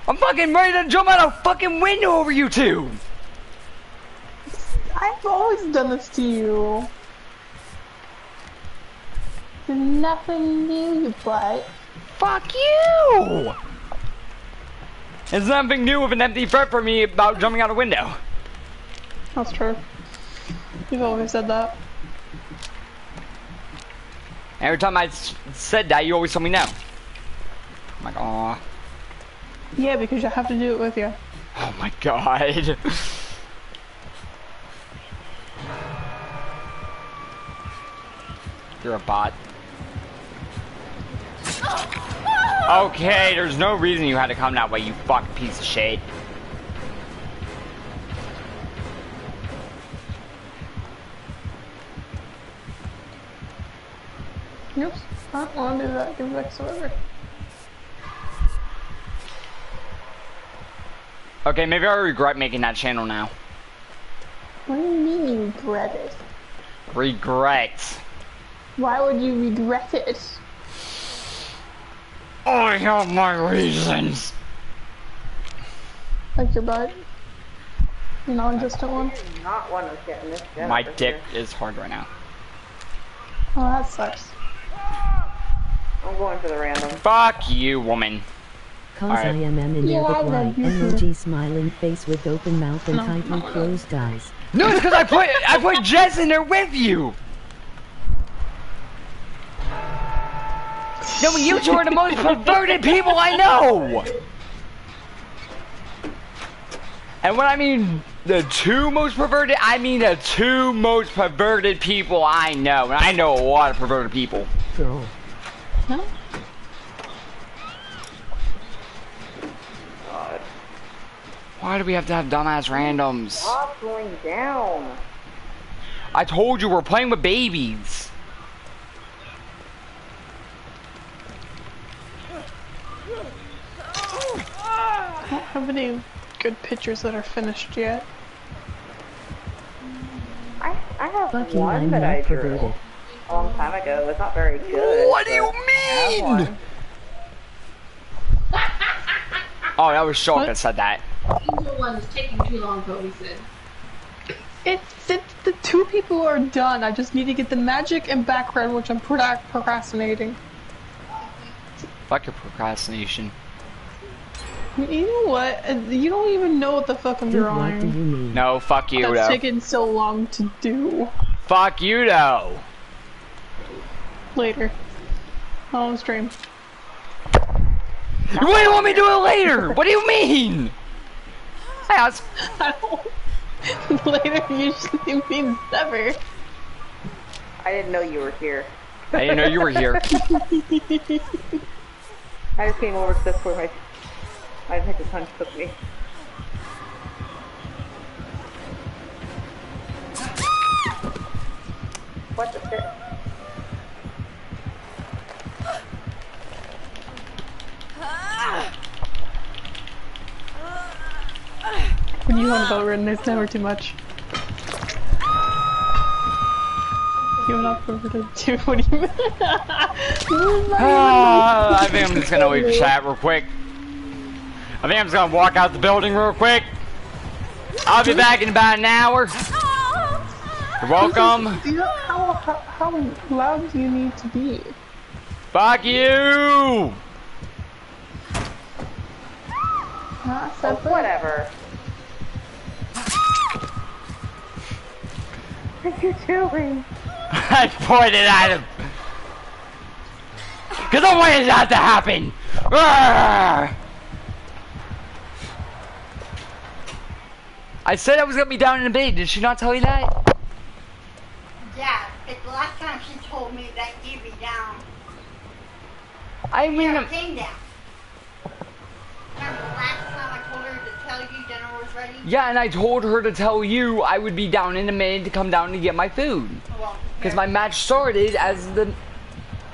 I'm fucking ready to jump out a fucking window over you two! I've always done this to you. There's nothing new, you butt. Fuck you! There's nothing new with an empty threat for me about jumping out a window. That's true. You've always said that. Every time I s- said that, you always told me no. I'm like, aw. Yeah, because you have to do it with you. Oh my god. You're a bot. Okay, there's no reason you had to come that way, you fucking piece of shit. Oops. I don't want to do that. Give it back to Silver. Okay, maybe I regret making that channel now. What do you mean you regret it? Regret. Why would you regret it? I have my reasons. Like your butt? Your non-existent one? Not one of getting this. My dick here. is hard right now. Oh, that sucks. I'm going for the random. Fuck you, woman. Cause Alright. I am an Yeah, I inevitable love emoji smiling face with open mouth and No, tightly no, no. closed eyes. No, it's because I put I put Jess in there with you. No, you two are the most perverted people I know. And when I mean the two most perverted, I mean the two most perverted people I know. And I know a lot of perverted people. Girl. No? God. Why do we have to have dumbass randoms? Stop going down. I told you we're playing with babies. I don't have any good pictures that are finished yet. I, I have Fuck you, one I'm that I not drew perverted. a long time ago. It's not very good. What do you but I have mean? Oh, that was Shulk What? that said that. He's the one that's taking too long, Cody said. It's, it's the two people are done. I just need to get the magic and background, which I'm procrastinating. Fuck your procrastination. You know what? Uh, You don't even know what the fuck I'm Dude, what do you drawing. No, fuck you, That's though. taken so long to do. Fuck you, though. Later. On stream. What do you want me to do it later? What do you mean? I was, I don't. Later usually means never. I didn't know you were here. I didn't know you were here. I just came over because that's where my my Texas hunch took me. What the shit? When you want boat ridden, it's never too much. You want over to do what do you mean? Ah, I think I'm just gonna leave chat real quick. I think I'm just gonna walk out the building real quick. I'll be back in about an hour. You're welcome. Do you know how, how, how loud do you need to be? Fuck you! Not Oh, whatever. What are you doing? I pointed at him. Cause I wanted that to happen. Arrgh! I said I was gonna be down in a bit. Did she not tell you that? Yeah, but the last time she told me that you'd be down. I mean, Never I'm- came down. Remember the last time I told her to tell you dinner was ready? yeah, and I told her to tell you I would be down in a minute to come down to get my food. Well, Because my match started as the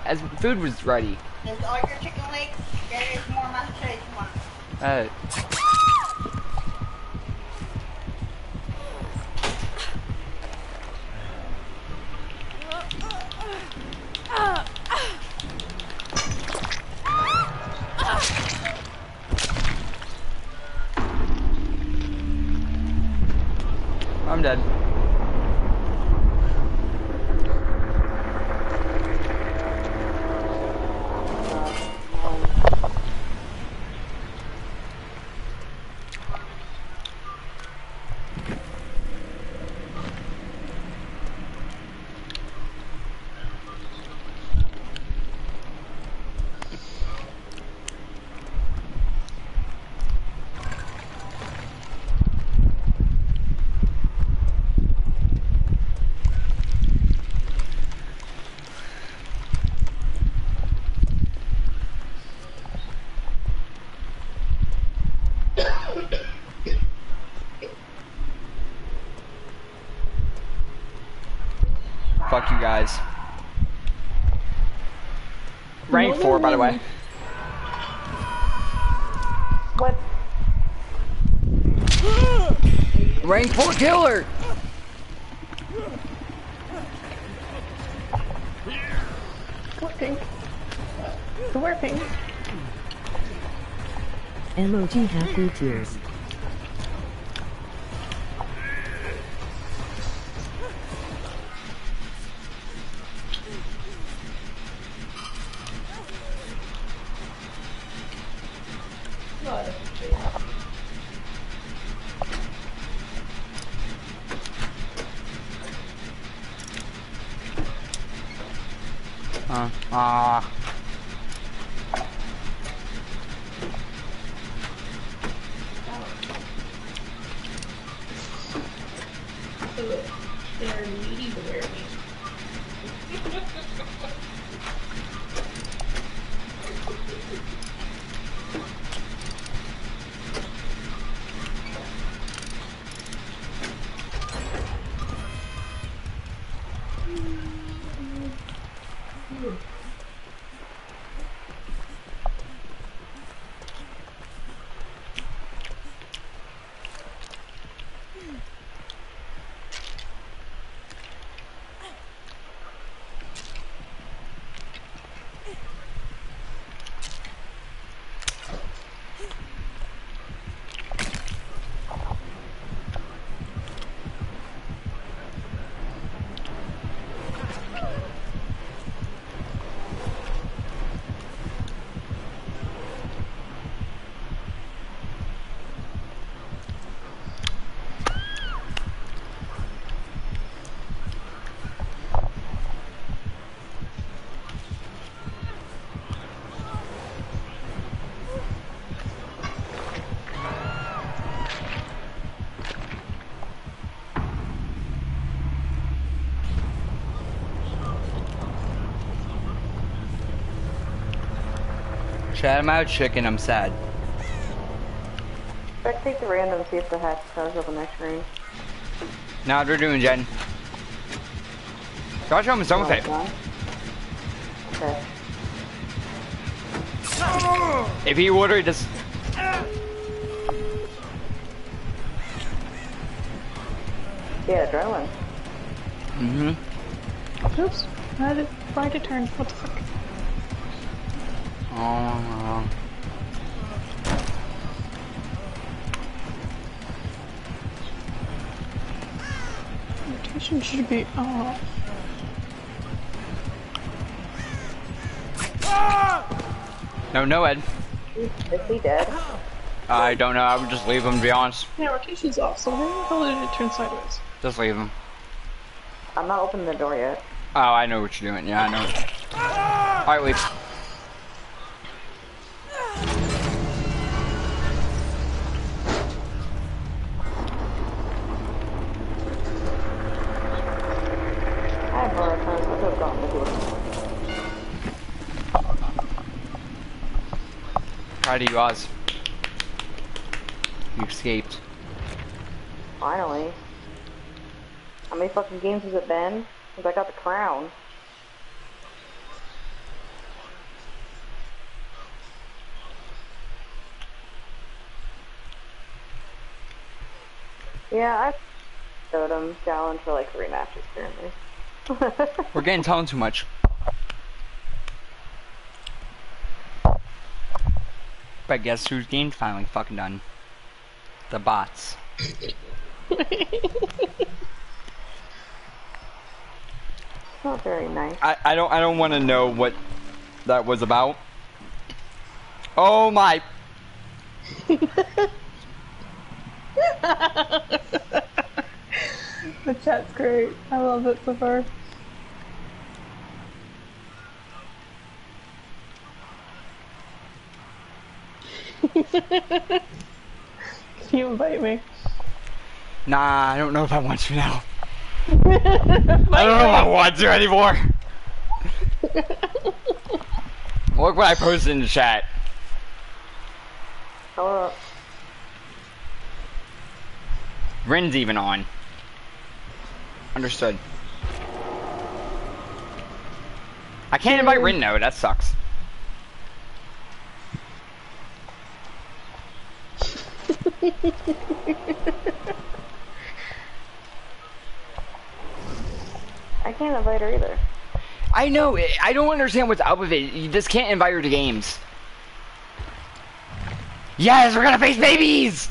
as food was ready. There's all your chicken legs. There is more mashed. Uh, I'm dead. Fuck you guys. Rank No, 4, by the way. What? Rank 4 killer! What pink? To wear pink. Emoji happy tears. Chat, I'm out of chicken, I'm sad. Spectate the random, see if the hatch shows up on my screen. Now what we're doing, Jen. Gotta show him some Oh, it. God. Okay. If he ordered this, Yeah, adrenaline. mm-hmm. Oops. I had it right to turn. What the fuck? Should be off. no, no, Ed. Is he dead? I don't know. I would just leave him. To be honest, Yeah, rotation's off, so why the hell did it turn sideways? just leave him. I'm not opening the door yet. Oh, I know what you're doing. Yeah, I know. All right, leave. Proud of you, Oz. You escaped. Finally. How many fucking games has it been since I got the crown? Yeah, I showed him challenge for like three matches currently. We're getting toned too much. But guess whose game's finally fucking done? The bots. Not very nice. I, I don't I don't want to know what that was about. Oh my! The chat's great. I love it so far. Can you invite me? Nah, I don't know if I want you now. I don't know if I want you anymore. Look what I posted in the chat. Hello. Rin's even on. Understood. I can't invite Rin though, that sucks. I can't invite her either. I know, I- I don't understand what's up with it. You just can't invite her to games. Yes, we're gonna face babies!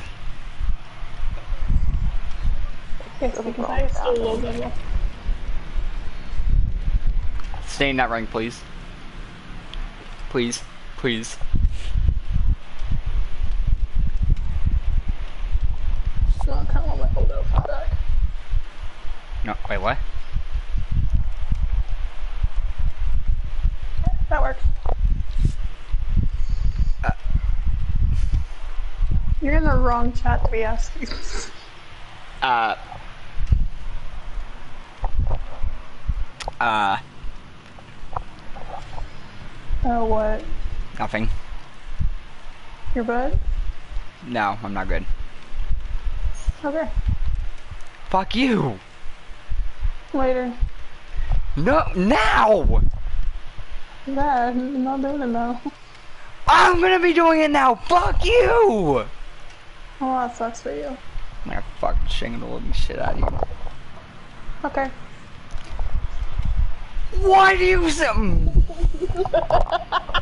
Stay in that rank, please. Please, please. So I kind of want my old outfit back. No, wait, what? That works. Uh. You're in the wrong chat to be asking. Uh. Uh, oh, what? nothing. Your bud? No, I'm not good. Okay. Fuck you! Later. No, now! Bad. I'm not doing it now. I'm gonna be doing it now! Fuck you! Oh, that sucks for you. I'm gonna fucking shingle the shit out of you. Okay. Why do you some? Um,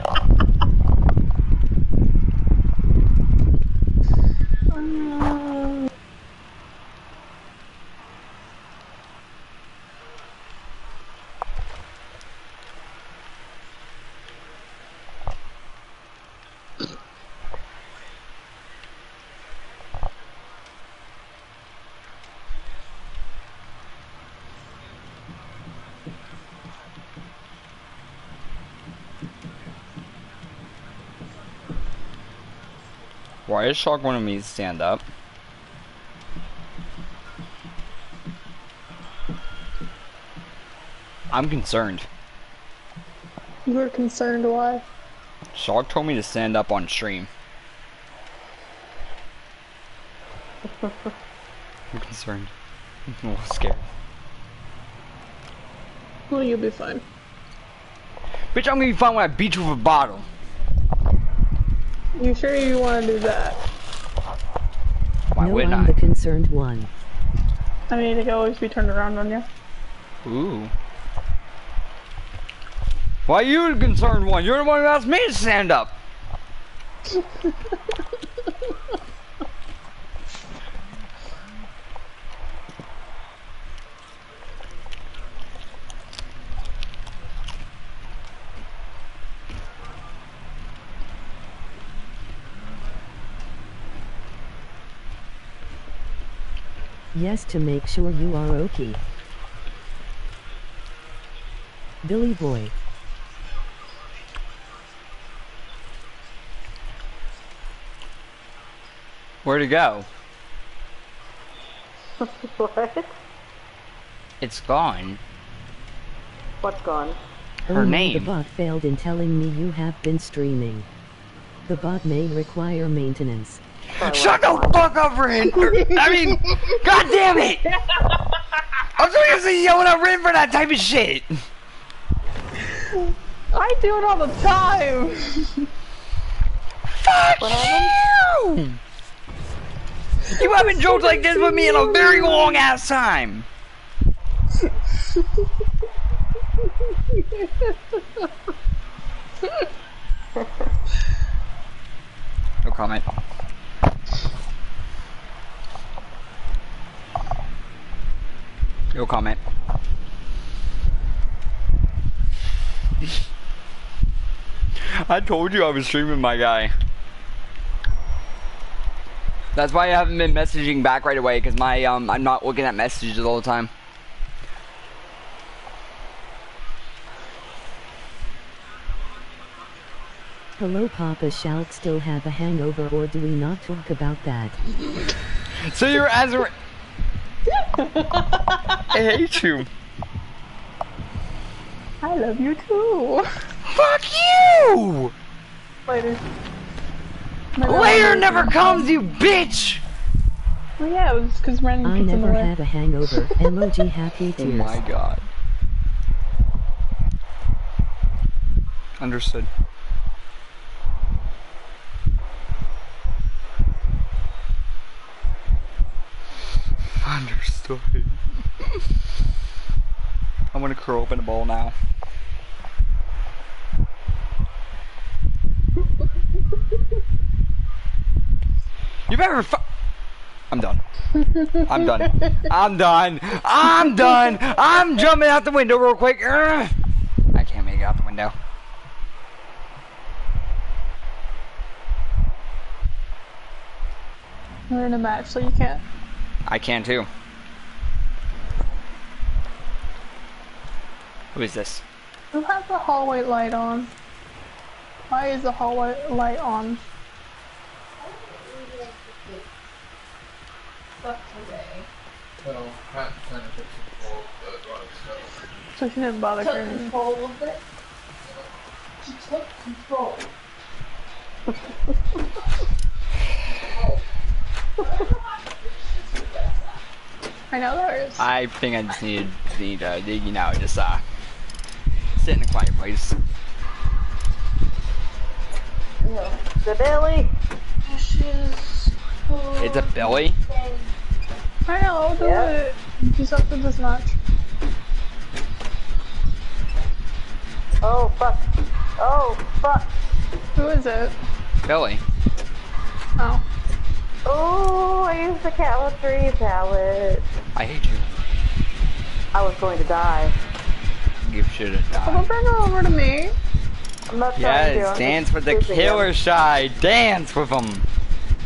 Why is Shark wanting me to stand up? I'm concerned. you were concerned why? Shark told me to stand up on stream. I'm concerned. I'm a little scared. Well, you'll be fine. Bitch, I'm gonna be fine when I beat you with a bottle. You sure you want to do that? Why no, wouldn't I'm I? the concerned one. I mean, it can always be turned around on you. Ooh. Why you the concerned one? You're the one who asked me to stand up. Yes, to make sure you are okay. Billy Boy. Where'd it go? what? It's gone. What's gone? Her oh name. the bot failed in telling me you have been streaming. The bot may require maintenance. Shut the fuck up, Rin! I mean, god damn it! I'm so used to yelling at Rin for that type of shit! I do it all the time. Fuck you! You haven't joked like this with me in a very long ass time! No comment. No comment. I told you I was streaming my guy. That's why I haven't been messaging back right away, because my um I'm not looking at messages all the time. Hello Papa Shulk still have a hangover or do we not talk about that? So you're as a I hate you. I love you too. Fuck you! Later. My Later never me. comes, you bitch! Well, yeah, it was because random I kids in never way. had a hangover. Emoji happy tears. Oh tears. my god. Understood. Understood. I'm gonna curl up in a ball now. You've ever fu- I'm done. I'm done. I'm done. I'm done. I'm jumping out the window real quick. I can't make it out the window. We're in a match, so you can't. I can too. Who is this? Who has the hallway light on? Why is the hallway light on? Well, Pat kind of took control of the running stuff. So she didn't bother Took carrying. control of it. She took control. I know there is. I think I just need need uh, you know just uh sit in a quiet place. The belly. It's a belly. I know, I'll do Yeah. it. Just after this match. Oh, fuck. Oh, fuck. Who is it? Billy. Oh. Oh, I used the Calistry palette. I hate you. I was going to die. You should have Well, died. bring her over to me. I'm not trying to. Yes, dance just with the choosing them. killer shy. Dance with him.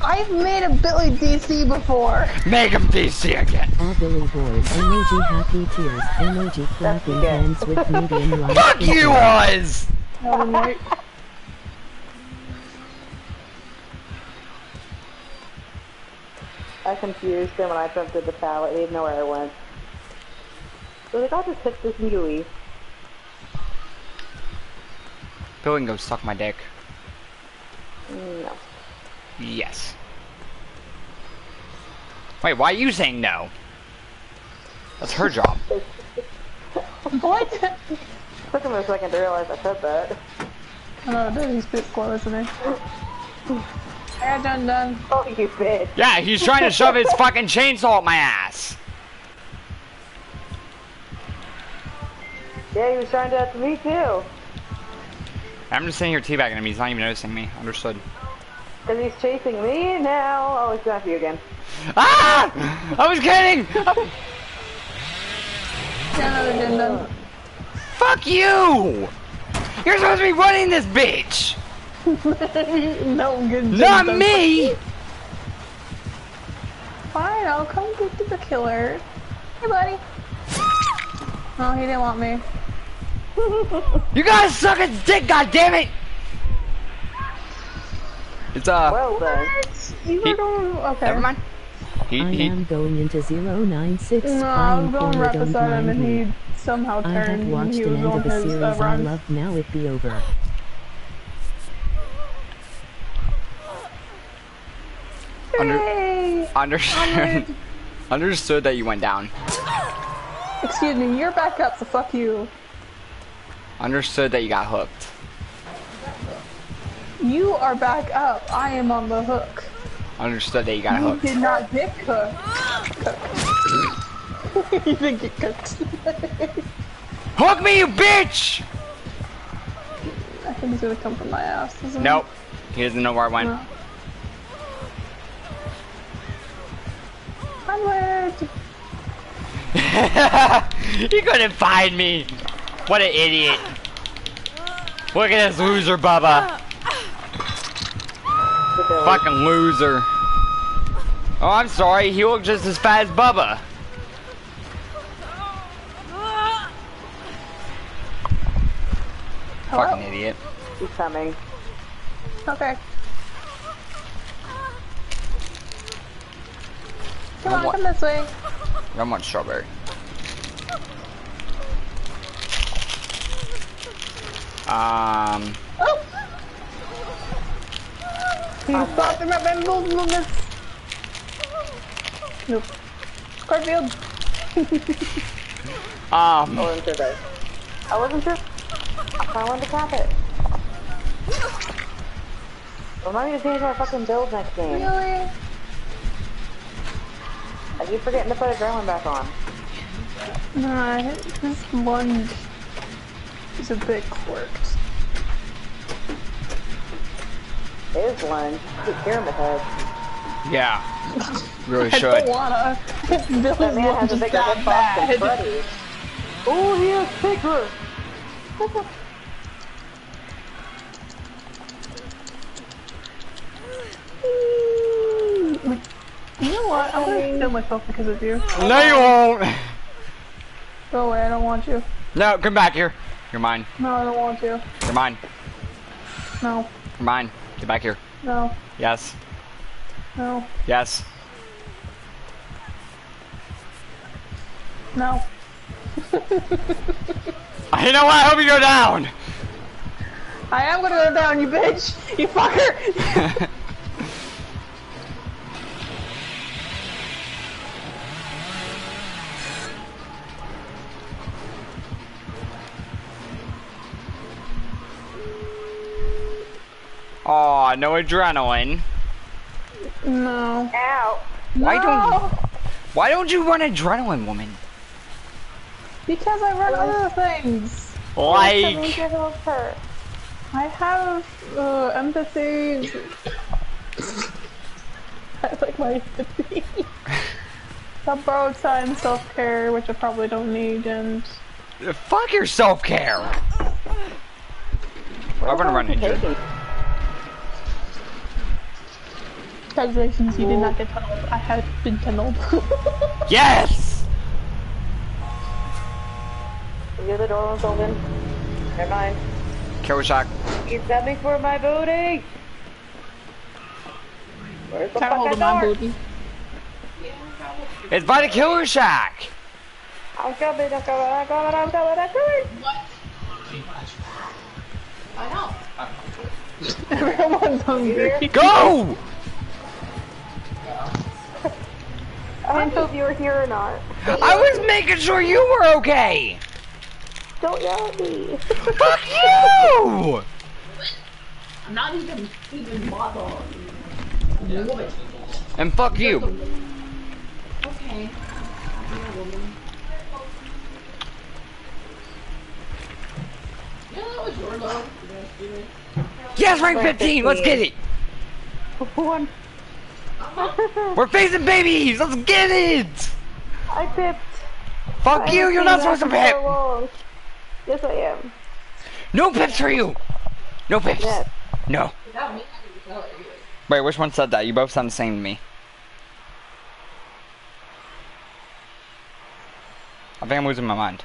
I've made a Billy DC before. Make him DC again. All Billy boys. Emoji happy tears. Emoji clapping okay. hands with medium light. Fuck you, Oz! I confused him when I jumped to the pallet. He didn't know where I went. So like, I'll just hit this Yui. Billy can go suck my dick. No. Yes. Wait, why are you saying no? That's her job. What? Took him a second to realize I said that. I know, dude, he's bit core, isn't he? Yeah, done, done. Oh, you bitch. Yeah, he's trying to shove his fucking chainsaw up my ass. Yeah, he was trying to do me too. I'm just sitting here teabagging him. He's not even noticing me. Understood. Cause he's chasing me now. Oh, he's after you again. Ah! I was kidding! Yeah, no, done, done. Fuck you! You're supposed to be running this bitch! no, good. Not done. me! Fine, I'll come get to the killer. Hey, buddy. No, he didn't want me. You guys suck his dick, goddammit! It's uh Well done. You He- were going. Okay. never mind. He, I he am going into 096 No, I was flying going corner, right don't beside him, and me. he somehow turned. I have turned. and watched he an end of a his series uh, I love, now it be over. Under- understood understood that you went down. Excuse me, you're back up, so fuck you. Understood that you got hooked. You are back up. I am on the hook. Understood that you got You hooked. You did not get. Cooked. you didn't get cooked. Hook me, you bitch! I think he's gonna come from my ass. Nope. He doesn't know where I went. No. Onward! he couldn't find me. What an idiot. Look at this loser, Bubba. Fucking loser. Oh, I'm sorry. He looked just as fat as Bubba. Hello? Fucking idiot. He's coming. Okay. Come I on, want- come this way. I want strawberry. Um, Oh! You stopped in my bamboo movements. Nope. Cornfield. um, I wasn't sure though. I wasn't sure. I kinda wanted to cap it. Remind me to change my fucking build next game. Really? I keep forgetting to put adrenaline back on. Nah, this one is a bit quirked. It is lunge. Keep pyramid head. yeah. Really I should. don't wanna. Billy's That man lunge has a is bigger that hitbox than. Freddy. Oh, he is bigger. You know what? I'm gonna um, kill myself because of you. No, you um, won't. Go away, I don't want you. No, come back here. You're mine. No, I don't want you. You're mine. No, You're mine. Get back here. no, Yes. no, Yes. no. You know what? I hope you go down. I am gonna go down, you bitch! You fucker! Aw, no adrenaline. no. Ow. Why no! don't Why don't you run adrenaline, woman? Because I run other things. Like, I have uh, empathy. I like my empathy. Some borrowed time, self care, which I probably don't need, and fuck your self care. I'm gonna run ninja. Congratulations, you did not get tunneled. I had been tunneled. Yes. The other door was open. Never mind. Kill shock. He's coming for my booty. Where's the Can't hold fucking my booty. It's by the killer shack. I'm coming, I'm coming, I'm coming, I'm coming, I'm coming. I know. Everyone's hungry. Go! I didn't know if you were here or not. I was making sure you were okay! Don't yell at me. Fuck you! I'm not even even bothered. Woman. And fuck you. Okay. You're a woman. Yeah, that was your love. You guys do it. Yes, rank Rank 15, let's get it! One. We're facing babies, let's get it! I pipped. Fuck I you, you're not supposed to in pip! So. Yes, I am. No pips for you! No pips! Yes. No. Without me, I would tell you. Wait, which one said that? You both sound the same to me. I think I'm losing my mind.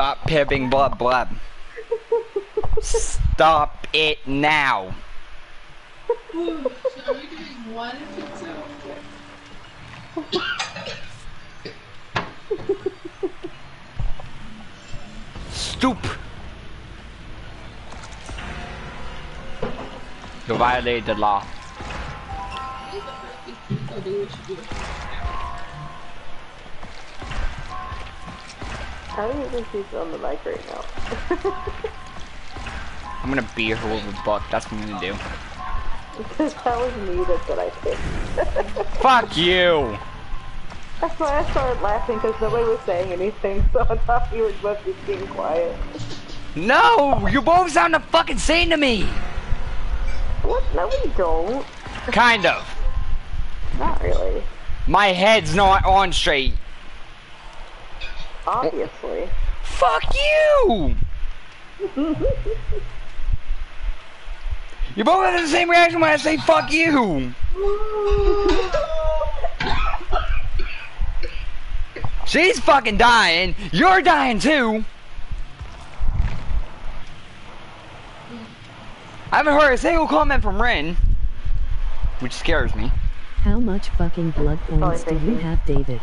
Stop pipping blub blub. Stop it now. So are? Stoop. You violated the law. How do you think she's on the mic right now? I'm gonna beat her with a book. That's what I'm gonna do. Because that was me that said I pipped. Fuck you! That's why I started laughing because nobody was saying anything, so I thought you were supposed to be being quiet. No! You both sound the fucking same to me! What? No, we don't. Kind of. Not really. My head's not on straight. Obviously. Fuck you! you both have the same reaction when I say fuck you! She's fucking dying. You're dying too. I haven't heard a single comment from Ren, which scares me. How much fucking blood points do you have, David?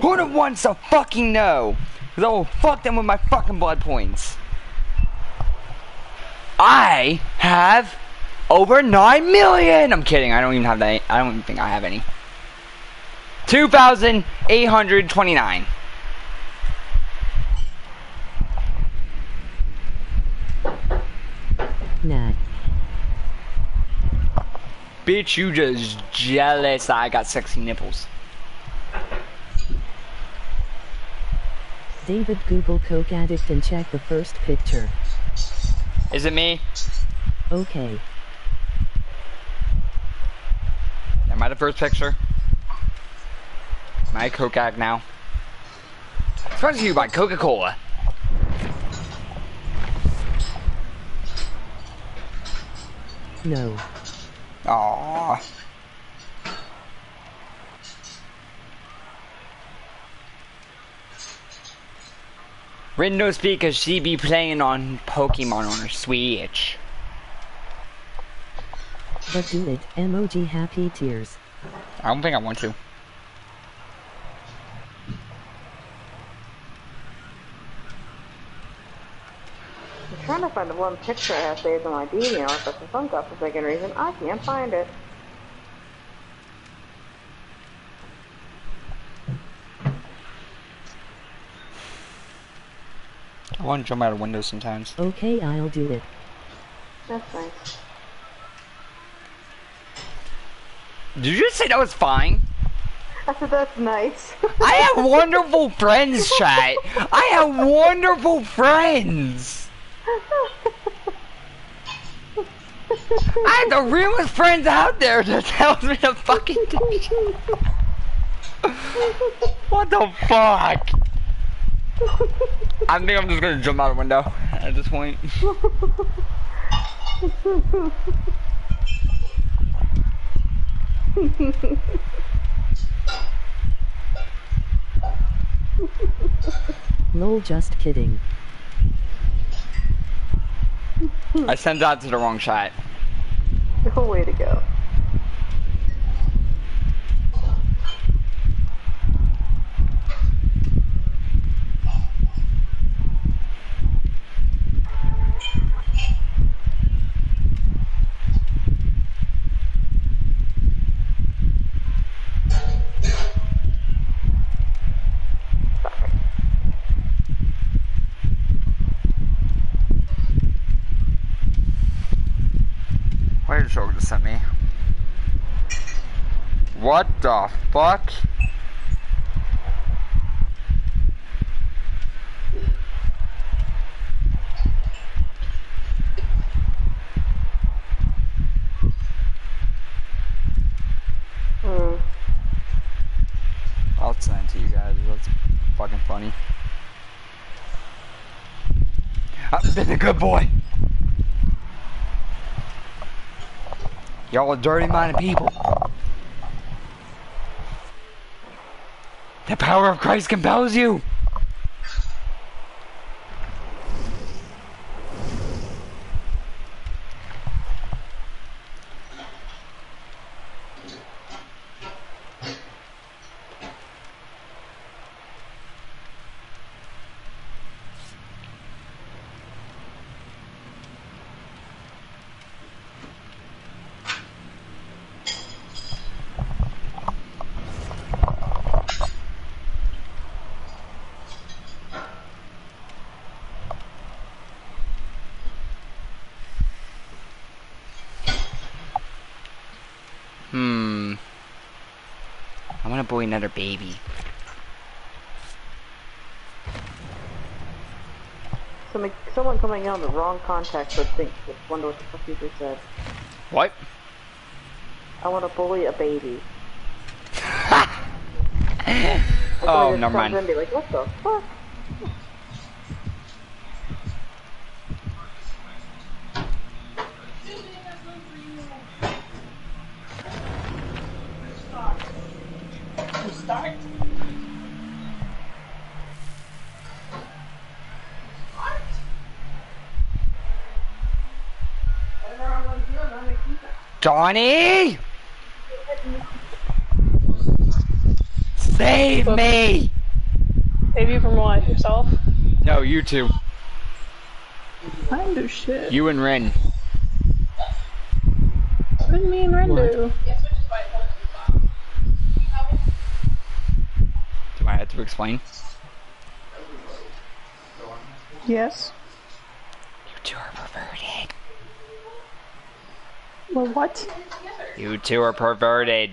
Who the wants to fucking know? Cause I will fuck them with my fucking blood points. I have over 9 million! I'm kidding, I don't even have that. I don't even think I have any. 2,829. Nat. Bitch, you just jealous that I got sexy nipples. David Google Coke Addict and check the first picture. Is it me? Okay. Am I the first picture? Am I a Coke addict now? It's brought to you by Coca-Cola. No. Aww. Rin no speak cause she be playing on Pokemon on her Switch. But do it. Emoji happy tears. I don't think I want to. I'm trying to find the one picture I have saved on my DVR, but the phone got for some godforsaken reason, I can't find it. I want to jump out of windows sometimes. Okay, I'll do it. That's fine. Did you just say that was fine? I said that's nice. I have wonderful friends, chat. I have wonderful friends. I have the realest friends out there that tells me to fucking do shit. What the fuck? I think I'm just gonna jump out a window at this point. Lol, just kidding. I sent that to the wrong chat. whole way to go. Show to send me. What the fuck? Hmm. I'll send to you guys. That's fucking funny. I've been a good boy. Y'all are dirty-minded people. The power of Christ compels you. Hmm. I want to bully another baby. Some, someone coming on the wrong contact would think, would wonder what the fuck you just said. What? I want to bully a baby. Oh, never mind. be like, what the fuck? Donnie! Save me! Save you from what? Yourself? No, you two. I do shit. You and Ren. What did me and Ren do? Do I have to explain? Yes. You two are. Well, what? You two are perverted.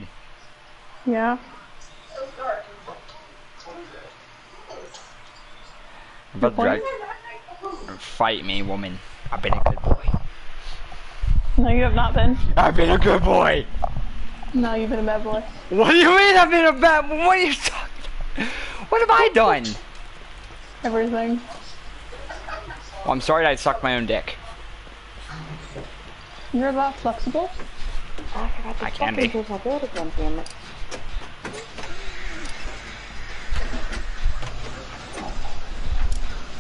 Yeah. But point? fight me, woman. I've been a good boy. No, you have not been. I've been a good boy. No, you've been a bad boy. What do you mean I've been a bad boy? What are you talking? What have I done? Everything. Well, I'm sorry I sucked my own dick. You're that flexible. I forgot to I can fucking be. close my build again, damn it.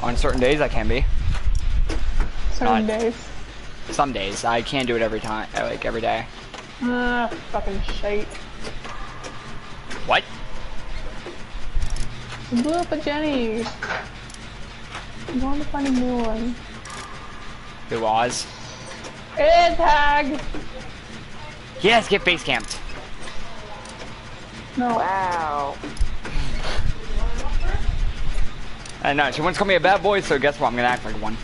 On certain days, I can be. Certain Not- days. Some days, I can't do it every time, uh, like every day. Ah, fucking shite. What? I blew up a Jenny. I'm going to find a new one. Who was? Hey, tag! Yes, get base camped. No. Wow. I know, she wants to call me a bad boy, so guess what? I'm gonna act like one.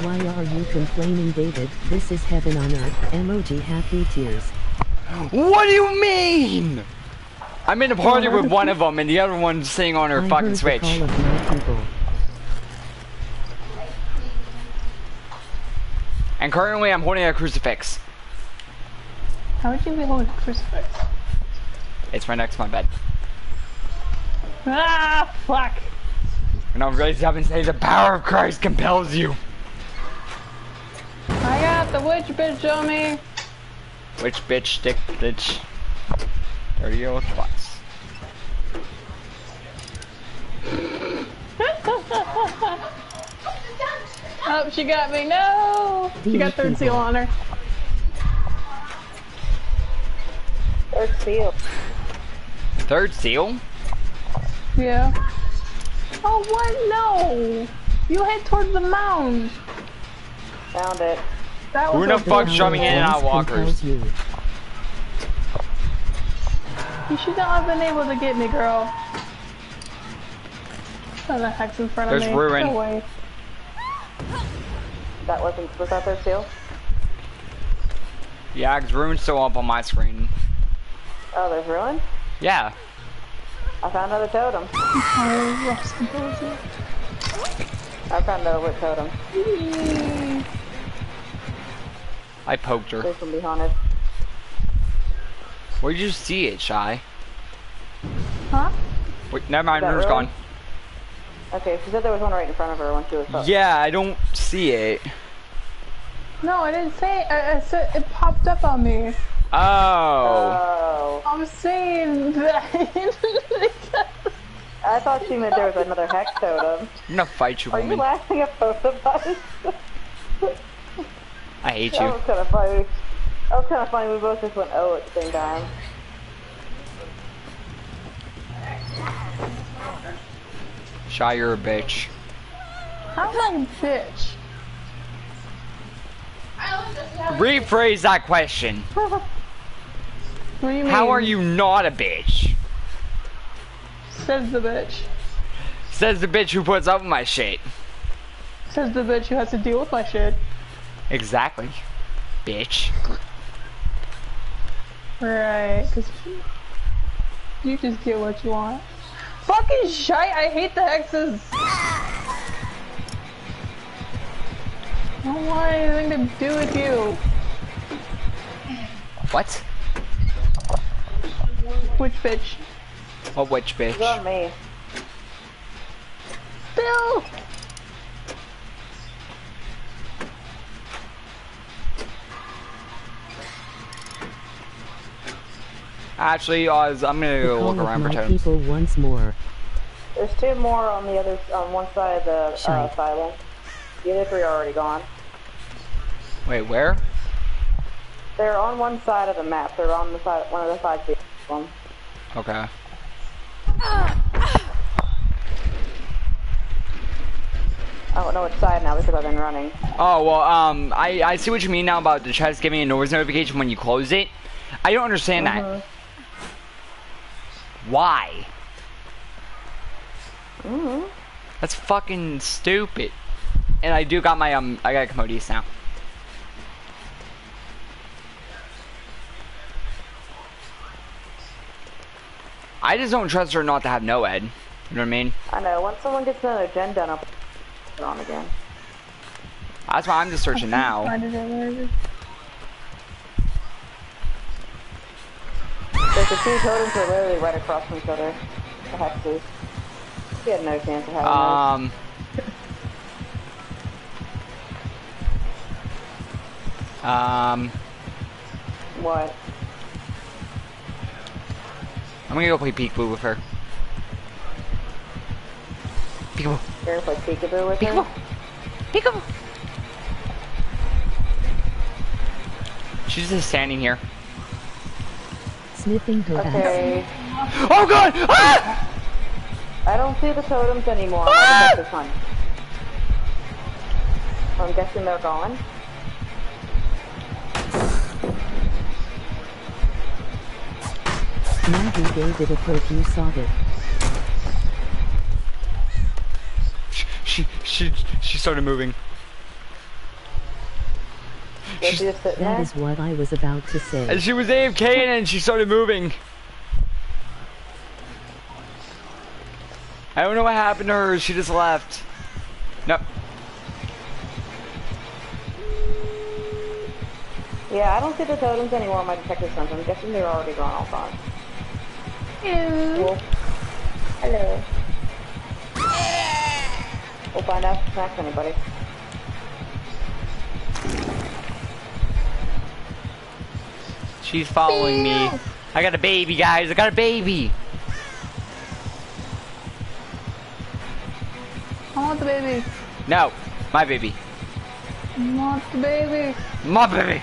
Why are you complaining, David? This is heaven on earth. Emoji happy tears. What do you mean? I'm in a party with one of them, and the other one's sitting on her I fucking heard Switch. The call of my people. And currently, I'm holding a crucifix. How would you be holding a crucifix? It's right next to my bed. Ah, fuck! And I'll raise up and say, "The power of Christ compels you." I got the witch bitch on me. Witch bitch, dick, bitch, dirty old twats. Oh, she got me. No! She got third seal on her. Third seal. Third seal? Yeah. Oh, what? No! You head towards the mound. Found it. That Who was the a fuck's big- jumping in and out walkers? compels you. You should not have been able to get me, girl. What the heck's in front There's of me? There's ruin. No way. That wasn't, was that third seal? Yeah, cause ruin's still up on my screen. Oh, there's ruin? Yeah. I found another totem. Ross. I found another wood totem. Yay. I poked her. This one be haunted. Where'd you see it, Shy? Huh? Wait, never mind, That room's ruin? gone. Okay, she said there was one right in front of her when she was up. Yeah, I don't see it. No, I didn't say it. Uh, I, I said it popped up on me. Oh. Oh. I'm saying that. I thought she meant there was another hex totem. I'm gonna fight you, Are you laughing at both of us? I hate That you. was kind of funny. That was kind of funny. We both just went oh at the same time. A bitch. I'm like a bitch. Rephrase that question. What do you mean? How are you not a bitch? Says the bitch. Says the bitch who puts up with my shit. Says the bitch who has to deal with my shit. Exactly. Bitch. Right, because you just get what you want. Fucking shite, I hate the hexes! I don't want anything to do with you. What? Which bitch? What witch It's bitch? on me. Bill! Actually, Oz, I'm gonna The go look around for my totems. people once more. There's two more on the other, on one side of the uh, Shite. silo. The other three are already gone. Wait, where? They're on one side of the map. They're on the side, one of the sides. of the one. Okay. I don't know which side now because I've been running. Oh, well, um, I, I see what you mean now about the chest giving a noise notification when you close it. I don't understand that. Why? Mm-hmm. That's fucking stupid. And I do got my, um, I got a Commodious now. I just don't trust her not to have NOED. You know what I mean? I know. Once someone gets another gen done, I'll put it on again. That's why I'm just searching now. Find it already. There's the two totems are literally right across from each other. The hexes. He had no chance of having Um, um. What? I'm gonna go play peekaboo with her. Peekaboo, You're gonna play peekaboo with peekaboo, her? peekaboo. She's just standing here. Sniffing her. Okay. Oh god! Ah! I don't see the totems anymore. I'm Ah! gonna this one. I'm guessing they're gone. Maggie gave it a poke you saw it. She, she, she started moving. Was she just sitting That there? is what I was about to say. And she was AFK and then she started moving. I don't know what happened to her. She just left. Nope. Yeah, I don't see the totems anymore on my detective sense. I'm guessing they're already gone all gone. Cool. Hello. We'll find out if snacks anybody. She's following me. I got a baby, guys. I got a baby. I want the baby. No, my baby. I want the baby. My baby.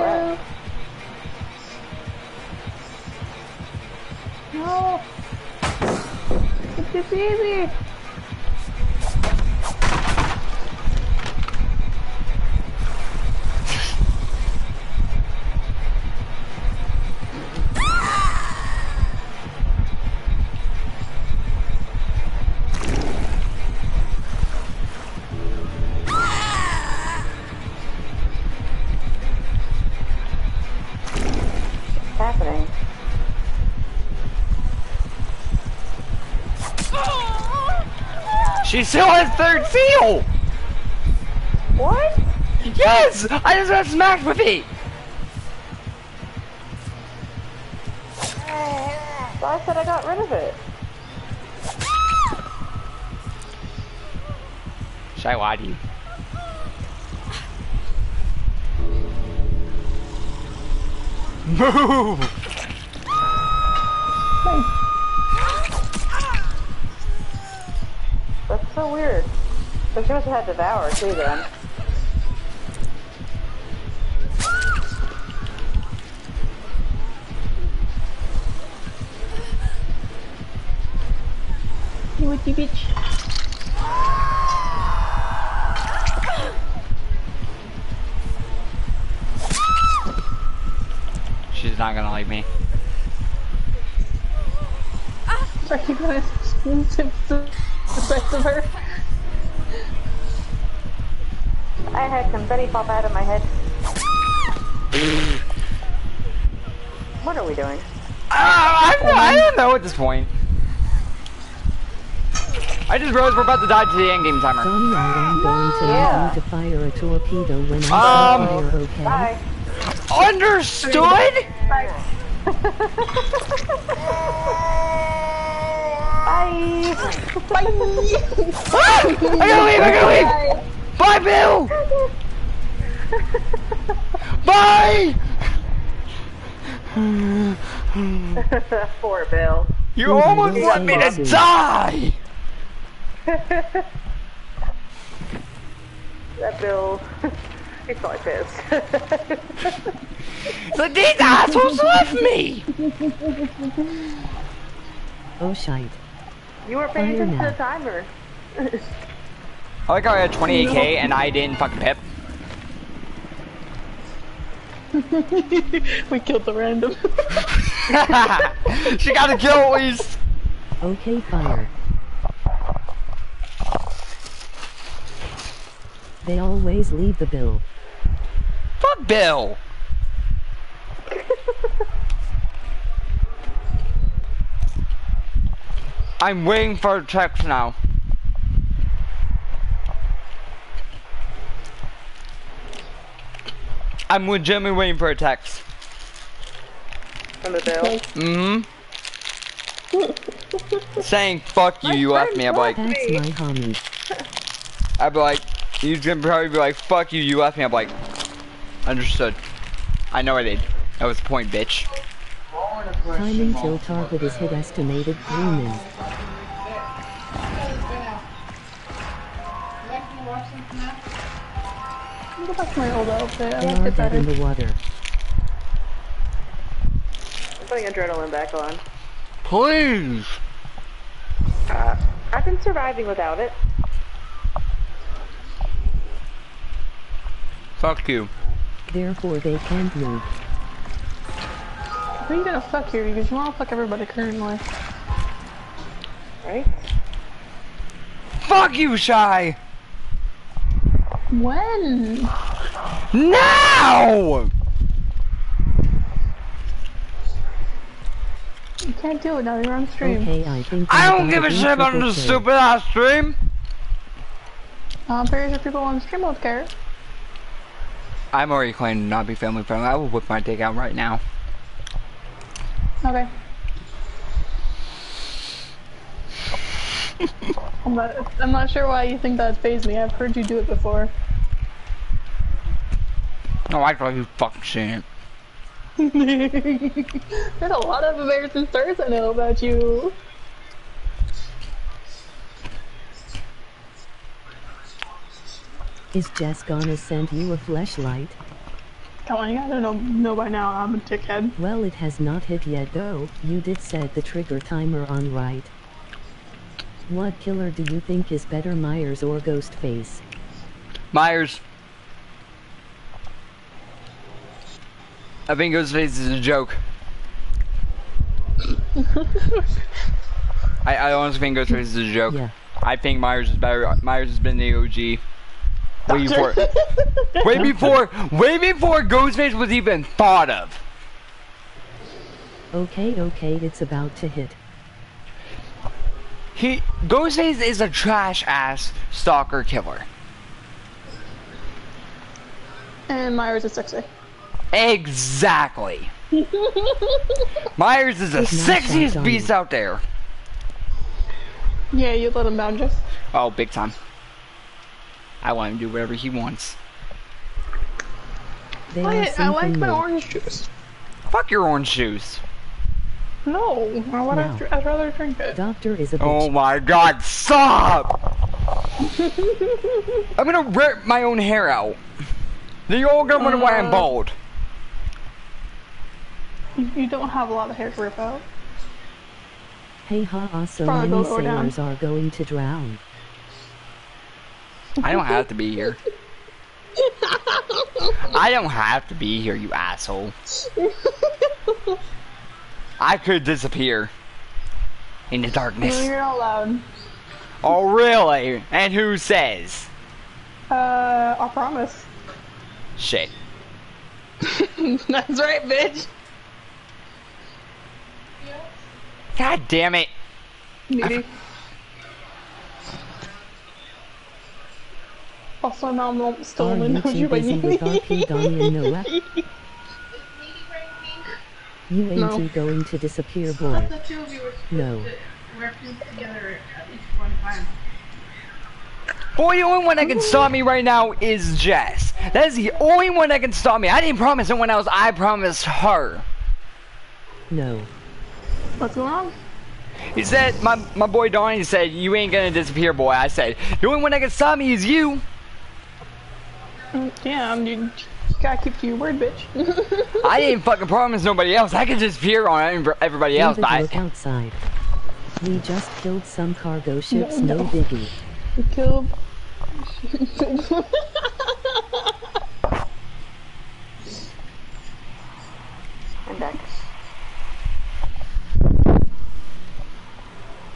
At? No. It's the baby. She still has third seal! What? Yes! I just got smacked with it! Well, I said I got rid of it. Shy, why? Move! That's so weird. So she must have had Devour too then. You witchy bitch. She's not gonna like me. Are you gonna exclusive the rest of her? I had confetti pop out of my head. what are we doing? Ah, I, I don't know at this point. I just realized we're about to die to the endgame timer. Donnie, I am going to Yeah. need you to fire a torpedo when I Um, say fire, okay? Bye. Understood? Bye. Ah, I gotta leave, I gotta leave! Bye, Bill! Bye! Poor Bill. You almost want me to die! That Bill. He's probably pissed. Like, these assholes left me! Oh shite. you were paying Fire attention to the timer. I like how I had 28k and I didn't fucking pip. we killed the random. she got a kill at least! Okay, fire. They always leave the bill. Fuck Bill! I'm waiting for a text now. I'm legitimately waiting for a text. From the Bill. Mm-hmm. Saying fuck you, you left me. I'm like, That's my homie. I'd be like, you can probably be like, fuck you, you left me. I'm like, understood. I know I did. That was the point, bitch. Time until target is hit estimated 3 min. Go back to my old outfit. I They like it dead in the water. I'm putting adrenaline back on. Please. Uh, I've been surviving without it. Fuck you. Therefore they can't move. Who are you gonna fuck here? Because you wanna fuck everybody currently. Right? Fuck you, Shy. When? Now! You can't do it now, you're on stream. Okay, I think I don't give a shit about triple the stupid ass stream. Uh, I'm pretty sure people on stream won't care. I'm already claiming to not be family friendly. I will whip my dick out right now. Okay. I'm not, I'm not sure why you think that phased me. I've heard you do it before. No, I thought you fucking seen it. There's a lot of embarrassing stories I know about you. Is Jess gonna send you a flashlight? Come on, you gotta know, know by now I'm a dickhead. Well, it has not hit yet though. You did set the trigger timer on right. What killer do you think is better, Myers or Ghostface? Myers. I think Ghostface is a joke. I, I honestly think Ghostface is a joke. Yeah. I think Myers is better. Myers has been the OG. Way before, way before, way before Ghostface was even thought of. Okay, okay, it's about to hit. He Ghostface is a trash ass stalker killer. And Myers is sexy. Exactly. Myers is the Good sexiest Johnny. beast out there. Yeah, you let him down, Jeff. Oh, big time. I want him to do whatever he wants. They I, I simple like my orange juice. Fuck your orange juice. No, I would No. I'd rather drink it. Doctor is a bitch. Oh my god, stop! I'm gonna rip my own hair out. Then you're all gonna wonder why I'm Uh. bald. You, you don't have a lot of hair to rip out. Hey ha ha, so Probably many go lower down. sailors are going to drown. I don't have to be here. I don't have to be here, you asshole. I could disappear in the No, darkness. you're not allowed. Oh, really? And who says? Uh, I promise. Shit. That's right, bitch. God damn it. Needy. Also, my mom won't still Are only you knows too you by busy with RP Donnie and Noah? You ain't No. going to disappear, boy. The two of you were No. working together at least one time. Boy, the only one that can stop me right now is Jess. That is the only one that can stop me. I didn't promise someone else. I promised her. No. What's wrong? He said, my, my boy Donnie said, you ain't gonna disappear, boy. I said, the only one that can stop me is you. Mm, Yeah, I'm, you gotta keep to your word, bitch. I didn't fucking promise nobody else. I could disappear on everybody else, David, but I, look outside. We just killed some cargo ships, no biggie. We killed. I'm back.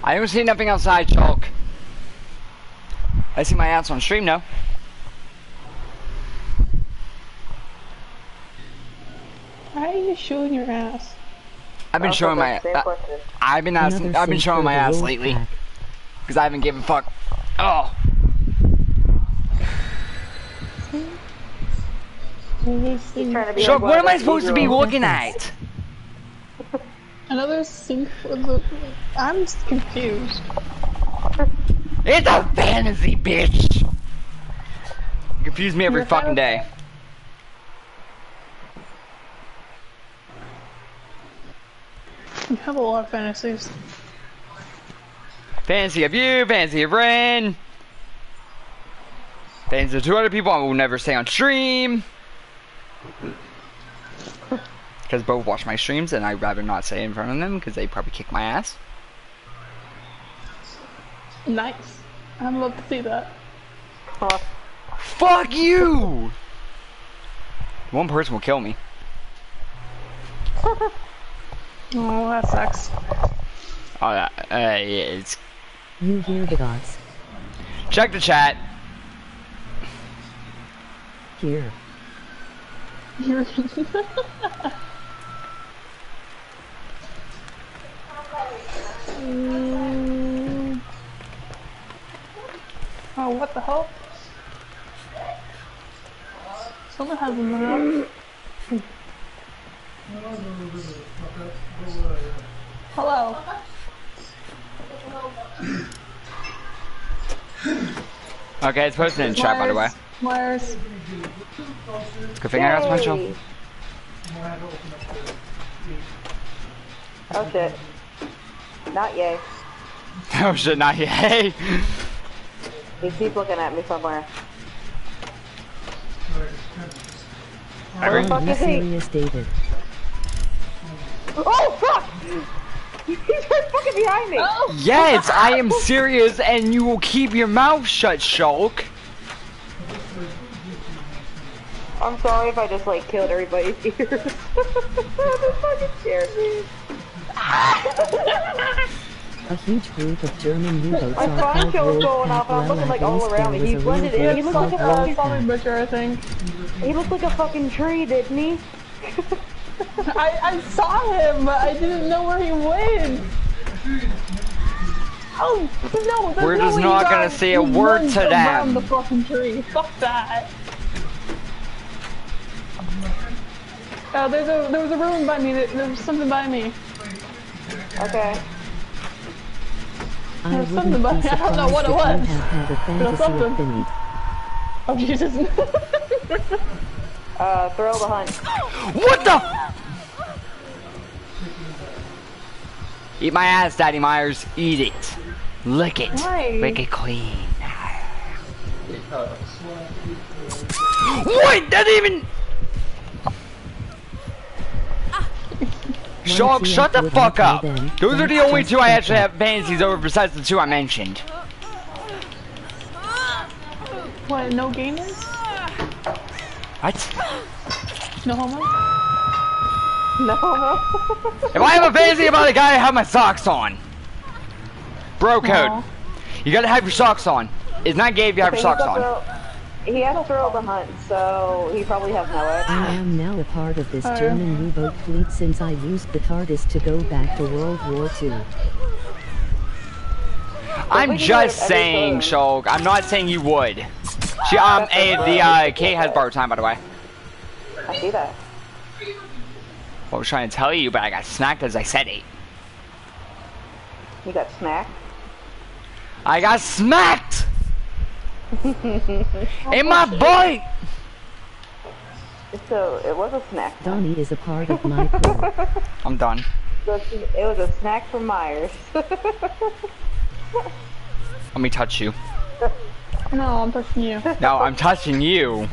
I don't see nothing outside, Chalk. I see my ass on stream now. Why are you showing your ass? I've been showing my, that uh. I've been asking, I've been showing my ass lately because I haven't given a fuck. Oh, He's trying to be Chalk, like what am I supposed to be eight-year-old. looking at? Another sink for the. I'm just confused. It's a fantasy, bitch. You confuse me every You're fucking fantasy? day. You have a lot of fantasies. Fantasy of you, fantasy of Ren. Fantasy of two other people I will never say on stream. Because both watch my streams and I'd rather not say it in front of them because they probably kick my ass. Nice. I'd love to see that. Huh. Fuck you! One person will kill me. Oh, that sucks. Oh, uh, uh, yeah, it's You hear the gods. check the chat. Here. You're. Mm. Oh, what the hell? Someone has a minute. Hello. Okay, it's posted in the chat by the way. Myers. Good thing I got special. Yay. Oh shit. Not yay. Oh shit, not yay. He keeps looking at me somewhere. I Where agree. the fuck Are you is he? David? Oh fuck! He's right fucking behind me! Oh. Yes, I am serious, and you will keep your mouth shut, Shulk. I'm sorry if I just like killed everybody's ears. this fucking scared me. A huge group of German U-boats My are phone called show was Wolf going off, and I'm looking like all around me. He blended in. He wolf looked like a fucking- Wolf Tommy Butcher, I think. He looked like a fucking tree, didn't he? I, I saw him, but I didn't know where he went. Oh no! there's We're no just way not gonna guys say a word runs to around them. the fucking tree. Fuck that. Uh, there's a there was a ruin by me. There, there was something by me. Okay. I There's wouldn't something by me. I don't know what it was. have had a There was something. Oh Jesus! Uh, thrill the hunt. What the? Eat my ass, Daddy Myers. Eat it. Lick it. Why? Lick it clean. Because. What? That even. Shulk, Once shut the fuck up. them, Those are the only two I actually have fantasies over besides the two I mentioned. what? No gamers? What? No homo? No. homo? If I have a fantasy about a guy, I have my socks on. Bro code. Aw. You gotta have your socks on. It's not gay if you have Okay, your he's socks a on. thrill- He has thrill the hunt, so he probably has NOED. I am now a part of this Oh. German U-boat fleet since I used the TARDIS to go back to World War II. I'm we can do just saying, time. Shulk. I'm not saying you would. She, um, a, the, uh, Kate has borrowed time, by the way. I see that. I was trying to tell you, but I got snacked as I said it. You got snack. I got smacked! In my butt! So it was a snack. Donnie is a part of my crew. I'm done. It was a snack for Myers. Let me touch you. No, I'm touching you. No, I'm touching you.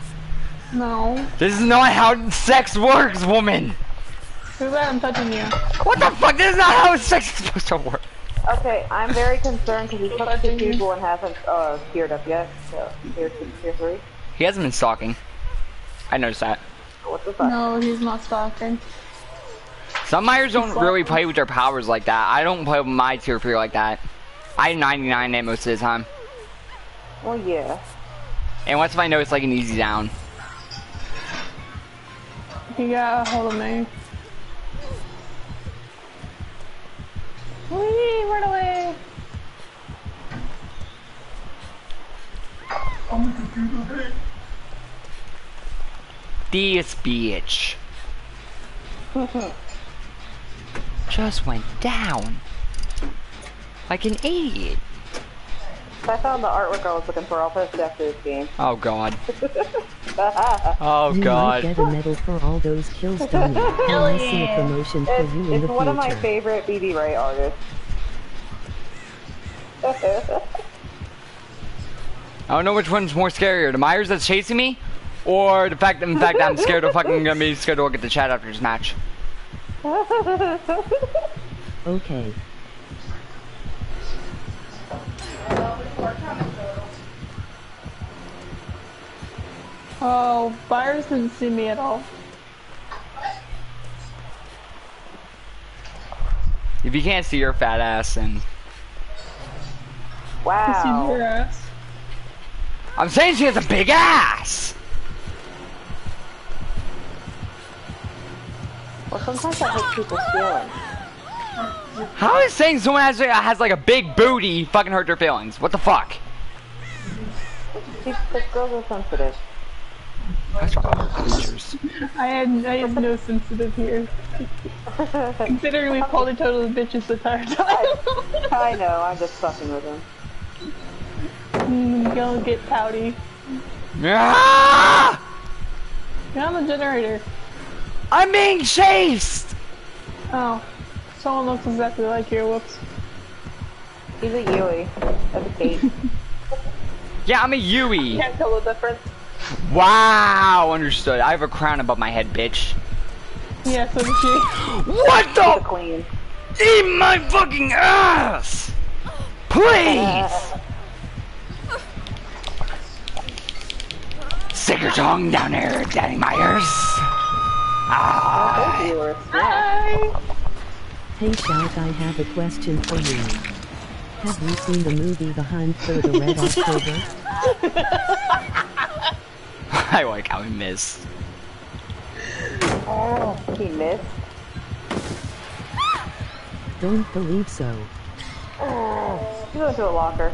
No. This is not how sex works, woman! Too bad I'm touching you. What the fuck? This is not how sex is supposed to work. okay, I'm very concerned because he took two Touching you. people and hasn't uh, geared up yet. So tier two, tier three. He hasn't been stalking. I noticed that. What the fuck? No, he's not stalking. Some Myers don't really play with their powers like that. I don't play with my tier 3 like that. I 99 it most of the time. Well, yeah. And once if I know it's like an easy down. He got a hold of me. Whee! Run away! This bitch. Just went down. Like an idiot. I found the artwork I was looking for. I'll post it after this game. Oh god. Oh you might get a medal for all those kills, Donnie. And I see a promotion for It's, you in it's one of my favorite BBRae artists. I don't know which one's more scarier. The Myers that's chasing me? Or the fact that in fact I'm scared of fucking gonna be scared to look at the chat after this match. Okay. Oh, Myers didn't see me at all. If you can't see your fat ass then He seen wow. your ass. I'm saying she has a big ass! Well, sometimes I hurt people's feelings. How is saying someone has, has like a big booty fucking hurt their feelings? What the fuck? These these girls are sensitive. That's. I had I had no sensitive here. Considering we've called each other bitches the entire time. I know, I'm just fucking with them. mm, gonna get pouty. Ah! Get on the generator. I'm being chased! Oh. Someone looks exactly like you, whoops. He's a Yui. That's a Kate. Yeah, I'm a Yui. Can't tell the difference. Wow, understood. I have a crown above my head, bitch. Yeah, so did she. What the the? queen. Eat my fucking ass! Please! Stick your tongue down there, Daddy Myers. Ah. Those viewers. Hi! Hey Shout, I have a question for you. Have you seen the movie The Hunt for the Red October? I like how he missed. Oh, he missed. Don't believe so. Oh. You go to a locker.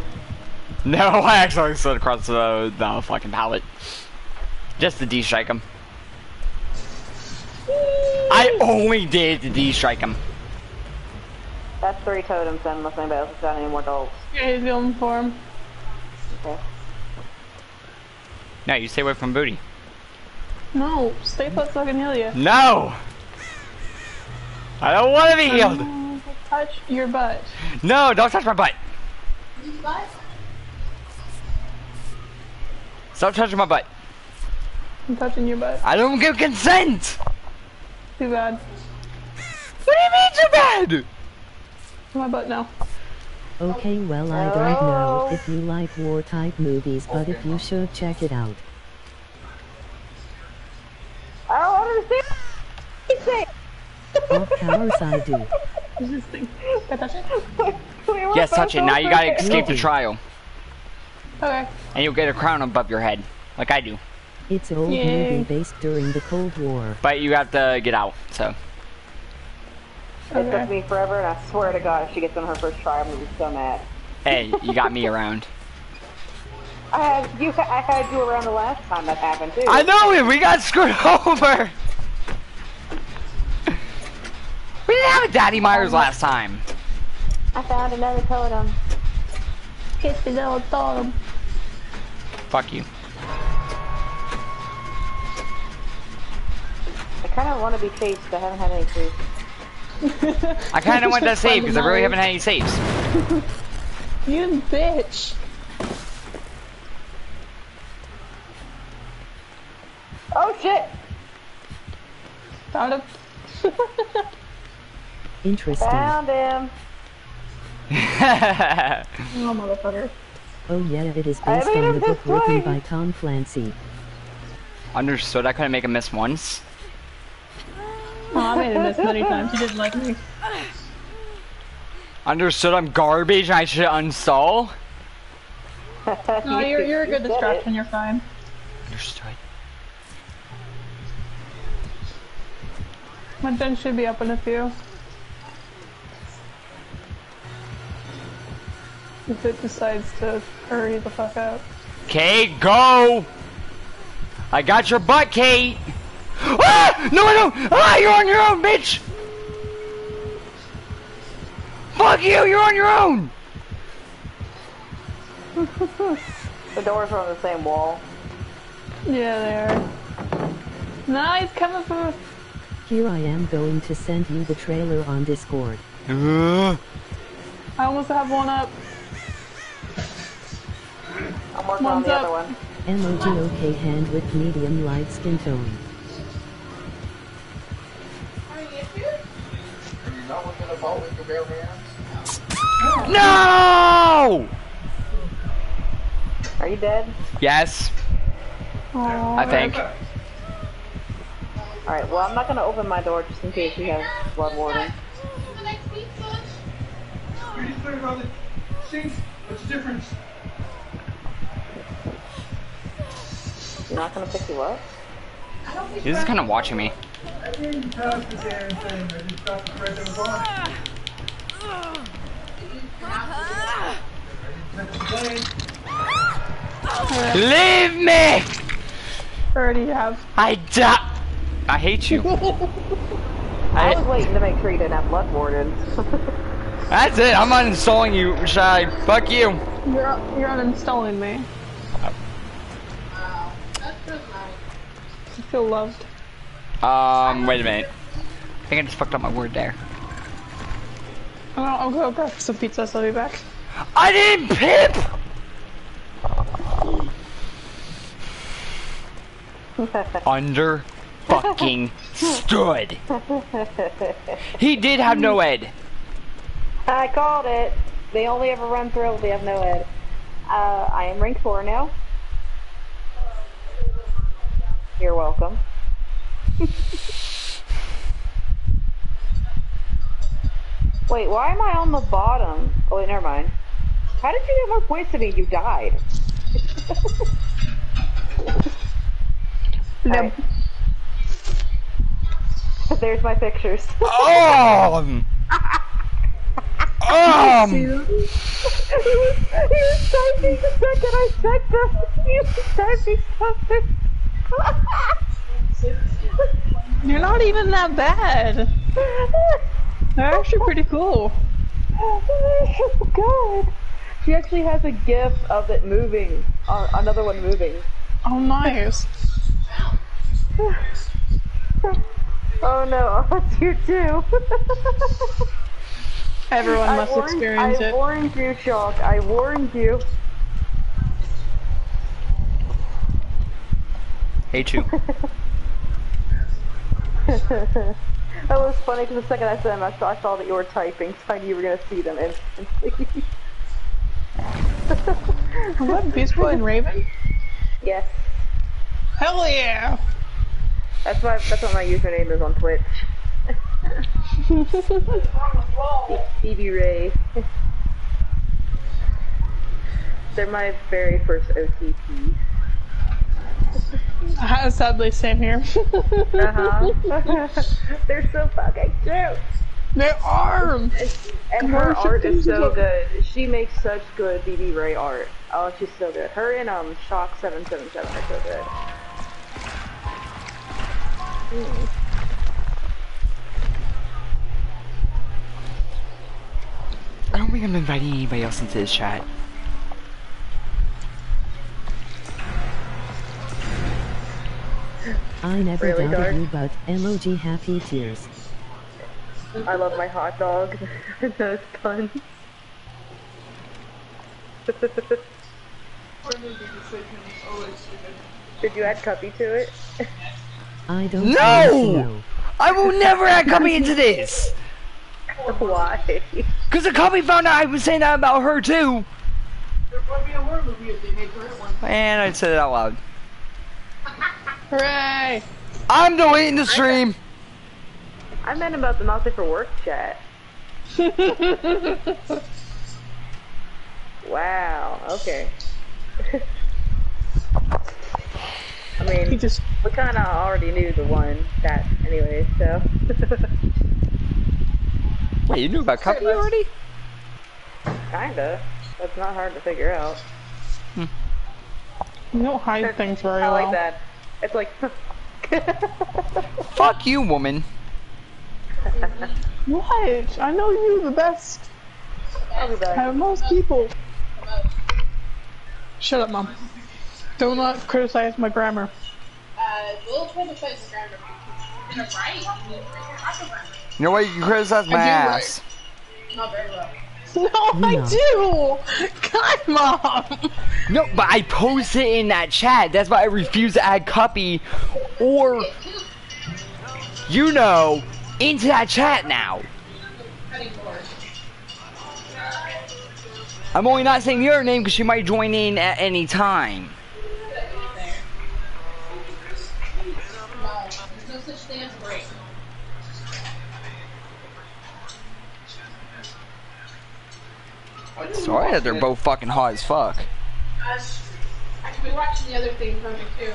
No, I actually slid across the, the fucking pallet. Just to de-strike him. I only did to de-strike him. That's three totems then, unless anybody else has got any more dolls. Yeah, he's going for him. Okay. No, you stay away from booty. No, stay put so I can heal you. No! I don't want to be healed! Um, touch your butt. No, don't touch my butt! What? Stop touching my butt. I'm touching your butt. I don't give consent! Too bad. What do you mean too bad? My butt now. Okay, well, I don't know if you like war type movies, but if you should check it out. I don't understand. What you Of course I do. What's this thing? Can I touch it? say? Yes, touch it. Now you gotta escape the trial. Okay. And you'll get a crown above your head. Like I do. It's an old Yay. movie based during the Cold War. But you have to get out, so. It took me forever, and I swear to God, if she gets on her first try, I'm gonna be so mad. Hey, you got me around. I had you. I had you around the last time that happened too. I know it! We got screwed over! We didn't have a Daddy Myers last time. I found another totem. Kiss the little dog. Fuck you. I kind of want to be chased, but I haven't had any chase. I kinda want that save because I really haven't had any saves. You bitch. Oh shit! Found him. Interesting. Found him. Oh, motherfucker. Oh yeah, it is based on the book written by Tom Clancy. Understood, I couldn't make a miss once. Oh, I made it this many times. He didn't like me. Understood, I'm garbage and I should uninstall. No, you're, you're a good You distraction. You're fine. Understood. My gen should be up in a few. If it decides to hurry the fuck up. Kate, go! I got your butt, Kate! Ah! No, I don't! Ah, you're on your own, bitch! Fuck you, you're on your own! The doors are on the same wall. Yeah, they are. No, he's coming for. Here I am going to send you the trailer on Discord. Uh, I almost have one up. I'm working on the up. other one. Emoji OK hand with medium light skin tone. Are you here? Are you not looking at ball with your bare hands? no! Are you dead? Yes, Aww. I think. Alright, well, I'm not gonna open my door just in case you have blood warden. The next pizza? Are you clear about the sink? What's the difference? You're not gonna pick you up? I don't think He's just kind of watching me. I didn't touch the damn thing. I just got the bread that was on. I didn't touch the blade. Leave me! Already have. I die. I hate you. I was waiting to make sure you didn't have blood wardens. that's it. I'm uninstalling you, Shy. Fuck you. You're you're uninstalling me. Wow. That's just nice. I feel loved. Um, wait a minute. I think I just fucked up my word there. I'll, I'll go grab some pizza. So I'll be back. I didn't pip! Under fucking stood. He did have NOED. I called it. They only ever run through if they have NOED. Uh, I am rank 4 now. You're welcome. Wait, why am I on the bottom? Oh, wait, never mind. How did you get more points than me? You died. No. There's my pictures. Oh! Um, he was, he was typing the second I said that. He was typing something. You're not even that bad. They're actually pretty cool. God. She actually has a gif of it moving. Uh, another one moving. Oh, nice. Oh no, that's you too. Everyone I must warned, experience I it. warned you, Shock. I warned you. Hey, you. that was funny because the second I said them, I saw, I saw that you were typing, so I knew you were gonna see them instantly. What, Beast Boy and Raven? yes, Hell yeah! that's why that's what my username is on Twitch. Stevie Ray. They're my very first OTP. Uh, Sadly, same here. Uh huh. They're so fucking cute. they are! And, and her art is pieces so good. She makes such good BBRae art. Oh, she's so good. Her and um Shock Seven Seven Seven are so good. I don't think I'm inviting anybody else into this chat. I never Really, doubted Dark? you, but emoji happy tears. I love my hot dog. Those puns. Did you add Cuppy to it? I don't No! want to know. I will never add Cubby into this! Why? Cause the Cubby found out I was saying that about her too! There would be a horror movie if they made her one. And I said it out loud. Hooray! I'm deleting the stream! I meant about the Mousy for Work chat. Wow. Okay. I He mean, just we kind of already knew the one that anyway, so. Wait, you knew about Cubby already? Kinda. That's not hard to figure out. Hmm. you don't hide things very I well. like that. It's like. Fuck you, woman. What? I know you the best I'll be back. out of most people. Shut up, mom. Do not criticize my grammar. Uh, we'll criticize the grammar. You're right. You're proper grammar. You know what? You criticize my I do, ass. Not very well. No, I do! God, mom! No, but I posted it in that chat. That's why I refuse to add copy or, you know, into that chat now. I'm only not saying your name because she might join in at any time. Sorry that they're both fucking hot as fuck. Uh, I could be watching the other thing from it too.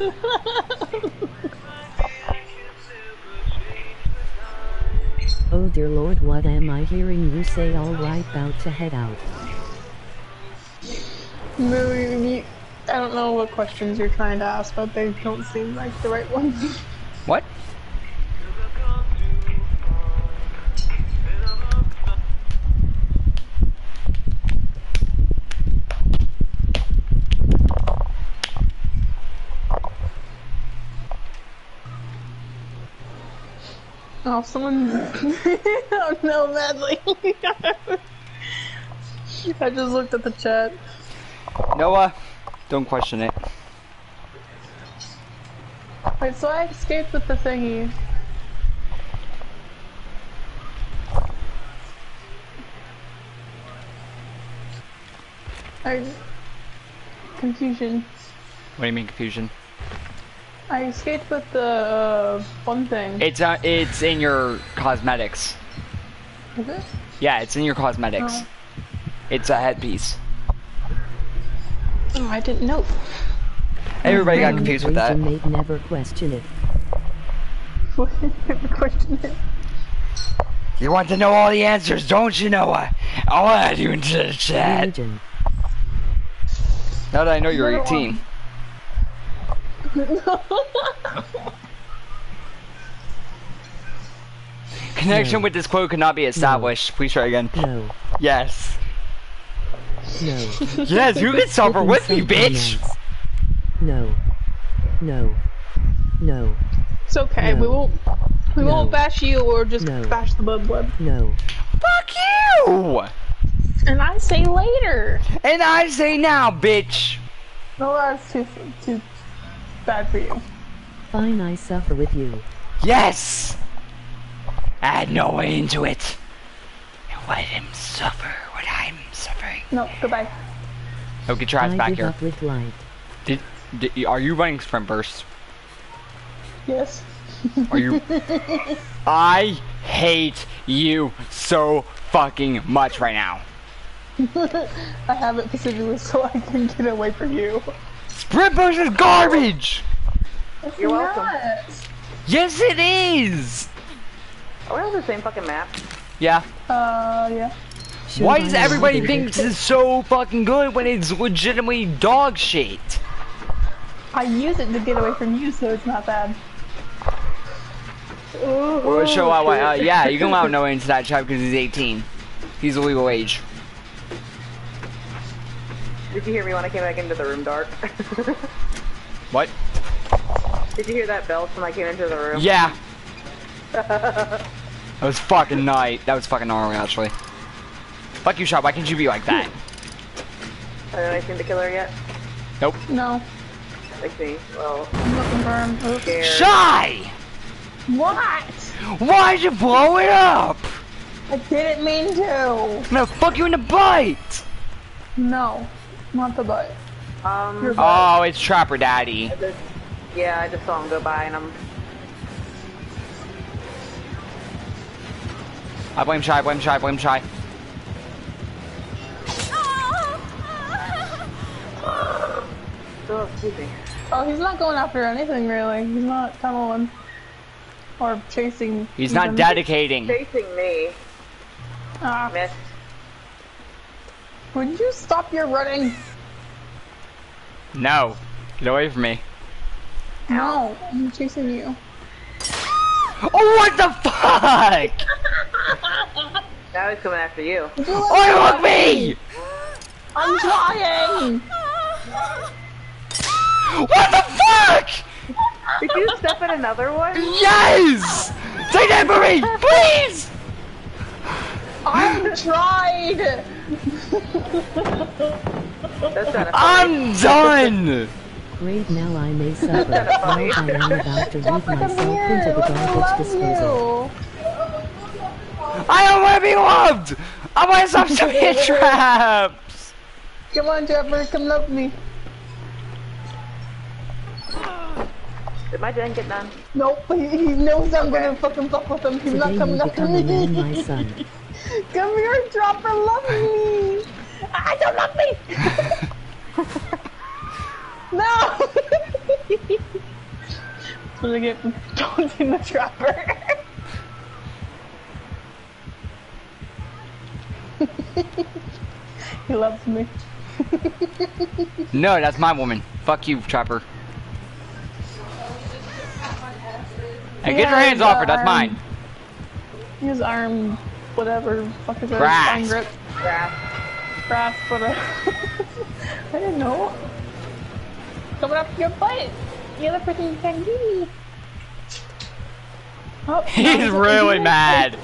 Oh dear lord, what am I hearing you say alright about to head out? No, you, you, I don't know what questions you're trying to ask, but they don't seem like the right ones. What? Oh, someone. oh no, badly. I just looked at the chat. Noah, don't question it. Wait, so I escaped with the thingy. I... Confusion. What do you mean confusion? I escaped with the uh, one thing. It's uh, it's in your cosmetics. Is it? Yeah, it's in your cosmetics. Oh. It's a headpiece. Oh, I didn't know. Everybody got confused with that. reason They'd never question it. never Question it. You want to know all the answers, don't you, Noah? I'll add you into the chat. Religion. Now that I know you're 18. Connection No. with this quote cannot be established. Please try again. No. Yes. No. Yes, you can suffer Open with me, some bitch. comments. No. No. No. It's okay. No. We won't. We No. won't bash you or just No. bash the bud blood. No. Fuck you! And I say later. And I say now, bitch. No, that's too too bad for you. Fine, I suffer with you. Yes! Add way into it. And let him suffer what I'm suffering. No, goodbye. Oh, get your ass I back give here. up with light. Did, did, are you running sprint burst? Yes. Are you? I hate you so fucking much right now. I have it specifically so I can get away from you. Sprint burst is garbage. You're welcome. Yes. Yes, it is. Are we on the same fucking map? Yeah. Uh, yeah. Should Why does everybody the- think this is so fucking good when it's legitimately dog shit? I use it to get away from you, so it's not bad. Well, show out why. Uh, yeah, you can allow Noah into that chat because he's 18. He's a legal age. Did you hear me when I came back into the room, Dark? What? Did you hear that bell when I came into the room? Yeah. that was fucking night. That was fucking gnarly, actually. Fuck you, shot. Why can't you be like that? Have I seen the killer yet? Nope. No, Like me. Well, I'm not confirmed. Oops. scared. Shy! What? Why'd you blow it up? I didn't mean to. I'm gonna fuck you in the butt! No, not the butt. Um, You're Oh, it's Trapper Daddy. I just- yeah, I just saw him go by and I'm. I blame Shy, blame Shy, blame Shy. Oh, excuse me. Oh, he's not going after anything really. He's not tunneling or chasing. He's not even. dedicating. Chasing me, Ah, missed. Would you stop your running? No. Get away from me. No, I'm chasing you. Oh, what the fuck? Now he's coming after you. Oh, look me! I'm trying. What the fuck? Did you step in another one? Yes! Take that for me, please! I tried. That's kind of funny. I'm done! Great, now I may suffer while I am about to leave myself into the Let garbage disposal. I don't want to be loved! I want to stop stuffing in traps! Come on, Trevor, come love me. Did my den get done? Nope, he, he knows I'm gonna fucking fuck with him. He's not coming you after become a man, me. my son. Come here, Trapper, love me. I don't love me. no. That's what I get for taunting the Trapper. he loves me. No, that's my woman. Fuck you, Trapper. Hey, get your hands off her, that's mine. His arm, whatever, fuck is it? Grasp. Arm grip, Grasp. grasp, whatever. I didn't know. Coming up your butt. The other person can be. Oh, He's really mad.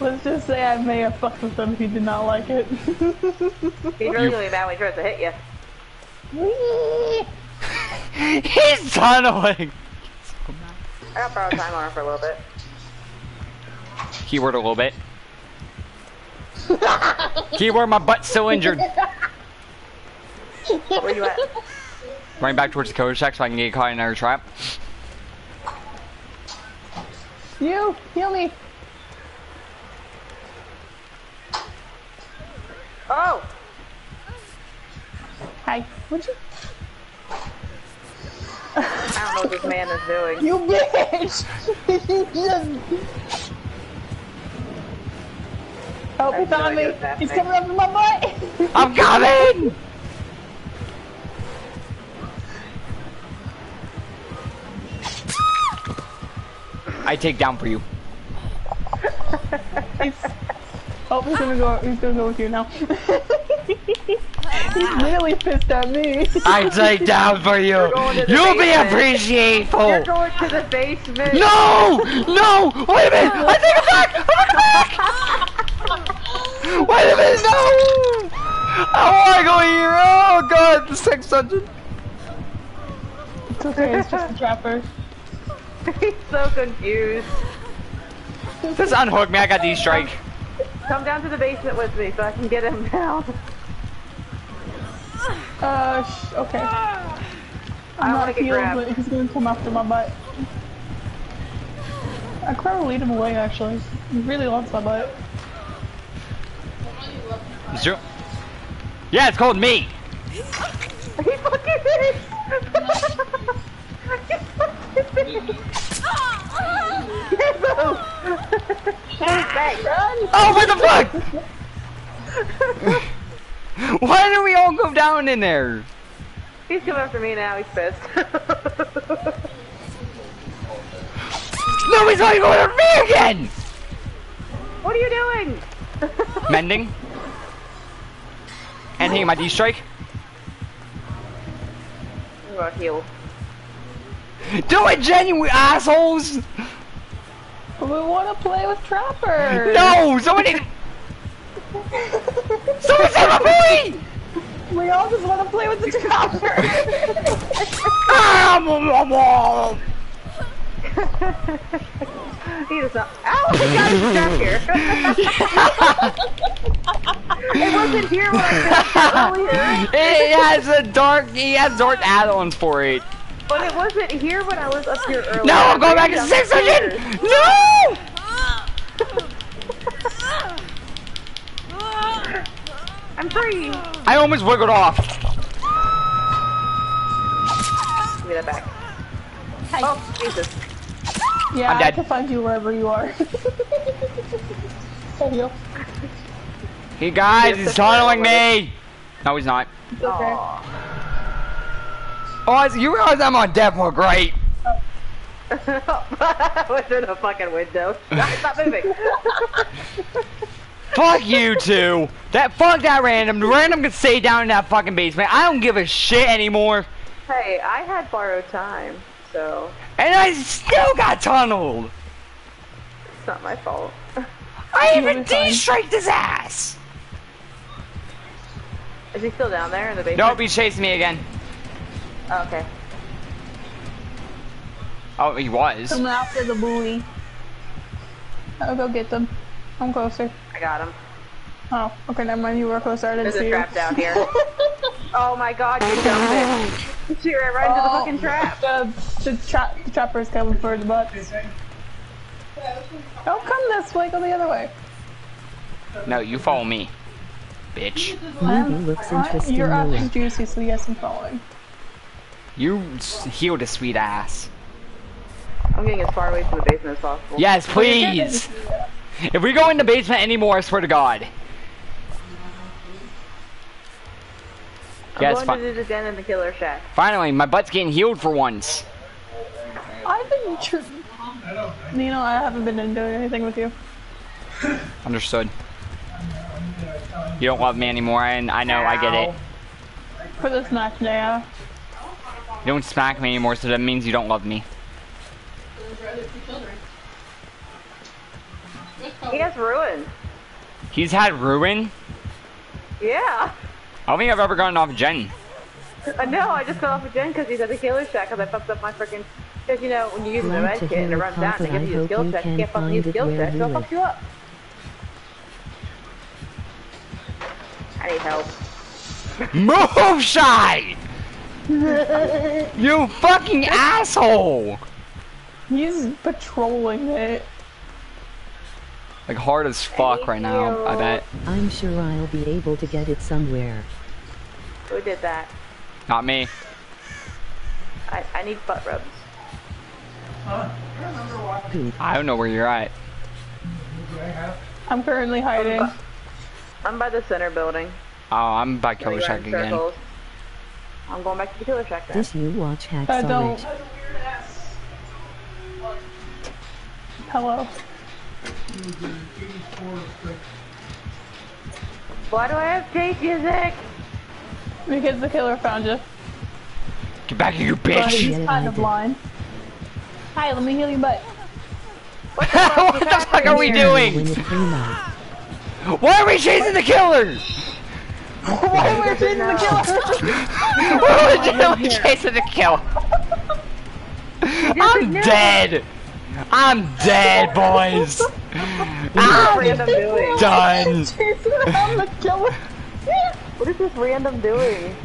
Let's just say I may have fucked with him if he did not like it. He's really, really mad when he tries to hit you. Whee! He's tunneling. I got borrowed time on her for a little bit. Keyword a little bit. Keyword my butt's still injured. Where you at? Running back towards the coach shack so I can get caught in another trap. You, heal me. Oh! Hi. What'd you? I don't know what this man is doing. You bitch! You just- Help, I he's no on me. idea He's coming up in my butt. I'm coming! I take down for you. He's... Oh, he's gonna go. He's gonna go with you now. he's really pissed at me. I take down for you. going to the You'll be basement. appreciateful. You're going to the basement. No! No! Wait a minute! I take it back! I take it back! Wait a minute! No! I wanna go here! Oh god, the sex dungeon! It's okay. It's just a trapper. He's so confused. Just unhook me, I got D strike. Come down to the basement with me so I can get him down. Uh, sh okay. I I'm don't wanna not get healed, grabbed. but he's gonna come after my butt. I'd probably lead him away, actually. He really loves my butt. True. Yeah, it's called me. He fucking is! He fucking is! Get him! Back, run! Oh, what the fuck? Why did we all go down in there? He's coming after me now, he's pissed. Nobody's going to go after me again! what are you doing? Mending. And hitting my D strike. I'm gonna heal. Do it, you assholes! We want to play with Trapper! No! Somebody. Someone save my boy! We all just want to play with the ah, Trapper! Ah, blah, blah, blah. He does not. Ow! Oh, he got his trap here. it wasn't here when I finished it earlier. It has a dark. He has dark add-ons for it. But it wasn't here when I was up here earlier. No, I'm going back to Down six the again. stairs. No! I'm free. I almost wiggled off. Give me that back. Oh, Jesus. Yeah, I'm dead. I can find you wherever you are. Hey, you. Hey guys, he's Yes, tunneling me. No, he's not. It's okay. Oh, you realize I'm on death more great. I was in a fucking window. Stop moving. Fuck you two. That fuck that random. The random can stay down in that fucking basement. I don't give a shit anymore. hey, I had borrowed time, so And I still got tunneled. it's not my fault. I even be fine. D-striked his ass. Is he still down there in the basement? Don't be chasing me again. Oh, okay. Oh, he was. I'm after the buoy. I'll go get them. I'm closer. I got him. Oh, okay, never mind. You were closer. I didn't There's see a you. trap down here. oh my god, you jumped it. She ran right into the fucking oh, trap. The, the, tra- the trapper's coming for the butt. Don't come this way. Go the other way. No, you follow me, bitch. Movie looks interesting. You're up and juicy, so yes, I'm following. You s- healed a sweet ass. I'm getting as far away from the basement as possible. Yes, please. If we go in the basement anymore, I swear to God. I'm Yes, going to do this again in the killer shack. Finally, my butt's getting healed for once. I've been tr- You know, I haven't been doing anything with you. Understood. You don't love me anymore, and I know, I get it. For this match, yeah. You don't smack me anymore, so that means you don't love me. He has ruin. He's had ruin. Yeah. I don't think I've ever gotten off gen. I know, I just got off with gen because he's at the killer shack because I fucked up my freaking. Because you know, when you use the Glad med kit and it runs it, down, and it Papa. gives you a skill hope you check. You can can't fucking find use it skill where check, you so I'll fuck you up. I need help. Move, shy! you fucking asshole! He's patrolling it. Like hard as fuck right now, I bet. I'm sure I'll be able to get it somewhere. Who did that? Not me. I, I need butt rubs. Poop. I don't know where you're at. I'm currently hiding. I'm by the center building. Oh, I'm by Like, Killer Shack again. circles. I'm going back to the killer shack then. This you watch hack I Hacksaw don't. Ridge. Hello. Why do I have tape music? Because the killer found you. Get back here, you But bitch! he's kind of blind. Hi, let me heal your butt. What the fuck, the fuck are we happening here? When doing? it came out. Why are we chasing the killer? Why are we chasing the killer? What are we chasing the killer? I'm dead! I'm dead, boys! I'm Random doing. done! Chasing around the killer. What is this random doing?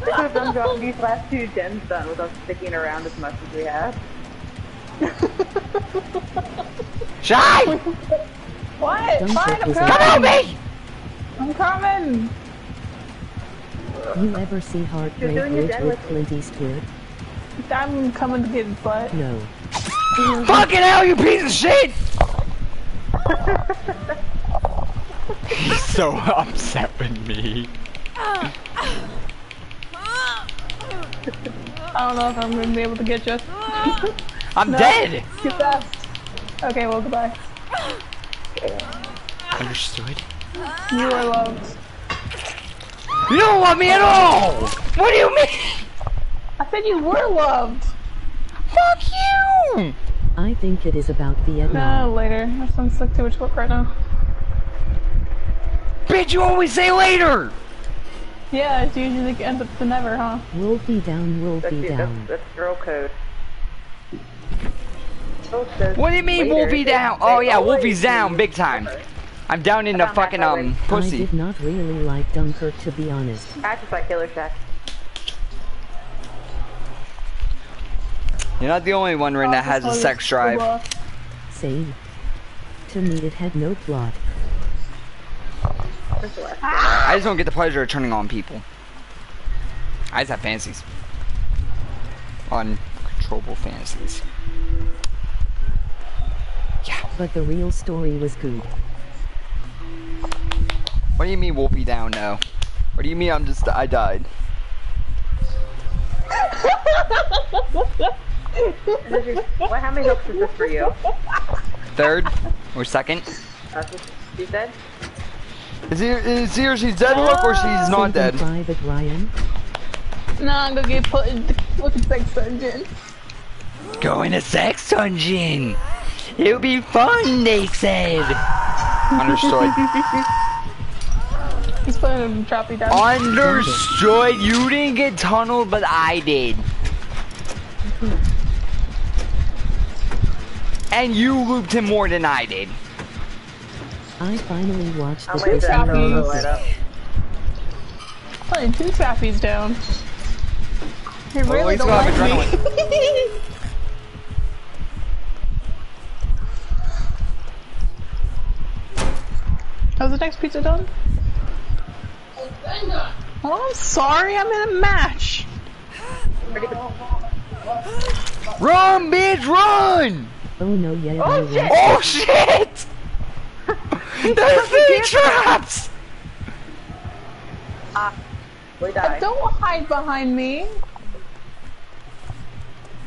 They could have done dropping these last two gens done without sticking around as much as we have. Shy! What? Don't Fine, I'm this Come coming. on, me! I'm coming. You ever see Heartbreak Ridge with with- Clint Eastwood? I'm coming to get his butt. No. Fucking hell, you piece of shit! He's so upset with me. I don't know if I'm gonna be able to get you. I'm No. dead! Get fast. Okay, well, goodbye. Understood. You are loved. You don't love me at all! What do you mean? I said you were loved. Fuck you! I think it is about Vietnam. No, later. My son's stuck too much work right now. Bitch, you always say later! Yeah, it usually ends up to never, huh? We'll be down, That's, Wolfie it, down. that's, that's girl code. Oh, What do you mean later. we'll be down? they Oh yeah, always Wolfie's do. down big time. I'm down in the fucking halfway. um I pussy. did not really like Dunkirk to be honest. I just like Killer Shack. You're not the only one right that has a sex drive. Same. To me it had no plot. That's. I just don't get the pleasure of turning on people. I just have fantasies. Uncontrollable fantasies. Yeah. But the real story was good. What do you mean Wolfie down now? What do you mean I'm just I died? Is- what, how many hooks is this for you? Third or second? That's what she said? Is he is he or she's dead look or she's ah. not dead? Private Ryan. Nah, I'm gonna get put in the fucking sex dungeon. Go in a sex dungeon. It'll be fun, they said. Understood. He's putting him droppy down. Understood. You didn't get tunneled, but I did. And you looped him more than I did. I finally watched I'm the waiting for that Pussy girl to Movie. light up. Putting two trappies down. You Well, really least don't like me. How's the next pizza done? Oh, I'm sorry, I'm in a match. Run, bitch, run! Oh no, yeah, Oh, shit! Oh shit! There's three traps! Ah, We die. Don't hide behind me.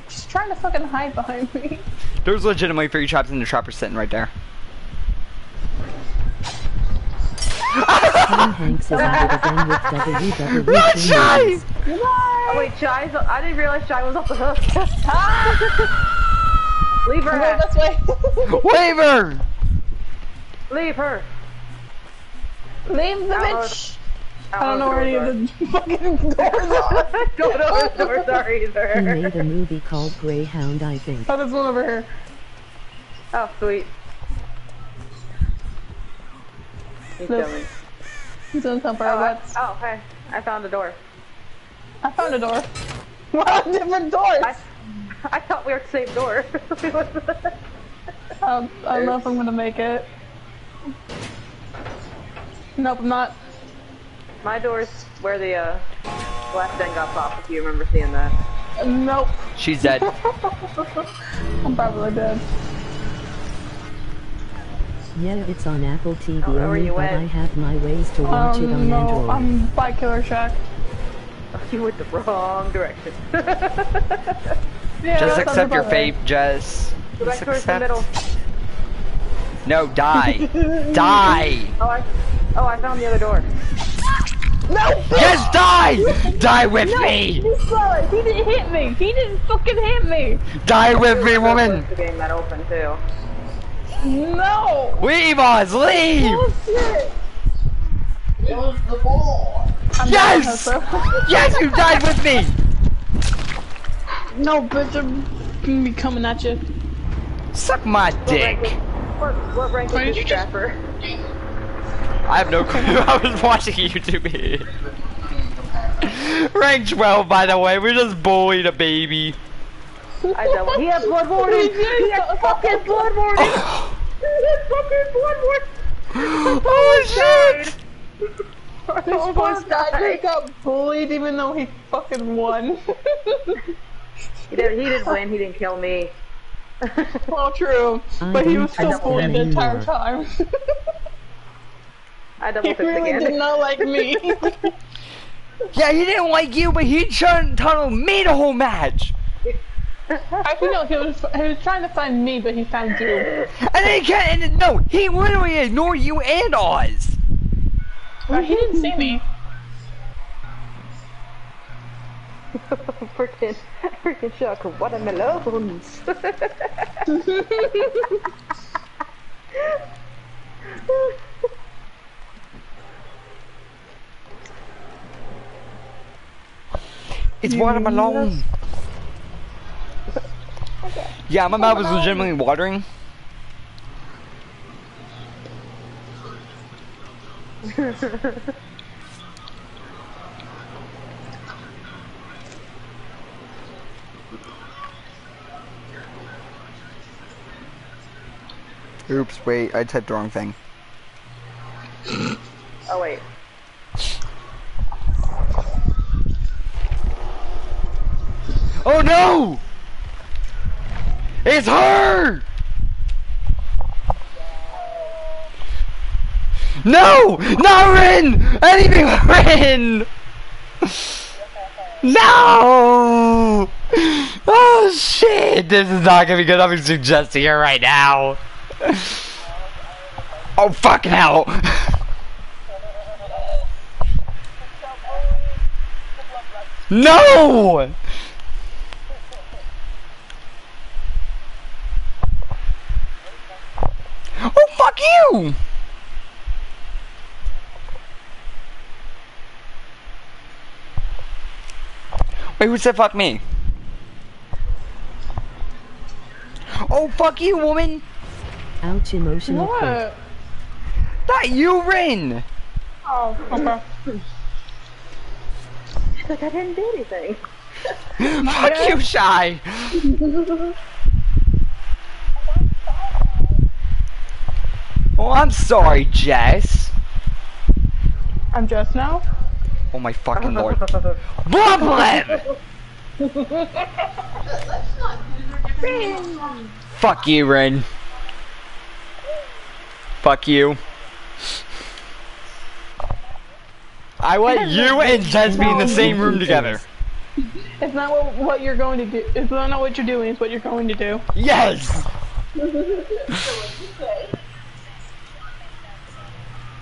She's trying to fucking hide behind me. There's legitimately three traps and the trapper sitting right there. Tom Hanks is at it again with WWE Run, Shy! Oh, wait, Shy's, I didn't realize Shy was off the hook. ah! Leave her, Go this way. Waiver! Leave her. Leave the Download. bitch. I don't know where any of the fucking doors are. I don't know where the doors are He made a movie called Greyhound, I think. Oh, there's one over here. Oh, sweet. He's This- coming. He's doing something. Oh, I, That's. oh, hey. I found a door. I found a door. Wow, different doors. I, I thought we were the same door. Um, I don't know if I'm gonna make it. Nope, I'm not. My door's where the uh, left end got popped, if you remember seeing that. Nope. She's dead. I'm probably dead. Yeah, it's on Apple TV Oh, where only, you but at? I have my ways to watch it Um, on no, Android. I'm by Killer Shack. You went the wrong direction. Yeah, Just accept your fate, Jess. Go back Just towards the accept. middle. No, die. die. Oh, I, oh, I found the other door. No! Yes, die! Die with No! me! He! He didn't hit me! He didn't fucking hit me! Die with me, woman! The game that open too. No! Leave oh, us, leave! Bullshit! It was the ball. I'm Yes! done with her, bro. Yes, you died with me! No, bitch, I'm gonna be coming at you. Suck my What dick. Rank is, what, what rank Why is did this you just- trapper? I have no clue. I was watching YouTube. here. Rank 12, by the way. We just bullied a baby. I double. He had blood warning. He had fucking blood warning. Oh, he had fucking blood warning. oh shit! This poor guy got bullied even though he fucking won. He didn't. He didn't win. He didn't kill me. well, true. I But he was still trust bullied him the entire time. I double he fixed really again. did not like me. Yeah, he didn't like you, but he turned tunnel me the whole match. Actually, no, he was, he was trying to find me, but he found you. And then he can't, and no, he literally ignored you and Oz. Well, he didn't see me. freaking, freaking shock of watermelons. It's watermelon. Yeah, my mouth was legitimately watering. Oops, wait, I typed the wrong thing. oh wait. Oh no! It's her! No! Not Rin! Anything but Rin! No! Oh shit! This is not gonna be good. I'm suggesting it right now. Oh fucking hell! No! Oh fuck you! Wait, who said fuck me? Oh fuck you, woman! Ouch, emotional quote. What? Not you, Rin! Oh, okay. She's like I didn't do anything. Fuck you, Shy! Oh, I'm sorry, Jess. I'm just now. Oh my fucking lord. Blumblem! Fuck you, Rin. Fuck you. I want you and Jess be in the same room together. It's not what, what you're going to do. It's not what you're doing. It's what you're going to do. Yes!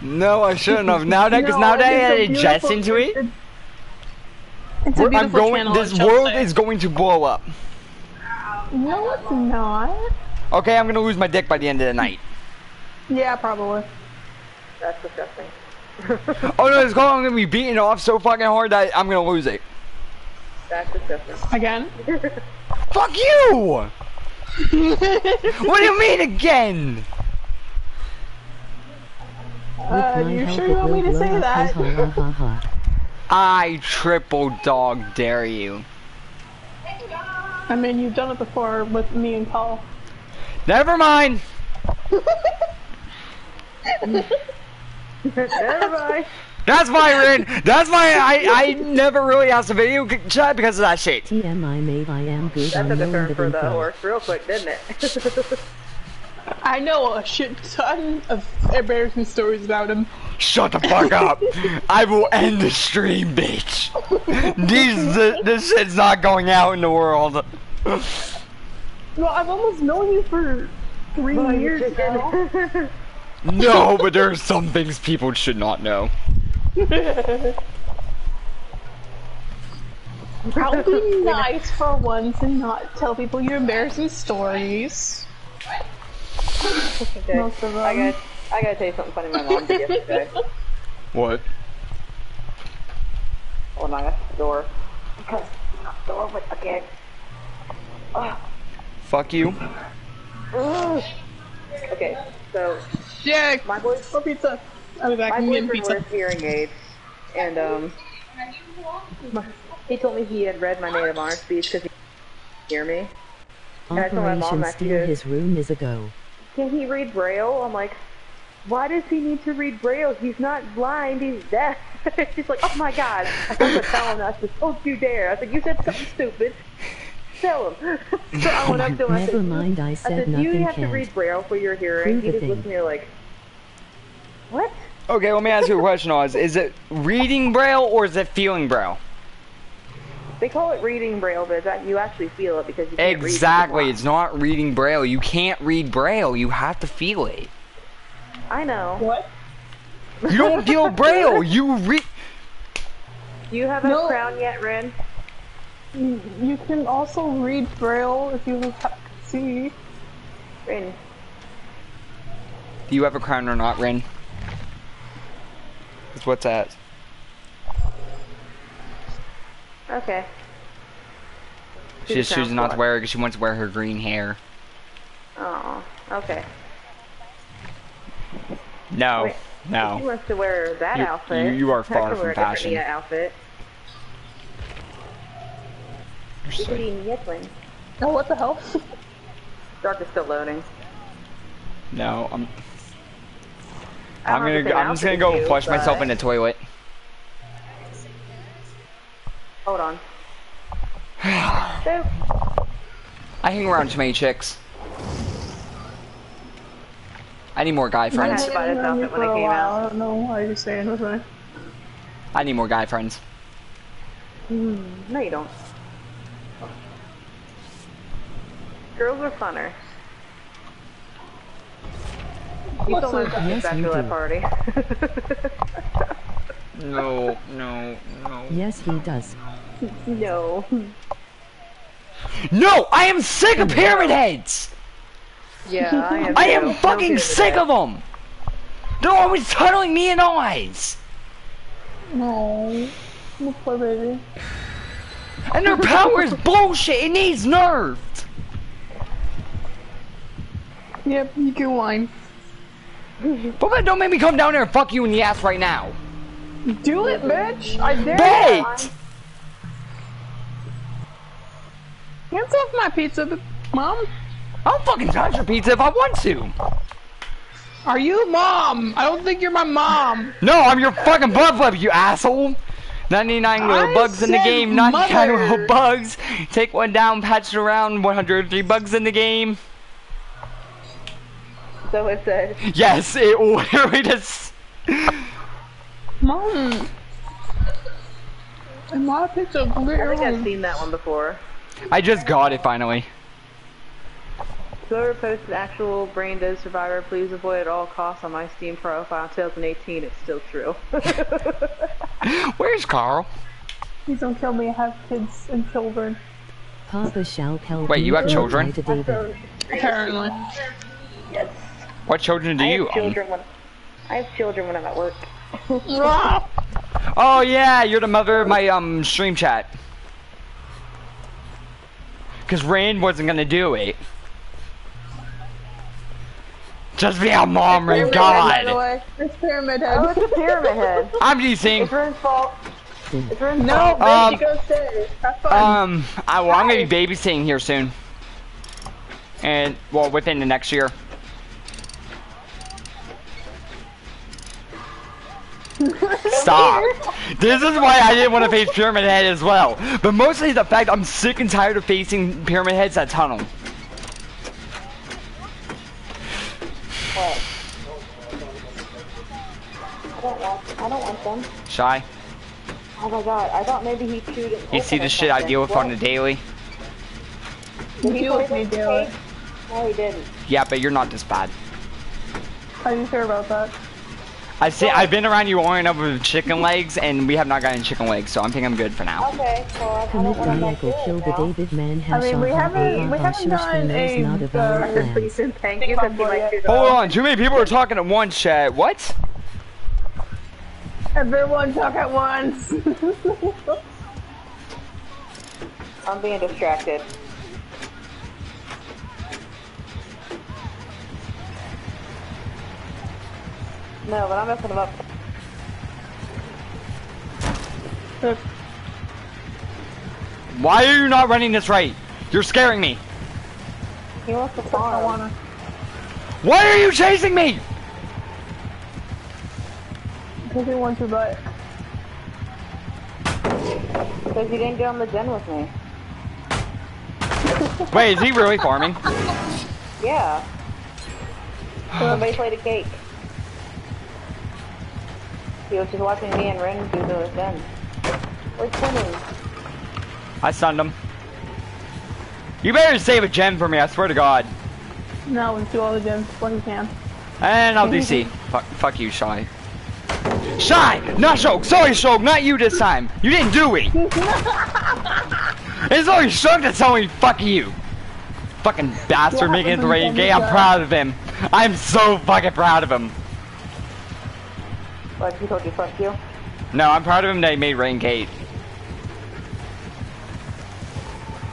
No, I shouldn't have. Now that, cause No, now that I added Jess into it, It's a I'm going. This world say. is going to blow up. No, it's not. Okay, I'm gonna lose my dick by the end of the night. Yeah, probably. That's disgusting. Oh no, this call I'm gonna be beaten off so fucking hard that I'm gonna lose it. That's disgusting. Again? Fuck you! what do you mean again? With Uh, you sure you want me to say that? Ha ha ha ha. I triple dog dare you. I mean, you've done it before with me and Paul. Never mind. Never mind. That's why, Rin. That's why I I never really asked a video chat because of that shit. TMI made I am good That took a no turn for the pro. horse real quick, didn't it? I know a shit ton of embarrassing stories about him. Shut the fuck up. I will end the stream, bitch. These th this shit's not going out in the world. Well, I've almost known you for three years now. No, but there are some things people should not know. Probably nice for once and not tell people your embarrassing stories. Okay. Most of I them. got I gotta tell you something funny my mom did yesterday. What? Oh my that's the door. Because the door went again. Ugh. Fuck you. Ugh. Okay, so Yeah, my boys for pizza. I'll be back my and get boyfriend pizza. wears hearing aids, and um, my, he told me he had read my native honor speech because he could hear me. And I told my mom that Steal goes- his room is a go. Can he read Braille? I'm like, why does he need to read Braille? He's not blind, he's deaf. She's like, oh my god. I was like, tell him that. I said, don't you dare. I said, you said something stupid. Tell him. so I went up to him. I Never said, mind, I I said said, you nothing have to can't. read Braille for your hearing? Prove He a just thing. looked at me like, what? Okay, let me ask you a question, Oz. Is it reading braille or is it feeling braille? They call it reading Braille, but that you actually feel it because you can't read Exactly. it. It's not reading braille. You can't read braille. You have to feel it. I know. What? You don't feel braille. You read. Do you have a No. crown yet, Ren? You can also read Braille if you see. Ren, Do you have a crown or not, Rin? What's that. okay. She just chooses not to wear it because she wants to wear her green hair. Oh, okay. No, Wait, She wants to wear that You- outfit. you- you are far from fashion. Nea outfit. Yetling. Oh, what the hell? Dark is still loading. No, I'm. I I'm gonna. Go, I'm just gonna go as you, flush myself in the toilet. Hold on. so, I hang around too many chicks. I need more guy friends. had to buy this I've known you outfit when it came out. I don't know why you're saying this. I need more guy friends. Hmm, no, you don't. Girls are funner. You still want to Yes, back you to that party. No, no, no. Yes, he does. no. No, I am sick of pyramid heads. Yeah, I am. I am No fucking fear sick of them. They're always tunneling me in eyes, No. Oh, poor baby. and their power is bullshit. It needs nerfed. Yep, you can whine. But don't make me come down there and fuck you in the ass right now. Do it, bitch! I dare you. Wait. Hands off my pizza, mom. I'll fucking touch your pizza if I want to. Are you mom? I don't think you're my mom. No, I'm your fucking butt flip, you asshole. 99 little bugs in the game, 99 little bugs. Take one down, patch it around, 103 bugs in the game. So it said. Yes, it literally just. Mom. And my pizza. Go get I think I've seen that one before. I just got it finally. Whoever posted actual Brain Dead Survivor, please avoid at all costs on my Steam profile 2018. It's still true. Where's Carl? Please don't kill me. I have kids and children. Papa shall help Wait, you have to children? reply to David. Apparently. yes. What children do I you have own? children when I have children when I'm at work. Oh yeah, you're the mother of my um stream chat. Cause Rain wasn't gonna do it. Just be a mom, Rain. Pyramid head, by God. way. It's pyramid Oh, it's a pyramid head. I'm teasing. It's Rin's fault. It's Rin's No, fault. Um, go stay. Have fun. Um, I, well, I'm gonna be babysitting here soon. And well, within the next year. Stop. This is why I didn't want to face Pyramid Head as well. But mostly the fact I'm sick and tired of facing Pyramid Heads that tunnel. What? I don't want. I don't want them. Shy. Oh my god! I thought maybe he chewed it. You see the shit I deal with on the daily? Did he Deal with me, deal No, he didn't. Yeah, but you're not this bad. Are you sure about that? I see. I've been around you long up with chicken legs, and we have not gotten chicken legs, so I'm think I'm good for now. Okay, so I, I Commit don't want to kill the David man I mean, we haven't- we haven't done a, not of. Please and thank you. That'd be my two Hold on, too many people are talking at once, chat. What? Everyone talk at once. I'm being distracted. No, but I'm messing them up. Why are you not running this right? You're scaring me. He wants to I farm. wanna. Why are you chasing me? Because he wants your butt. Because he didn't get on the gen with me. Wait, is he really farming? Yeah. Somebody played a cake. He was just watching me and Ren do the gen. We're twinning. I stunned him. You better save a gen for me, I swear to God. No, let's do all the gens when he can. And I'll DC. fuck, fuck you, Shy. Shy! Not Shulk! Sorry, Shulk, not you this time! You didn't do it! it's only Shulk that's telling me fuck you! Fucking bastard What making it the when rain gay, I'm proud of him. I'm so fucking proud of him. Like he told you, fuck you. No, I'm proud of him that he made Rain Gate.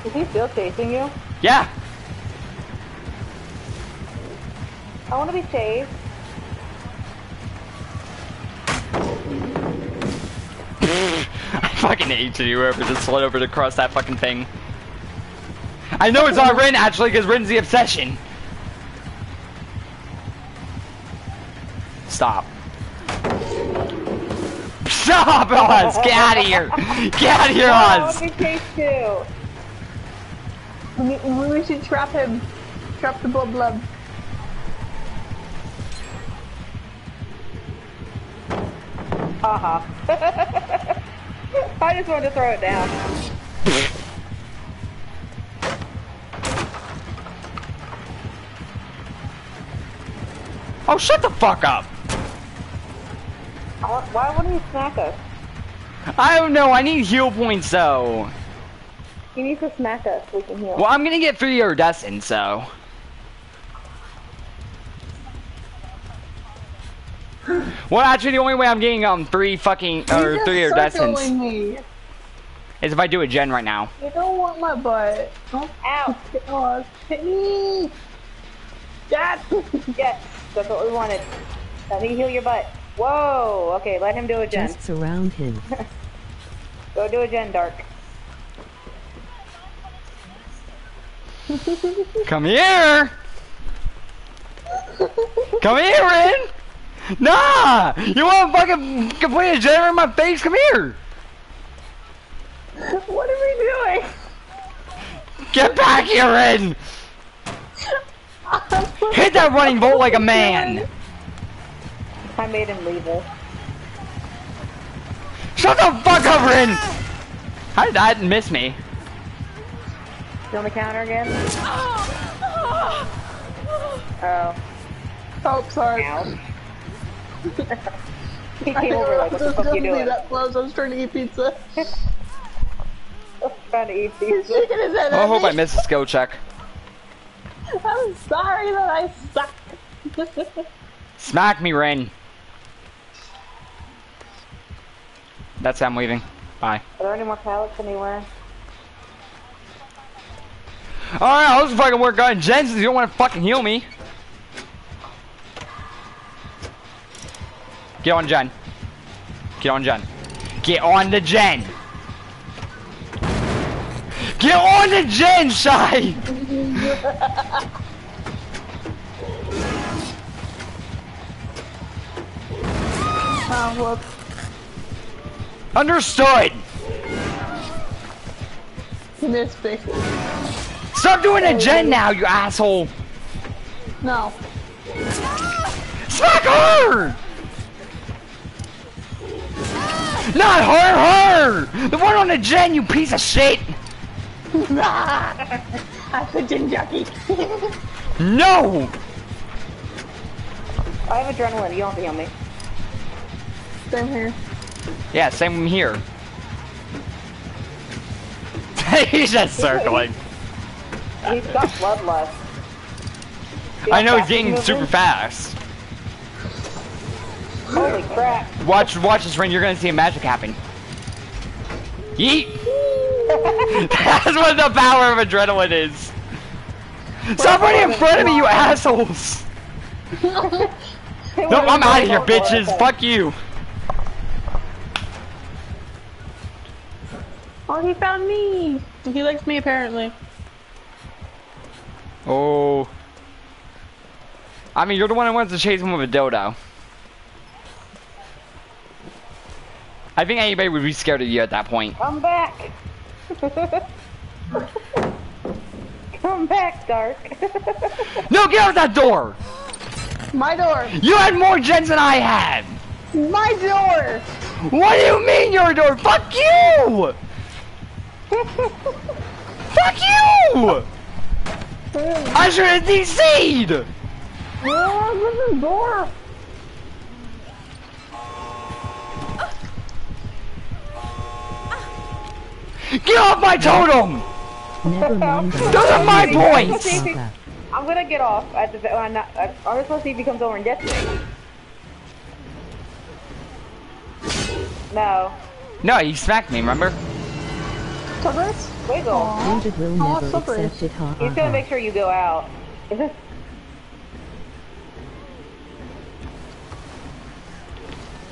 Is he still chasing you? Yeah! I want to be chased. I fucking hate you, whoever just slid over to cross that fucking thing. I know it's not Rin actually, because Rin's the obsession. Stop. Stop, Oz! Get out of here! Get out of here, Oz! want to be chased. We, we should trap him. Trap the blood blood. Haha. I just wanted to throw it down. Oh, shut the fuck up! Why why wouldn't he smack us? I don't know, I need heal points though. He needs to smack us so we can heal. Well, I'm gonna get three iridescent, so. Well, actually, the only way I'm getting um three fucking or He's three just iridescents me. is if I do a gen right now. You don't want my butt. Don't Ow! oh, hit me. Dad. Yes, that's what we wanted. Let me heal your butt. Whoa! Okay, let him do a gen. Just surround him. Go do a gen, Dark. Come here! Come here, Rin! Nah! You wanna fucking complete a gen in my face? Come here! what are we doing? Get back here, Rin! Hit that running bolt like a man! I made him leave us. Shut the fuck up, Rin! How did that miss me? You on the counter again? Oh. Oh, sorry. Ow. he came over like, what the fuck you doing? That close. I was trying to eat pizza. I'm trying to eat He's these. shaking his head I hope. I missed a skill check. I'm sorry that I suck. Smack me, Rin. That's it, I'm leaving. Bye. Are there any more pallets anywhere? Oh, Alright, I'll just fucking work on gen since you don't want to fucking heal me. Get on gen. Get on gen. Get on the gen. Get on the gen, Shy! Oh, ah, whoops. Understood! You missed me. Stop doing a gen now, you asshole! No. Smack her! Not her, her! The one on the gen, you piece of shit! I said gen jockey. No! I have adrenaline. You don't have to heal me. Same here. Yeah, same here. he's just circling. He's got bloodlust. I know he's getting super fast. Holy crap. Watch, watch this, Ren. You're gonna see a magic happen. Yeet! That's what the power of adrenaline is. Stop running in front of me, you assholes! Nope, I'm out of here, bitches. Fuck you. Oh, he found me. He likes me apparently. Oh. I mean, you're the one who wants to chase him with a dodo. I think anybody would be scared of you at that point. Come back. Come back, Dark. No, get out of that door! My door. You had more gens than I had! My door. What do you mean your door? Fuck you! Fuck you! I should have DC'd! Oh, this is door. Get off my totem! Never mind. Those are my points! I'm gonna get off at the. I'm not. I'm just gonna see if he comes over and gets me. No. No, you smacked me, remember? Tuggers? Wiggle. David will Oh, never slippery. accept it. Ha He's ha gonna make sure you go out.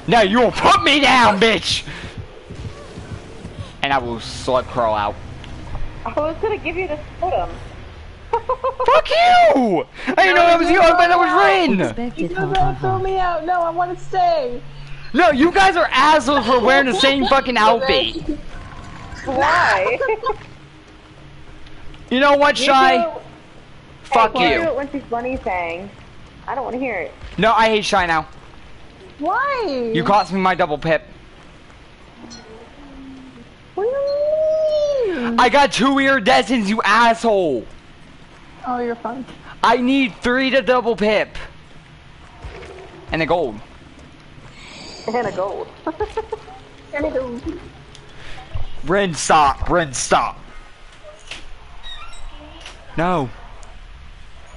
No, you will put me down, bitch! And I will slug crawl out. I was gonna give you the totem. Fuck you! I didn't know that was you, I thought that was Rin! Expected. Ha You're ha gonna throw me out. No, I want to stay. No, you guys are assholes for wearing the same fucking outfit. Why? You know what, Shy? You do- Fuck hey, do you. it when she's bunny saying. I don't want to hear it. No, I hate Shy now. Why? You cost me my double pip. What do you mean? I got two iridescents, you asshole. Oh, you're fun. I need three to double pip. And a gold. And a gold. Ren, stop. Ren, stop. No.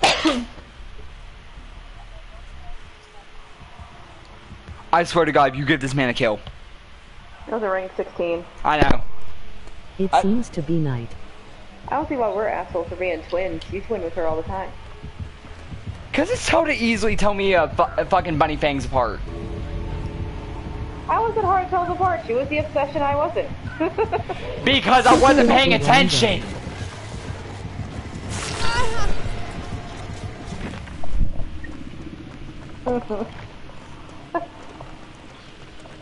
I swear to God, you give this man a kill. That was a rank 16. I know. It I- seems to be night. I don't see why we're assholes for being twins. You twin with her all the time. Cause it's so to easily tell me a, fu- a fucking bunny fangs apart. How was it hard to tell them apart? She was the obsession, I wasn't. Because I wasn't paying attention.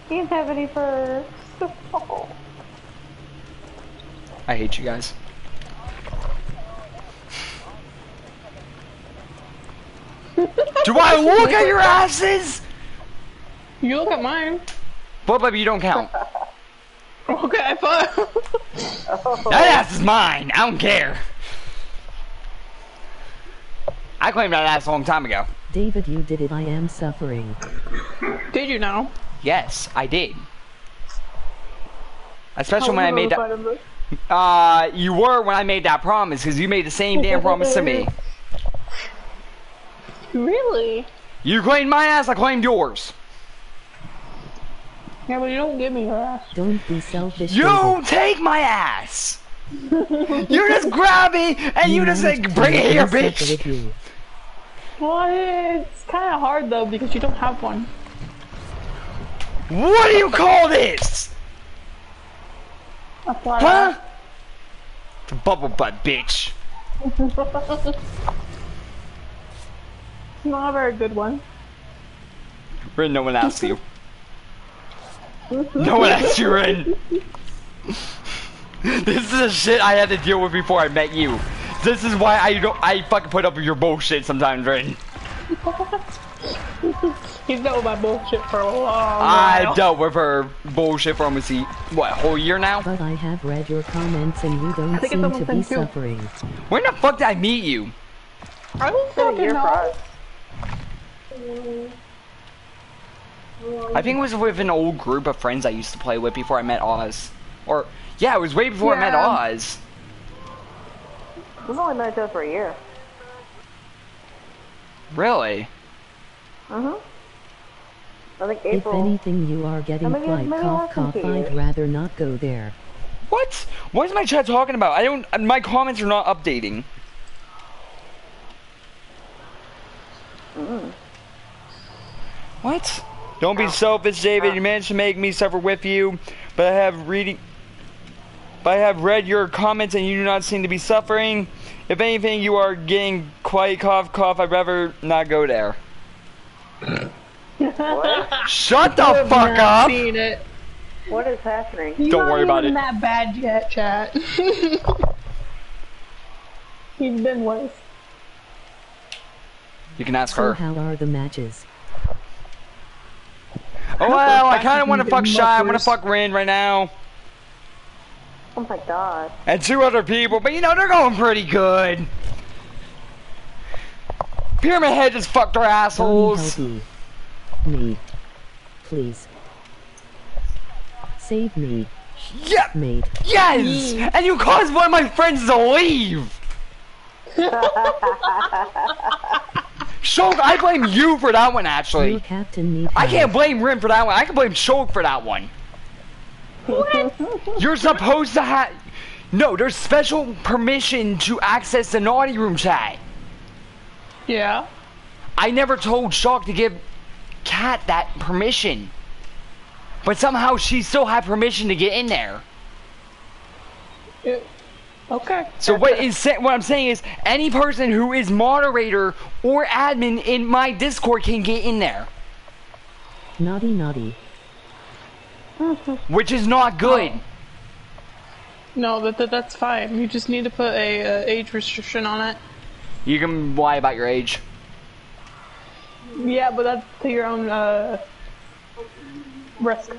he didn't have any fur. I hate you guys. Do I look at your asses? You look at mine. But baby, you don't count. Okay, fine. That ass is mine. I don't care. I claimed that ass a long time ago. David, you did it. I am suffering. Did you know? Yes, I did. Especially when I made that. Uh, you were when I made that promise, because you made the same damn promise to me. Really? You claimed my ass, I claimed yours. Yeah, but you don't give me your ass. Don't be selfish. You David. take my ass! you just grab me and you just like, bring it here, bitch! separate. Well, it's kind of hard though because you don't have one. What do you call this? A flat Huh? Bubble butt, bitch. ass. Not a very good one. Rin, no one asked you. no one asked you, Rin. this is the shit I had to deal with before I met you. This is why I don't. I fucking put up with your bullshit sometimes, Rin. He's dealt with my bullshit for a long time. I while. dealt with her bullshit for almost a, what, a whole year now? But I have read your comments and you don't think it's seem to be been two. suffering. When the fuck did I meet you? I don't It's fucking year for know. Mm. Us. I think it was with an old group of friends I used to play with before I met Oz. Or, yeah, it was way before I met Oz. We've only met each other for a year. Really? Uh-huh. I think April... If anything, you are getting maybe- quite cough cough. I'd rather not go there. What? What is my chat talking about? I don't. My comments are not updating. What? Don't be selfish, David. You managed to make me suffer with you, but I have reading. But I have read your comments, and you do not seem to be suffering. If anything, you are getting quite cough cough. I'd rather not go there. Shut the I've fuck not up! Seen it. What is happening? He's Don't not worry about even it. that bad yet, chat. He's been worse. You can ask So her. how are the matches? Oh well, I kind of want to fuck Shy. I want to fuck Rin right now. Oh my god. and two other people, but you know, they're going pretty good. Pyramid Head just fucked their Johnny, assholes. me. Me. Please. Save me, Yep, mate. yes! And you caused one of my friends to leave! Shulk, I blame you for that one, Your actually. captain need I can't blame Rin for that one. I can blame Shulk for that one. What? You're supposed to have... No, there's special permission to access the naughty room chat. Yeah. I never told Shulk to give Cat that permission. But somehow she still had permission to get in there. It- okay. So what is what I'm saying is any person who is moderator or admin in my Discord can get in there, Naughty, naughty. which is not good. No, that, that that's fine. You just need to put a uh, age restriction on it. You can lie about your age. Yeah, but that's to your own uh, risk.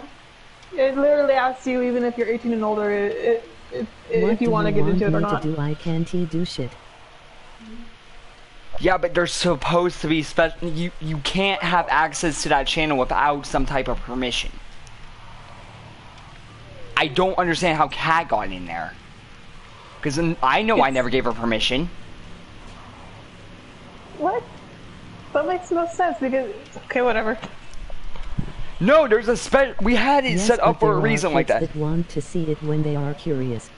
It literally asks you, even if you're 18 and older, it, it, it, what if you want to get into it or not. do? I can't he do shit. Yeah, but they're supposed to be special. You you can't have access to that channel without some type of permission. I don't understand how Cat got in there. Because I know I never gave her permission. What? That makes no sense because okay, whatever. No, there's a spe- We had it Yes, set up for a reason like kids that. that want to see it when they are curious.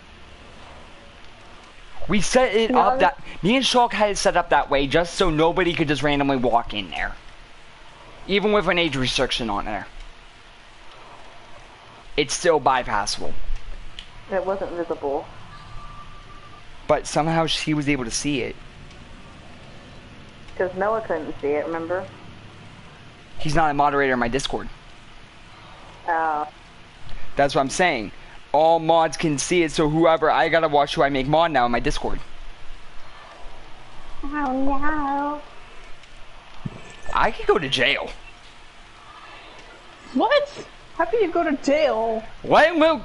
We set it No, up that- that me and Shulk had it set up that way just so nobody could just randomly walk in there. Even with an age restriction on there. It's still bypassable. It wasn't visible. But somehow she was able to see it. Because Noah couldn't see it, remember? He's not a moderator in my Discord. Uh, That's what I'm saying. All mods can see it, so whoever I gotta watch who I make mod now in my Discord. Oh no. I could go to jail. What? How can you go to jail What? Well,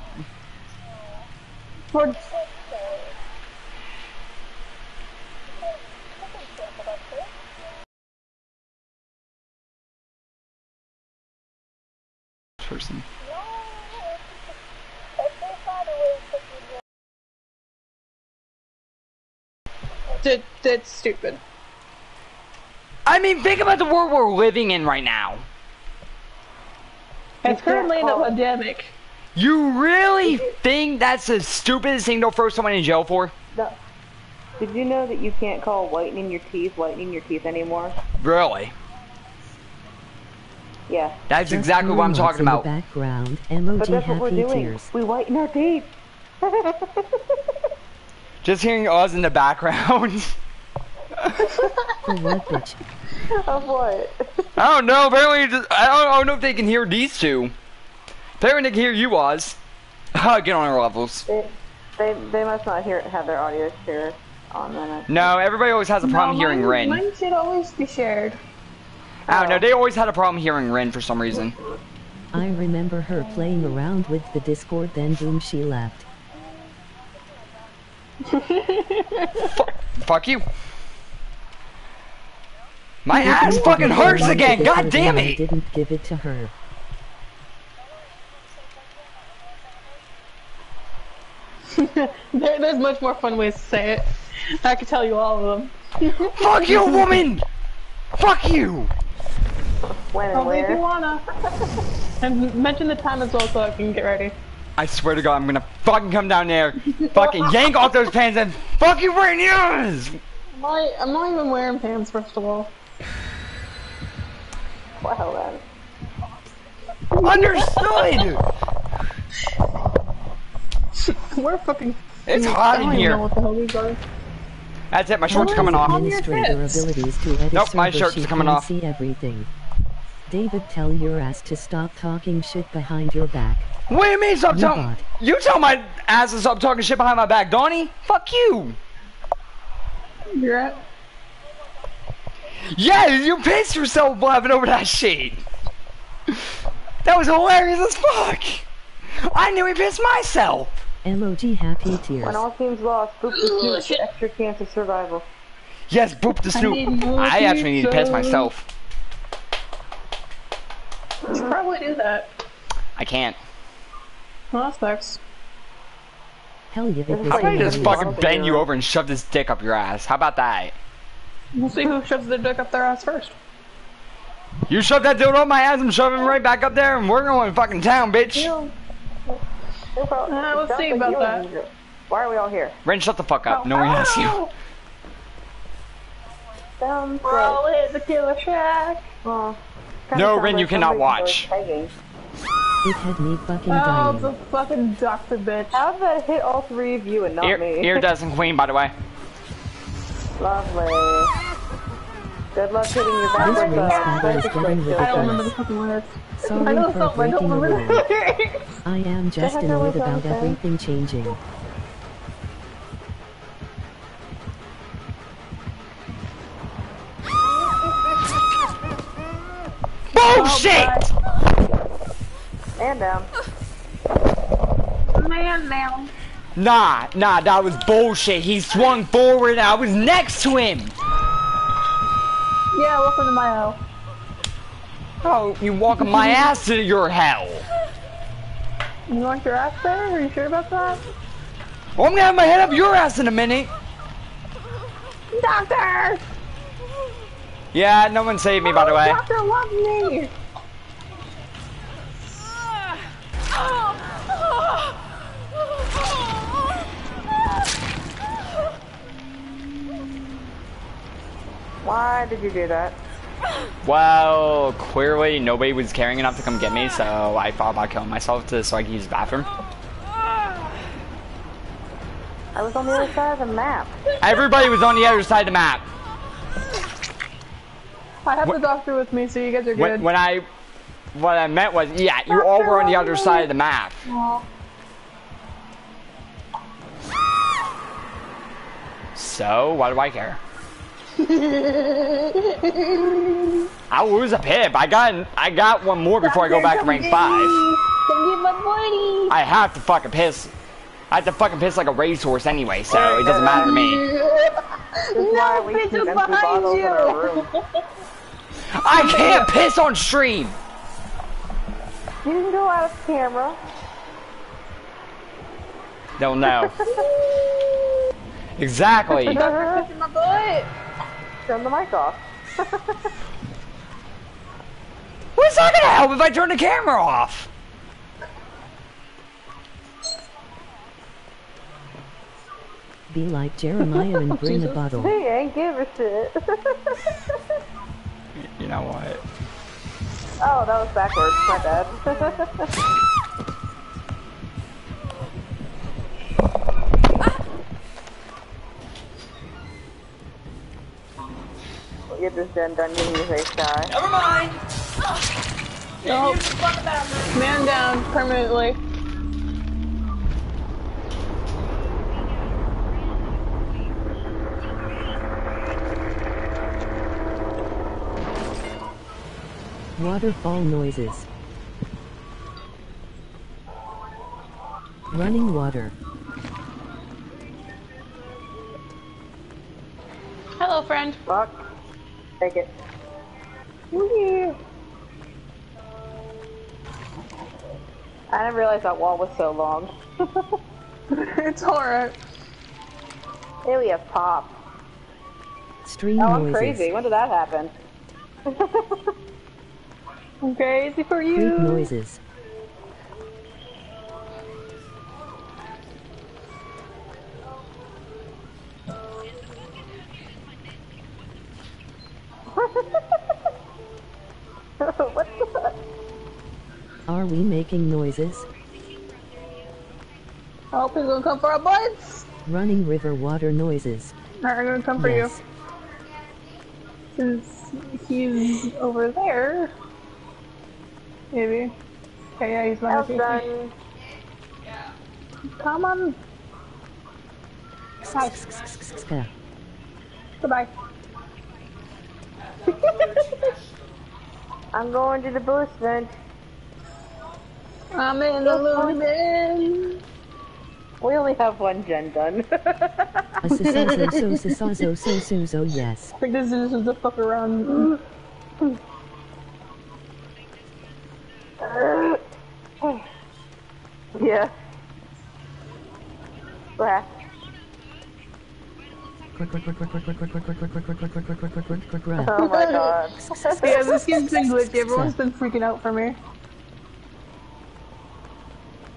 for? Person. That, that's stupid. I mean, think about the world we're living in right now. It's currently in a pandemic. You really think that's the stupidest thing to throw someone in jail for? No. Did you know that you can't call whitening your teeth whitening your teeth anymore? Really? Yeah. That's Just exactly what I'm talking about. The background, But that's what we're happy doing. tears. We whiten our teeth. Just hearing us in the background. For what, bitch? of what? I don't know. Apparently, just- I don't, I don't know if they can hear these two. Apparently, they can hear you, Oz. Get on our levels. They, they, they must not hear have their audio share on them. No, everybody always has a problem No, hearing mine, Rin. Mine should always be shared. I don't know. They always had a problem hearing Ren for some reason. I remember her playing around with the Discord, then boom, she left. Fuck you. My ass fucking hurts again. God damn I it. didn't give it to her. There, there's much more fun ways to say it. I could tell you all of them. Fuck you, woman. Fuck you. When and Only if you wanna. and mention the time as well so I can get ready. I swear to God, I'm gonna fucking come down there, fucking yank off those pants and fuck you right in the eyes. I'm not, I'm not even wearing pants, first of all. Wow, then. Understood. We're fucking. It's I hot don't in even here. know what the hell these are. That's it. My shorts coming off. Administrator abilities to edit Nope, my server shirt's coming can off. see everything. David, tell your ass to stop talking shit behind your back. What do you mean stop talking? You tell my ass to stop talking shit behind my back, Donnie. Fuck you. You're at. Yeah, you pissed yourself laughing over that shit. That was hilarious as fuck. I knew he pissed myself. Emoji happy tears. When all teams lost, boop the Snoop extra chance of survival. Yes, boop the snoop. more I actually need to piss myself. You should probably do that. I can't. Well, that sucks. Hell yeah, it was How about I just hilarious. fucking bend you over and shove this dick up your ass? How about that? We'll see who shoves their dick up their ass first. You shove that dildo up my ass, I'm shoving it right back up there, and we're going to fucking town, bitch. Uh, let's see about that. Why are we all here? Ren, shut the fuck up. No one asked you. Sounds We're the killer shack. well, No, Ren, like you cannot watch. It had me fucking Oh, dying. the fucking doctor bitch. How did that hit all three of you and not Ear, me? iridescent queen, by the way. Lovely. Good luck hitting your back This with race uh, battle is focus getting plate. I don't remember the fucking lyrics. I Sorry for I don't breaking a remember rule. the lyrics. I am just annoyed about thing? everything changing. Bullshit! And down. Man, now. Nah, nah, that was bullshit. He swung forward and I was next to him. Yeah, welcome to my house. Oh, you walking my ass to your hell. You want your ass there? Are you sure about that? Well, I'm gonna have my head up your ass in a minute. Doctor! Yeah, no one saved me, by the oh, way. Doctor love me! Why did you do that? Well, clearly nobody was caring enough to come get me, so I thought about killing myself to, so I could use the bathroom. I was on the other side of the map. Everybody was on the other side of the map. I have What- the doctor with me, so you guys are good. When, when I, what I meant was, yeah, you all were on the other side of the map. So, why do I care? I lose a pip. I got, I got one more before I go back to rank five. Come get my buddy! I have to fucking piss. I have to fucking piss like a racehorse anyway, so it doesn't matter to me. no, why we keep empty bottles in. I can't piss on stream. You can go out of camera. Don't know. Exactly. Doctor kissing my butt! Turn the mic off. What's not gonna help if I turn the camera off. Be like Jeremiah and bring a bottle. Hey, I ain't give a shit. You know what? oh, that was backwards. My bad. Get this done, done, give me your face guy. Never mind. Nope. Man down permanently. Waterfall noises. Running water. Hello, friend. Fuck. Take it. Whee! I didn't realize that wall was so long. it's alright. Have pop. Stream Oh, I'm noises. crazy. When did that happen? I'm crazy for you. noises. What the? Are we making noises? I hope he's gonna come for our butts. Running river water noises. Alright, I'm gonna come for Yes. you. Since he's over there. Maybe. Okay, yeah, he's my location. Done. Come on. Hi. Goodbye. I'm going to the boost vent. I'm in the loony bin. We only have one gen done. A sisazo so sisazo so suzo yes. I think this is just a fuck around. yeah. Brah. Oh my god. yeah, this game's been glitchy. Everyone's been freaking out for me.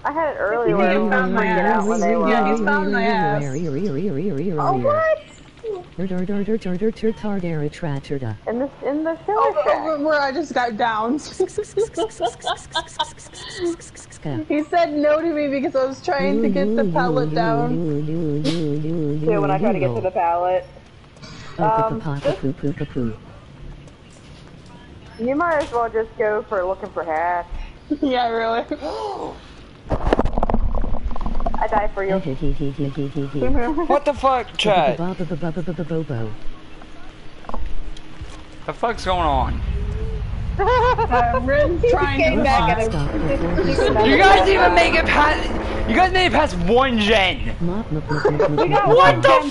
I had it earlier You when may I have was found my freaking out ass. when they were. Yeah, he's found my ass. Oh what? In the in the show where I just got down. He said no to me because I was trying to get the pallet down. Yeah, when I try to get to the pallet. Um, You might as well just go for looking for hats. yeah, really. I die for you. What the fuck, chat? Bobo. The fuck's going on? Uh, I'm really trying to back at Stop You guys even make it past. You guys made it past one gen. What the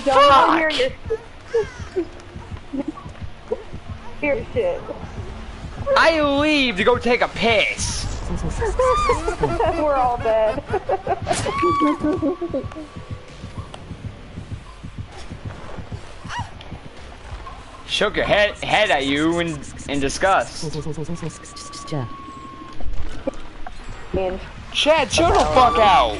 fuck? Here shit. I leave to go take a piss. We're all dead. Shook your head head at you in in disgust. Man, Chad, chill the fuck out.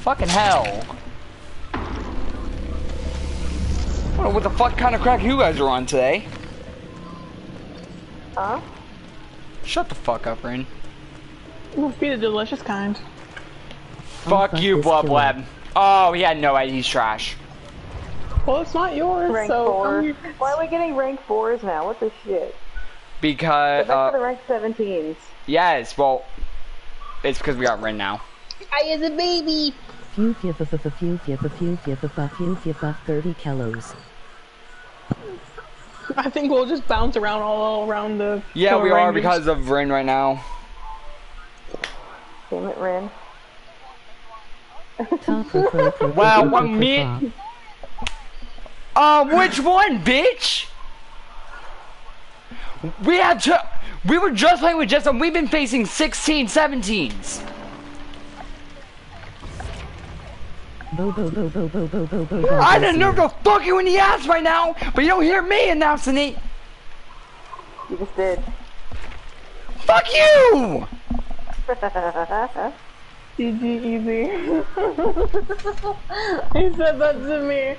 Fucking hell. What the fuck kind of crack you guys are on today? Huh? Shut the fuck up, Rain. Must be the delicious kind. Fuck you, Blub Web. Oh, he had no idea he's trash. Well, it's not yours, rank so... Four. Why are we getting rank 4s now? What the shit? Because, uh... the rank 17s. Yes, well... It's because we got Ren now. I is a baby! Few few few few few kilos. I think we'll just bounce around all around the. Yeah, we are Rangers. because of Ren right now. Damn it, Ren. Wow, what me- Uh, which one, bitch? We have to. We were just playing with Jess, and we've been facing 16, 17s. I a nerve to fuck you in the ass right now, but you don't hear me announcing it. You just did. Fuck you! GG easy. he said that to me.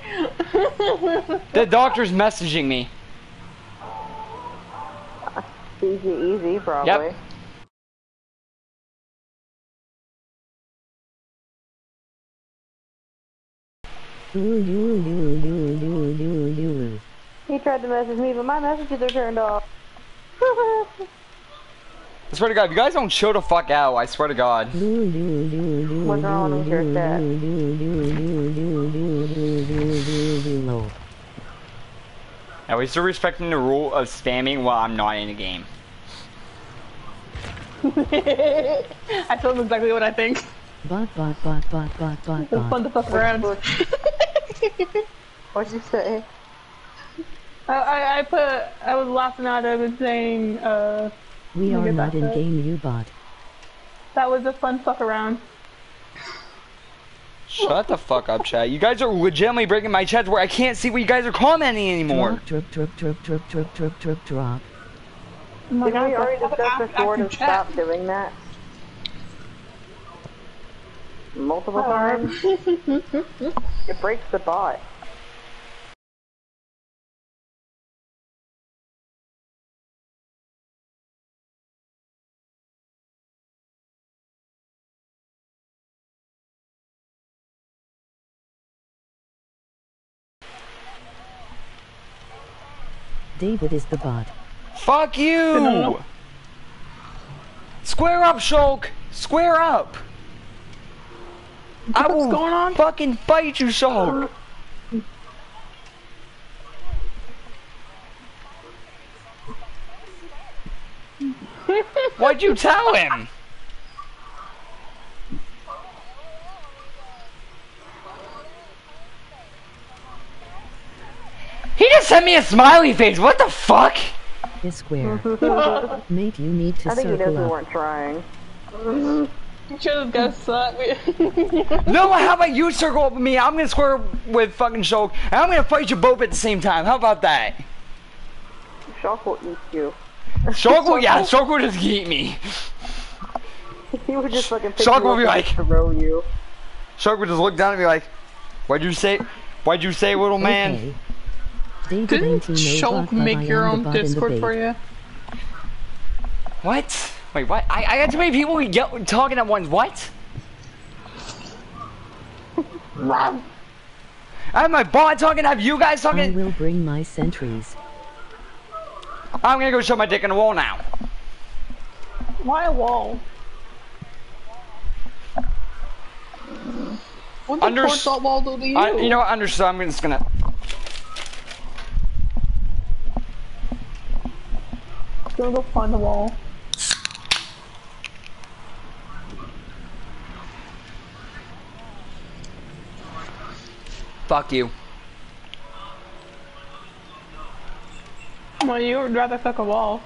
The doctor's messaging me. Easy, easy, probably. Yep. He tried to message me, but my messages are turned off. I swear to God, if you guys don't chill the fuck out, I swear to God. What's wrong with your chat? No. At still respecting the rule of spamming while I'm not in the game. I told him exactly what I think. Bot, bot, bot, bot, bot, bot, It's fun to fuck around. What'd you say? I, I, I put, I was laughing at him and saying, uh, We are not in game, you bot. that was a fun fuck around. Shut the fuck up, chat. You guys are legitimately breaking my chat where I can't see what you guys are commenting anymore. Drop, drop, drop, drop, drop, drop, drop, drop. Oh my Didn't we already have an discuss act- before to stop doing that? Multiple times? It breaks the bot. David is the bot. Fuck you! Square up, Shulk! Square up! I will going on? fucking fight you, Shulk! What'd you tell him? He just sent me a smiley face. What the fuck? Is square. Mate, you need to I think he knows circle we weren't trying. You should have guessed that. No, how about you circle up with me? I'm gonna square with fucking Shulk, and I'm gonna fight you both at the same time. How about that? Shulk will eat you. Shulk will, yeah, Shulk will just eat me. He would just fucking pick Shulk you will up be like- throw you. Shulk will just look down and be like, "What'd you say? What'd you say, little man?" Okay. Didn't Shulk make your own the bot in the Discord for you? What? Wait, what? I, I got too many people yell, talking at once. What? I have my bot talking. I have you guys talking. I talking. will bring my sentries. I'm gonna go shove my dick in the wall now. Why a wall? What the Under- fuck that wall do to you? I, you know what? Understood. I'm just gonna. Gonna go find the wall. Fuck you. Well, you would rather fuck a wall.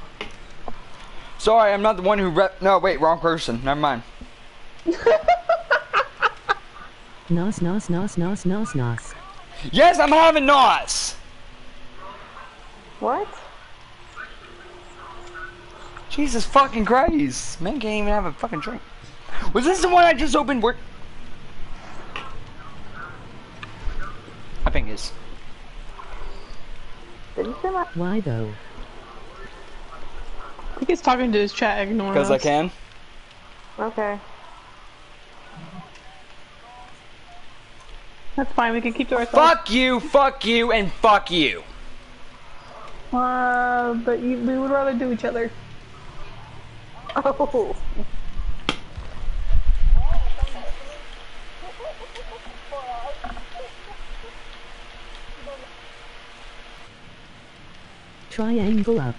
Sorry, I'm not the one who rep. No, wait, wrong person. Never mind. Nos, nos, nos, nos, nos, nos. Yes, I'm having NOS. What? Jesus fucking Christ. Man can't even have a fucking drink. Was this the one I just opened? Where? I think it's. Did you say my? Why though? I think he's talking to his chat, ignoring Because I can. Okay. That's fine, we can keep to ourselves. Fuck you, fuck you, and fuck you. Uh, but you, we would rather do each other. Oh. Triangle up.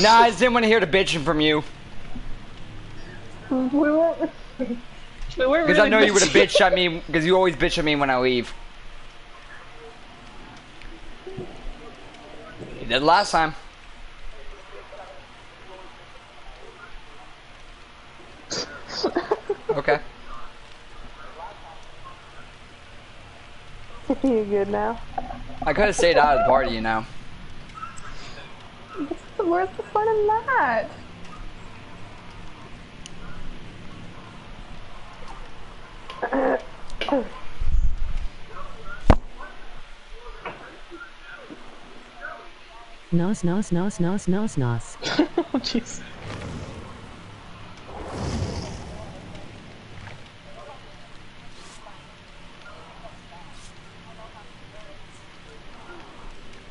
Nah, I just didn't want to hear the bitching from you. We won't. But we're Because I know you would have bitched at me, because you always bitch at me when I leave. You did last time. Okay. you good now? I could have stayed out of the party, you know. Where's the fun in that? Nos nos nos nos nos nos. Oh jeez.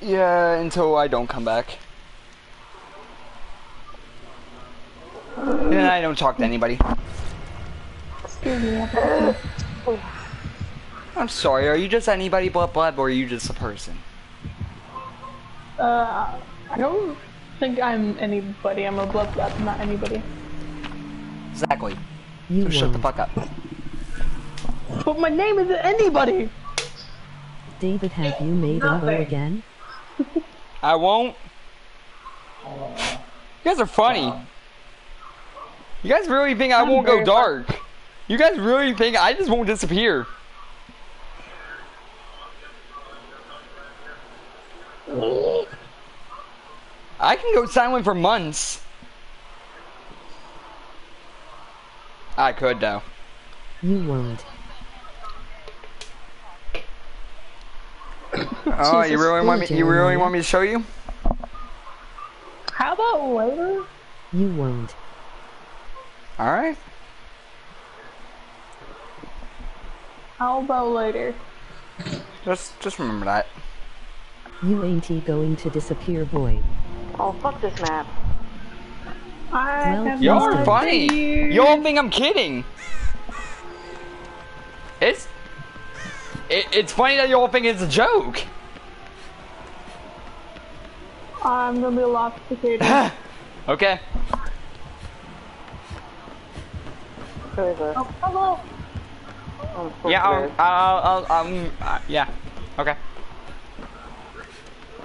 Yeah, until I don't come back. And I don't talk to anybody. Excuse me. I'm sorry, are you just anybody but Bleb, or are you just a person? Uh, I don't think I'm anybody. I'm a blood blab, not anybody. Exactly. You So shut the fuck up. But my name isn't anybody. David, have you made a low again? I won't. You guys are funny. You guys really think I I'm won't go very fun- dark? You guys really think I just won't disappear? I can go silent for months. I could though. You won't. Oh, you really want me? You really Jeremiah. want me to show you? How about later? You won't. All right. How about later? Just, just remember that. You ain't going to disappear, boy. Oh, fuck this map. I Well, have Y'all Y'all are are funny. idea. Y'all think I'm kidding. It's it, it's funny that y'all think it's a joke. I'm gonna be lopsided. okay. Who is this? oh, hello. Oh, Yeah. I'll, Flippers. I'll, I'll, um. Uh, yeah. Okay.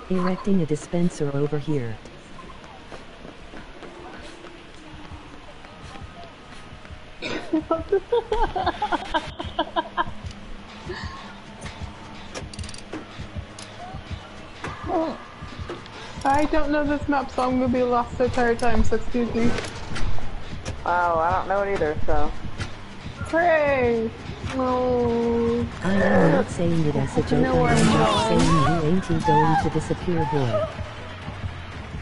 Erecting a dispenser over here. I don't know this map, so I'm gonna be lost the entire time. So excuse me. Oh, I don't know it either, so. Hooray! No. I am not saying it as a joke, know I am going. saying you ain't going to disappear, boy.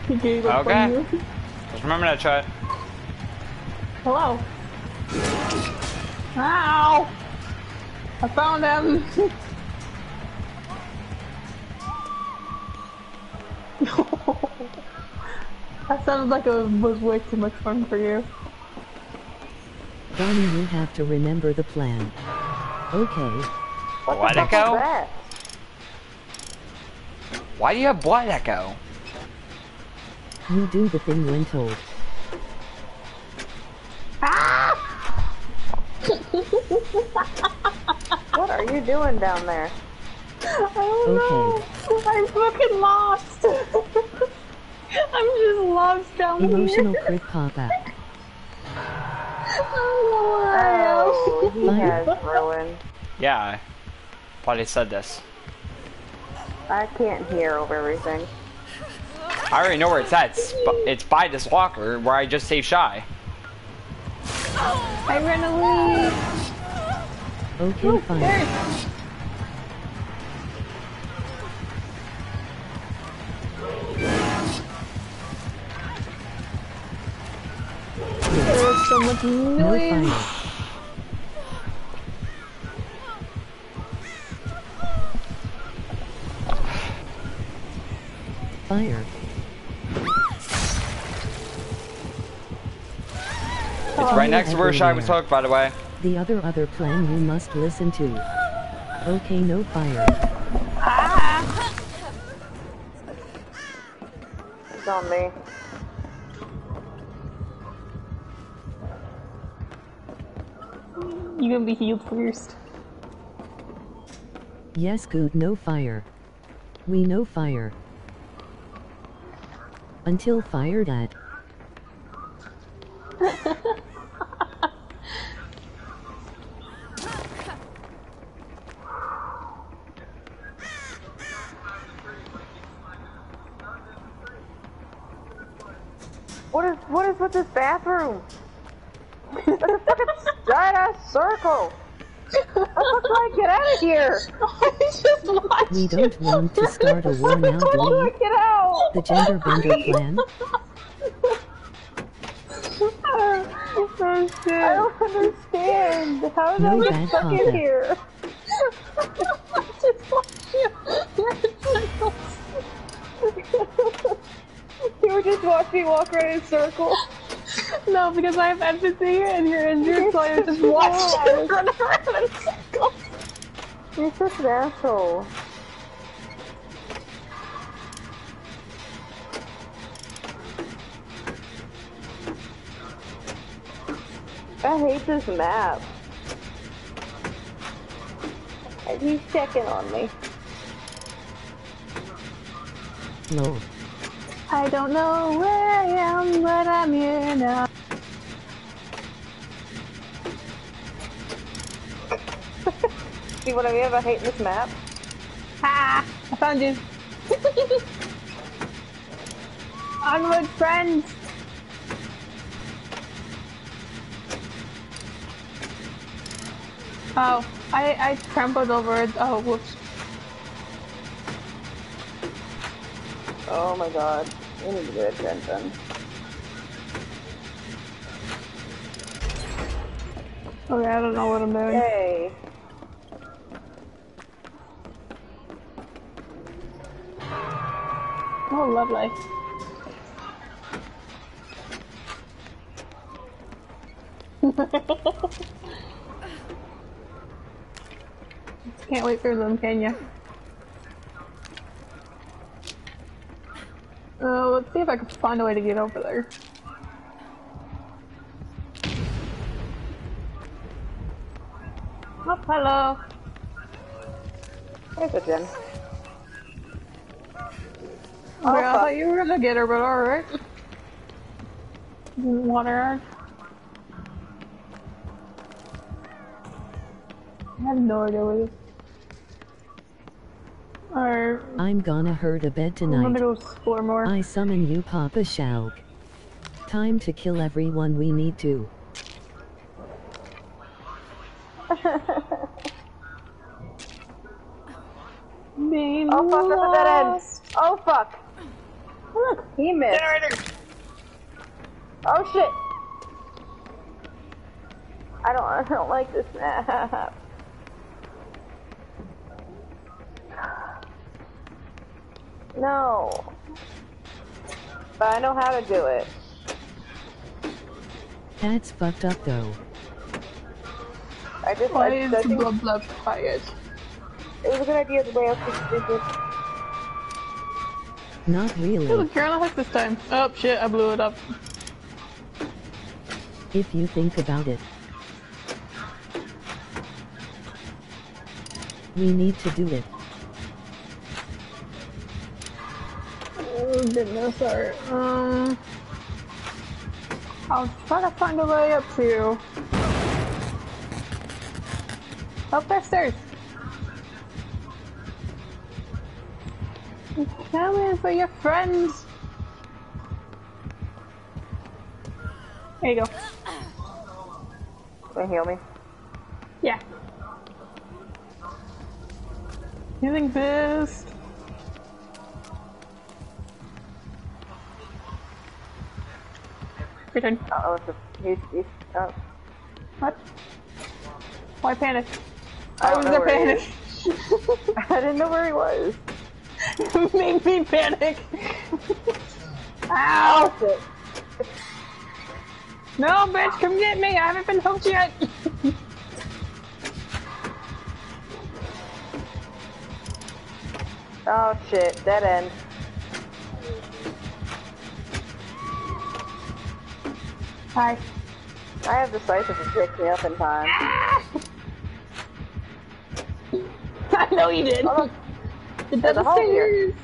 He gave up Okay. on you. Just remember that, chat. Hello. Ow! I found him. that sounded like it was way too much fun for you. Donnie, you have to remember the plan. Okay. What Blood the fuck echo? that? Why do you have blood echo? You do the thing when told. Ah! What are you doing down there? I don't Okay. know. I'm fucking lost. I'm just lost down Emotional here. crit papa. I Oh, he oh, has ruined. Yeah. I Probably said this. I can't hear over everything. I already know where it's at. It's, it's by this locker where I just saved Shy. I ran away. Okay, fine. There's so much noise. fire. Fire. It's right next to where Shy was hooked, by the way. The other other plan you must listen to. Okay, no fire. Ah. It's on me. You gonna be healed first. Yes, good, no fire. We no fire. Until fired at. What is what is with this bathroom? It's a fucking giant ass circle. How the fuck do I get out of here? I just watched We don't want to start a war now, How do I get out? The gender bender plan? Oh shit. I don't understand. How did No I get stuck in here? I just watched you. You're in circles. You were just watching me walk around in a circle. No, because I have empathy and you're injured, so I just watched you run around in circles. You're such an asshole. I hate this map. He's checking on me. Lol. I don't know where I am, but I'm here now. See what I mean about hating this map? Ha! I found you. Onward, friends. Oh, I I trampled over it. Oh, whoops. Oh my god. We need to get attention. Okay, I don't know what I'm doing. Yay. Oh, lovely. Can't wait for them, can ya? Uh, let's see if I can find a way to get over there. Oh, hello. There's a gem. Oh, I thought you were gonna get her, but alright. Her. I have no idea what it is. I'm gonna hurt a bed I'm gonna tonight. go explore more. I summon you, Papa Shulk. Time to kill everyone we need to. Being Oh fuck, that's a dead end. Oh fuck. Look, he missed. Oh shit. I don't, I don't like this map. No. But I know how to do it. And it's fucked up though. I just, Why I, is I the think blood blood quiet? it was a good idea the way else just did it. Not Oh, really. look, you're on a hook this time. Oh shit, I blew it up. If you think about it. We need to do it. Oh goodness, alright. Um, I'll try to find a way up to you. Up there stairs. Come in for your friends. There you go. Can you heal me? Yeah. Healing fist. Turn. Uh oh, he's, he's, oh. What? Why panic? I don't was know there where he panic? I didn't know where he was. Made me panic. Ow! Shit. No, bitch, come get me. I haven't been hooked yet. Oh shit, dead end. Hi. I have the decisive to pick me up in time. I know you did. Oh, The hole here.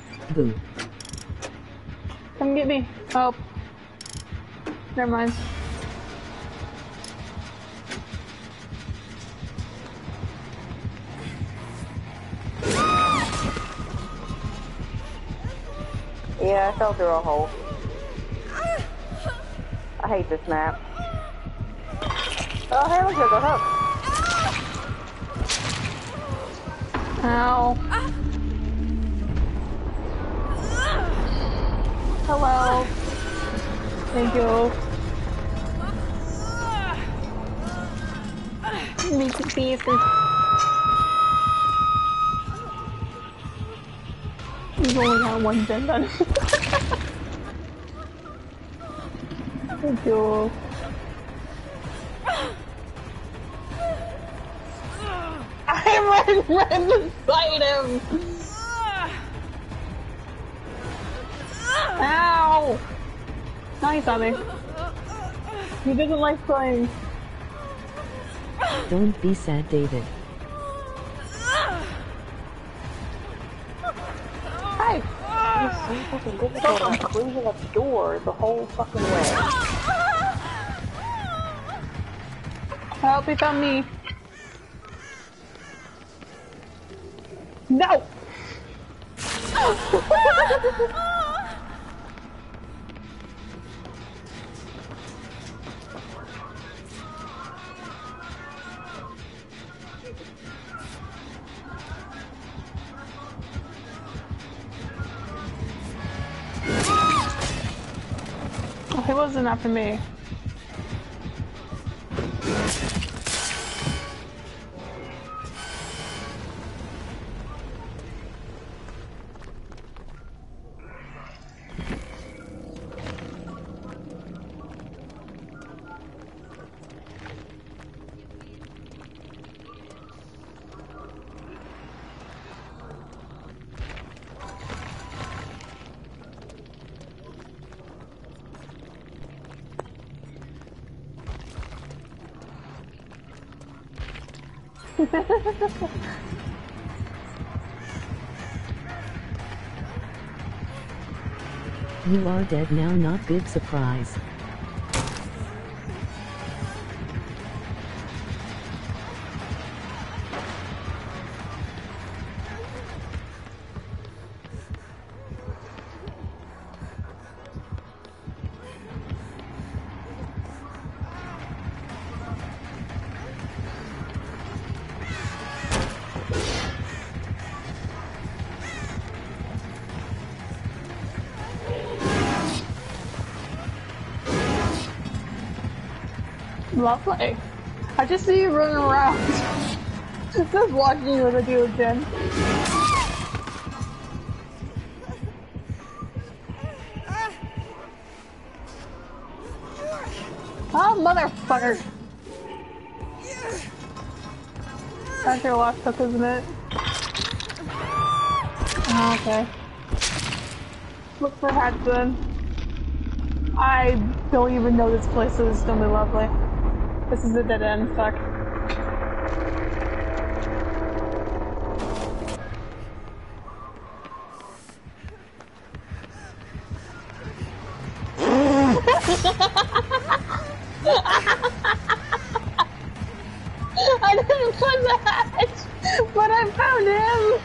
Come get me. Oh. Never mind. Yeah, I fell through a hole. I hate this map. Oh, hey, look, there's a hook. Ow. Hello. Thank you. Me too, please. We've only got one gen done. Thank you. I ran, ran beside him. Ow! Now he saw me. He doesn't like playing. Don't be sad, David. Hi! It's so fucking difficult. I'm closing a door the whole fucking way. Help, he found me. No! Wasn't after me. You are dead now, not big surprise. I just see you running around. just watching you as a it, Jen. Oh, motherfucker! That's your last hook, isn't it? Oh, okay. Look for hats then. I don't even know this place, so is gonna be lovely. This is a dead end, fuck. I didn't find the but I found him!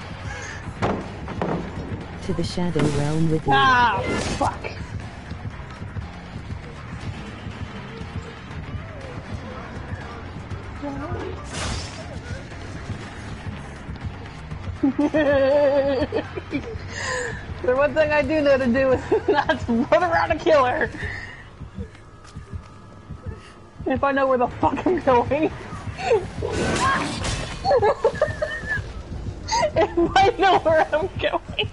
To the shadow realm with me. Ah, one thing I do know to do is not to run around a killer. If I know where the fuck I'm going. if I know where I'm going.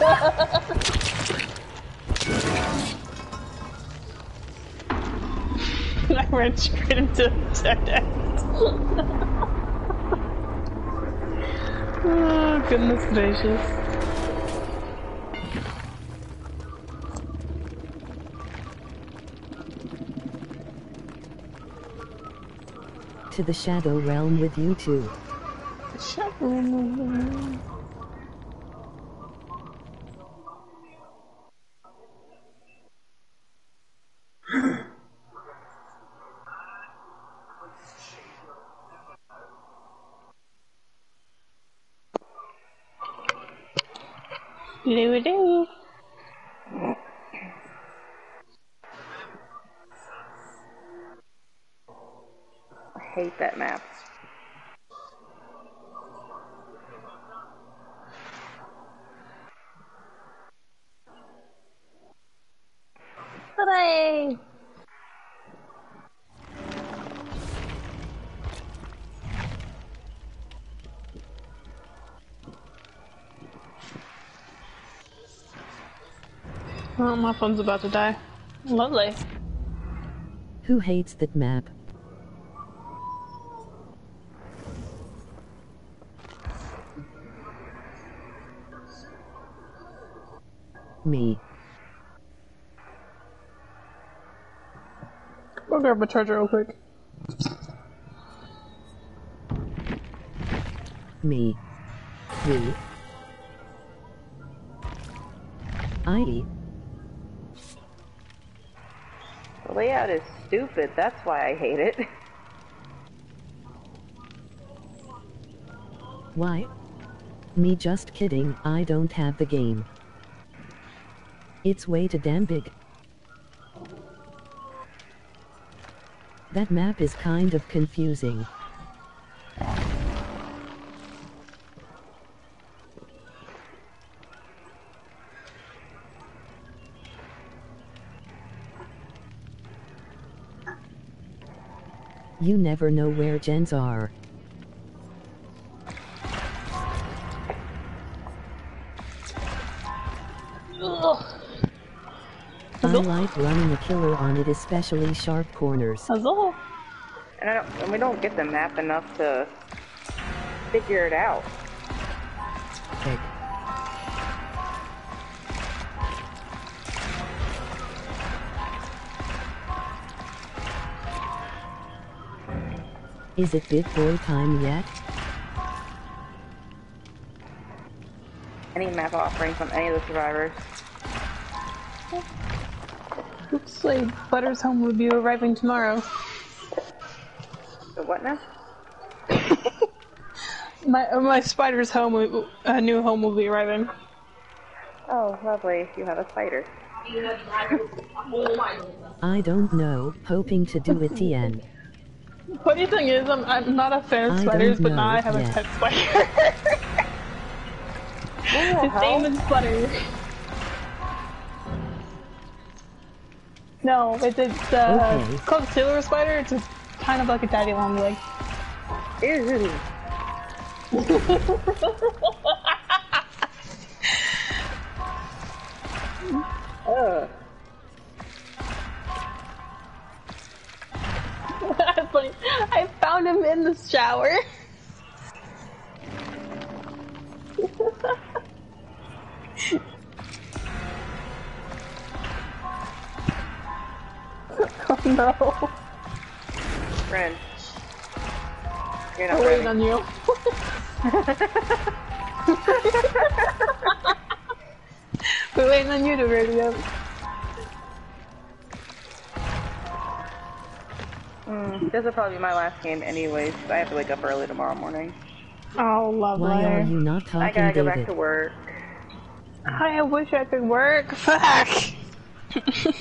I ran straight into a dead end. Oh, goodness gracious. To the Shadow Realm with you too. Shut up. Doo-doo. I hate that map. Hooray! Oh, my phone's about to die. Lovely. Who hates that map? Me. Go grab a charger real quick. Me. We. I. Layout is stupid, that's why I hate it. Why? Me just kidding, I don't have the game. It's way too damn big. That map is kind of confusing. You never know where gens are. Ugh. I like running a killer on it, especially sharp corners. Hello? And, I don't, and we don't get the map enough to figure it out. Is it big boy time yet? Any map offerings on any of the survivors. Looks like Butter's home will be arriving tomorrow. So what now? My uh, my spider's home, will- uh, new home will be arriving. Oh, lovely. You have a spider. I don't know, hoping to do it TN. Funny thing is, I'm, I'm not a fan of I spiders, but now I have yet. a pet spider. His name is Butter. No, it's, it's uh, Okay. called silver spider. It's just kind of like a daddy long leg. Ew. Ugh. Funny. I found him in the shower. oh no. Friend. You're not I'm waiting on you. We're waiting on you to ready up. Mm, this will probably be my last game anyways. I have to wake up early tomorrow morning. Oh, lovely. Why are you not talking, I gotta go back to work. I wish I could work. Fuck.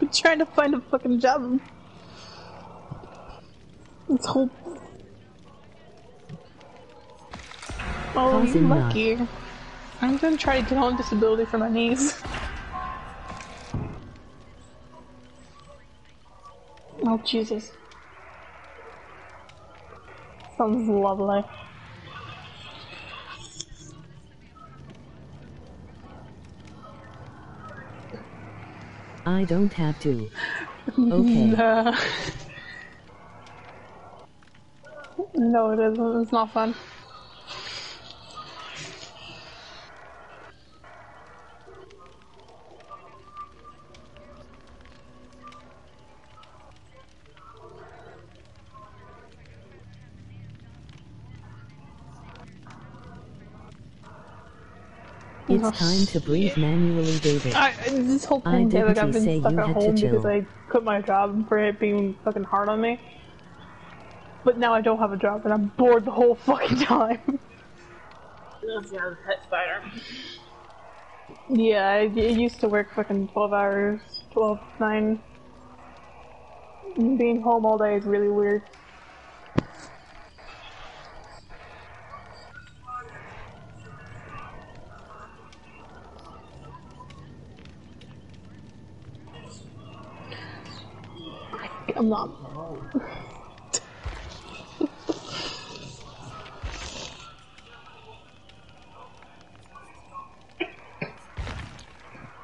I'm trying to find a fucking job. Let's hope. Oh, Close you enough. lucky. I'm gonna try to get on disability for my knees. Oh, Jesus. Sounds lovely. I don't have to. Okay. No, it isn't. It's not fun. It's oh, time to breathe manually, David. I, this whole I pandemic, didn't I've been say stuck you at had to home because. I quit my job for it being fucking hard on me. But now I don't have a job and I'm bored the whole fucking time. yeah, pet spider. Yeah, I, I used to work fucking 12 hours, 12, 9. Being home all day is really weird. I'm not.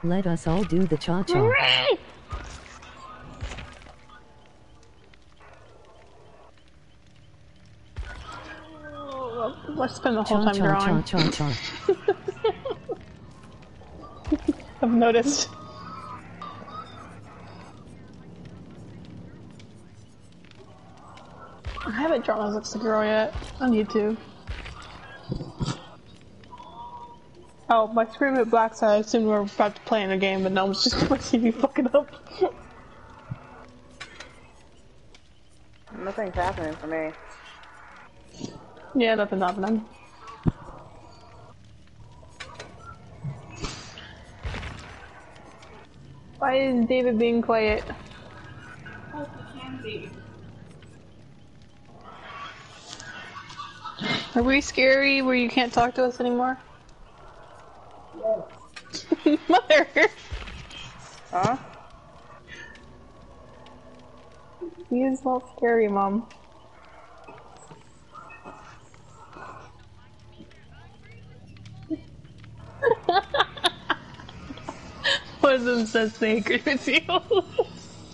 Let us all do the cha cha. I spend the whole Cha time cha drawing. cha. I've noticed. I haven't drawn as looks a girl yet on YouTube. Oh, my screen went black, so I assumed we were about to play in a game, but no, it's just my TV fucking up. Nothing's happening for me. yeah, nothing's happening. Why is David being quiet? Are we scary where you can't talk to us anymore? Mother! Huh? He is not scary, Mom. One of them says they agree with you.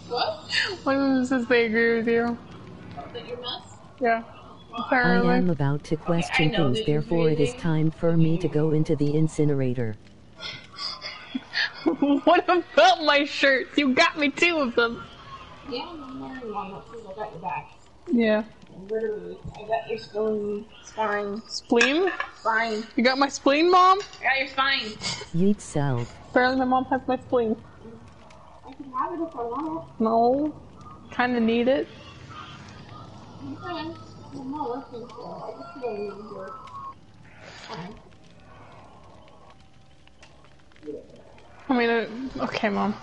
What? One of them says they agree with you. Oh, that you're nuts? Yeah. I Apparently. am about to question I know things, that you're therefore it is time for me to go into the incinerator. what about my shirts? You got me two of them. Yeah, I'm wearing one. That's I got your back. Yeah. Literally, I got your spleen, spine, Spleen? spine. You got my spleen, Mom? I got your spine. Yeet self. Apparently my mom has my spleen. I can have it if I want No. Kinda need it. it. Okay. It. I just. I mean, uh, okay, Mom.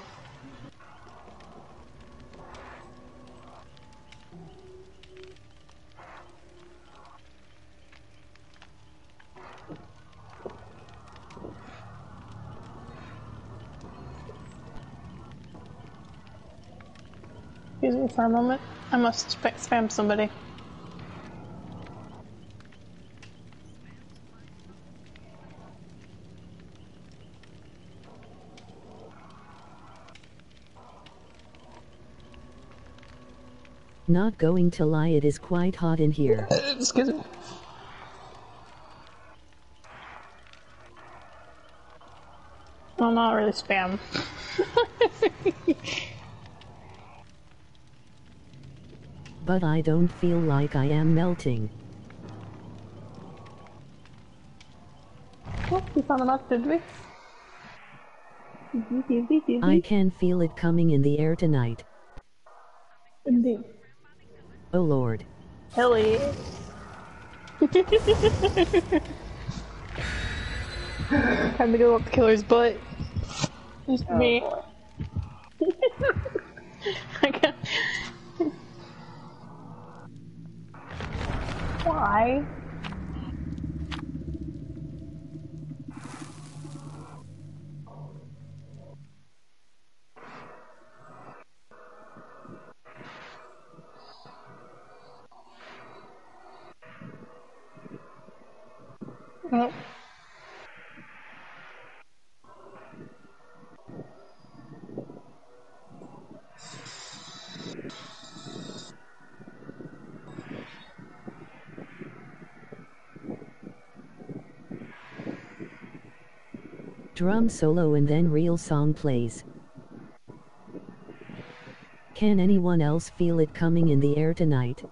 Excuse me for a moment. I must spam somebody. Not going to lie, it is quite hot in here. Uh, excuse me. Well, not really spam. But I don't feel like I am melting. Oh, we found enough, did we? I can feel it coming in the air tonight. Indeed. Oh lord. Hell yeah. Time to go up the killer's butt. Just Oh, me. boy. I can't. Why? Drum solo and then real song plays. Can anyone else feel it coming in the air tonight?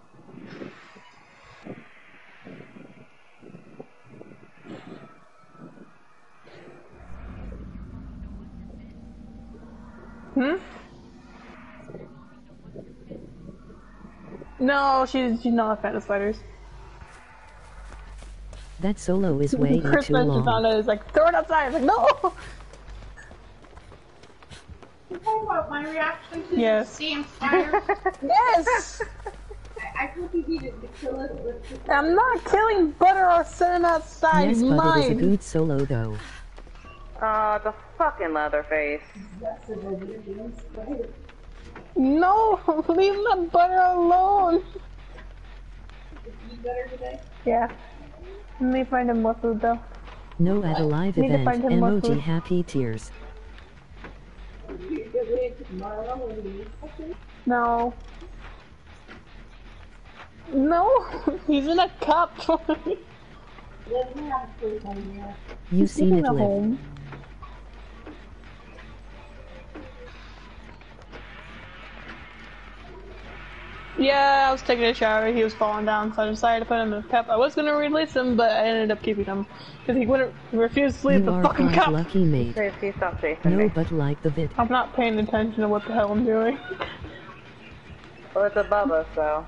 Hmm? No, she's she's not a fan of spiders. That solo is way Chris too mentioned long. on it is like, throw it outside. I was like, no! You talking about my reaction to Yes. the damn spider? Yes! I, I told you needed to kill it with the I'm not killing butter or sending him outside. Yes, He's but it is a good solo though. Oh, the fucking Leatherface. No, leave my butter alone. eat better today. Yeah. Let me find him more food though. No at a live Need to event. find Emoji food. happy tears. You get rid of tomorrow when you eat No. No, he's in a cup. Doesn't have food on here. You He's seen in it a live. Yeah, I was taking a shower. He was falling down, so I decided to put him in a cup. I was gonna release him, but I ended up keeping him because he wouldn't refuse refused to leave You the are fucking quite cup. lucky mate. Tracy, stop chasing No, me. but like the vid. I'm not paying attention to what the hell I'm doing. Well, it's above us, so.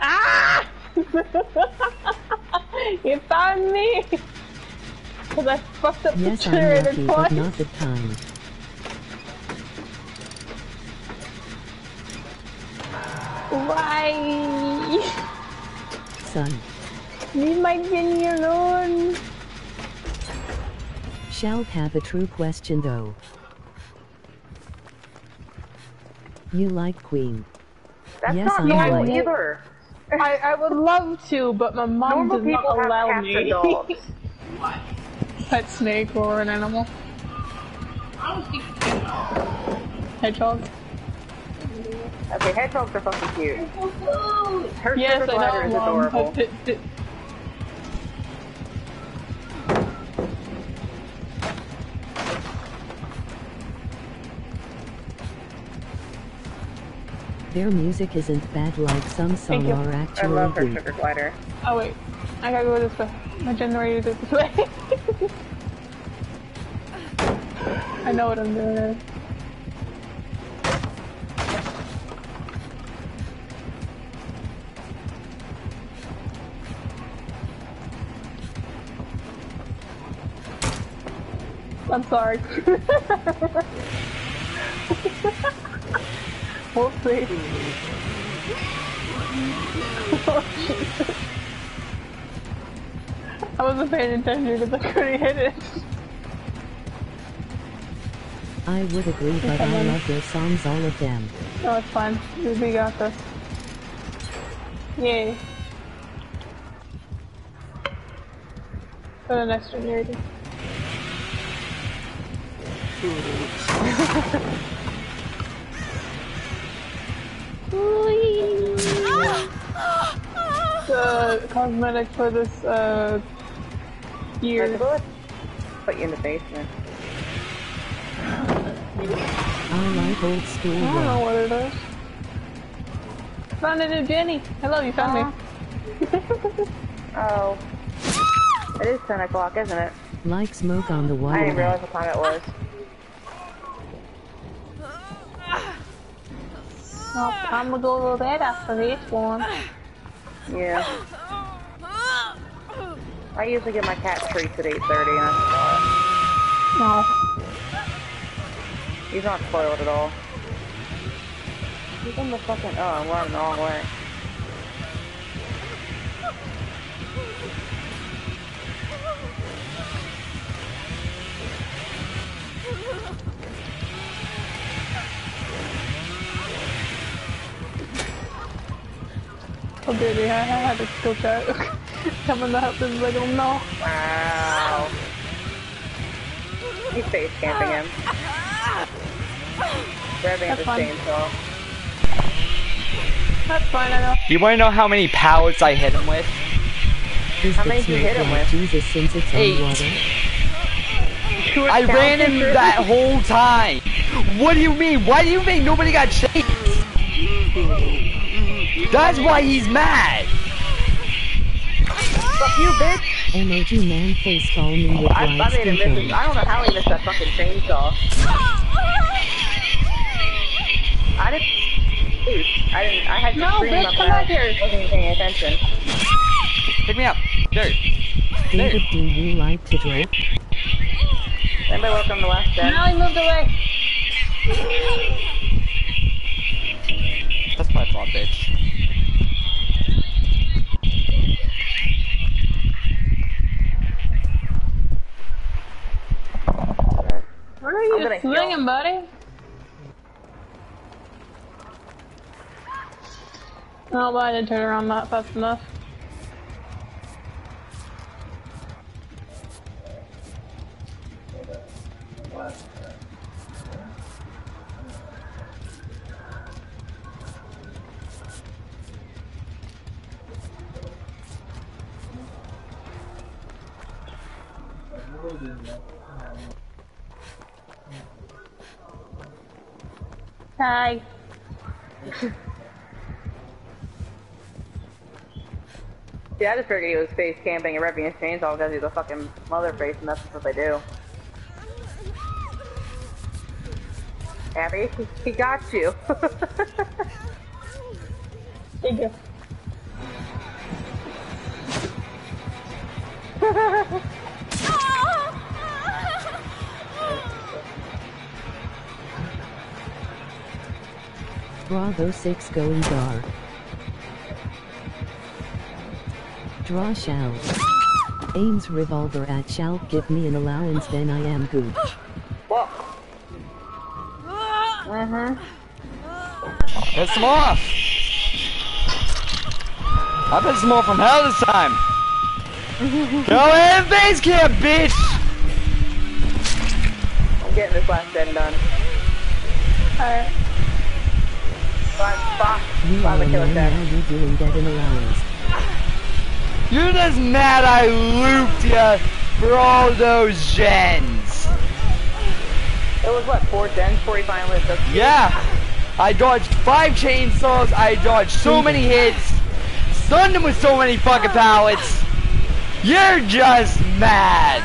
Ah! you found me! Because I fucked up Yes, the I'm generator lucky, but not the time. Why? Son. Leave my Jenny alone. Shall have a true question though. You like Queen. That's Yes, not I normal like- either. I, I would love to, but my mom Normal does not allow cats me. and dogs. Pet snake or an animal. I was thinking Hedgehog. Okay, hedgehogs are fucking cute. Her Yes, sugar I glider know, is Mom. adorable. But, but, Their music isn't bad like some Thank some you. are I love her sugar glider. oh wait, I gotta go this way. My generator is this way. I know what I'm doing. I'm sorry. Whoopsie. Oh, Jesus. I wasn't paying attention because I couldn't hit it. I would agree, but I love their songs, all of them. No, it's fine. We got this. Yay. For the next generator. The cosmetic for this uh year. Put you in the basement. I like old school I don't know what it is. Found a new Jenny. Hello, you found me. Oh. It is 10 o'clock, isn't it? Like smoke on the water. I didn't realize what time it was. I'm gonna go to bed after this one. Yeah. I usually get my cat treats at 8.30 and I No. He's not spoiled at all. He's in the fucking. Oh, I'm running the wrong way. Oh baby, I, I had to go check. Coming to help is like, oh no. Wow. He's face camping him. Grabbing at the fun. chainsaw. That's fine, I know. You want to know how many pallets I hit him with? Is How the many did you hit him with? Jesus since it's Eight. water? I ran him that whole time. What do you mean? Why do you think nobody got chased? That's why he's mad. Fuck you, bitch! Emoji man face call me with I, I live made him miss I don't know how he missed that fucking chainsaw. I didn't. I had to No, scream bitch, up come loud. back here. I wasn't even paying attention. Pick me up. There. David, do you like to drape? Anybody welcome to the last gen? Now he moved away. That's my fault, bitch. Where are you gonna swinging, buddy? Oh, but I didn't turn around that fast enough. See, I just figured he was face camping and repping his chainsaw because he's a fucking motherface and that's what they do. Abby, he got you. Thank you. Bravo 6 going dark. Draw shall. Aims revolver at shall give me an allowance then I am good. Whoa. Mm-hmm. Piss them off. I pissed them off from hell this time. Go in base camp, bitch. I'm getting this last gen done. Alright. Five, five, You are a a killer man stack. now you doing get an allowance. You're just mad I looped ya for all those gens. It was what, four gens before he finally took Yeah. I dodged five chainsaws. I dodged so many hits. Stunned him with so many fucking pallets. You're just mad.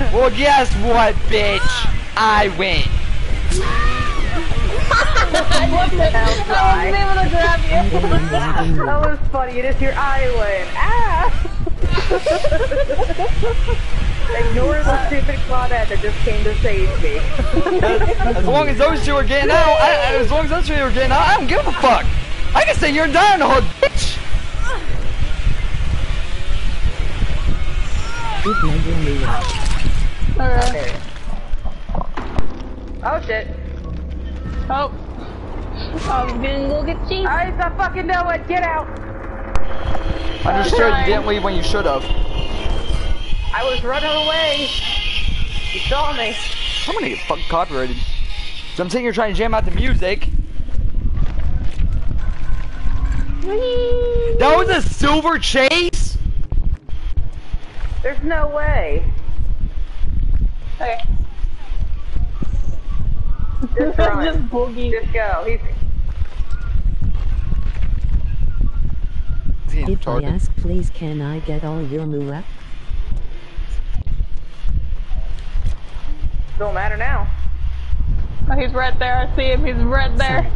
well, guess what, bitch? I win. I wasn't able to grab you. I am lagging That now. was funny. You just Island. Ah! Ignore the stupid Claudette that just came to save me. As long as those two are getting out, I, as long as those two are getting out, I don't give a fuck. I can say you're dying, hook, bitch. Good number oh shit. Oh. I was gonna go get cheese. I just fucking know it. Get out. Understood. You didn't leave when you should have. I was running away. You saw me. I'm gonna get fucking copyrighted. So I'm sitting here trying to jam out the music. That was a silver chase. There's no way. Okay. Just run. Just boogie. Just go. He's. He's getting If I retarded. ask please can I get all your moolah? Don't matter now. Oh, he's right there. I see him. He's right there.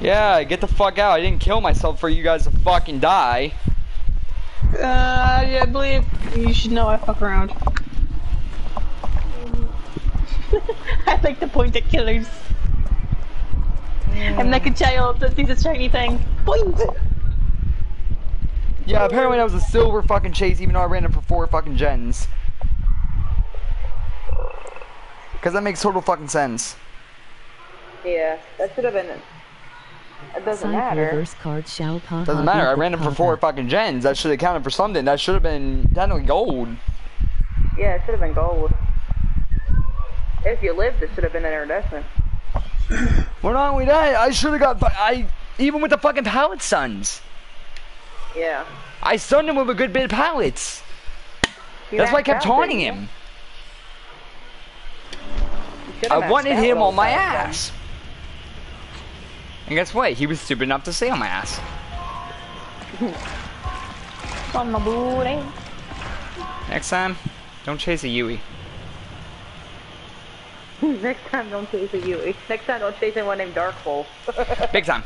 Yeah, get the fuck out. I didn't kill myself for you guys to fucking die. Uh, yeah, I believe you should know I fuck around. I like to point at killers. I'm like a child that sees a shiny thing. Point! Yeah, apparently that was a silver fucking chase, even though I ran it for four fucking gens. Cause that makes total fucking sense. Yeah, that should have been. It doesn't Side matter. reverse card shall pop. Doesn't matter. I ran it for four fucking gens. That should have counted for something. That should have been technically gold. Yeah, it should have been gold. If you lived, it should have been an iridescent. Well, not only that, I should have got. I even with the fucking pallet stuns. Yeah. I stunned him with a good bit of pallets. You That's why I kept taunting him. I wanted him on my ass. And guess what? He was stupid enough to stay on my ass. On my booty. Next time, don't chase a Yui. Next time, don't chase a you. Next time, don't chase anyone named Dark Wolf. Big time.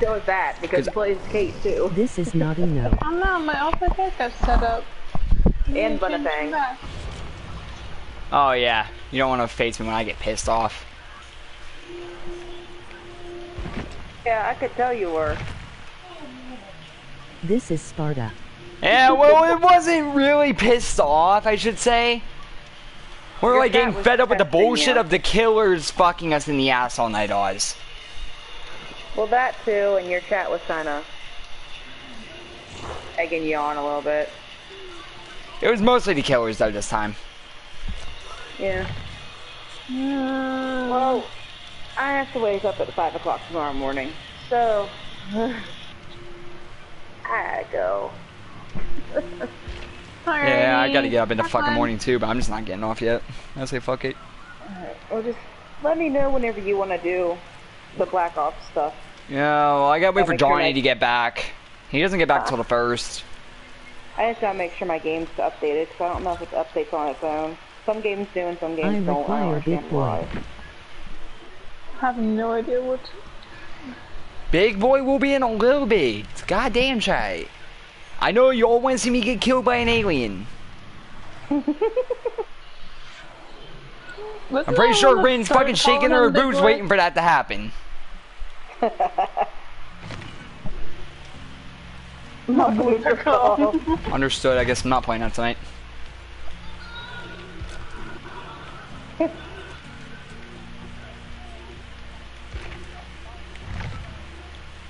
So with that because he plays Kate too. This is not enough. I'm not. My outfit got set up. And Change Oh yeah. You don't want to face me when I get pissed off. Yeah, I could tell you were. This is Sparta. Yeah, well, it wasn't really pissed off, I should say. We're Your like getting fed up with the bullshit you. of the killers fucking us in the ass all night, Odz. Well, that too, and your chat was kind of egging you on a little bit. It was mostly the killers though this time. Yeah. Well, I have to wake up at 5 o'clock tomorrow morning, so I go. Yeah, I gotta get up in the Have fucking fun. morning too, but I'm just not getting off yet. I say fuck it. Well, just let me know whenever you want to do the Black Ops stuff. Yeah, well, I gotta wait I'll for make sure Johnny to get back. He doesn't get back till the ah. first. I just gotta make sure my game's updated because I don't know if it updates on its own. Some games do and some games I don't. I don't understand big boy. why. I have no idea what. Big boy will be in a little bit. Goddamn straight. I know you all want to see me get killed by an alien. I'm pretty sure Rin's fucking shaking her boots waiting for that to happen. My boots are cold. Understood, I guess I'm not playing that tonight.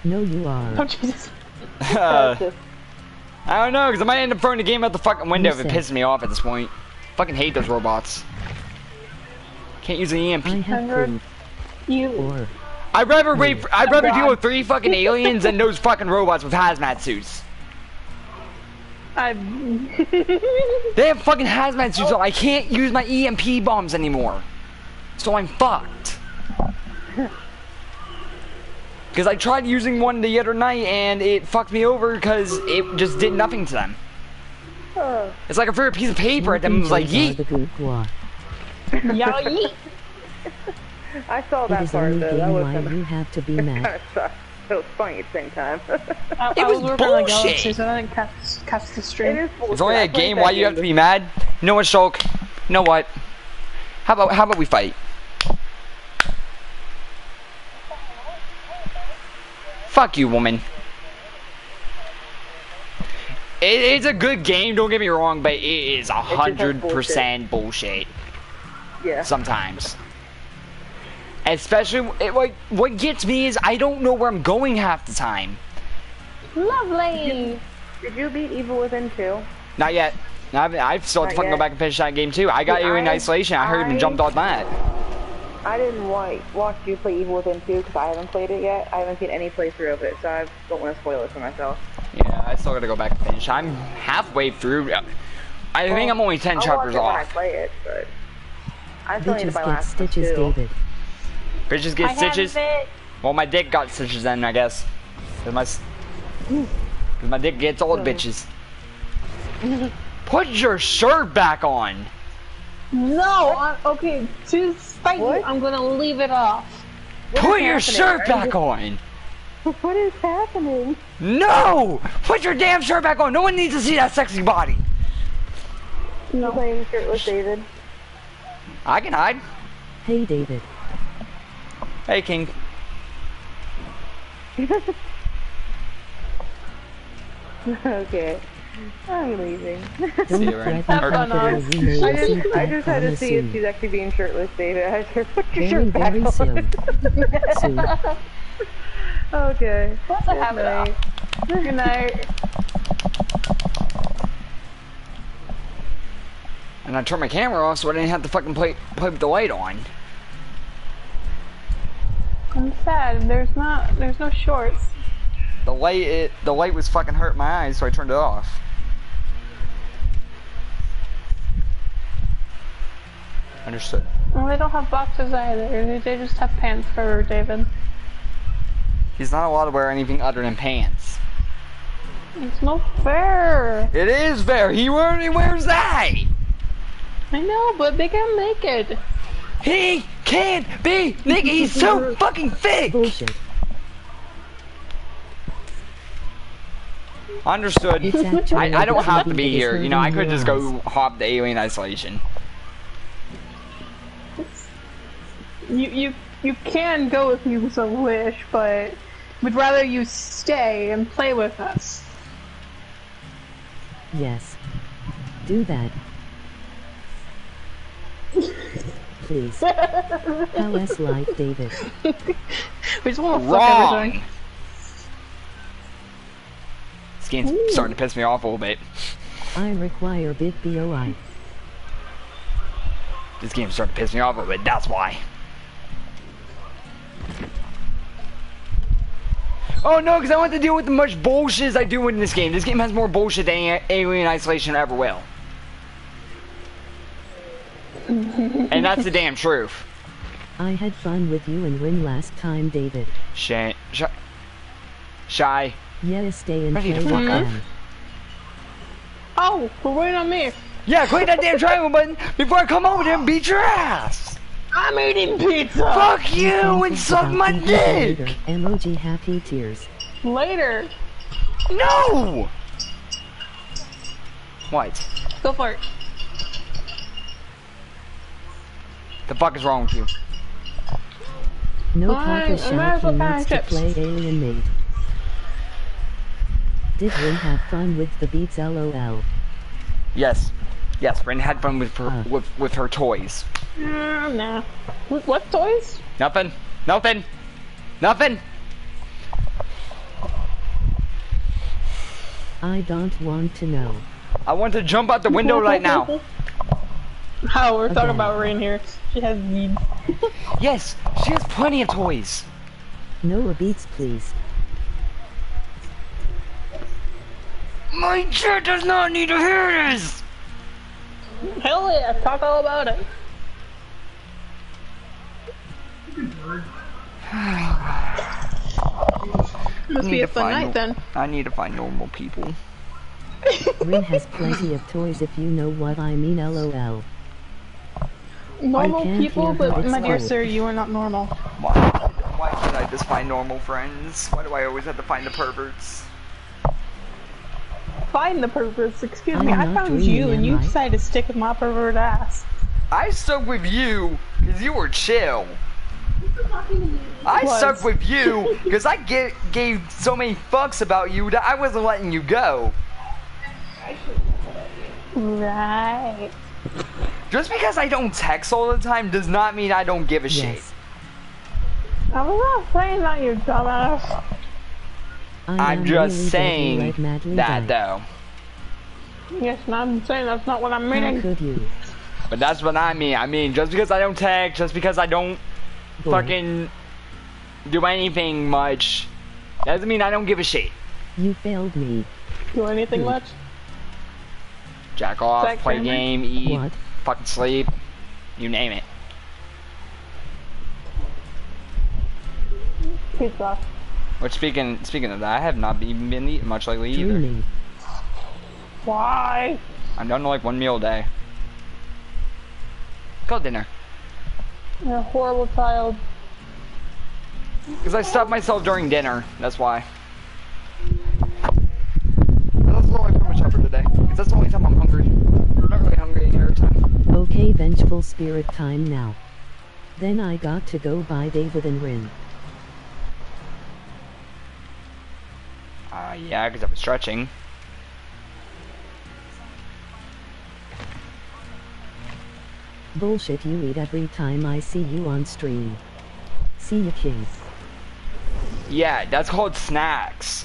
No, you are. Oh Jesus! Uh, I don't know, because I might end up throwing the game out the fucking window if it pisses me off at this point. Fucking hate those robots. Can't use an EMP. I have Hundred. proof. You. Or I'd rather wait. For, I'd rather deal with three fucking aliens than those fucking robots with hazmat suits. I'm They have fucking hazmat suits on. I can't use my EMP bombs anymore. So I'm fucked. Because I tried using one the other night and it fucked me over because it just did nothing to them. Oh, It's like I threw a piece of paper at them and was like, Those are yeet. the bourgeois. Y'all yeet. I saw It that is part only though. That game was why kind you have to be of mad. sucked. It was funny at the same time. I, It I was working on bullshit. Galaxy, so I didn't catch, catch the it stream. is bullshit. It's only I a played game. that Why you have to be mad? You know what, Shulk? You know what? How about how about we fight? Fuck you, woman. It, it's a good game. Don't get me wrong, but it is a hundred percent bullshit Yeah. sometimes. Especially, it, like, what gets me is I don't know where I'm going half the time. Lovely. Did you beat Evil Within 2? Not yet. I've, I've still have to Not fucking go back and finish that game too. I got See, you in I- isolation. I heard and I- jumped on that. I didn't wa- watch you play Evil Within 2 because I haven't played it yet. I haven't seen any playthrough of it, so I don't want to spoil it for myself. Yeah, I still gotta go back and finish. I'm halfway through. Uh, I think I'm only 10 I'll chapters watch it when I off. play it, but I still need to Bitches buy get last stitches, too. David. Bitches get have stitches. Well, my dick got stitches then, I guess. Cause my, 'cause my dick gets old hmm. bitches. Put your shirt back on. No. I, okay. To spite you, I'm gonna leave it off. Put your happening? shirt back on. What is happening? No! Put your damn shirt back on. No one needs to see that sexy body. You playing shirtless David? I can hide. Hey, David. Hey, King. okay. Oh, I'm leaving. Don't See you, Ryan. Or- I I just, I just had to see if she's actually being shirtless, David. I said, put your shirt back very on. soon. Soon. okay. Let's Good have it night. off. Good night. And I turned my camera off so I didn't have to fucking play, play with the light on. I'm sad. There's not. There's no shorts. The light, it, the light was fucking hurting my eyes, so I turned it off. Understood. Well, they don't have boxes either. They just have pants for David. He's not allowed to wear anything other than pants. It's not fair. It is fair. He only wears that. I know, but they can make it. He can't be Nick. He's so fucking thick. Bullshit. Understood. I, I don't have to be here. You know, I could just go hop the alien isolation. You you you can go if you so wish, but we'd rather you stay and play with us. Yes. Do that. Please. How else like David? We just want to fuck Wrong. everything. This game's starting to piss me off a little bit. I require bit BOI. This game's starting to piss me off a little bit. That's why. Oh no, because I want to deal with the much bullshit as I do in this game. This game has more bullshit than A- Alien Isolation ever will. and that's the damn truth. I had fun with you and Rin last time, David. Shy. Shy. Shy. Yeah, stay in Ready play to fuck up? them. Oh, we're waiting on me. Yeah, click that damn triangle button before I come over there and beat your ass. I'm eating pizza. Fuck you and suck my dick. later. Emoji happy tears. Later. No. What? Go for it. The fuck is wrong with you? No Fine, Papa I might shout as well he buy needs to play Alien Mate. Did we have fun with the beats lol? Yes. Yes, Ren had fun with her Uh. with with her toys. Uh, nah. What, what toys? Nothing. Nothing. Nothing. I don't want to know. I want to jump out the window right now. Oh, we're talking about Rain here. She has needs. Yes, she has plenty of toys. No beats please. My chat does not need to hear this. Hell yeah, talk all about it. Must be a fun night then. I need to find normal people. Rin has plenty of toys if you know what I mean lol. Normal people, but my dear sir, you are not normal. Why? Why can't I just find normal friends? Why do I always have to find the perverts? Find the perverts. Excuse I'm me, I found you, and you am decided to stick with my pervert ass. I stuck with you because you were chill. talking to me. I Was. stuck with you because I get, gave so many fucks about you that I wasn't letting you go. Right. Just because I don't text all the time does not mean I don't give a shit. I was not saying that, you dumbass. I I'm just really saying deadly red madly that dyed. though. Yes, and I'm saying that's not what I'm How meaning. could you? But that's what I mean. I mean, just because I don't tag, just because I don't Boy, fucking do anything much, doesn't mean I don't give a shit. You failed me. Do anything hmm. much? Jack off, Sex play family? game, eat, What? fucking sleep, you name it. Pizza. Which speaking speaking of that, I have not been, been eating much lately either. Dreaming. Why? I'm down to like one meal a day. Call dinner. You're a horrible child. Because I stopped myself during dinner. That's why. That's all I pretty much have for today. Because that's the only time I'm hungry. I'm not really hungry any other time. Okay, vengeful spirit time now. Then I got to go by David and Rin. Uh, yeah, because I was stretching. Bullshit you eat every time I see you on stream. See you king. Yeah, that's called snacks.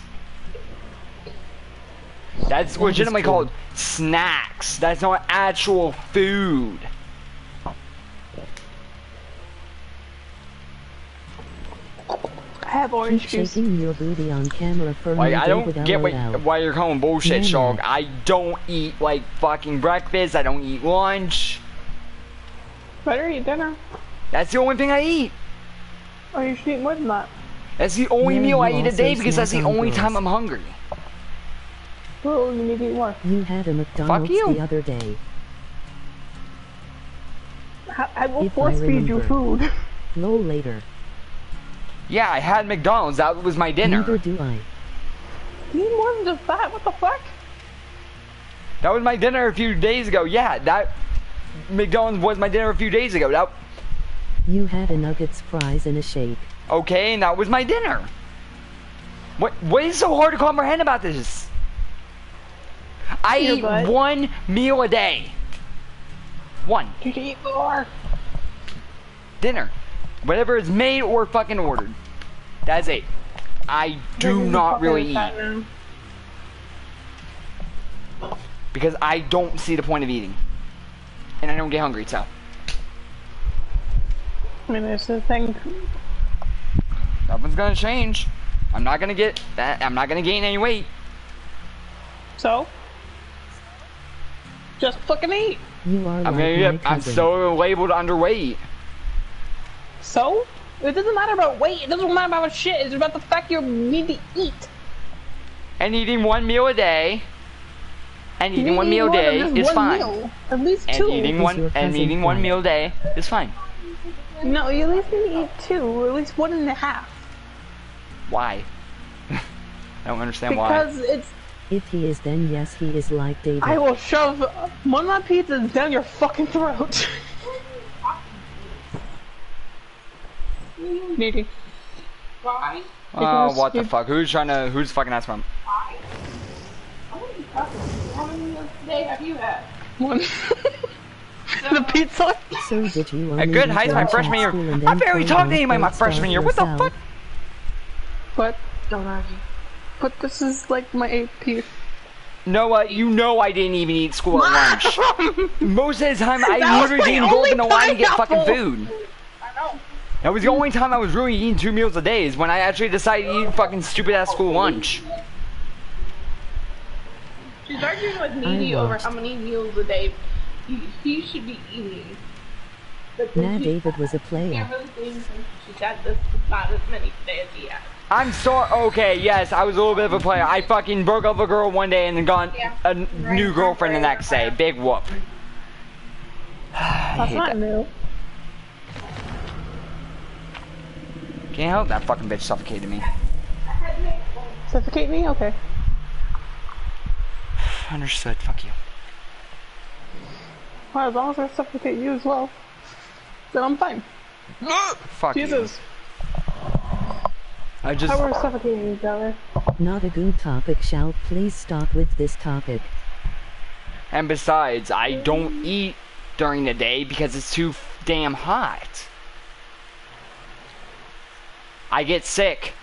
That's is legitimately true. called snacks. That's not actual food. I have orange Keep juice. shaking your booty on camera for Like, me, I don't get what, LOL. why you're calling bullshit, Yeah, Shog. I don't eat, like, fucking breakfast. I don't eat lunch. Better eat dinner. That's the only thing I eat. Oh, or you should eat more than that. That's the only Yeah, meal I eat a day because that's the only girls. time I'm hungry. Oh, you need to eat more. You had a McDonald's the other day. I, I will If I force feed you food. No later. Yeah, I had McDonald's. That was my Neither dinner. do I. You need more than just that. What the fuck? That was my dinner a few days ago. Yeah, that McDonald's was my dinner a few days ago. That You had a nuggets, fries, and a shake. okay, and that was my dinner. What what is so hard to comprehend about this? I Your eat butt. one meal a day. One You can eat more. dinner, whatever is made or fucking ordered. That's it. I do not really eat because I don't see the point of eating, and I don't get hungry. So I mean, there's the thing. nothing's gonna change. I'm not gonna get that. I'm not gonna gain any weight. So, just fucking eat. You are I'm like gonna my get. I'm cousin. so labeled underweight. So, it doesn't matter about weight. It doesn't matter about shit. It's about the fact you need to eat. And eating one meal a day. And eating one meal a day is fine. meal. At least two. And two. eating one and eating one meal a day is fine. No, you at least need to eat two, or at least one and a half. Why? I don't understand why. Because it's. If he is, then yes, he is like David. I will shove one of my pizzas down your fucking throat. Needy. Why? Oh, uh, because what the fuck? Who's trying to? Who's fucking asking? Mom? How many meals a day have you had? One. the pizza. So did you A good eat height my freshman year. I then barely talked to anybody my freshman year. What the yourself? fuck? What? Don't argue. but this is like my eighth piece. Noah, you know I didn't even eat school at lunch. Most of the time, I literally my didn't go up only in the line to get fucking food. I. That was the only time I was really eating two meals a day is when I actually decided to eat fucking stupid ass school lunch. She's arguing with I Needy over how many meals a day he, he should be eating. But then Nah, David was a player. really think since this not as many today as he has. I'm sorry. Okay, yes, I was a little bit of a player. I fucking broke up a girl one day and then got Yeah. a n- new girlfriend the next day. Big whoop. That's not that. new. Can't help that fucking bitch suffocated me. Suffocate me? Okay. Understood. Fuck you. Well, as long as I suffocate you as well, then I'm fine. Fuck Jesus. you. I just. How we're suffocating each other. Not a good topic. Shall please stop with this topic. And besides, I don't eat during the day because it's too f- damn hot. I get sick.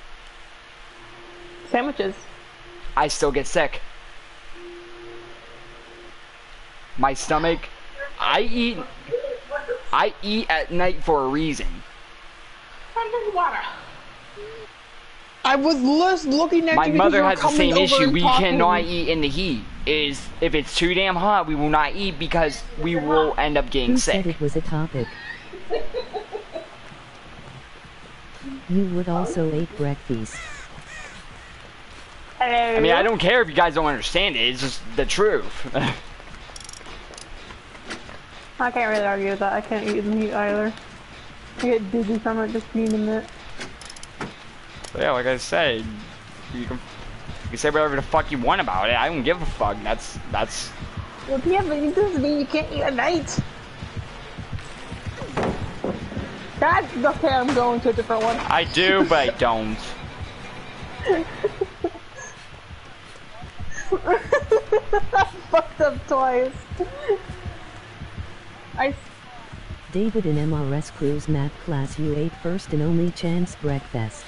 Sandwiches. I still get sick. My stomach. I eat. I eat at night for a reason. I Drink water. I was just looking at My you because mother you were has the same issue. and We talking. cannot eat in the heat. Is if it's too damn hot, we will not eat because we will end up getting Who said sick. it was a topic? You would also eat breakfast. Hello. I mean, I don't care if you guys don't understand it. It's just the truth. I can't really argue with that. I can't eat meat either. I get dizzy from it just being in it. But yeah, like I said, you can you can say whatever the fuck you want about it. I don't give a fuck. That's that's Well, yeah, but it doesn't mean you can't eat at night. That's okay. I'm going to a different one. I do, but I don't. I Fucked up twice. I David in MRS Cruise Math class you ate first and only chance breakfast.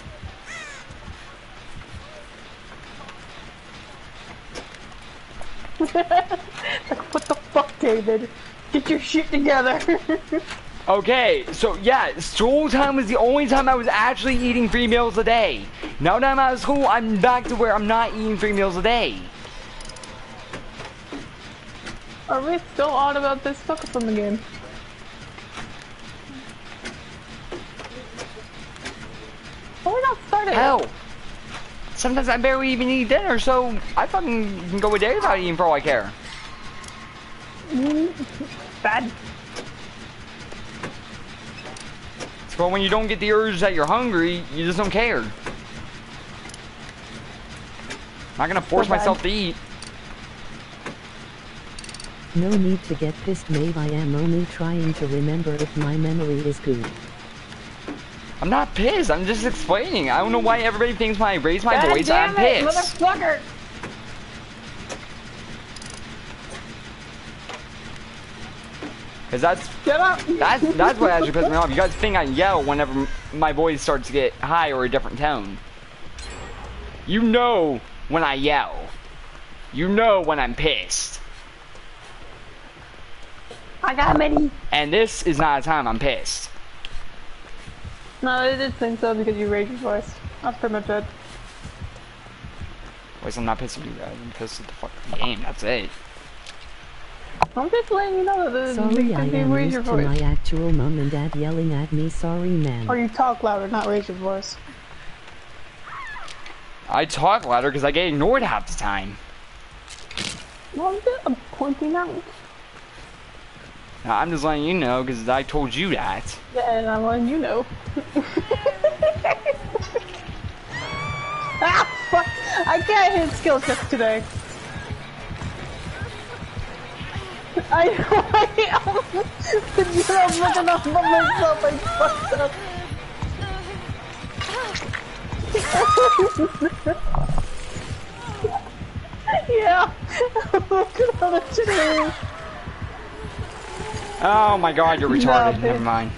like, what the fuck, David? Get your shit together. Okay, so yeah, school time was the only time I was actually eating three meals a day. Now that I'm out of school, I'm back to where I'm not eating three meals a day. Are we still on about this? Focus on the game. Why we not started? Hell, sometimes I barely even eat dinner, so I fucking can go a day without eating for all I care. Mm, bad. But when you don't get the urge that you're hungry, you just don't care. Not gonna force bad. myself to eat. No need to get pissed Maeve I am only trying to remember if my memory is good. I'm not pissed. I'm just explaining. I don't know why everybody thinks when I raise my God voice, damn I'm it, pissed. motherfucker! Cause that's Get up! that's that's what actually pisses me off. You guys think I yell whenever my voice starts to get high or a different tone. You know when I yell. You know when I'm pissed. I got many. And this is not a time I'm pissed. No, I did think so because you raised your voice. That's pretty much it. Wait, I'm not pissed at you guys. I'm pissed at the fucking game. That's it. I'm just letting you know that Sorry you I am raise your used to my actual mom and dad yelling at me sorry man. Or you talk louder, not raise your voice. I talk louder because I get ignored half the time. Well, I'm just pointing out. Now, I'm just letting you know because I told you that. Yeah, and I'm letting you know. ah, fuck! I can't hit skill checks today. I know I am. you know, I'm looking up at myself. I fucked up. yeah. Look at all the shit. Oh my god, you're retarded. bitch. Never mind.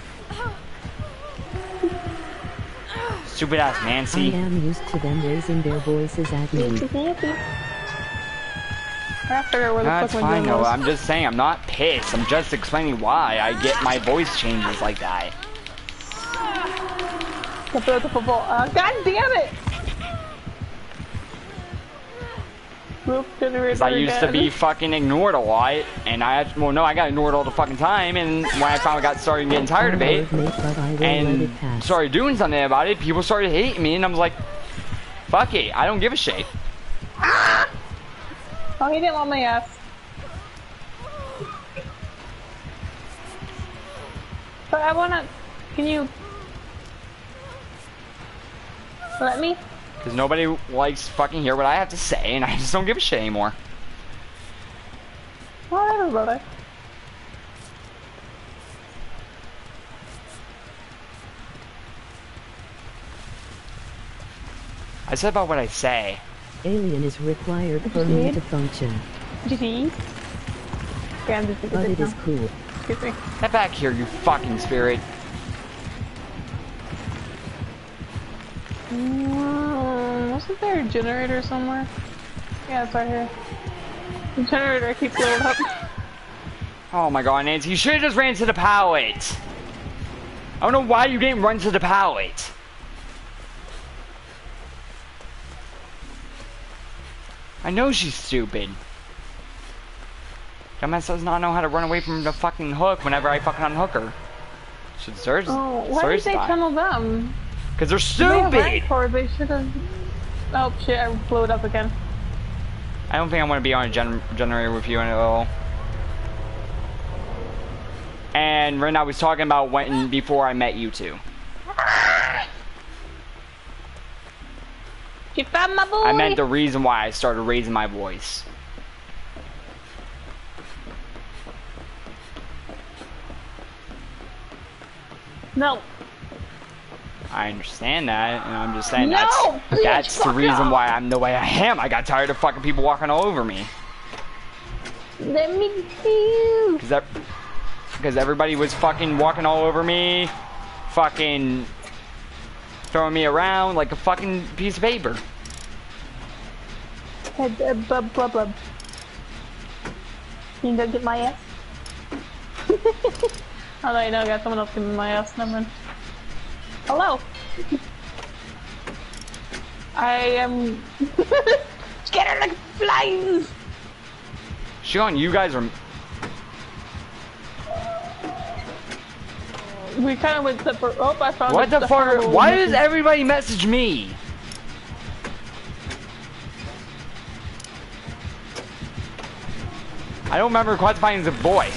Stupid ass I Nancy. am used to them raising their voices at me. I figure out where the That's fuck my fine was. I'm just saying, I'm not pissed. I'm just explaining why I get my voice changes like that. Compared to football. Uh, God damn it! Because I used to be fucking ignored a lot, and I had, well, no, I got ignored all the fucking time, and when I finally got started getting tired of it, old, mate, but I will let and started doing something about it, people started hating me, and I was like, fuck it, I don't give a shit. Oh, he didn't want my ass. But I wanna. Can you. Let me? Because nobody likes fucking hear what I have to say, and I just don't give a shit anymore. Whatever, brother. I said about what I say. Alien is required for me to function, GG. Okay, I'm just but thinking it is cool. Excuse me. Get back here, you fucking spirit. Mm, wasn't there a generator somewhere? Yeah, it's right here. The generator keeps blowing up. Oh my god, Nancy, you should have just ran to the pallet. I don't know why you didn't run to the pallet. I know she's stupid. Dumbass does not know how to run away from the fucking hook whenever I fucking unhook her. She deserves, Oh, why did they that. tunnel them? Because they're They have stupid! Rancor, they should have. Oh shit, I blew it up again. I don't think I want to be on a gen generator with you at all. And Ren, I was talking about when before I met you two. Found my boy! I meant the reason why I started raising my voice. No! I understand that, and I'm just saying No, that's that's the reason off. why I'm the way I am. I got tired of fucking people walking all over me. Let me do! Cause that, because everybody was fucking walking all over me, fucking throwing me around like a fucking piece of paper. Head, uh, blub, blub, blub. Can you go get my ass? oh, no, you know, I got someone else giving my ass. Never mind. Hello! I am. get her like flies! Sean, you guys are We kind of went separate. Oh, I found what the fuck? Why does everybody message me? I don't remember quite finding the boy.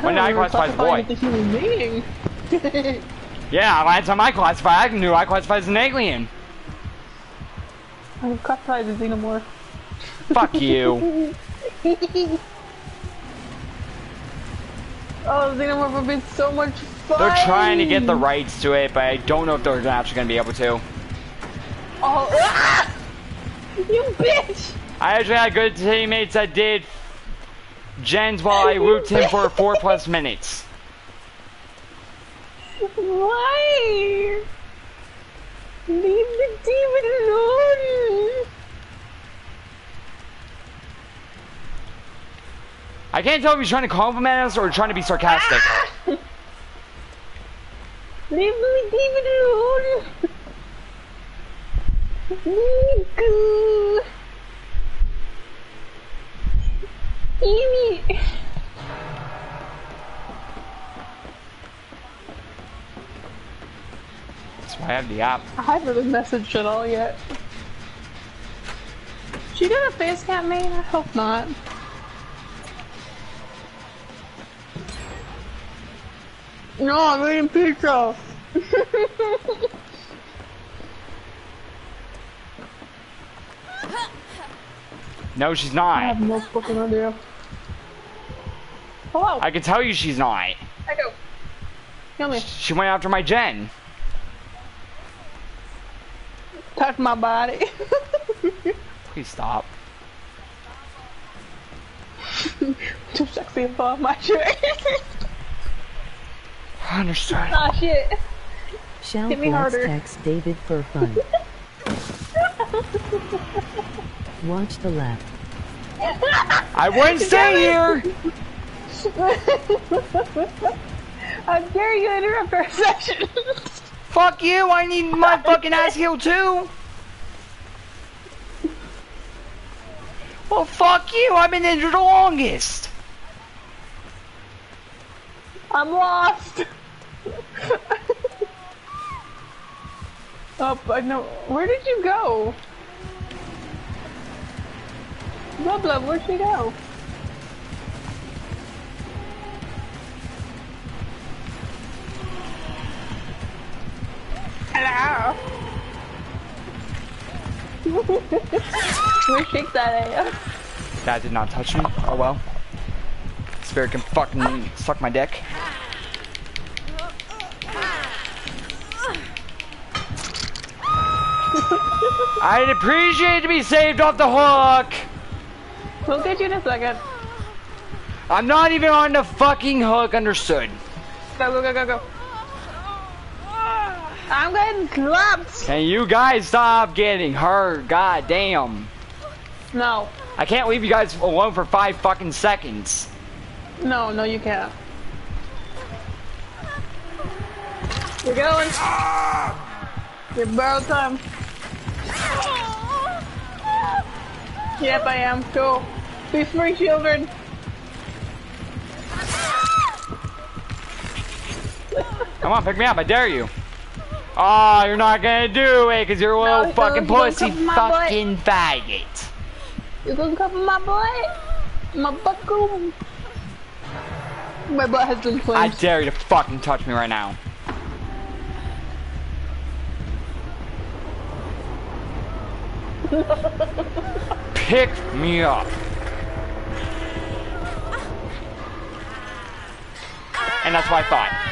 When did I classify as a boy? as a human being. Yeah, last time I classified, I knew I classified as an alien. I'm classified as a xenomorph. Fuck you. Oh, xenomorph would be so much fun. They're trying to get the rights to it, but I don't know if they're actually going to be able to. Oh, ah! you bitch! I actually had good teammates that did gens while I whooped him for four plus minutes. Why? Leave the demon alone. I can't tell if he's trying to compliment us or trying to be sarcastic. Ah! Leave the demon alone. Niku. Amy. That's why I have the app. I haven't messaged at all yet. She gonna face cam me? I hope not. No, I'm eating pizza. No, she's not. I have no fucking idea. Hello. I can tell you she's not. Echo. Kill me. She went after my gen. Touch my body. Please stop. Too sexy above my shirt. Understood. ah shit. Shall Hit me harder. text David for fun. Watch the left. I wouldn't stay here! How dare you interrupt our session? Fuck you, I need my fucking ass healed too! Well, fuck you, I've been injured the longest! I'm lost. oh, I know. Where did you go? Blah blah. Where'd she go? Hello. Where shake that ass? That did not touch me. Oh well. Spirit can fucking suck my dick. I'd appreciate to be saved off the hook! We'll get you in a second. I'm not even on the fucking hook, understood. Go go go go go. I'm getting clapped. And you guys stop getting hurt, god damn. No, I can't leave you guys alone for five fucking seconds. No, no, you can't. You're going. You're borrowed time. Yep, I am. Cool. Be free, children. Come on, pick me up, I dare you. Oh, you're not gonna do it because you're a little No, fucking pussy cover butt. fucking faggot. You're gonna cover my butt? My butt go. My butt has been I dare you to fucking touch me right now. Pick me up. And that's what I thought.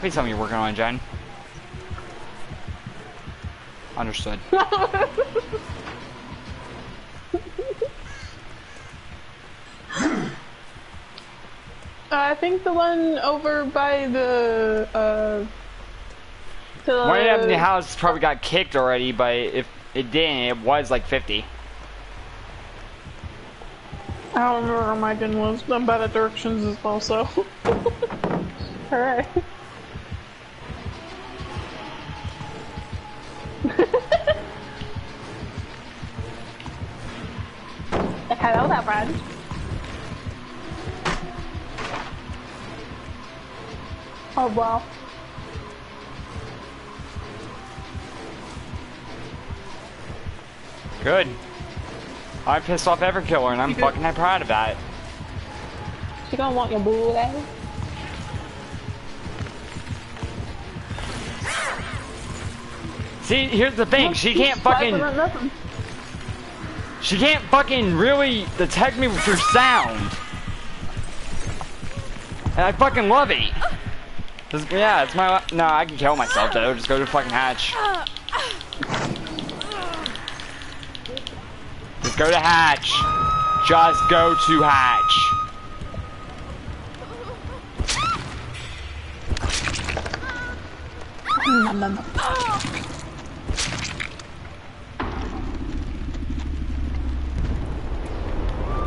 Please tell me you're working on it, Jen. Understood. I think the one over by the uh. The, One of in the house probably got kicked already, but if it didn't, it was like 50. I don't remember where my gun was. I'm bad at directions as well, so. Alright. Hello there, friend. Oh wow. Good. I pissed off every killer, and I'm fucking proud of that. She gonna want your boo eh? See, here's the thing. She can't fucking. She can't fucking really detect me through sound. And I fucking love it. This- yeah, it's my. No, I can kill myself though. Just go to fucking hatch. Just go to hatch. Just go to hatch. Nom, nom, nom.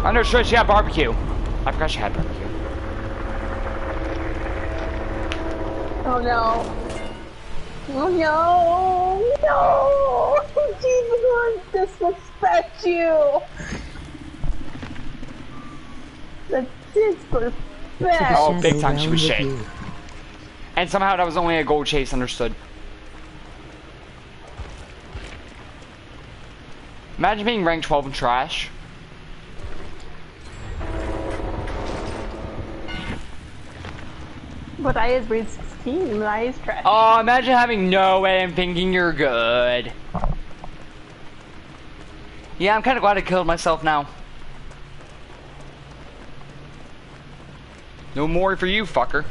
Understood. She had barbecue. I forgot she had barbecue. Oh no. Oh no. No. Jesus gonna disrespect you. The disrespect. Oh, big time she was with shit. you. And somehow that was only a gold chase. Understood. Imagine being ranked 12 in trash. But I is breed 16, but I is trash. Oh, imagine having no way and thinking you're good. Yeah, I'm kind of glad I killed myself now. No more for you, fucker.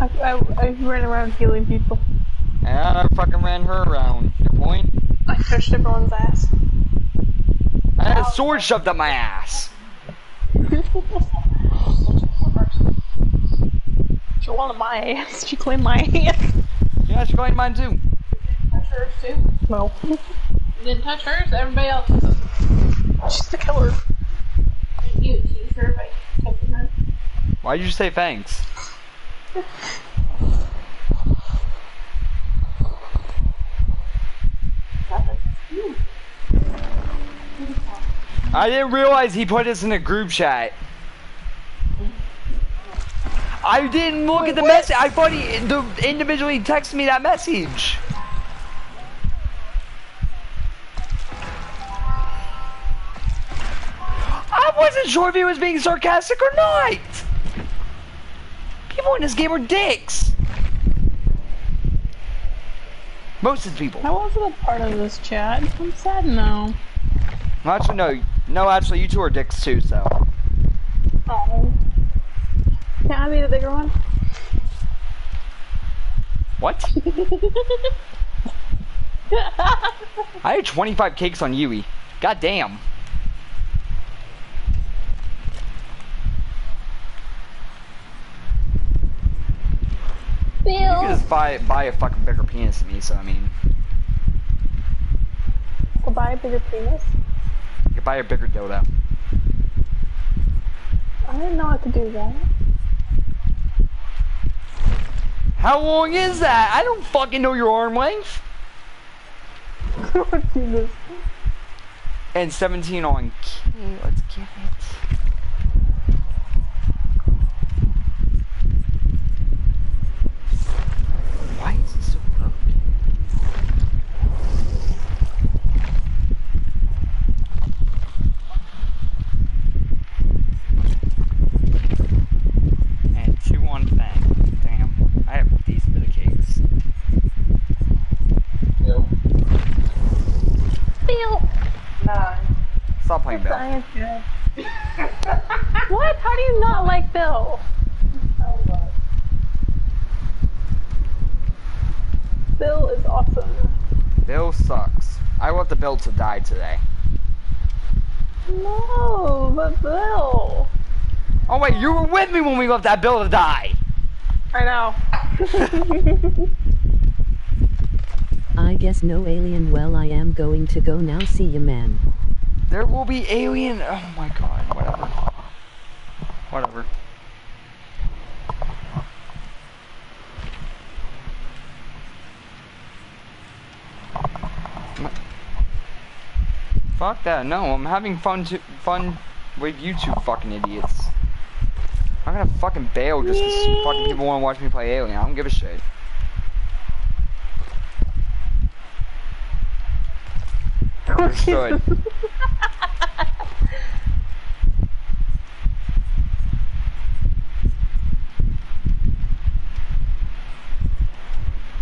I, I, I ran around healing people. And I fucking ran her around. Your point? I crushed everyone's ass. I had a sword shoved up my ass. She wanted my ass. She claimed my ass. Yeah, she claimed mine too. Touch hers too. No. Didn't touch hers, everybody else. She's the killer. You tease her by touching her. Why'd you say thanks? I didn't realize he put us in a group chat. I didn't look at the message. I thought he the individually texted me that message. I wasn't sure if he was being sarcastic or not. People in this game are dicks. Most of the people. I wasn't a part of this chat. I'm sad now. Actually, no. No, actually, you two are dicks too, so. Can I be the bigger one? What? I had 25 cakes on Yui. God damn. You can just buy, buy a fucking bigger penis than me, so I mean. I'll buy a bigger penis. You can buy a bigger dildo. I didn't know I could do that. How long is that? I don't fucking know your arm length. Oh, and 17 on K. Let's get it. Why is it so low? And two on thing. Damn. I have a decent bit of cakes. Yep. Bill. Stop playing Bill. Science guy. what? How do you not like Bill? Bill is awesome. Bill sucks. I want the Bill to die today. No, but Bill. Oh wait, you were with me when we left that Bill to die. I know. I guess no alien. Well, I am going to go now. See you, man. There will be alien. Oh my god. Whatever. Whatever. Fuck that. No, I'm having fun to fun with you two fucking idiots. I'm gonna fucking bail just because fucking people want to watch me play Alien. I don't give a shit. Understood.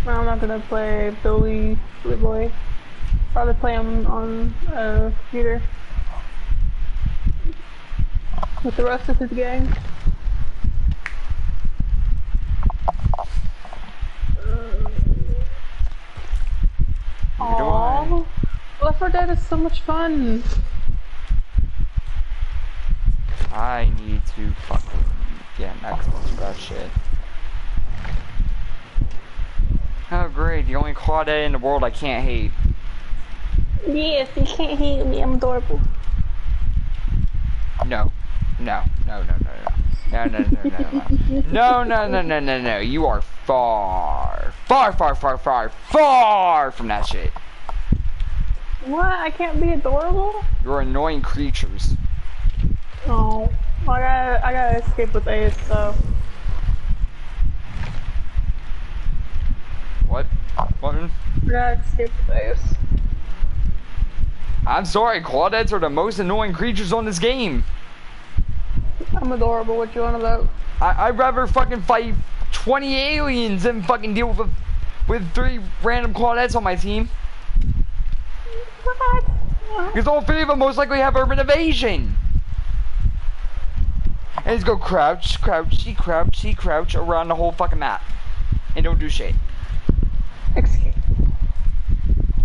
I'm not gonna play Billy Billy Boy. Probably play him on a computer with the rest of his gang. Aww, Left 4 Dead is so much fun. I need to fucking get an Xbox for that shit. Oh great, the only Claudette in the world I can't hate. Yes, you can't hate me. I'm adorable. No. No, no, no, no, no. No, no, no, no, no. No, no, no, no, no, no. You are far, far, far, far, far, far from that shit. What? I can't be adorable? You're annoying creatures. Oh, I gotta, I gotta escape with Ace, so. What? Button? I gotta escape with Ace. I'm sorry, Claudettes are the most annoying creatures on this game. I'm adorable. What you want about? I I'd rather fucking fight 20 aliens than fucking deal with a, with three random Claudettes on my team. What? Because all three of them most likely have urban evasion. And just go crouch, crouchy, crouchy, crouch around the whole fucking map. And don't do shit. Excuse.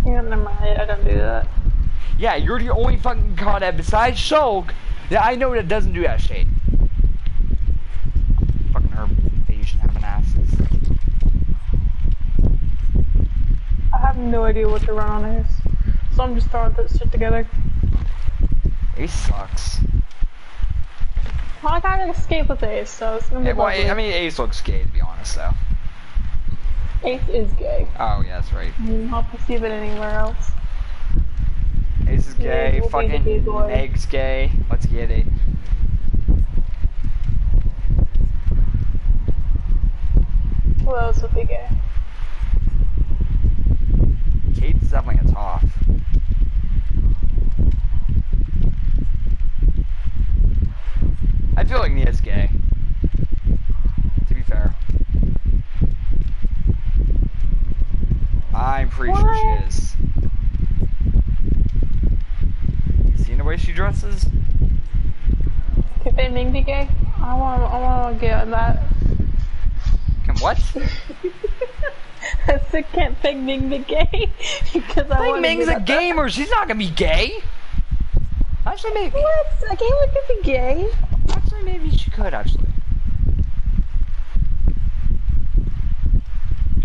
Yeah, never mind. I don't do that. Yeah, you're the only fucking Claudette besides Shulk that I know that doesn't do that shit. Fucking urban evasion having asses. I have no idea what to run on Ace, so I'm just throwing this shit together. Ace sucks. Well, I gotta escape with Ace, so it's gonna be well. I mean, Ace looks gay to be honest, though. Ace is gay. Oh, yeah, that's right. I will not perceive it anywhere else. Ace is Yeah, gay, we'll gay fucking boy. Meg's gay. Let's get it. Who else would be gay? Kate's definitely a top. I feel like Nea's gay. To be fair. I'm pretty sure she is. Seen the way she dresses? Could Feng Min be gay? I want, I want to get that. Can what? I said, can't Feng Min be gay? because I want Min's a gamer. She's not gonna be gay. Actually, maybe. What? A gamer could be gay? Actually, maybe she could. Actually.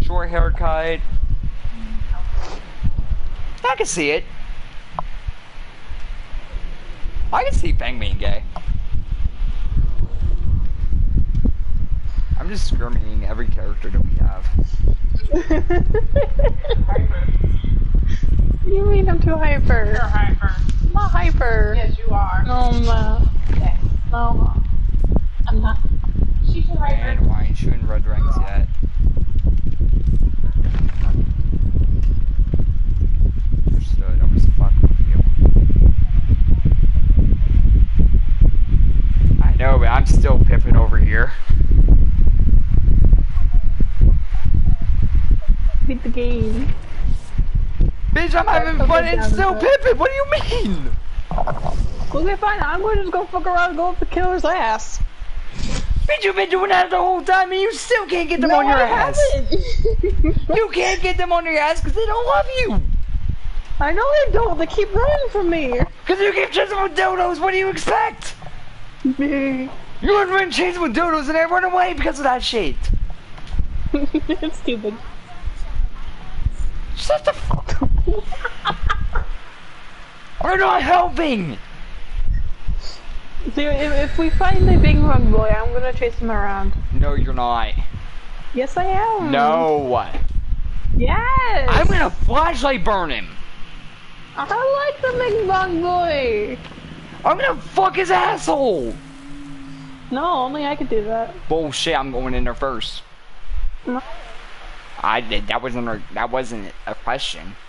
Short haircut. I can see it. I can see Bang being gay. I'm just discriminating every character that we have. you mean I'm too hyper? You're hyper. I'm not hyper. Yes, you are. No, I'm not. Yes. No, I'm not. She's a hyper. And why ain't you in red ranks yet? Understood. I was fucking with you. Know, but I'm still pipping over here. Beat the game. Bitch, I'm having fun and still pipping. What do you mean? Okay, fine. I'm going to just go fuck around and go up the killer's ass. Bitch, you've been doing that the whole time and you still can't get them no, on your I ass. You can't get them on your ass because they don't love you. I know they don't. They keep running from me. Because you keep chasing with dodos. What do you expect? You run run chasing with dodos and I run away because of that shit. it's stupid. Shut the fuck up. We're not helping. See, if, if we find the big rug boy, I'm gonna chase him around. No, you're not. Yes, I am. No. What? Yes. I'm gonna flashlight burn him. I like the big bug boy. I'm gonna fuck his asshole. No, only I could do that. Bullshit. I'm going in there first. No. I did. That wasn't. A, that wasn't a question.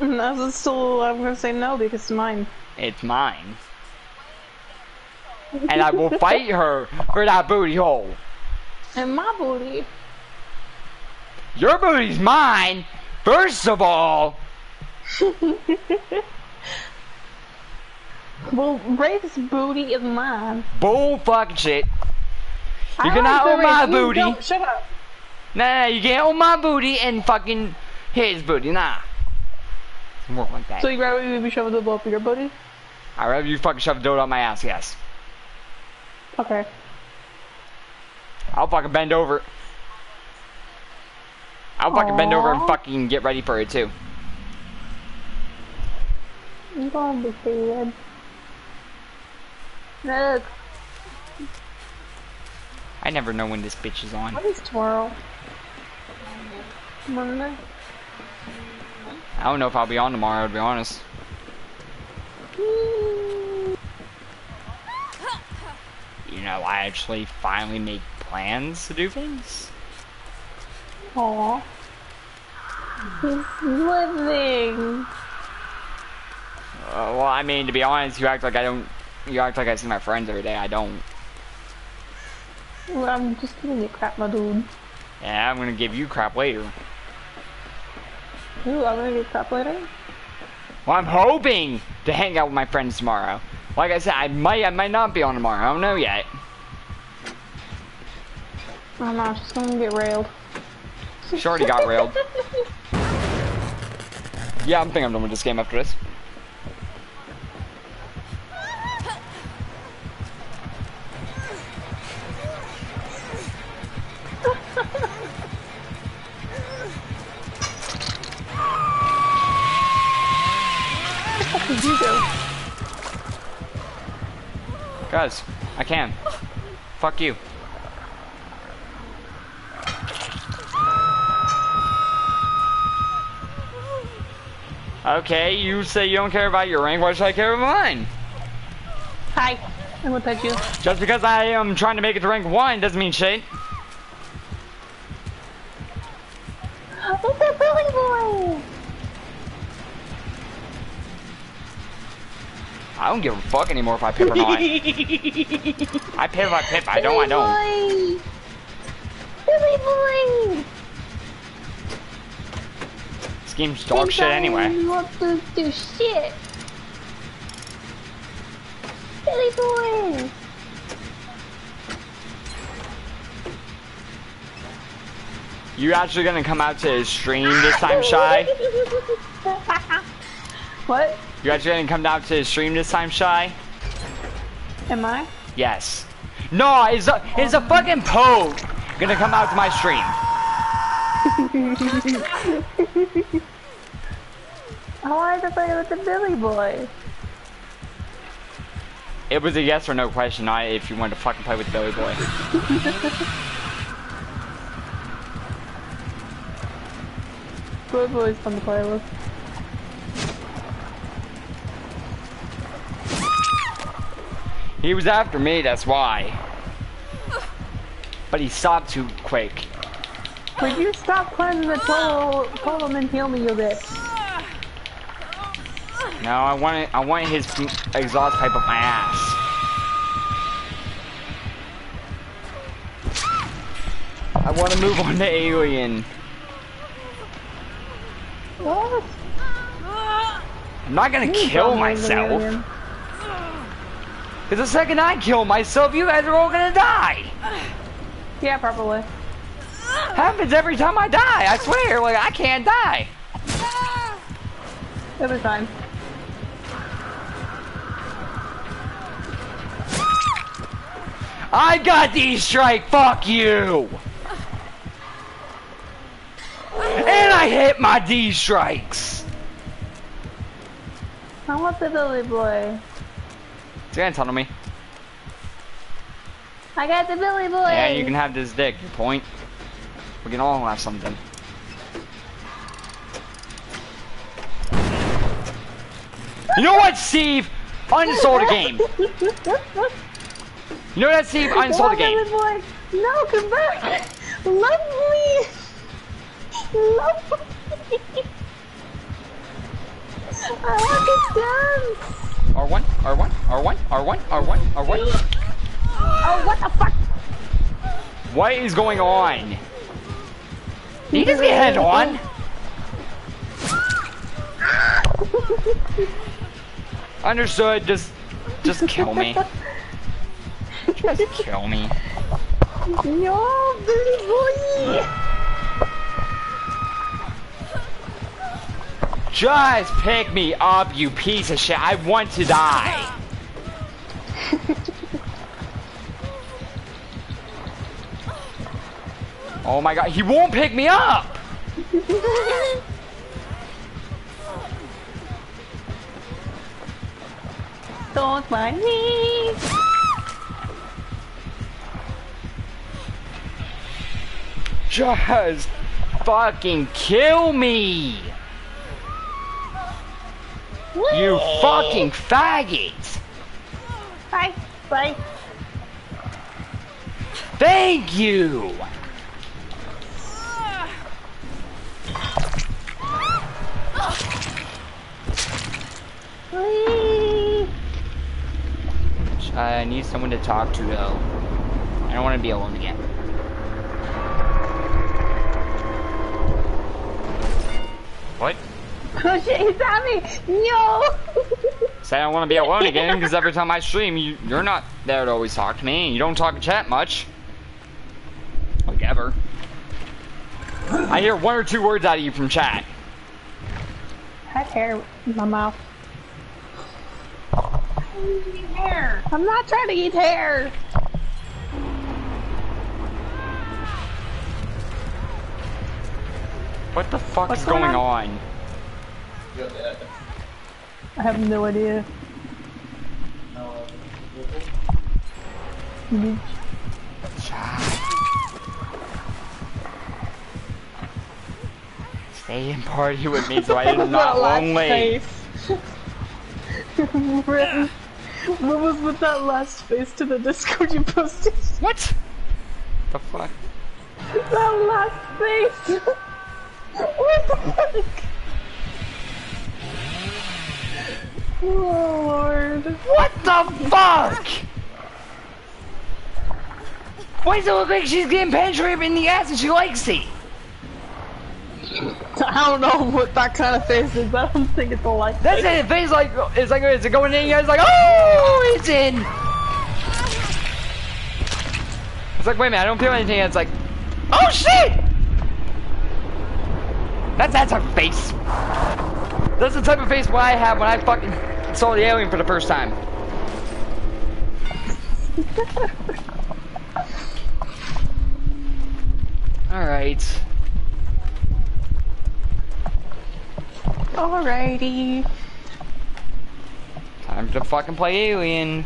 No, still, I'm gonna say no because it's mine. It's mine. And I will fight her for that booty hole. And my booty. Your booty's mine, first of all. Well, Wraith's booty is mine. Bull fucking shit. You I cannot like own my. You booty. don't- Shut up. Nah, nah, you can't own my booty and fucking his booty. Nah. It's more like that. So you rather you be shoving the up your booty? I'd rather you fucking shove a dildo up my ass, yes. Okay. I'll fucking bend over. I'll fucking bend over and fucking get ready for it too. I'm going to bed. Look, I never know when this bitch is on. what is twirl? Monday? I don't know if I'll be on tomorrow, to be honest. You know, I actually finally make plans to do things. Aw. He's living. Uh, well, I mean, to be honest, you act like I don't. You act like I see my friends every day. I don't. Well, I'm just giving you crap, my dude. Yeah, I'm gonna give you crap later. Ooh, I'm gonna get crap later. Well, I'm hoping to hang out with my friends tomorrow. Like I said, I might, I might not be on tomorrow. I don't know yet. I'm not just gonna get railed. She already got railed. Yeah, I'm thinking I'm done with this game after this. Did you do? Guys, I can. Fuck you. Okay, you say you don't care about your rank, why should I care about mine? Hi. I'm gonna touch you. Just because I am trying to make it to rank 1 doesn't mean shit. It's a Billy boy! I don't give a fuck anymore if I pip or not. I pip if I pip, I don't, I don't. Billy boy! This game's dog shit anyway. You do shit. Billy boy! You actually gonna come out to his stream this time, Shy? what? You actually gonna come down to the stream this time, Shy? Am I? Yes. No, is a is a fucking poke gonna come out to my stream? Oh, I wanted to play with the Billy boy. It was a yes or no question, not if you wanted to fucking play with Billy Boy. Billy boy's fun to play with. He was after me, that's why. But he stopped too quick. Could you stop cleansing the totem, totem and heal me a bit? No, I want I want his exhaust pipe up my ass. I want to move on to Alien. What? I'm not gonna kill myself. Cause the second I kill myself, you guys are all gonna die. Yeah, probably. Happens every time I die. I swear, like I can't die. Every time. I got these strike. Fuck you. And I hit my D strikes. I want the Billy boy. It's gonna tunnel me. I got the Billy boy. Yeah, you can have this dick. Your point. We can all have something. You know what, Steve? Uninstall the game. You know what, Steve? Uninstall the game. Billy boy. No, come back. Love me. Love me. I want to dance. R1, R1, R1, R1, R1, R1. Oh, what the fuck? What is going on? Did he just get head on? Understood, just just kill me. Just kill me. No, Billy boy. Just pick me up, you piece of shit. I want to die. oh my god, he won't pick me up! Don't mind me. Just fucking kill me! You fucking faggot! Bye. Bye. Thank you! Whee! I need someone to talk to though. I don't want to be alone again. What? Oh shit, he's at me! No! Say I don't want to be alone again because every time I stream, you, you're not there to always talk to me. You don't talk in chat much. Like ever. I hear one or two words out of you from chat. had hair in my mouth. Hair. I'm not trying to eat hair. What the fuck What's is going going on? You're dead. I have no idea. No. Stay and party with me so I am not lonely. What was with that last face to the Discord you posted? What? The fuck? That last face! what the fuck? Oh lord. What the fuck? Why does it look like she's getting penetrated in the ass and she likes it? I don't know what that kind of face is. I don't think it's a like That's it. The face like it's like is it going in? You guys like oh, it's in. It's like wait a minute, I don't feel anything. It's like oh shit. That's that's her face. That's the type of face what I have when I fucking saw the alien for the first time. All right. Alrighty. Time to fucking play Alien.